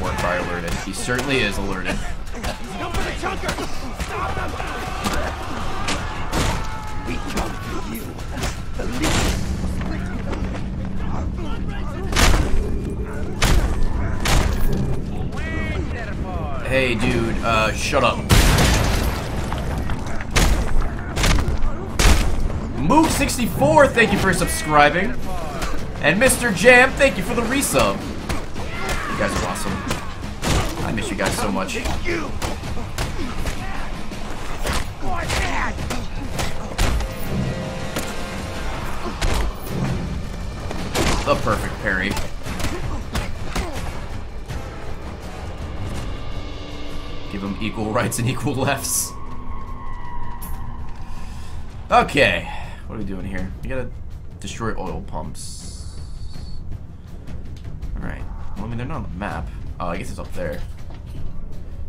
War cry alerted. He certainly is alerted. Come for you. Hey, dude, uh, shut up. Moog64, thank you for subscribing. And Mr. Jam, thank you for the resub. You guys are awesome. I miss you guys so much. The perfect parry. Give them equal rights and equal lefts. Okay, what are we doing here? We gotta destroy oil pumps. Alright. Well, I mean, they're not on the map. Oh, I guess it's up there.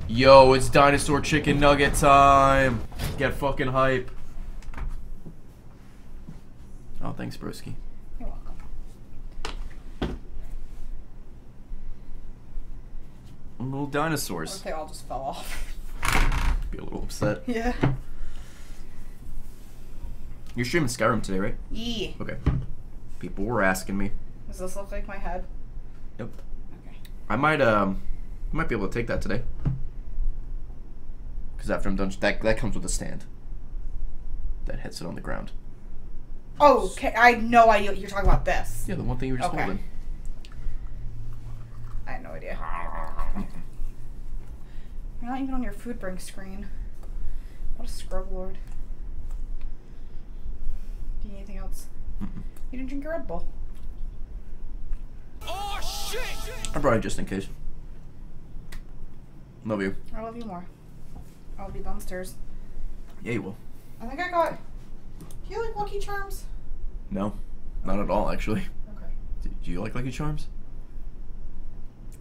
Yo, it's dinosaur chicken nugget time! Get fucking hype. Oh, thanks, broski. You're welcome. Little dinosaurs. they all just fell off? Be a little upset. Yeah. You're streaming Skyrim today, right? Yeah. Okay. People were asking me. Does this look like my head? Yep. Okay. I might um, I might be able to take that today. Because after I'm done, that that comes with a stand. That hits it on the ground. Oh, okay. I had no idea you're talking about this. Yeah, the one thing you were just Okay. holding. I had no idea. You're not even on your food brink screen. What a scrub lord. Do you need anything else? You didn't drink your Red Bull. Oh shit! I brought it just in case. Love you. I love you more. I'll be downstairs. Yeah, you will. I think I got. Do you like Lucky Charms? No, not at all, actually. Okay. Do, do you like Lucky Charms?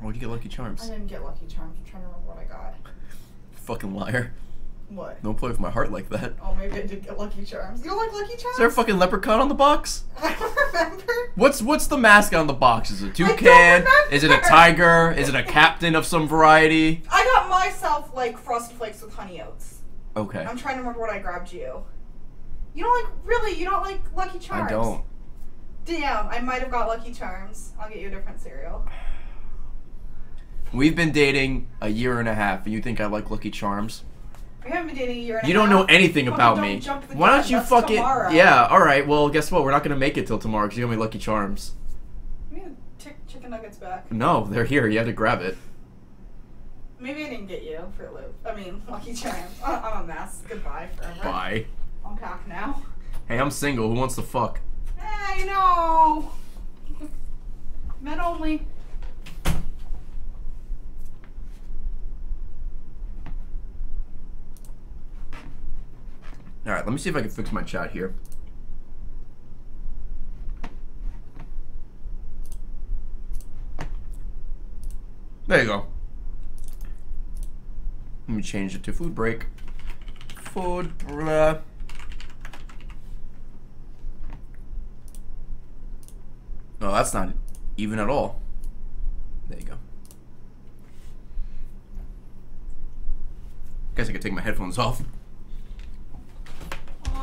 Where'd you get Lucky Charms? I didn't get Lucky Charms. I'm trying to remember what I got. Fucking liar. What? Don't play with my heart like that. Oh, maybe I did get Lucky Charms. You don't like Lucky Charms? Is there a fucking leprechaun on the box? I don't remember. What's what's the mascot on the box? Is it a don't toucan? Is it a tiger? Is it a captain of some variety? I got myself like Frosted Flakes with honey oats. Okay. I'm trying to remember what I grabbed you. You don't like really? You don't like Lucky Charms? I don't. Damn, I might have got Lucky Charms. I'll get you a different cereal. We've been dating a year and a half, and you think I like Lucky Charms? We haven't been dating a year and You a don't know anything about me. Why don't you fucking tomorrow. yeah? All right. Well, guess what? We're not gonna make it till tomorrow because you're gonna Lucky Charms. Me the chick- chicken nuggets back. No, they're here. You had to grab it. Maybe I didn't get you for a Loop. I mean, Lucky Charms. I'm a mess. Goodbye forever. Bye. I'm packed now. Hey, I'm single. Who wants to fuck? I know. Men only. All right. Let me see if I can fix my chat here. There you go. Let me change it to food break. Food break. No, that's not even at all. There you go. Guess I could take my headphones off.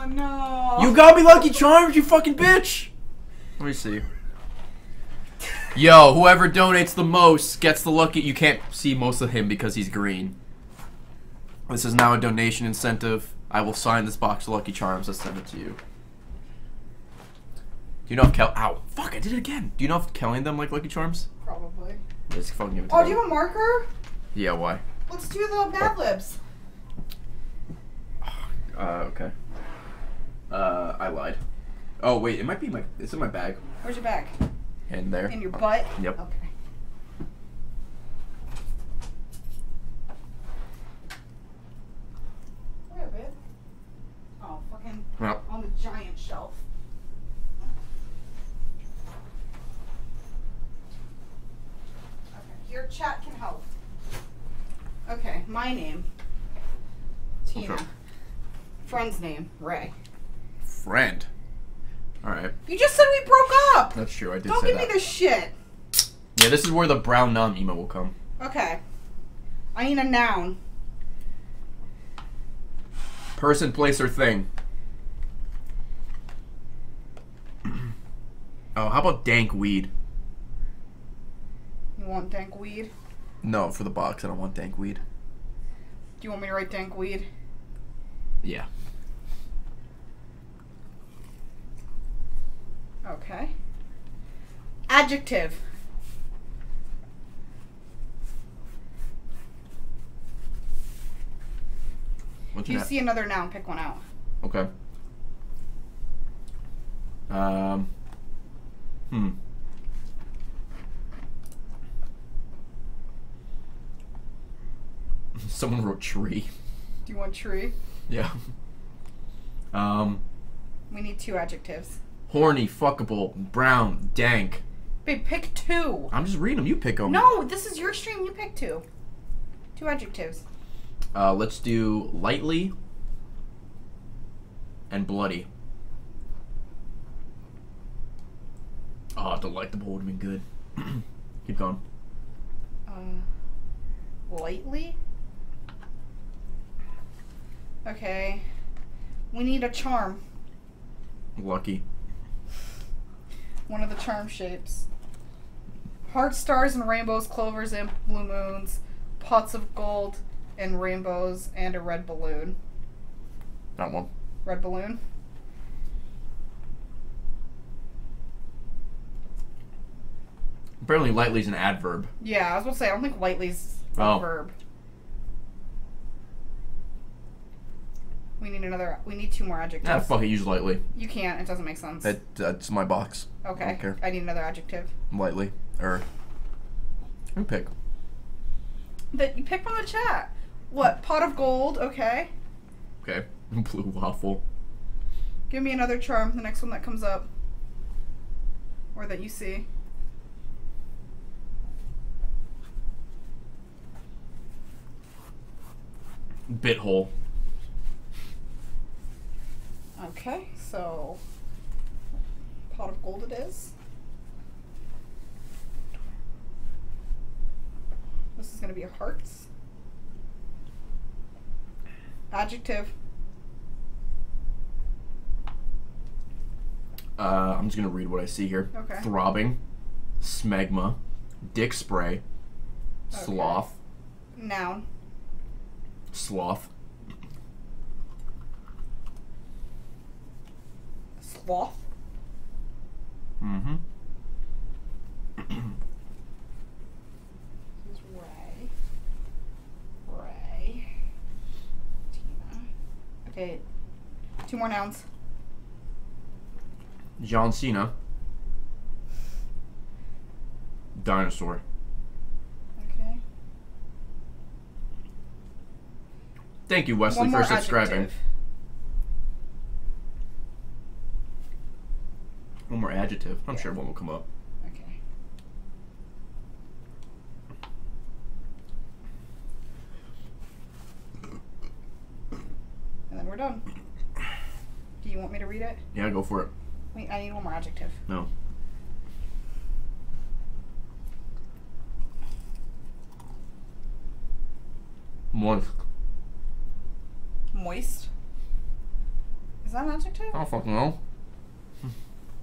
Oh no. You got me Lucky Charms, you fucking bitch! Let me see. Yo, whoever donates the most gets the lucky. You can't see most of him because he's green. This is now a donation incentive. I will sign this box of Lucky Charms and send it to you. Do you know if Kel? Ow! Fuck! I did it again. Do you know if Kelly and them like Lucky Charms? Probably. Just fucking give it to Oh, them. do you have a marker? Yeah. Why? Let's do the Mad Libs. Uh. Okay. Uh. I lied. Oh wait, it might be my. It's in my bag. Where's your bag? In there. In your butt? Yep. Okay. Where, babe? Oh, fucking Well. on the giant shelf. Okay, your chat can help. Okay, my name. Tina. Okay. Friend's name, Ray. Friend. All right. You just said we broke up! That's true. I did Don't give that. me this shit! Yeah, this is where the brown noun emo will come. Okay. I need a noun. Person, place, or thing. oh, how about dank weed? You want dank weed? No, for the box, I don't want dank weed. Do you want me to write dank weed? Yeah. Okay. Adjective. What's If you see another noun, pick one out. Okay. Um. Hmm. Someone wrote tree. Do you want tree? Yeah. Um. We need two adjectives. Horny, fuckable, brown, dank. Babe, pick two. I'm just reading them. You pick them. No, this is your stream. You pick two. Two adjectives. Uh, let's do lightly and bloody. Oh, delectable would have been good. Keep going. Uh, lightly. Okay. We need a charm. Lucky. One of the charm shapes. Heart stars and rainbows, clovers and blue moons, pots of gold and rainbows, and a red balloon. That one. Red balloon. Apparently, lightly is an adverb. Yeah, I was gonna say I don't think lightly's a Oh. verb. We need another. We need two more adjectives. Fuck it. Use lightly. You can't. It doesn't make sense. That that's my box. I okay. care. I need another adjective. Lightly er, or who pick? That you pick from the chat. What pot of gold? Okay. Okay. Blue waffle. Give me another charm. The next one that comes up, or that you see. Bit hole. Okay, so pot of gold it is. This is gonna be a hearts. Adjective. Uh, I'm just gonna read what I see here. Okay. Throbbing, smegma, dick spray, sloth, Noun. sloth, Sloth. Mm-hmm. This is Ray. Ray. Tina. Okay. Two more nouns. John Cena. Dinosaur. Okay. Thank you, Wesley, for subscribing. adjective. One more adjective. I'm sure one will come up. Okay. And then we're done. Do you want me to read it? Yeah, go for it. Wait, I need one more adjective. No. Moist. Moist. Is that an adjective? I don't fucking know.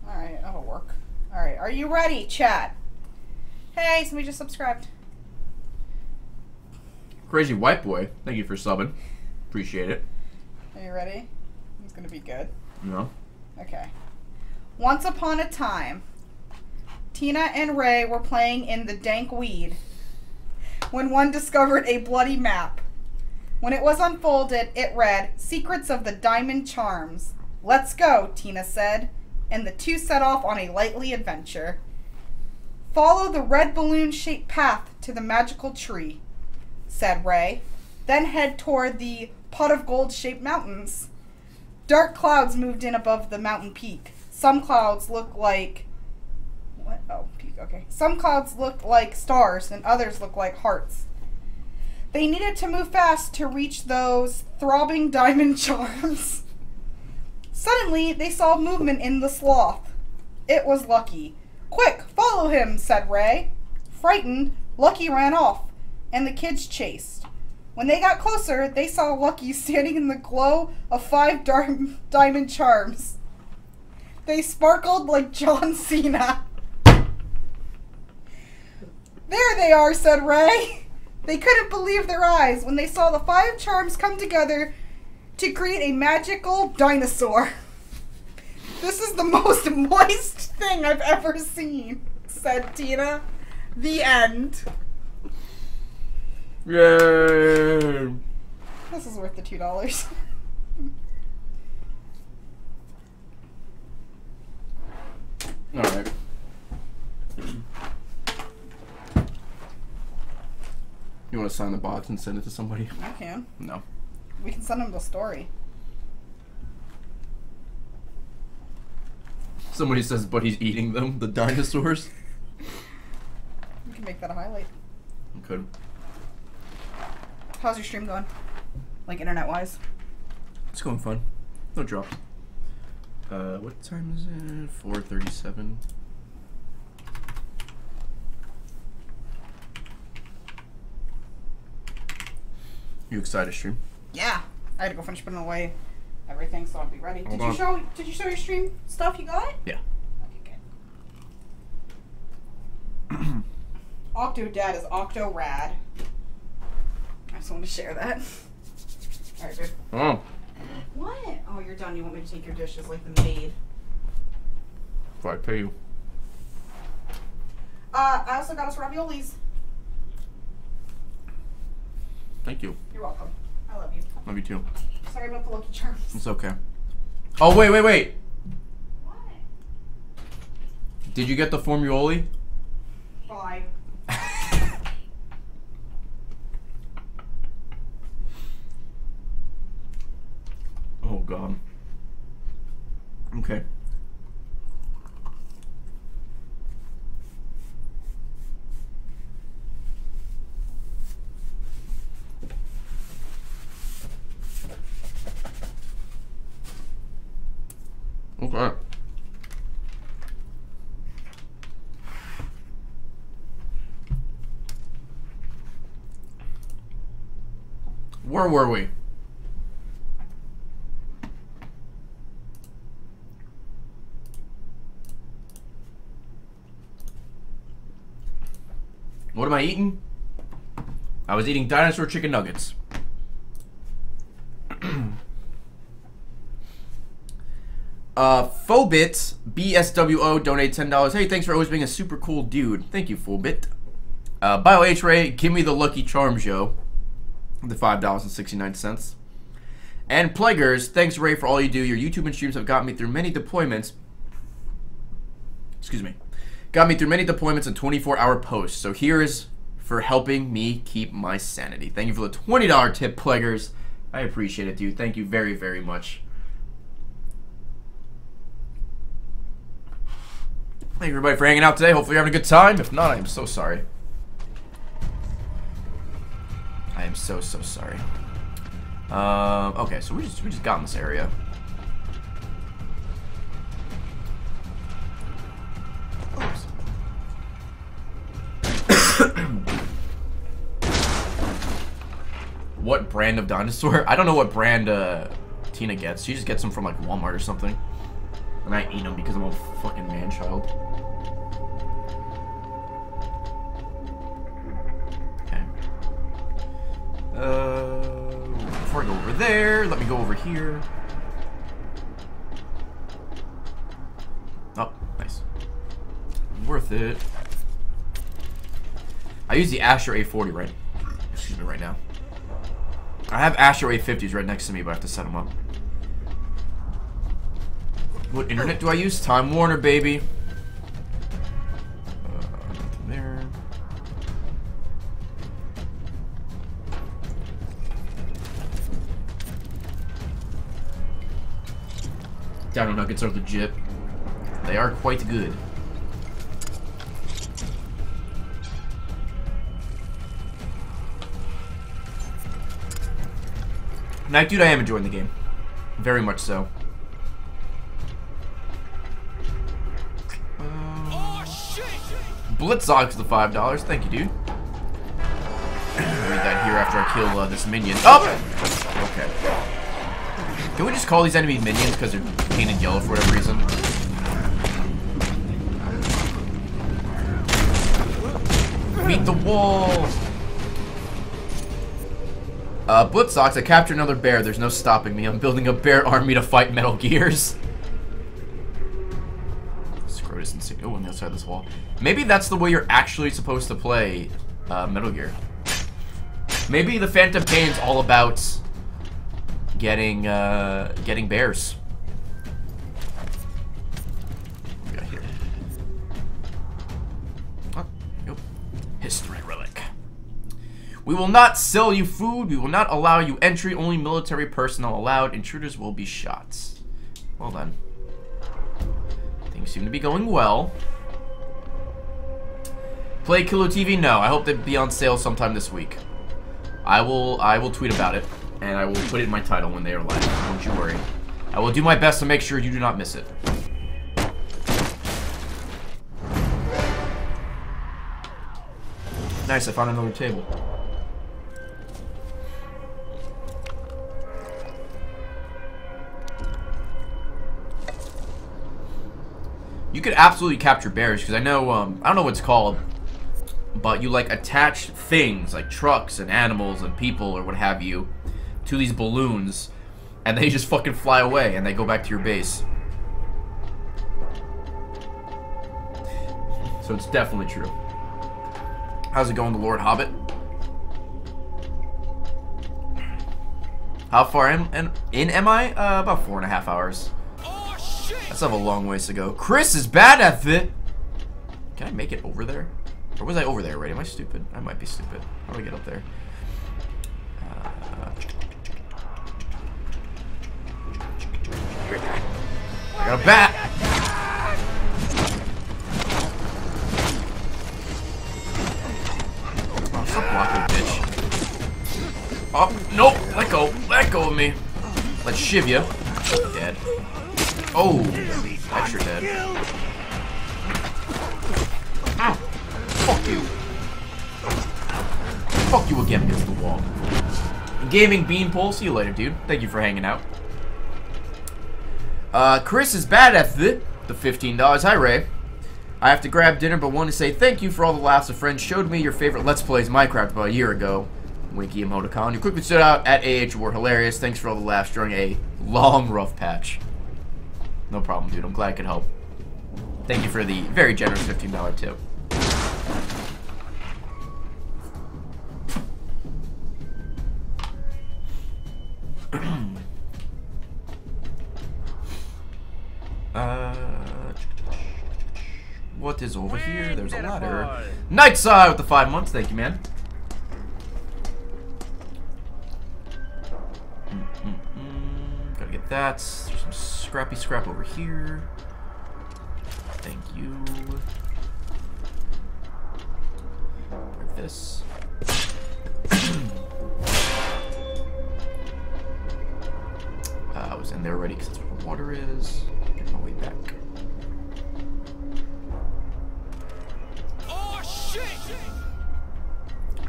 Alright, that'll work. Alright, are you ready, chat? Hey, somebody just subscribed. Crazy white boy. Thank you for subbing. Appreciate it. Are you ready? It's gonna be good. Know. Okay. Once upon a time, Tina and Ray were playing in the dank weed when one discovered a bloody map. When it was unfolded, it read, Secrets of the Diamond Charms. Let's go, Tina said, and the two set off on a lightly adventure. Follow the red balloon shaped path to the magical tree, said Ray. Then head toward the pot of gold shaped mountains. Dark clouds moved in above the mountain peak. Some clouds look like what? Oh, peak. Okay. Some clouds look like stars, and others look like hearts. They needed to move fast to reach those throbbing diamond charms. Suddenly, they saw movement in the sloth. It was Lucky. Quick, follow him, said Ray. Frightened, Lucky ran off, and the kids chased. When they got closer, they saw Lucky standing in the glow of five dar- diamond charms. They sparkled like John Cena. There they are, said Ray. They couldn't believe their eyes when they saw the five charms come together to create a magical dinosaur. This is the most moist thing I've ever seen, said Tina. The end. Yay! This is worth the two dollars. Alright. You want to sign the box and send it to somebody? I can. No. We can send them the story. Somebody says, but he's eating them, the dinosaurs. We can make that a highlight. Could. How's your stream going? Like internet wise? It's going fun. No drops. Uh, what time is it? 4.37. You excited stream? Yeah. I had to go finish putting away everything so I'll be ready. Hold did you show did you show your stream stuff you got? Yeah. Okay. Octodad is Octo Rad. I just wanted to share that. Alright, babe. Oh. What? Oh, you're done. You want me to take your dishes like the maid. If I pay you. Uh, I also got us raviolis. Thank you. You're welcome. I love you. Love you too. Sorry about the Lucky Charms. It's okay. Oh, wait, wait, wait. What? Did you get the formuoli? Bye. Oh, God. Okay. Where were we? What am I eating? I was eating dinosaur chicken nuggets. uh, Phobit, BSWO, donate $10. Hey, thanks for always being a super cool dude. Thank you, Phobit. Uh, Bio H Ray, give me the Lucky Charms, yo. The $5.69. And Plaguers, thanks, Ray, for all you do. Your YouTube and streams have got me through many deployments. Excuse me. Got me through many deployments and 24 hour posts. So here is for helping me keep my sanity. Thank you for the $20 tip, Plaguers. I appreciate it, dude. Thank you very, very much. Thank you, everybody, for hanging out today. Hopefully, you're having a good time. If not, I am so sorry. Am so, so sorry. Um, okay, so we just we just got in this area. What brand of dinosaur? I don't know what brand uh, Tina gets. She just gets them from like Walmart or something. And I eat them because I'm a fucking man Uh, before I go over there, let me go over here. Oh, nice. Worth it. I use the Astro A40 right, excuse me, right now. I have Astro A50s right next to me, but I have to set them up. What internet do I use? Time Warner, baby. Dino Nuggets are legit. They are quite good. Night Dude, I am enjoying the game. Very much so. Blitzox the five dollars. Thank you, dude. Read that here after I kill uh, this minion. Oh! Okay. Can we just call these enemy minions because they're painted yellow for whatever reason? Meet the wall! Uh, Blitzox, I captured another bear. There's no stopping me. I'm building a bear army to fight Metal Gears. Scrotus insignia. Oh, on the other side of this wall. Maybe that's the way you're actually supposed to play uh, Metal Gear. Maybe the Phantom Pain's all about getting uh, getting bears. What got here? Oh, yep. History relic. We will not sell you food. We will not allow you entry. Only military personnel allowed. Intruders will be shot. Well then. Things seem to be going well. Play Kilo TV? No. I hope they be on sale sometime this week. I will I will tweet about it and I will put it in my title when they are live. Don't you worry. I will do my best to make sure you do not miss it. Nice, I found another table. You could absolutely capture bears because I know um, I don't know what it's called, but you like attach things like trucks and animals and people or what have you to these balloons, and they just fucking fly away and they go back to your base. So it's definitely true. How's it going, the Lord Hobbit? How far in, in, in am I? Uh, about four and a half hours. I still have a long ways to go. Chris is bad at it. Can I make it over there? Or was I over there already? Am I stupid? I might be stupid. How do I get up there? Uh, I got a bat! Oh, stop blocking, bitch. Oh, nope! Let go! Let go of me! Let's shiv you. Dead. Oh! Extra dead. Ow! Fuck you! Fuck you again against the wall. Gaming Beanpole, see you later, dude. Thank you for hanging out. Uh, Chris is bad at the, the $15. Hi, Ray. I have to grab dinner, but want to say thank you for all the laughs a friend showed me your favorite Let's Plays Minecraft about a year ago. Winky emoticon. You quickly stood out at AH were hilarious. Thanks for all the laughs during a long, rough patch. No problem, dude. I'm glad I could help. Thank you for the very generous $15 tip. uh, what is over here? There's a ladder. Nightside with the five months. Thank you, man. Mm -mm -mm. Gotta get that. There's some scrappy scrap over here. Thank you. Break this. uh, I was in there already because that's where the water is. My way back.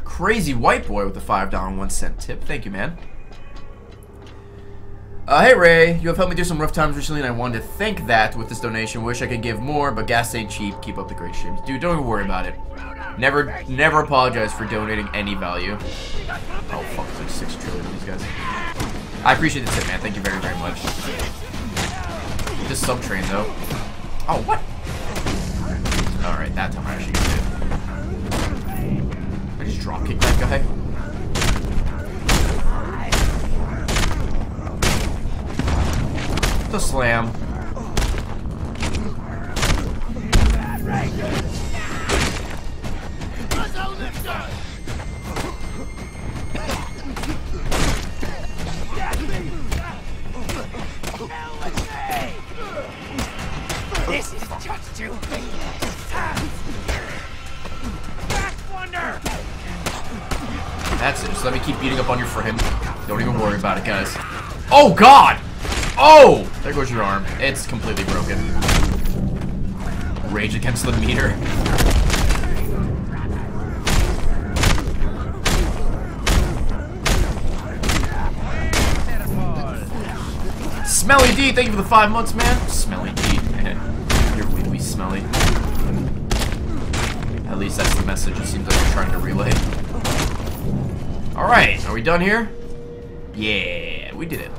Crazy white boy with the five dollar one cent tip. Thank you, man. Uh, hey Ray, you have helped me through some rough times recently, and I wanted to thank that with this donation. Wish I could give more, but gas ain't cheap. Keep up the great streams, dude. Don't even worry about it. Never, never apologize for donating any value. Oh fuck, it's like six trillion of these guys. I appreciate the tip, man. Thank you very, very much. This sub train though. Oh what? All right, that time I actually it. I just drop kick that guy. The slam. This is just too Back wonder! That's it. Just let me keep beating up on your frame. Don't even worry about it, guys. Oh, God! Oh! There goes your arm. It's completely broken. Rage against the meter. Smelly D, thank you for the five months, man. Smelly D, smelly. At least that's the message it seems like you're trying to relay. Alright, are we done here? Yeah, we did it.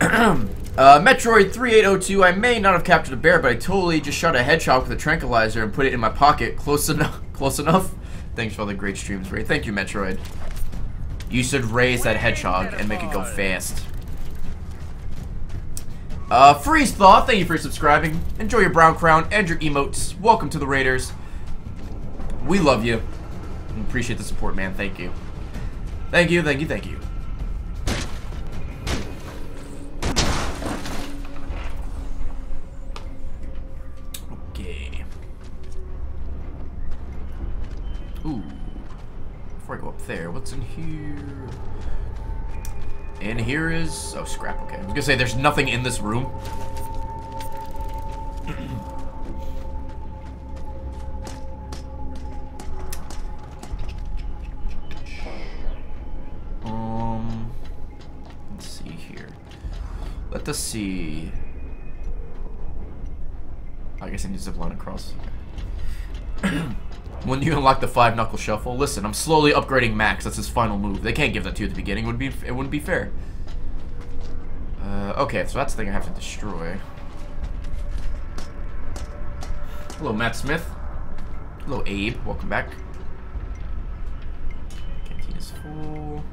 Uh, Metroid 3802, I may not have captured a bear, but I totally just shot a hedgehog with a tranquilizer and put it in my pocket. Close enough. Close enough. Thanks for all the great streams, Ray. Thank you, Metroid. You should raise that hedgehog and make it go fast. Uh, Freeze Thaw, thank you for subscribing. Enjoy your brown crown and your emotes. Welcome to the Raiders. We love you. Appreciate the support, man. Thank you. Thank you, thank you, thank you. Okay. Ooh. Before I go up there, what's in here? And here is... Oh, scrap, okay. I was gonna say, there's nothing in this room. um... Let's see here. Let us see... I guess I need to zip line across. when you unlock the five knuckle shuffle, listen, I'm slowly upgrading Max. That's his final move. They can't give that to you at the beginning. It would be it wouldn't be fair. Uh, okay, so that's the thing I have to destroy. Hello, Matt Smith. Hello, Abe. Welcome back. Canteen is full.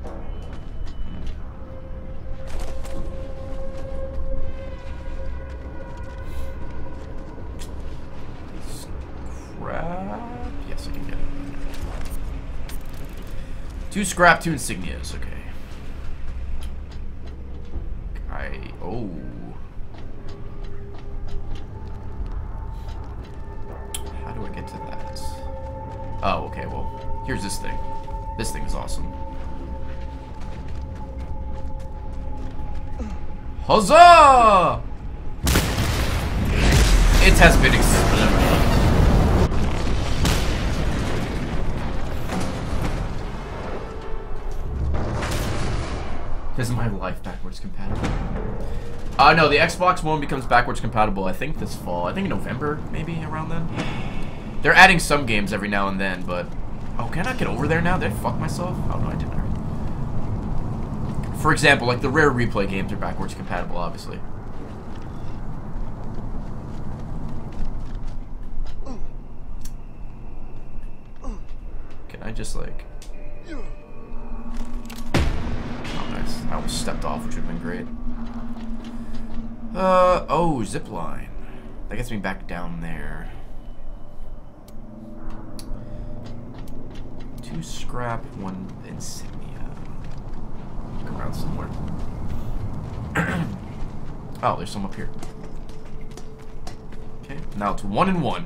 Scrap? Yes, I can get it. Two scrap, two insignias. Okay. I... Oh. How do I get to that? Oh, okay, well, here's this thing. This thing is awesome. Huzzah! It has been exploded. Is my life backwards compatible? Uh, no, the Xbox One becomes backwards compatible, I think, this fall. I think November, maybe, around then. They're adding some games every now and then, but... Oh, can I get over there now? Did I fuck myself? Oh, no, I didn't. For example, like the rare replay games are backwards compatible, obviously. Can I just, like... great. Uh, oh, zip line. That gets me back down there. Two scrap, one insignia. Look around somewhere. oh, there's some up here. Okay, now it's one and one.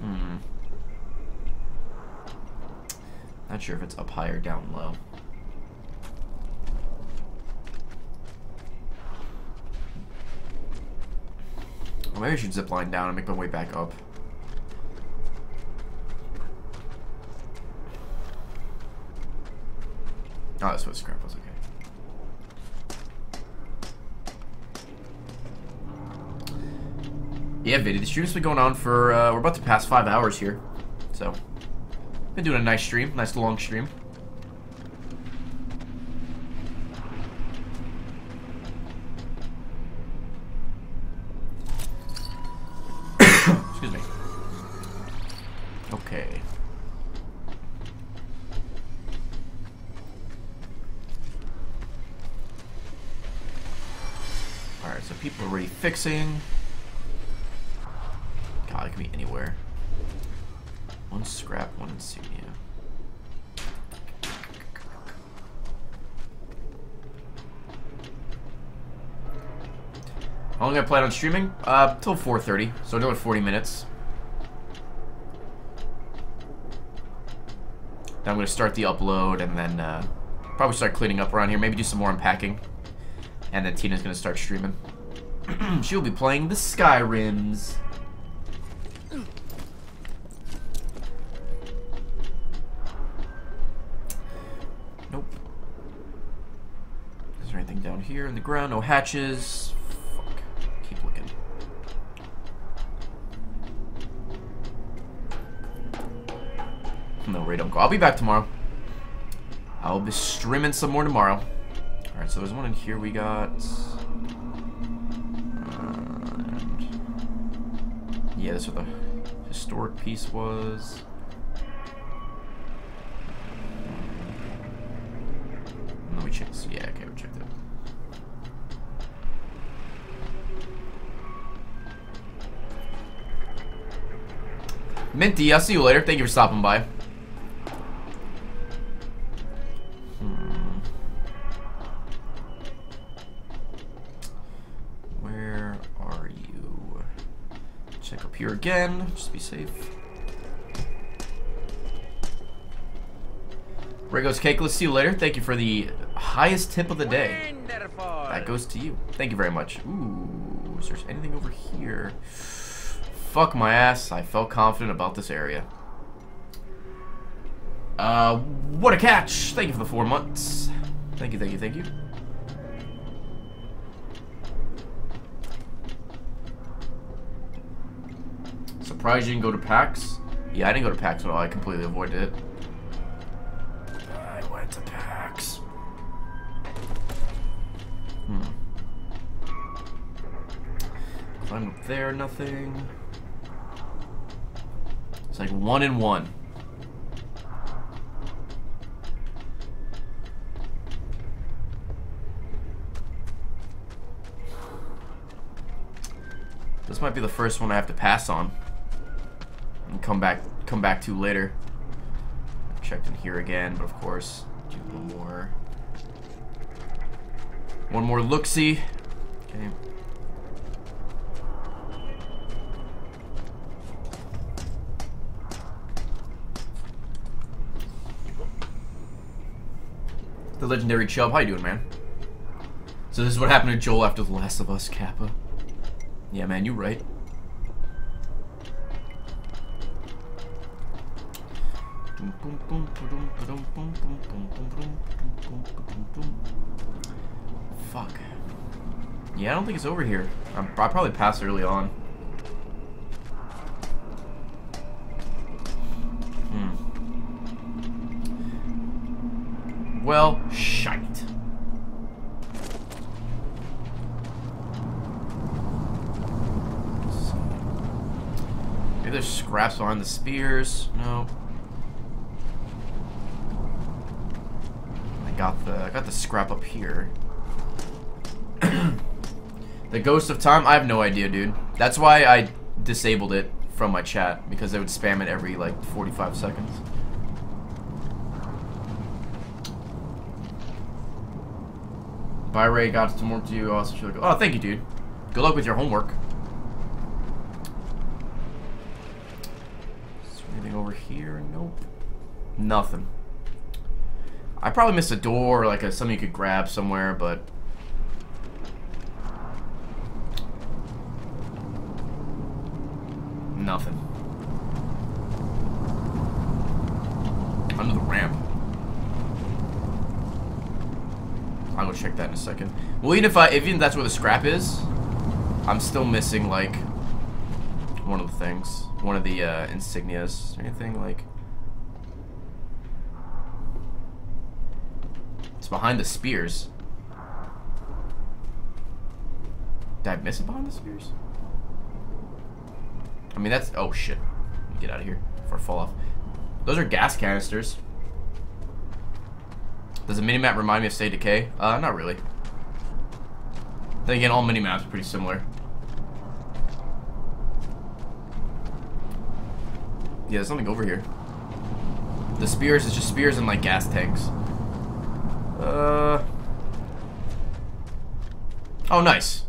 Hmm. Not sure if it's up high or down low. Well, maybe I should zip line down and make my way back up. Oh, that's what scrap was, okay. Yeah, Viddy, the stream's been going on for, uh, we're about to pass five hours here. So, been doing a nice stream, nice long stream. Excuse me. Okay. Alright, so people are already fixing. God, it can be anywhere. One scrap, one insignia. How long I plan on streaming? Uh, till 4.30, so another 40 minutes. Then I'm going to start the upload and then uh, probably start cleaning up around here. Maybe do some more unpacking. And then Tina's going to start streaming. She'll be playing the Skyrims. Nope. Is there anything down here in the ground? No hatches. Fuck. Keep looking. Don't go. I'll be back tomorrow. I'll be streaming some more tomorrow. Alright, so there's one in here we got. And yeah, that's what the historic piece was. Let me check this. Yeah, okay, we checked that. Minty, I'll see you later. Thank you for stopping by. Again. Just be safe. Regos Cake, let's see you later. Thank you for the highest tip of the day. That goes to you. Thank you very much. Ooh, is there anything over here? Fuck my ass. I felt confident about this area. Uh, what a catch! Thank you for the four months. Thank you, thank you, thank you. Surprised you didn't go to PAX? Yeah, I didn't go to PAX at all. I completely avoided it. I went to PAX. Hmm. Climb up there, nothing. It's like one in one. This might be the first one I have to pass on. And come back come back to later. Checked in here again, but of course, do one more. One more look-see. Okay. The legendary Chubb. How you doing, man? So this is what happened to Joel after The Last of Us, Kappa. Yeah, man, you right. Fuck. Yeah, I don't think it's over here. I'm, I probably passed early on. Hmm. Well, shite. Maybe there's scraps behind the spears. No. Got the I got the scrap up here. the Ghost of Time? I have no idea, dude. That's why I disabled it from my chat because it would spam it every like 45 seconds. Bye Ray, got some more to you. Also, oh, thank you, dude. Good luck with your homework. Is anything over here? Nope. Nothing. I probably missed a door, or like a, something you could grab somewhere, but nothing. Under the ramp. I'll go check that in a second. Well, even if I, even if that's where the scrap is, I'm still missing like one of the things, one of the uh, insignias. Anything like? It's behind the spears. Did I miss it behind the spears? I mean, that's... Oh, shit. Get out of here before I fall off. Those are gas canisters. Does the minimap remind me of State Decay? Uh, not really. Then again, all minimaps are pretty similar. Yeah, there's something over here. The spears is just spears and, like, gas tanks. Uh... Oh, nice.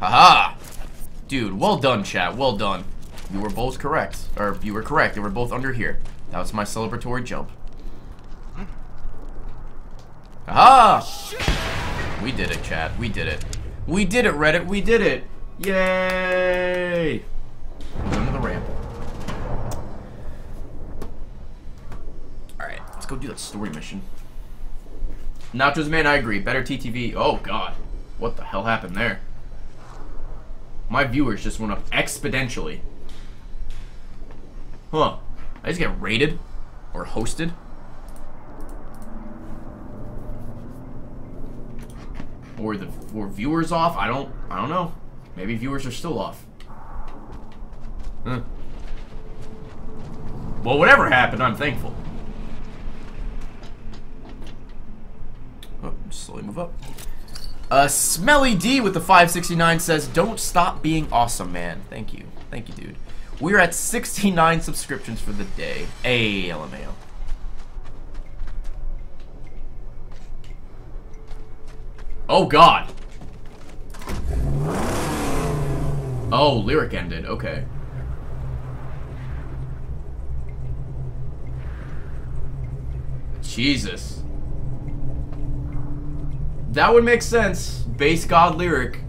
Haha! Dude, well done, chat. Well done. You were both correct. Or, you were correct. They were both under here. That was my celebratory jump. Aha! We did it, chat. We did it. We did it, Reddit. We did it. Yay! Under the ramp. Alright, let's go do that story mission. Nachos Man, I agree. Better TTV. Oh, God. What the hell happened there? My viewers just went up exponentially. Huh. I just get raided? Or hosted? Or the or viewers off? I don't I don't know. Maybe viewers are still off. Huh. Well, whatever happened, I'm thankful. Oh, slowly move up. Uh, Smelly D with the 569 says, Don't stop being awesome, man. Thank you. Thank you, dude. We're at 69 subscriptions for the day. Hey, LMAO. Oh, God. Oh, Lirik ended. Okay. Jesus. That would make sense. Base God Lirik.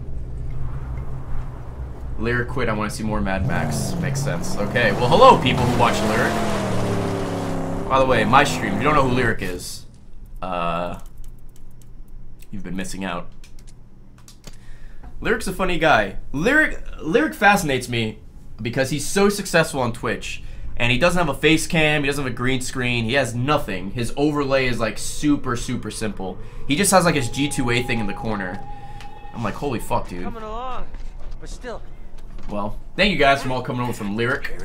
Lirik quit. I want to see more Mad Max. Makes sense. Okay. Well, hello, people who watch Lirik. By the way, my stream. If you don't know who Lirik is, uh, you've been missing out. Lirik's a funny guy. Lirik, Lirik fascinates me because he's so successful on Twitch. And he doesn't have a face cam, he doesn't have a green screen, he has nothing. His overlay is like super, super simple. He just has like his G2A thing in the corner. I'm like, holy fuck, dude. Coming along, but still. Well, thank you guys for all coming over from Lirik.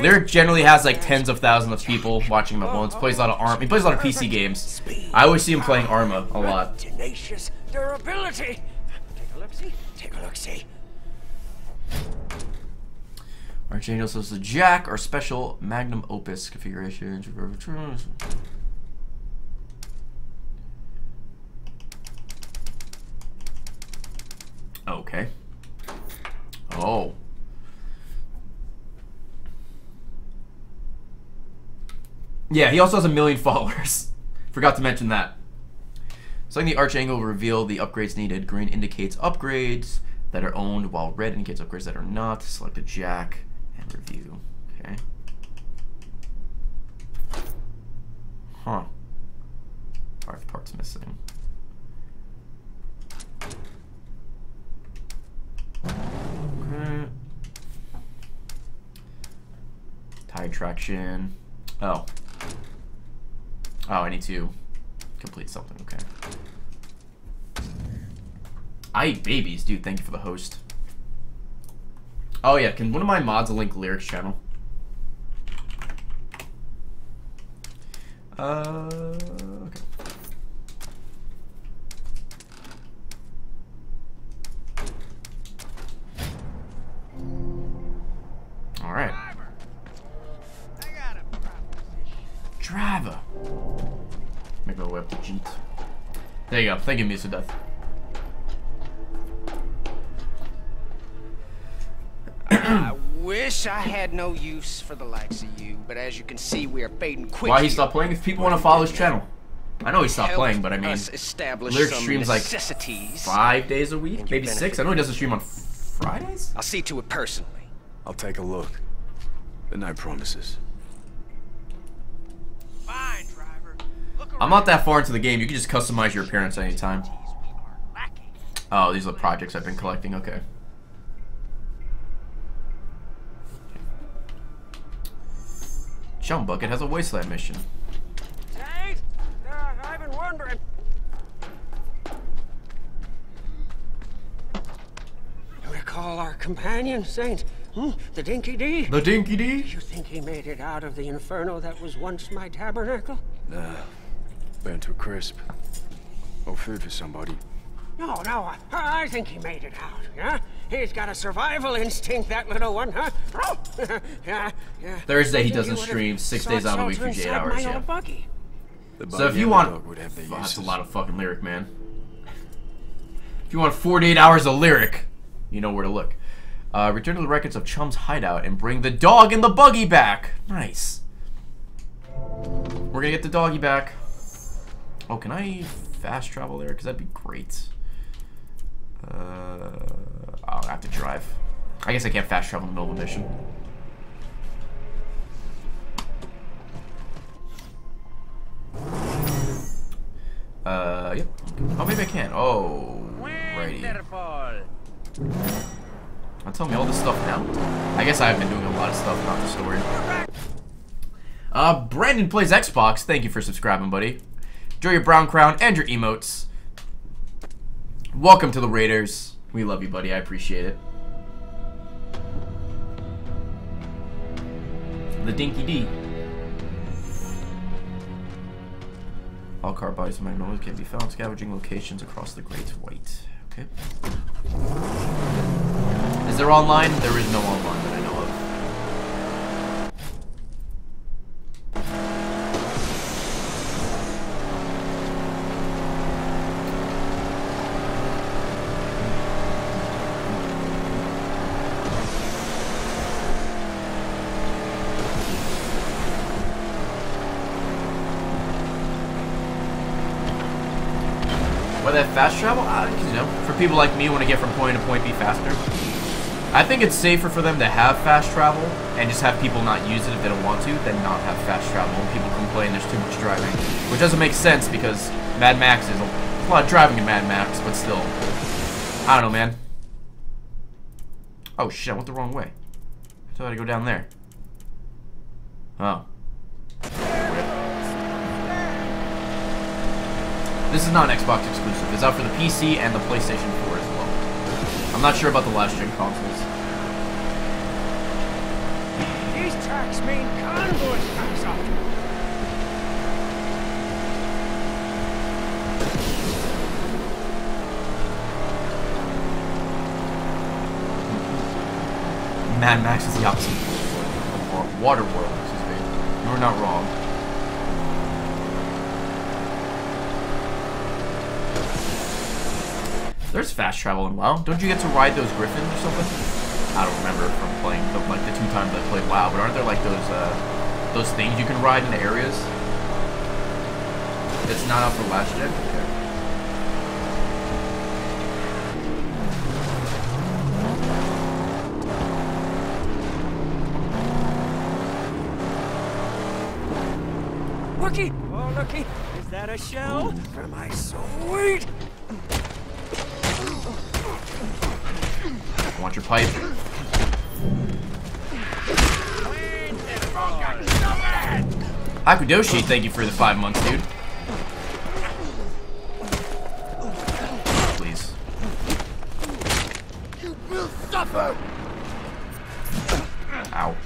Lirik generally has like tens of thousands of people watching him at once. Plays a lot of ARM. He plays a lot of PC games. I always see him playing Arma a lot. Tenacious durability. Take a look, see. Take a look, see. Archangel says the Jack or special magnum opus configuration. Okay. Oh. Yeah, he also has a million followers. Forgot to mention that. Selecting the Archangel will reveal the upgrades needed. Green indicates upgrades that are owned, while red indicates upgrades that are not. Select a jack review. Okay. Huh. Five parts missing. Okay. Tire traction. Oh. Oh, I need to complete something. Okay. I eat babies, dude. Thank you for the host. Oh yeah, can one of my mods link Lirik's channel? Uh, okay. All right. Driver. Make my way up the Jeet. There you go. Thank you, Mr. Death. I wish I had no use for the likes of you, but as you can see, we are fading quickly. Why he stopped playing? If people want to follow his channel. I know he stopped playing, but I mean, us establish Lirik streams like necessities five days a week, maybe six. benefit. I know he doesn't stream on Fridays. I'll see to it personally. I'll take a look. The night promises. Fine, driver. I'm not that far into the game. You can just customize your appearance anytime. Oh, these are the projects I've been collecting. Okay. Chumbucket has a wasteland mission. Saint, uh, I've been wondering. Recall our companion, Saint? Hmm? The Dinki-Di? The Dinki-Di? You think he made it out of the inferno that was once my tabernacle? Nah. Burnt to a crisp. No food for somebody. No, no, I, I think he made it out, yeah? He's got a survival instinct, that little one, huh? yeah, yeah. Thursday he doesn't would've stream six days out of the week for eight hours. Yeah. buggy. So if you want, dog would have their Fuck, that's a lot of fucking Lirik, man. If you want 48 hours of Lirik, you know where to look. Uh, return to the records of Chum's hideout and bring the dog and the buggy back. Nice. We're gonna get the doggy back. Oh, can I fast travel there? Because that'd be great. Uh, I'll have to drive. I guess I can't fast travel in the middle of a mission. Uh, yep. Oh, maybe I can. Oh, righty. I'll tell me all this stuff now. I guess I've been doing a lot of stuff, not the story. Uh, Brandon plays Xbox. Thank you for subscribing, buddy. Enjoy your brown crown and your emotes. Welcome to the Raiders. We love you, buddy. I appreciate it. The Dinki-Di. All car bodies of can be found scavenging locations across the Great White. Okay. Is there online? There is no online fast travel, uh, you know, for people like me who want to get from point A to point B faster, I think it's safer for them to have fast travel and just have people not use it if they don't want to than not have fast travel and people complain there's too much driving. Which doesn't make sense because Mad Max is a lot of driving in Mad Max, but still. I don't know, man. Oh shit, I went the wrong way. I thought I'd go down there. Oh. This is not an Xbox exclusive. It's out for the PC and the PlayStation 4 as well. I'm not sure about the last gen consoles. These tracks mean convoys up. Mad Max is the opposite Waterworld, excuse me. You're not wrong. There's fast travel in WoW. Don't you get to ride those griffins or something? I don't remember from playing the, like the two times I played WoW, but aren't there like those uh, those things you can ride in the areas? It's not out for last gen. Looky! Oh, looky! Is that a shell for my sweet? I want your pipe. Hakudoshi, thank you for the five months, dude. Please. You will suffer! Ow.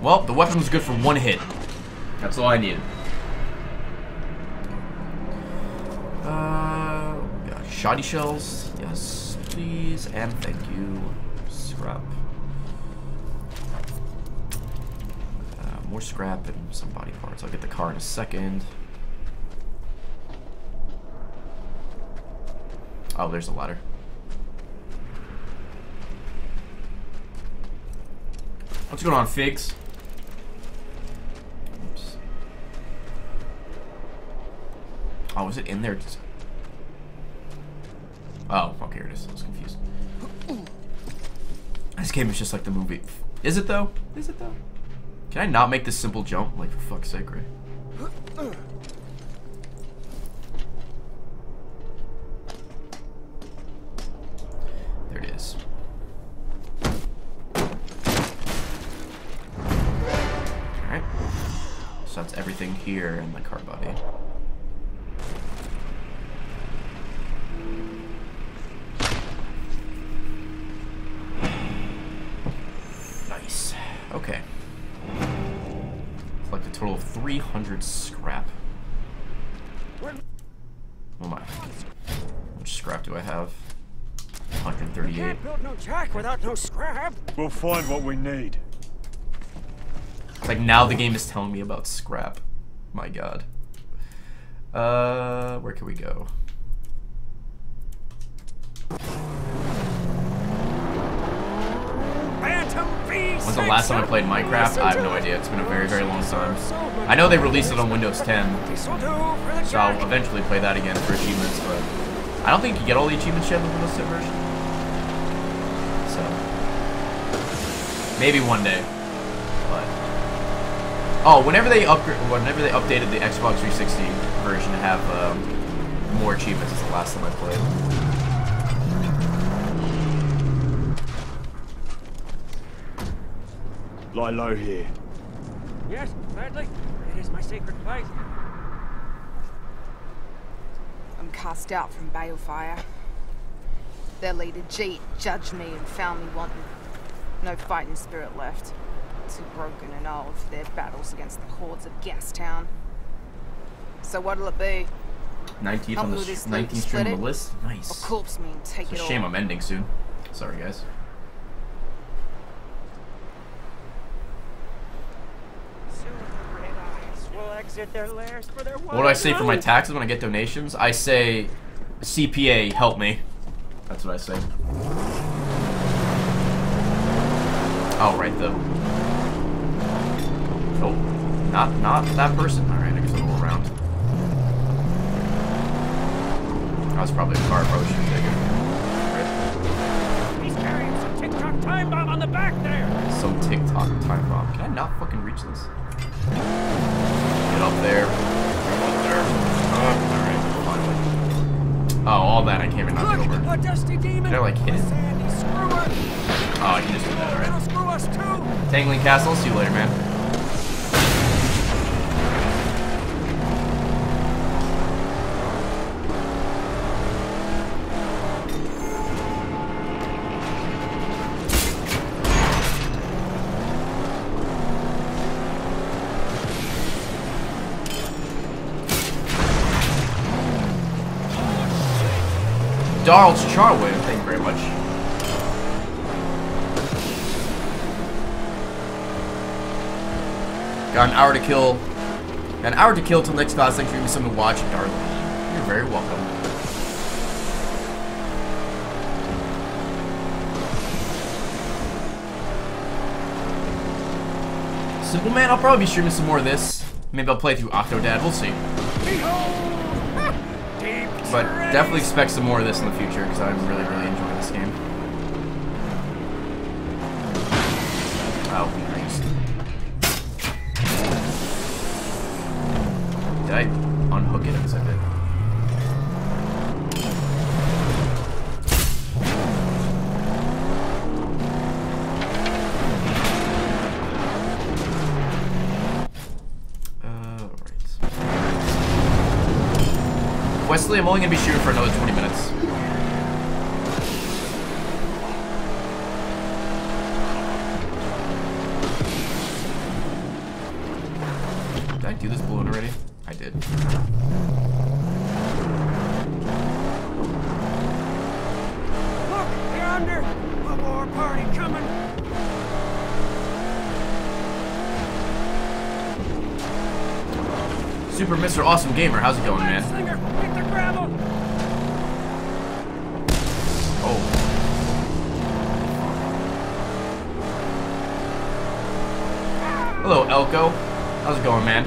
Well, the weapon was good for one hit. That's all I needed. Uh, shoddy shells. Please, and thank you. Scrap. Uh, more scrap and some body parts. I'll get the car in a second. Oh, there's a ladder. What's going on, Figs? Oops. Oh, is it in there? Just- Oh, okay, here it is. I was confused. This game is just like the movie. Is it though? Is it though? Can I not make this simple jump? Like, for fuck's sake, right? There it is. Alright. So that's everything here in the car body. Nice. Okay. Collect a total of 300 scrap. Oh my. How much scrap do I have? 138. Can't build no jack without no scrap. We'll find what we need. It's like now the game is telling me about scrap. My god. Uh, where can we go? Phantom Beast. When's the last time I played Minecraft? I have no idea. It's been a very, very long time. I know they released it on Windows 10, so I'll eventually play that again for achievements, but I don't think you get all the achievements yet in the Windows 10 version. So, maybe one day. But oh, whenever they upgrade, whenever they updated the Xbox 360 version to have um, more achievements, is the last time I played. Lie low here. Yes, gladly. It is my sacred place. I'm cast out from Balefire. Their leader, Jeet, judged me and found me wanting. No fighting spirit left. Too broken and old for their battles against the hordes of Gastown. So what'll it be? 19th Help on the me with s- this loot, 19th stream on the list. Nice. Or corpse me and take It's it a all. shame I'm ending soon. Sorry, guys. will exit their lairs for their What do I say for my taxes when I get donations? I say, CPA, help me. That's what I say. Oh, right, the... Oh, not, not that person. Alright, I guess I'll go around. That was probably a car approach. Take it. He's carrying some TikTok time bomb on the back there. Some TikTok time bomb. Can I not fucking reach this? Up there. Get up there. Oh. Oh, all that I can't even knock it over. A dusty demon. I like hit? Sandy. Oh, can just do that, Now alright. screw us. Oh, Tangling Castle, see you later, man. Darl's Charwin, thank you very much. Got an hour to kill. Got an hour to kill till next class. Thanks for giving me something to watch, darling. You're very welcome. Simple Man, I'll probably be streaming some more of this. Maybe I'll play through Octodad. We'll see. But definitely expect some more of this in the future because I'm really, really enjoying this game. Oh, nice. Wesley, I'm only gonna be shooting for another 20 minutes. Did I do this balloon already? I did. Look, yonder. A war party coming. Super Mr. Awesome Gamer, how's it going, man? Slinger, hit the gravel. Oh. Hello, Elko. How's it going, man?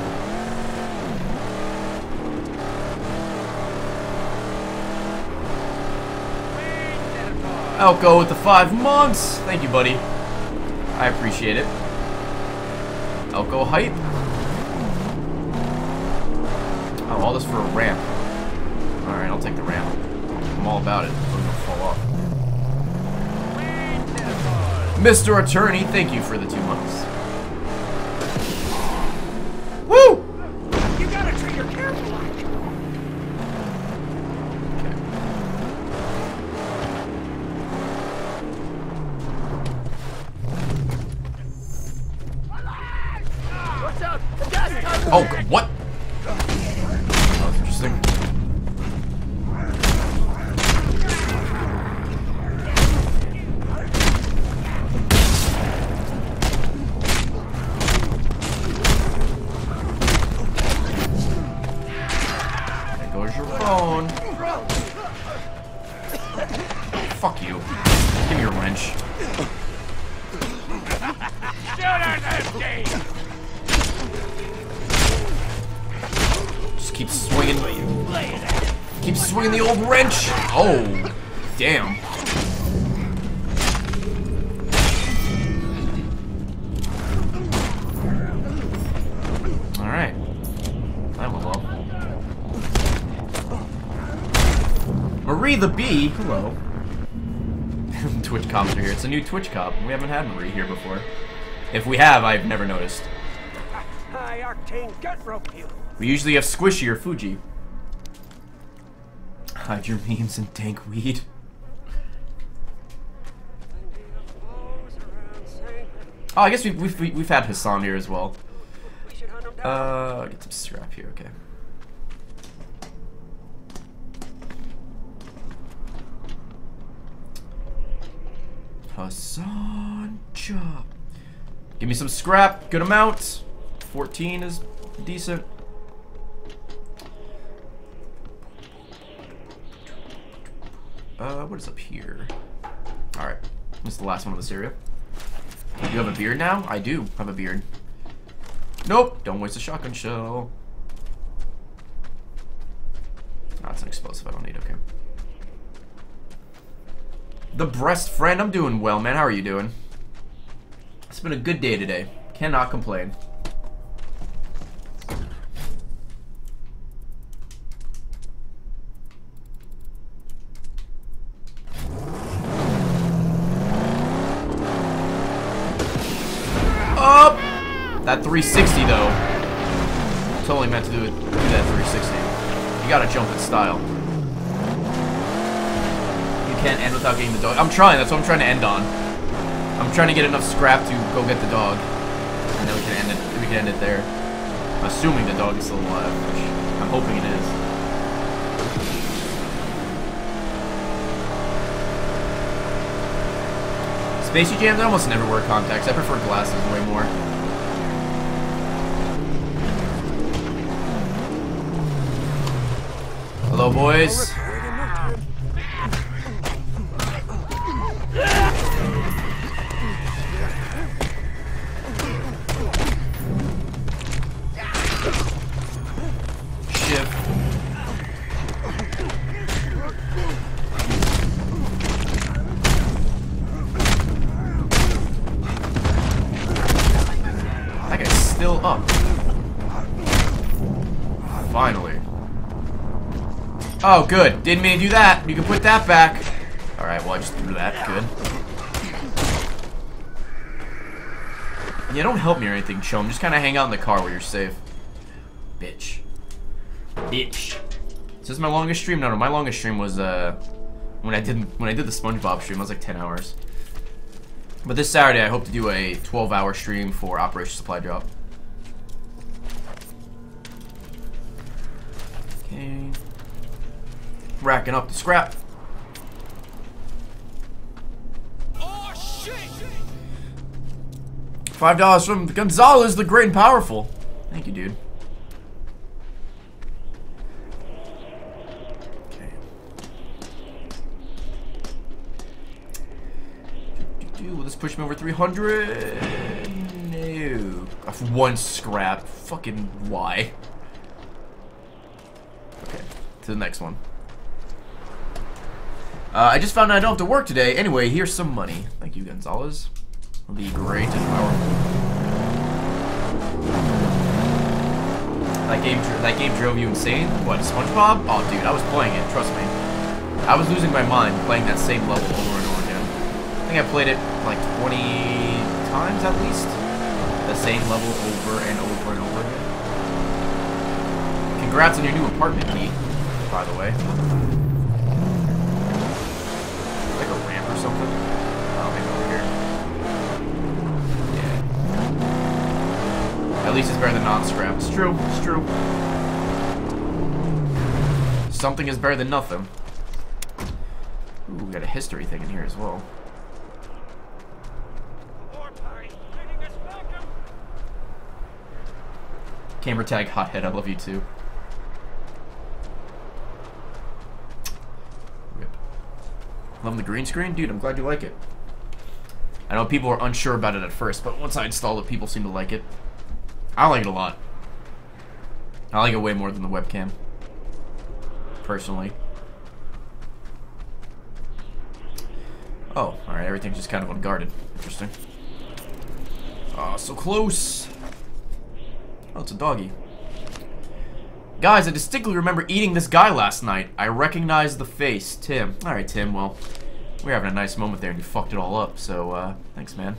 Elko with the five months. Thank you, buddy. I appreciate it. Elko hype. Oh, all this for a ramp. Alright, I'll take the ramp. I'm all about it. I'm gonna fall off. Mr. Attorney, thank you for the two months. A new Twitch cop. We haven't had Marie here before. If we have, I've never noticed. High octane gut rope you. We usually have Squishy or Fuji. Hide your memes and dank weed. Oh, I guess we've, we've, we've had Hassan here as well. Uh, get some scrap here, okay. Hassan Chop. Give me some scrap, good amount. 14 is decent. Uh, what is up here? Alright, this is the last one of this area. You have a beard now? I do have a beard. Nope, don't waste a shotgun shell. That's an explosive I don't need, okay. The breast friend, I'm doing well, man. How are you doing? It's been a good day today. Cannot complain. Up! That 360 though. Totally meant to do it. Do that 360. You gotta jump in style. You can't end without getting the dog. I'm trying. That's what I'm trying to end on. I'm trying to get enough scrap to go get the dog, and then we can end it. We can end it there. Assuming the dog is still alive, which I'm hoping it is. Spacey jams, I almost never wear contacts. I prefer glasses way more. Hello, boys. Oh, good. Didn't mean to do that. You can put that back. Alright, well, I just threw that. Good. Yeah, don't help me or anything, chum. Just kind of hang out in the car where you're safe. Bitch. Bitch. This is my longest stream. No, no, my longest stream was uh when I did when I did the SpongeBob stream. It was like 10 hours. But this Saturday, I hope to do a 12-hour stream for Operation Supply Drop. Okay. Racking up the scrap. Five dollars from Gonzalez, the great and powerful. Thank you, dude. Okay. This push me over 300? No. One scrap. Fucking why? Okay, to the next one. Uh, I just found out I don't have to work today. Anyway, here's some money. Thank you, Gonzalez. The great and powerful. That game, that game drove you insane? What, SpongeBob? Oh, dude, I was playing it, trust me. I was losing my mind playing that same level over and over again. I think I played it like 20 times at least. The same level over and over and over again. Congrats on your new apartment, Pete, by the way. Or something? Oh, maybe over here. Yeah. At least it's better than non-scrap. It's true. It's true. Something is better than nothing. Ooh, we got a history thing in here as well. Camera tag hothead, I love you too. Love the green screen? Dude, I'm glad you like it. I know people were unsure about it at first, but once I installed it, people seem to like it. I like it a lot. I like it way more than the webcam. Personally. Oh, alright, everything's just kind of unguarded. Interesting. Oh, so close! Oh, it's a doggy. Guys, I distinctly remember eating this guy last night. I recognize the face. Tim. Alright, Tim, well, we are having a nice moment there and you fucked it all up, so, uh, thanks, man.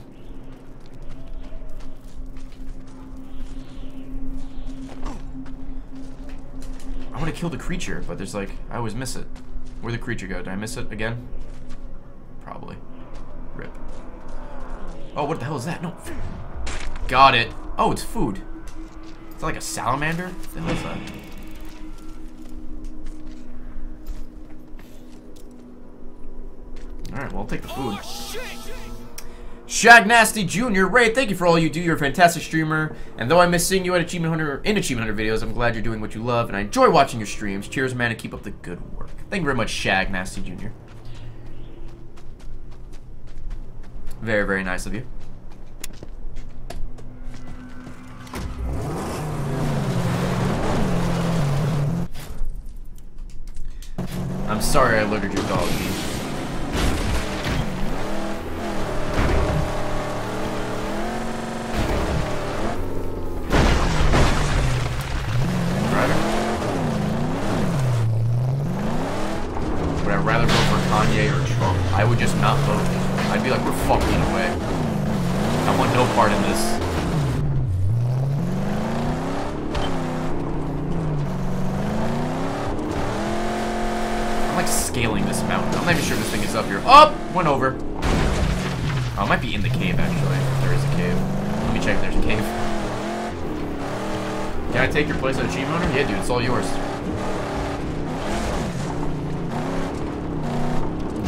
I want to kill the creature, but there's like, I always miss it. Where'd the creature go? Did I miss it again? Probably. Rip. Oh, what the hell is that? No. Got it. Oh, it's food. That like a salamander? What the hell is that? Alright, well, I'll take the food. Shag Nasty Jr. Ray, thank you for all you do. You're a fantastic streamer. And though I miss seeing you at Achievement Hunter in Achievement Hunter videos, I'm glad you're doing what you love, and I enjoy watching your streams. Cheers, man, and keep up the good work. Thank you very much, Shag Nasty Jr. Very, very nice of you. I'm sorry I alerted your dog. Would I rather vote for Kanye or Trump? I would just not vote. I'd be like, we're fucking away. I want no part in this. I'm like scaling this mountain. I'm not even sure this thing is up here. Up! Went over. Oh, it might be in the cave, actually. There is a cave. Let me check if there's a cave. Can I take your place as achievement owner? Yeah, dude, it's all yours.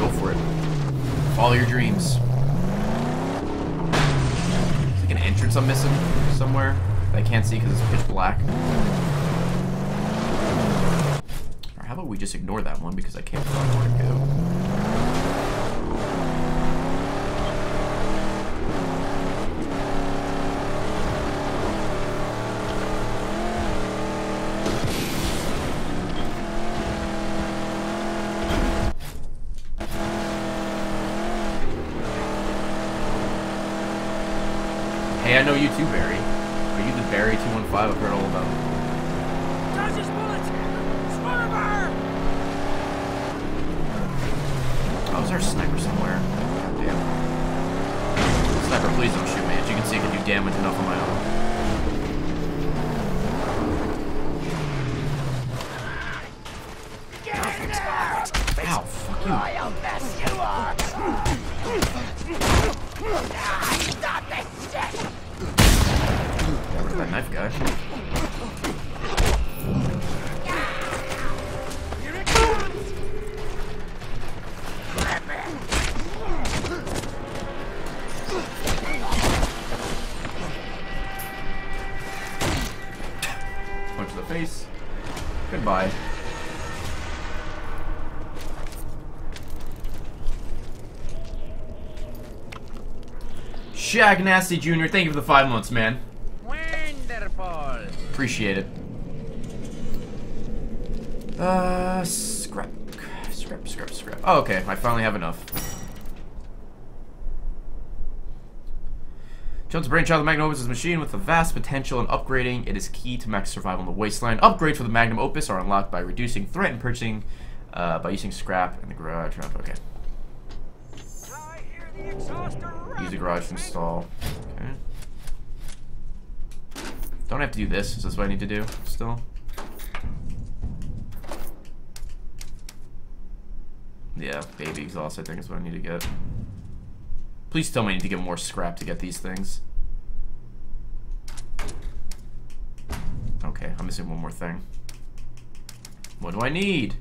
Go for it. Follow your dreams. Like an entrance I'm missing somewhere that I can't see because it's pitch black. Or how about we just ignore that one because I can't find where to go. Shag Nasty Jr., thank you for the five months, man. Wonderful. Appreciate it. Uh, scrap. Scrap, scrap, scrap. Oh, okay. I finally have enough. Jones' brainchild, the Magnum Opus is a machine with a vast potential in upgrading. It is key to max survival in the wasteland. Upgrades for the Magnum Opus are unlocked by reducing threat and purchasing uh, by using scrap in the garage. Okay. The garage install. Okay. Don't have to do this. Is this what I need to do still? Yeah, baby exhaust I think is what I need to get. Please tell me I need to get more scrap to get these things. Okay, I'm missing one more thing. What do I need?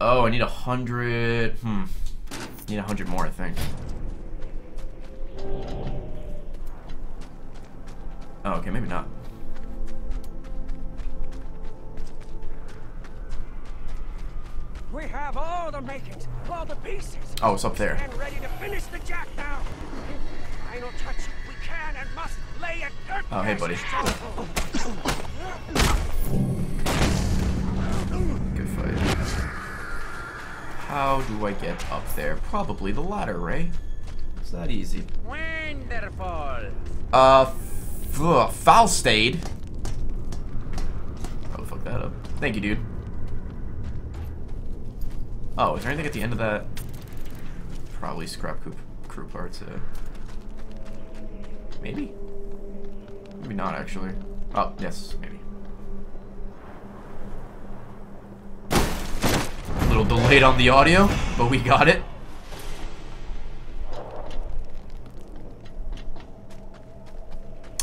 Oh, I need a hundred. Hmm. Need a hundred more, I think. Oh, okay, maybe not. We have all the makings, all the pieces. Oh, it's up there. And ready to finish the jack now. Final touch. We can and must lay it dirt. Oh, hey, buddy. Good fight. How do I get up there? Probably the ladder, Ray. It's that easy. Wonderful. Uh, f foul stayed. Oh, fuck that up. Thank you, dude. Oh, is there anything at the end of that? Probably scrap crew, crew parts. Uh, maybe? Maybe not, actually. Oh, yes, maybe. A little delayed on the audio, but we got it.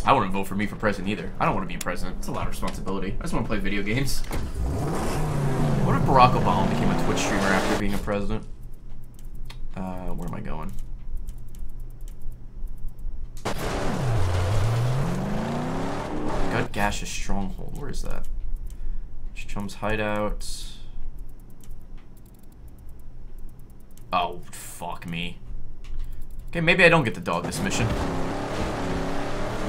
I wouldn't vote for me for president either. I don't want to be president. It's a lot of responsibility. I just want to play video games. What if Barack Obama became a Twitch streamer after being a president? Uh, where am I going? Gutgash's Stronghold. Where is that? Chum's Hideout. Oh, fuck me. Okay, maybe I don't get the dog this mission.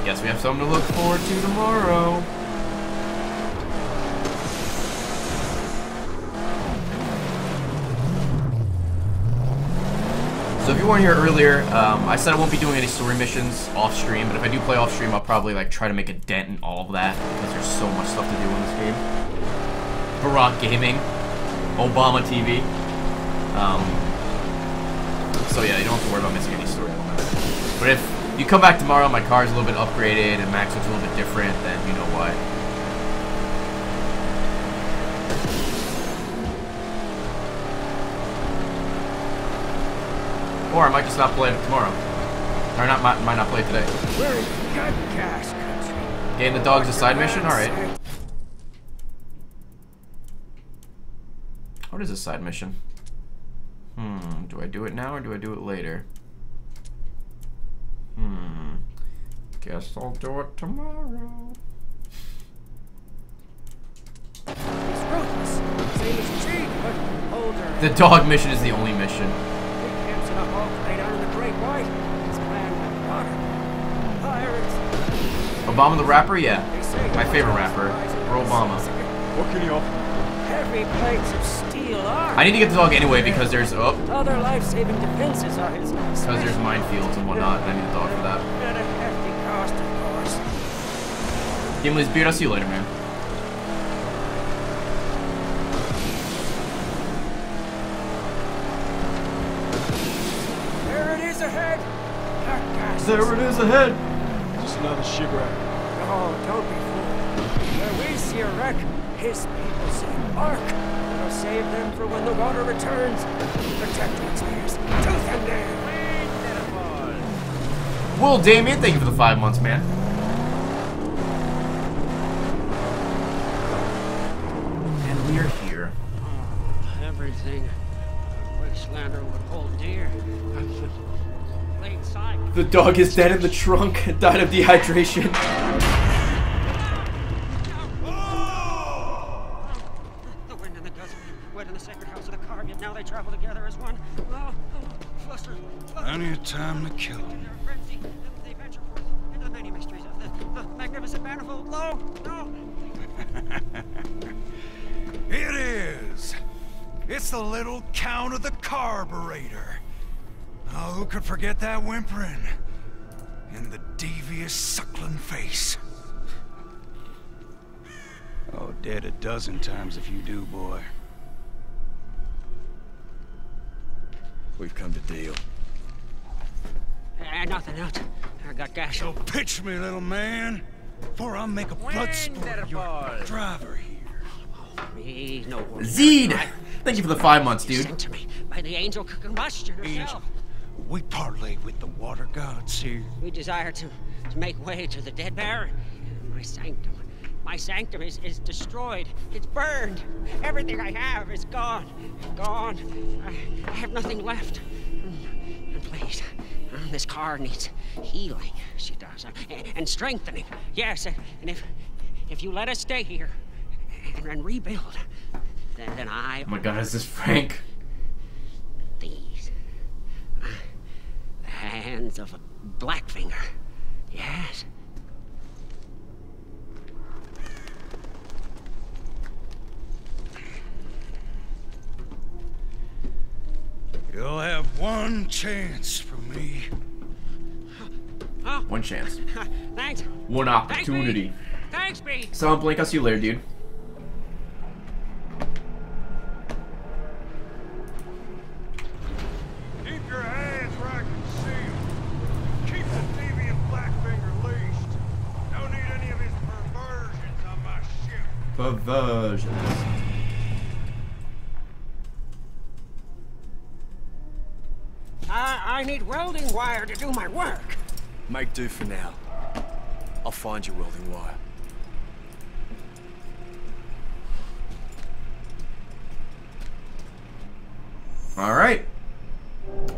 Guess we have something to look forward to tomorrow. So if you weren't here earlier, um, I said I won't be doing any story missions off stream, but if I do play off stream, I'll probably like try to make a dent in all of that because there's so much stuff to do in this game. Barack Gaming, Obama TV. Um, so yeah, you don't have to worry about missing any story. But if you come back tomorrow, my car's a little bit upgraded and Max looks a little bit different, then you know what. Or I might just not play it tomorrow. Or not, might, not play today. Is? Getting the dogs a side mission? Alright. What is a side mission? Hmm, do I do it now or do I do it later? Hmm. Guess I'll do it tomorrow. He's ruthless. Same as Jeet, but older. The dog mission is the only mission. He camps in a hog play down in the Great White. His plan with water. Pirates. Obama the rapper? Yeah. My favorite rapper. Or Obama. What can you offer? Heavy plates of steel armor. I need to get the dog anyway because there's oh Other life-saving defenses are his. because there's minefields and whatnot, and I need the dog for that. At a hefty cost, of course. Gimli's beard, I'll see you later, man. There it is ahead. Gut. There it is ahead. Just another shipwreck. Oh, don't be fooled. Where we see a wreck, his people say bark. It'll save them for when the water returns. Protect what's theirs. Tooth and nail. Will Damien, thank you for the five months, man. And we're here. Oh, everything Wastelander would hold dear. The dog is dead in the trunk died of dehydration. The wind and the gust wet in the sacred house of the car, yet now they travel together as one. Oh, oh, fluster, fluster. Plenty of time to kill him. Their frenzy, they venture forth into the many mysteries of the, the magnificent manifold. No, no. It is. It's the little count of the carburetor. Oh, who could forget that whimpering? And the devious suckling face. Oh, dead a dozen times if you do, boy. We've come to deal. Uh, nothing else. I got gas. So pitch me, little man, before I make a blood sport of your driver here. Oh, Me, no one. Zed! Thank you for the five months, dude. Sent to me by the angel combustion herself. We parlay with the water gods here. We desire to, to make way to the dead baron. My sanctum. My sanctum is, is destroyed. It's burned. Everything I have is gone. Gone. I, I have nothing left. And please, this car needs healing. She does. uh, and, strengthening. Yes, and, and if if you let us stay here and, and rebuild, then, then I Oh my god, is this Frank? these. Uh, The hands of a Blackfinger. Yes. You'll have one chance from me. Oh, One chance. thanks. One opportunity. Thanks, B. Silent Blink, I'll see you later, dude. Keep your hands where I can see 'em. Keep the deviant Blackfinger leashed. Don't need any of his perversions on my ship. Perversions. I need welding wire to do my work. Make do for now. I'll find you welding wire. All right.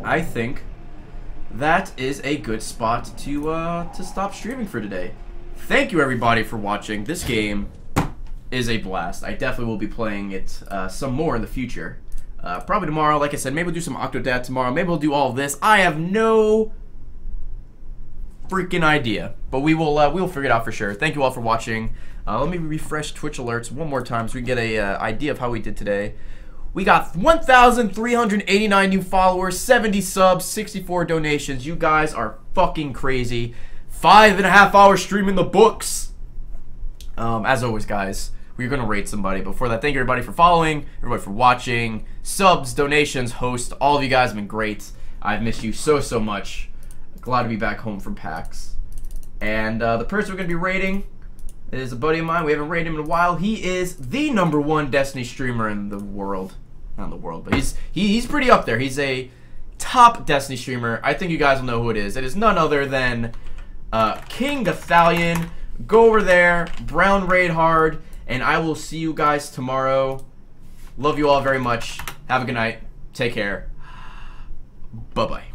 I think that is a good spot to uh, to stop streaming for today. Thank you everybody for watching. This game is a blast. I definitely will be playing it uh, some more in the future. Uh, probably tomorrow, like I said, maybe we'll do some Octodad tomorrow. Maybe we'll do all this. I have no freaking idea, but we will uh, we will figure it out for sure. Thank you all for watching. Uh, let me refresh Twitch alerts one more time so we can get a uh, idea of how we did today. We got 1,389 new followers, 70 subs, 64 donations. You guys are fucking crazy. Five and a half hours streaming the books. Um, as always, guys, we're going to rate somebody. Before that, thank everybody for following, everybody for watching, subs, donations, host. All of you guys have been great. I've missed you so, so much. Glad to be back home from PAX. And uh, the person we're going to be rating is a buddy of mine. We haven't rated him in a while. He is the number one Destiny streamer in the world. Not in the world, but he's he, he's pretty up there. He's a top Destiny streamer. I think you guys will know who it is. It is none other than uh, King Gothalion. Go over there, Brown Raid Hard, and I will see you guys tomorrow. Love you all very much. Have a good night. Take care. Bye-bye.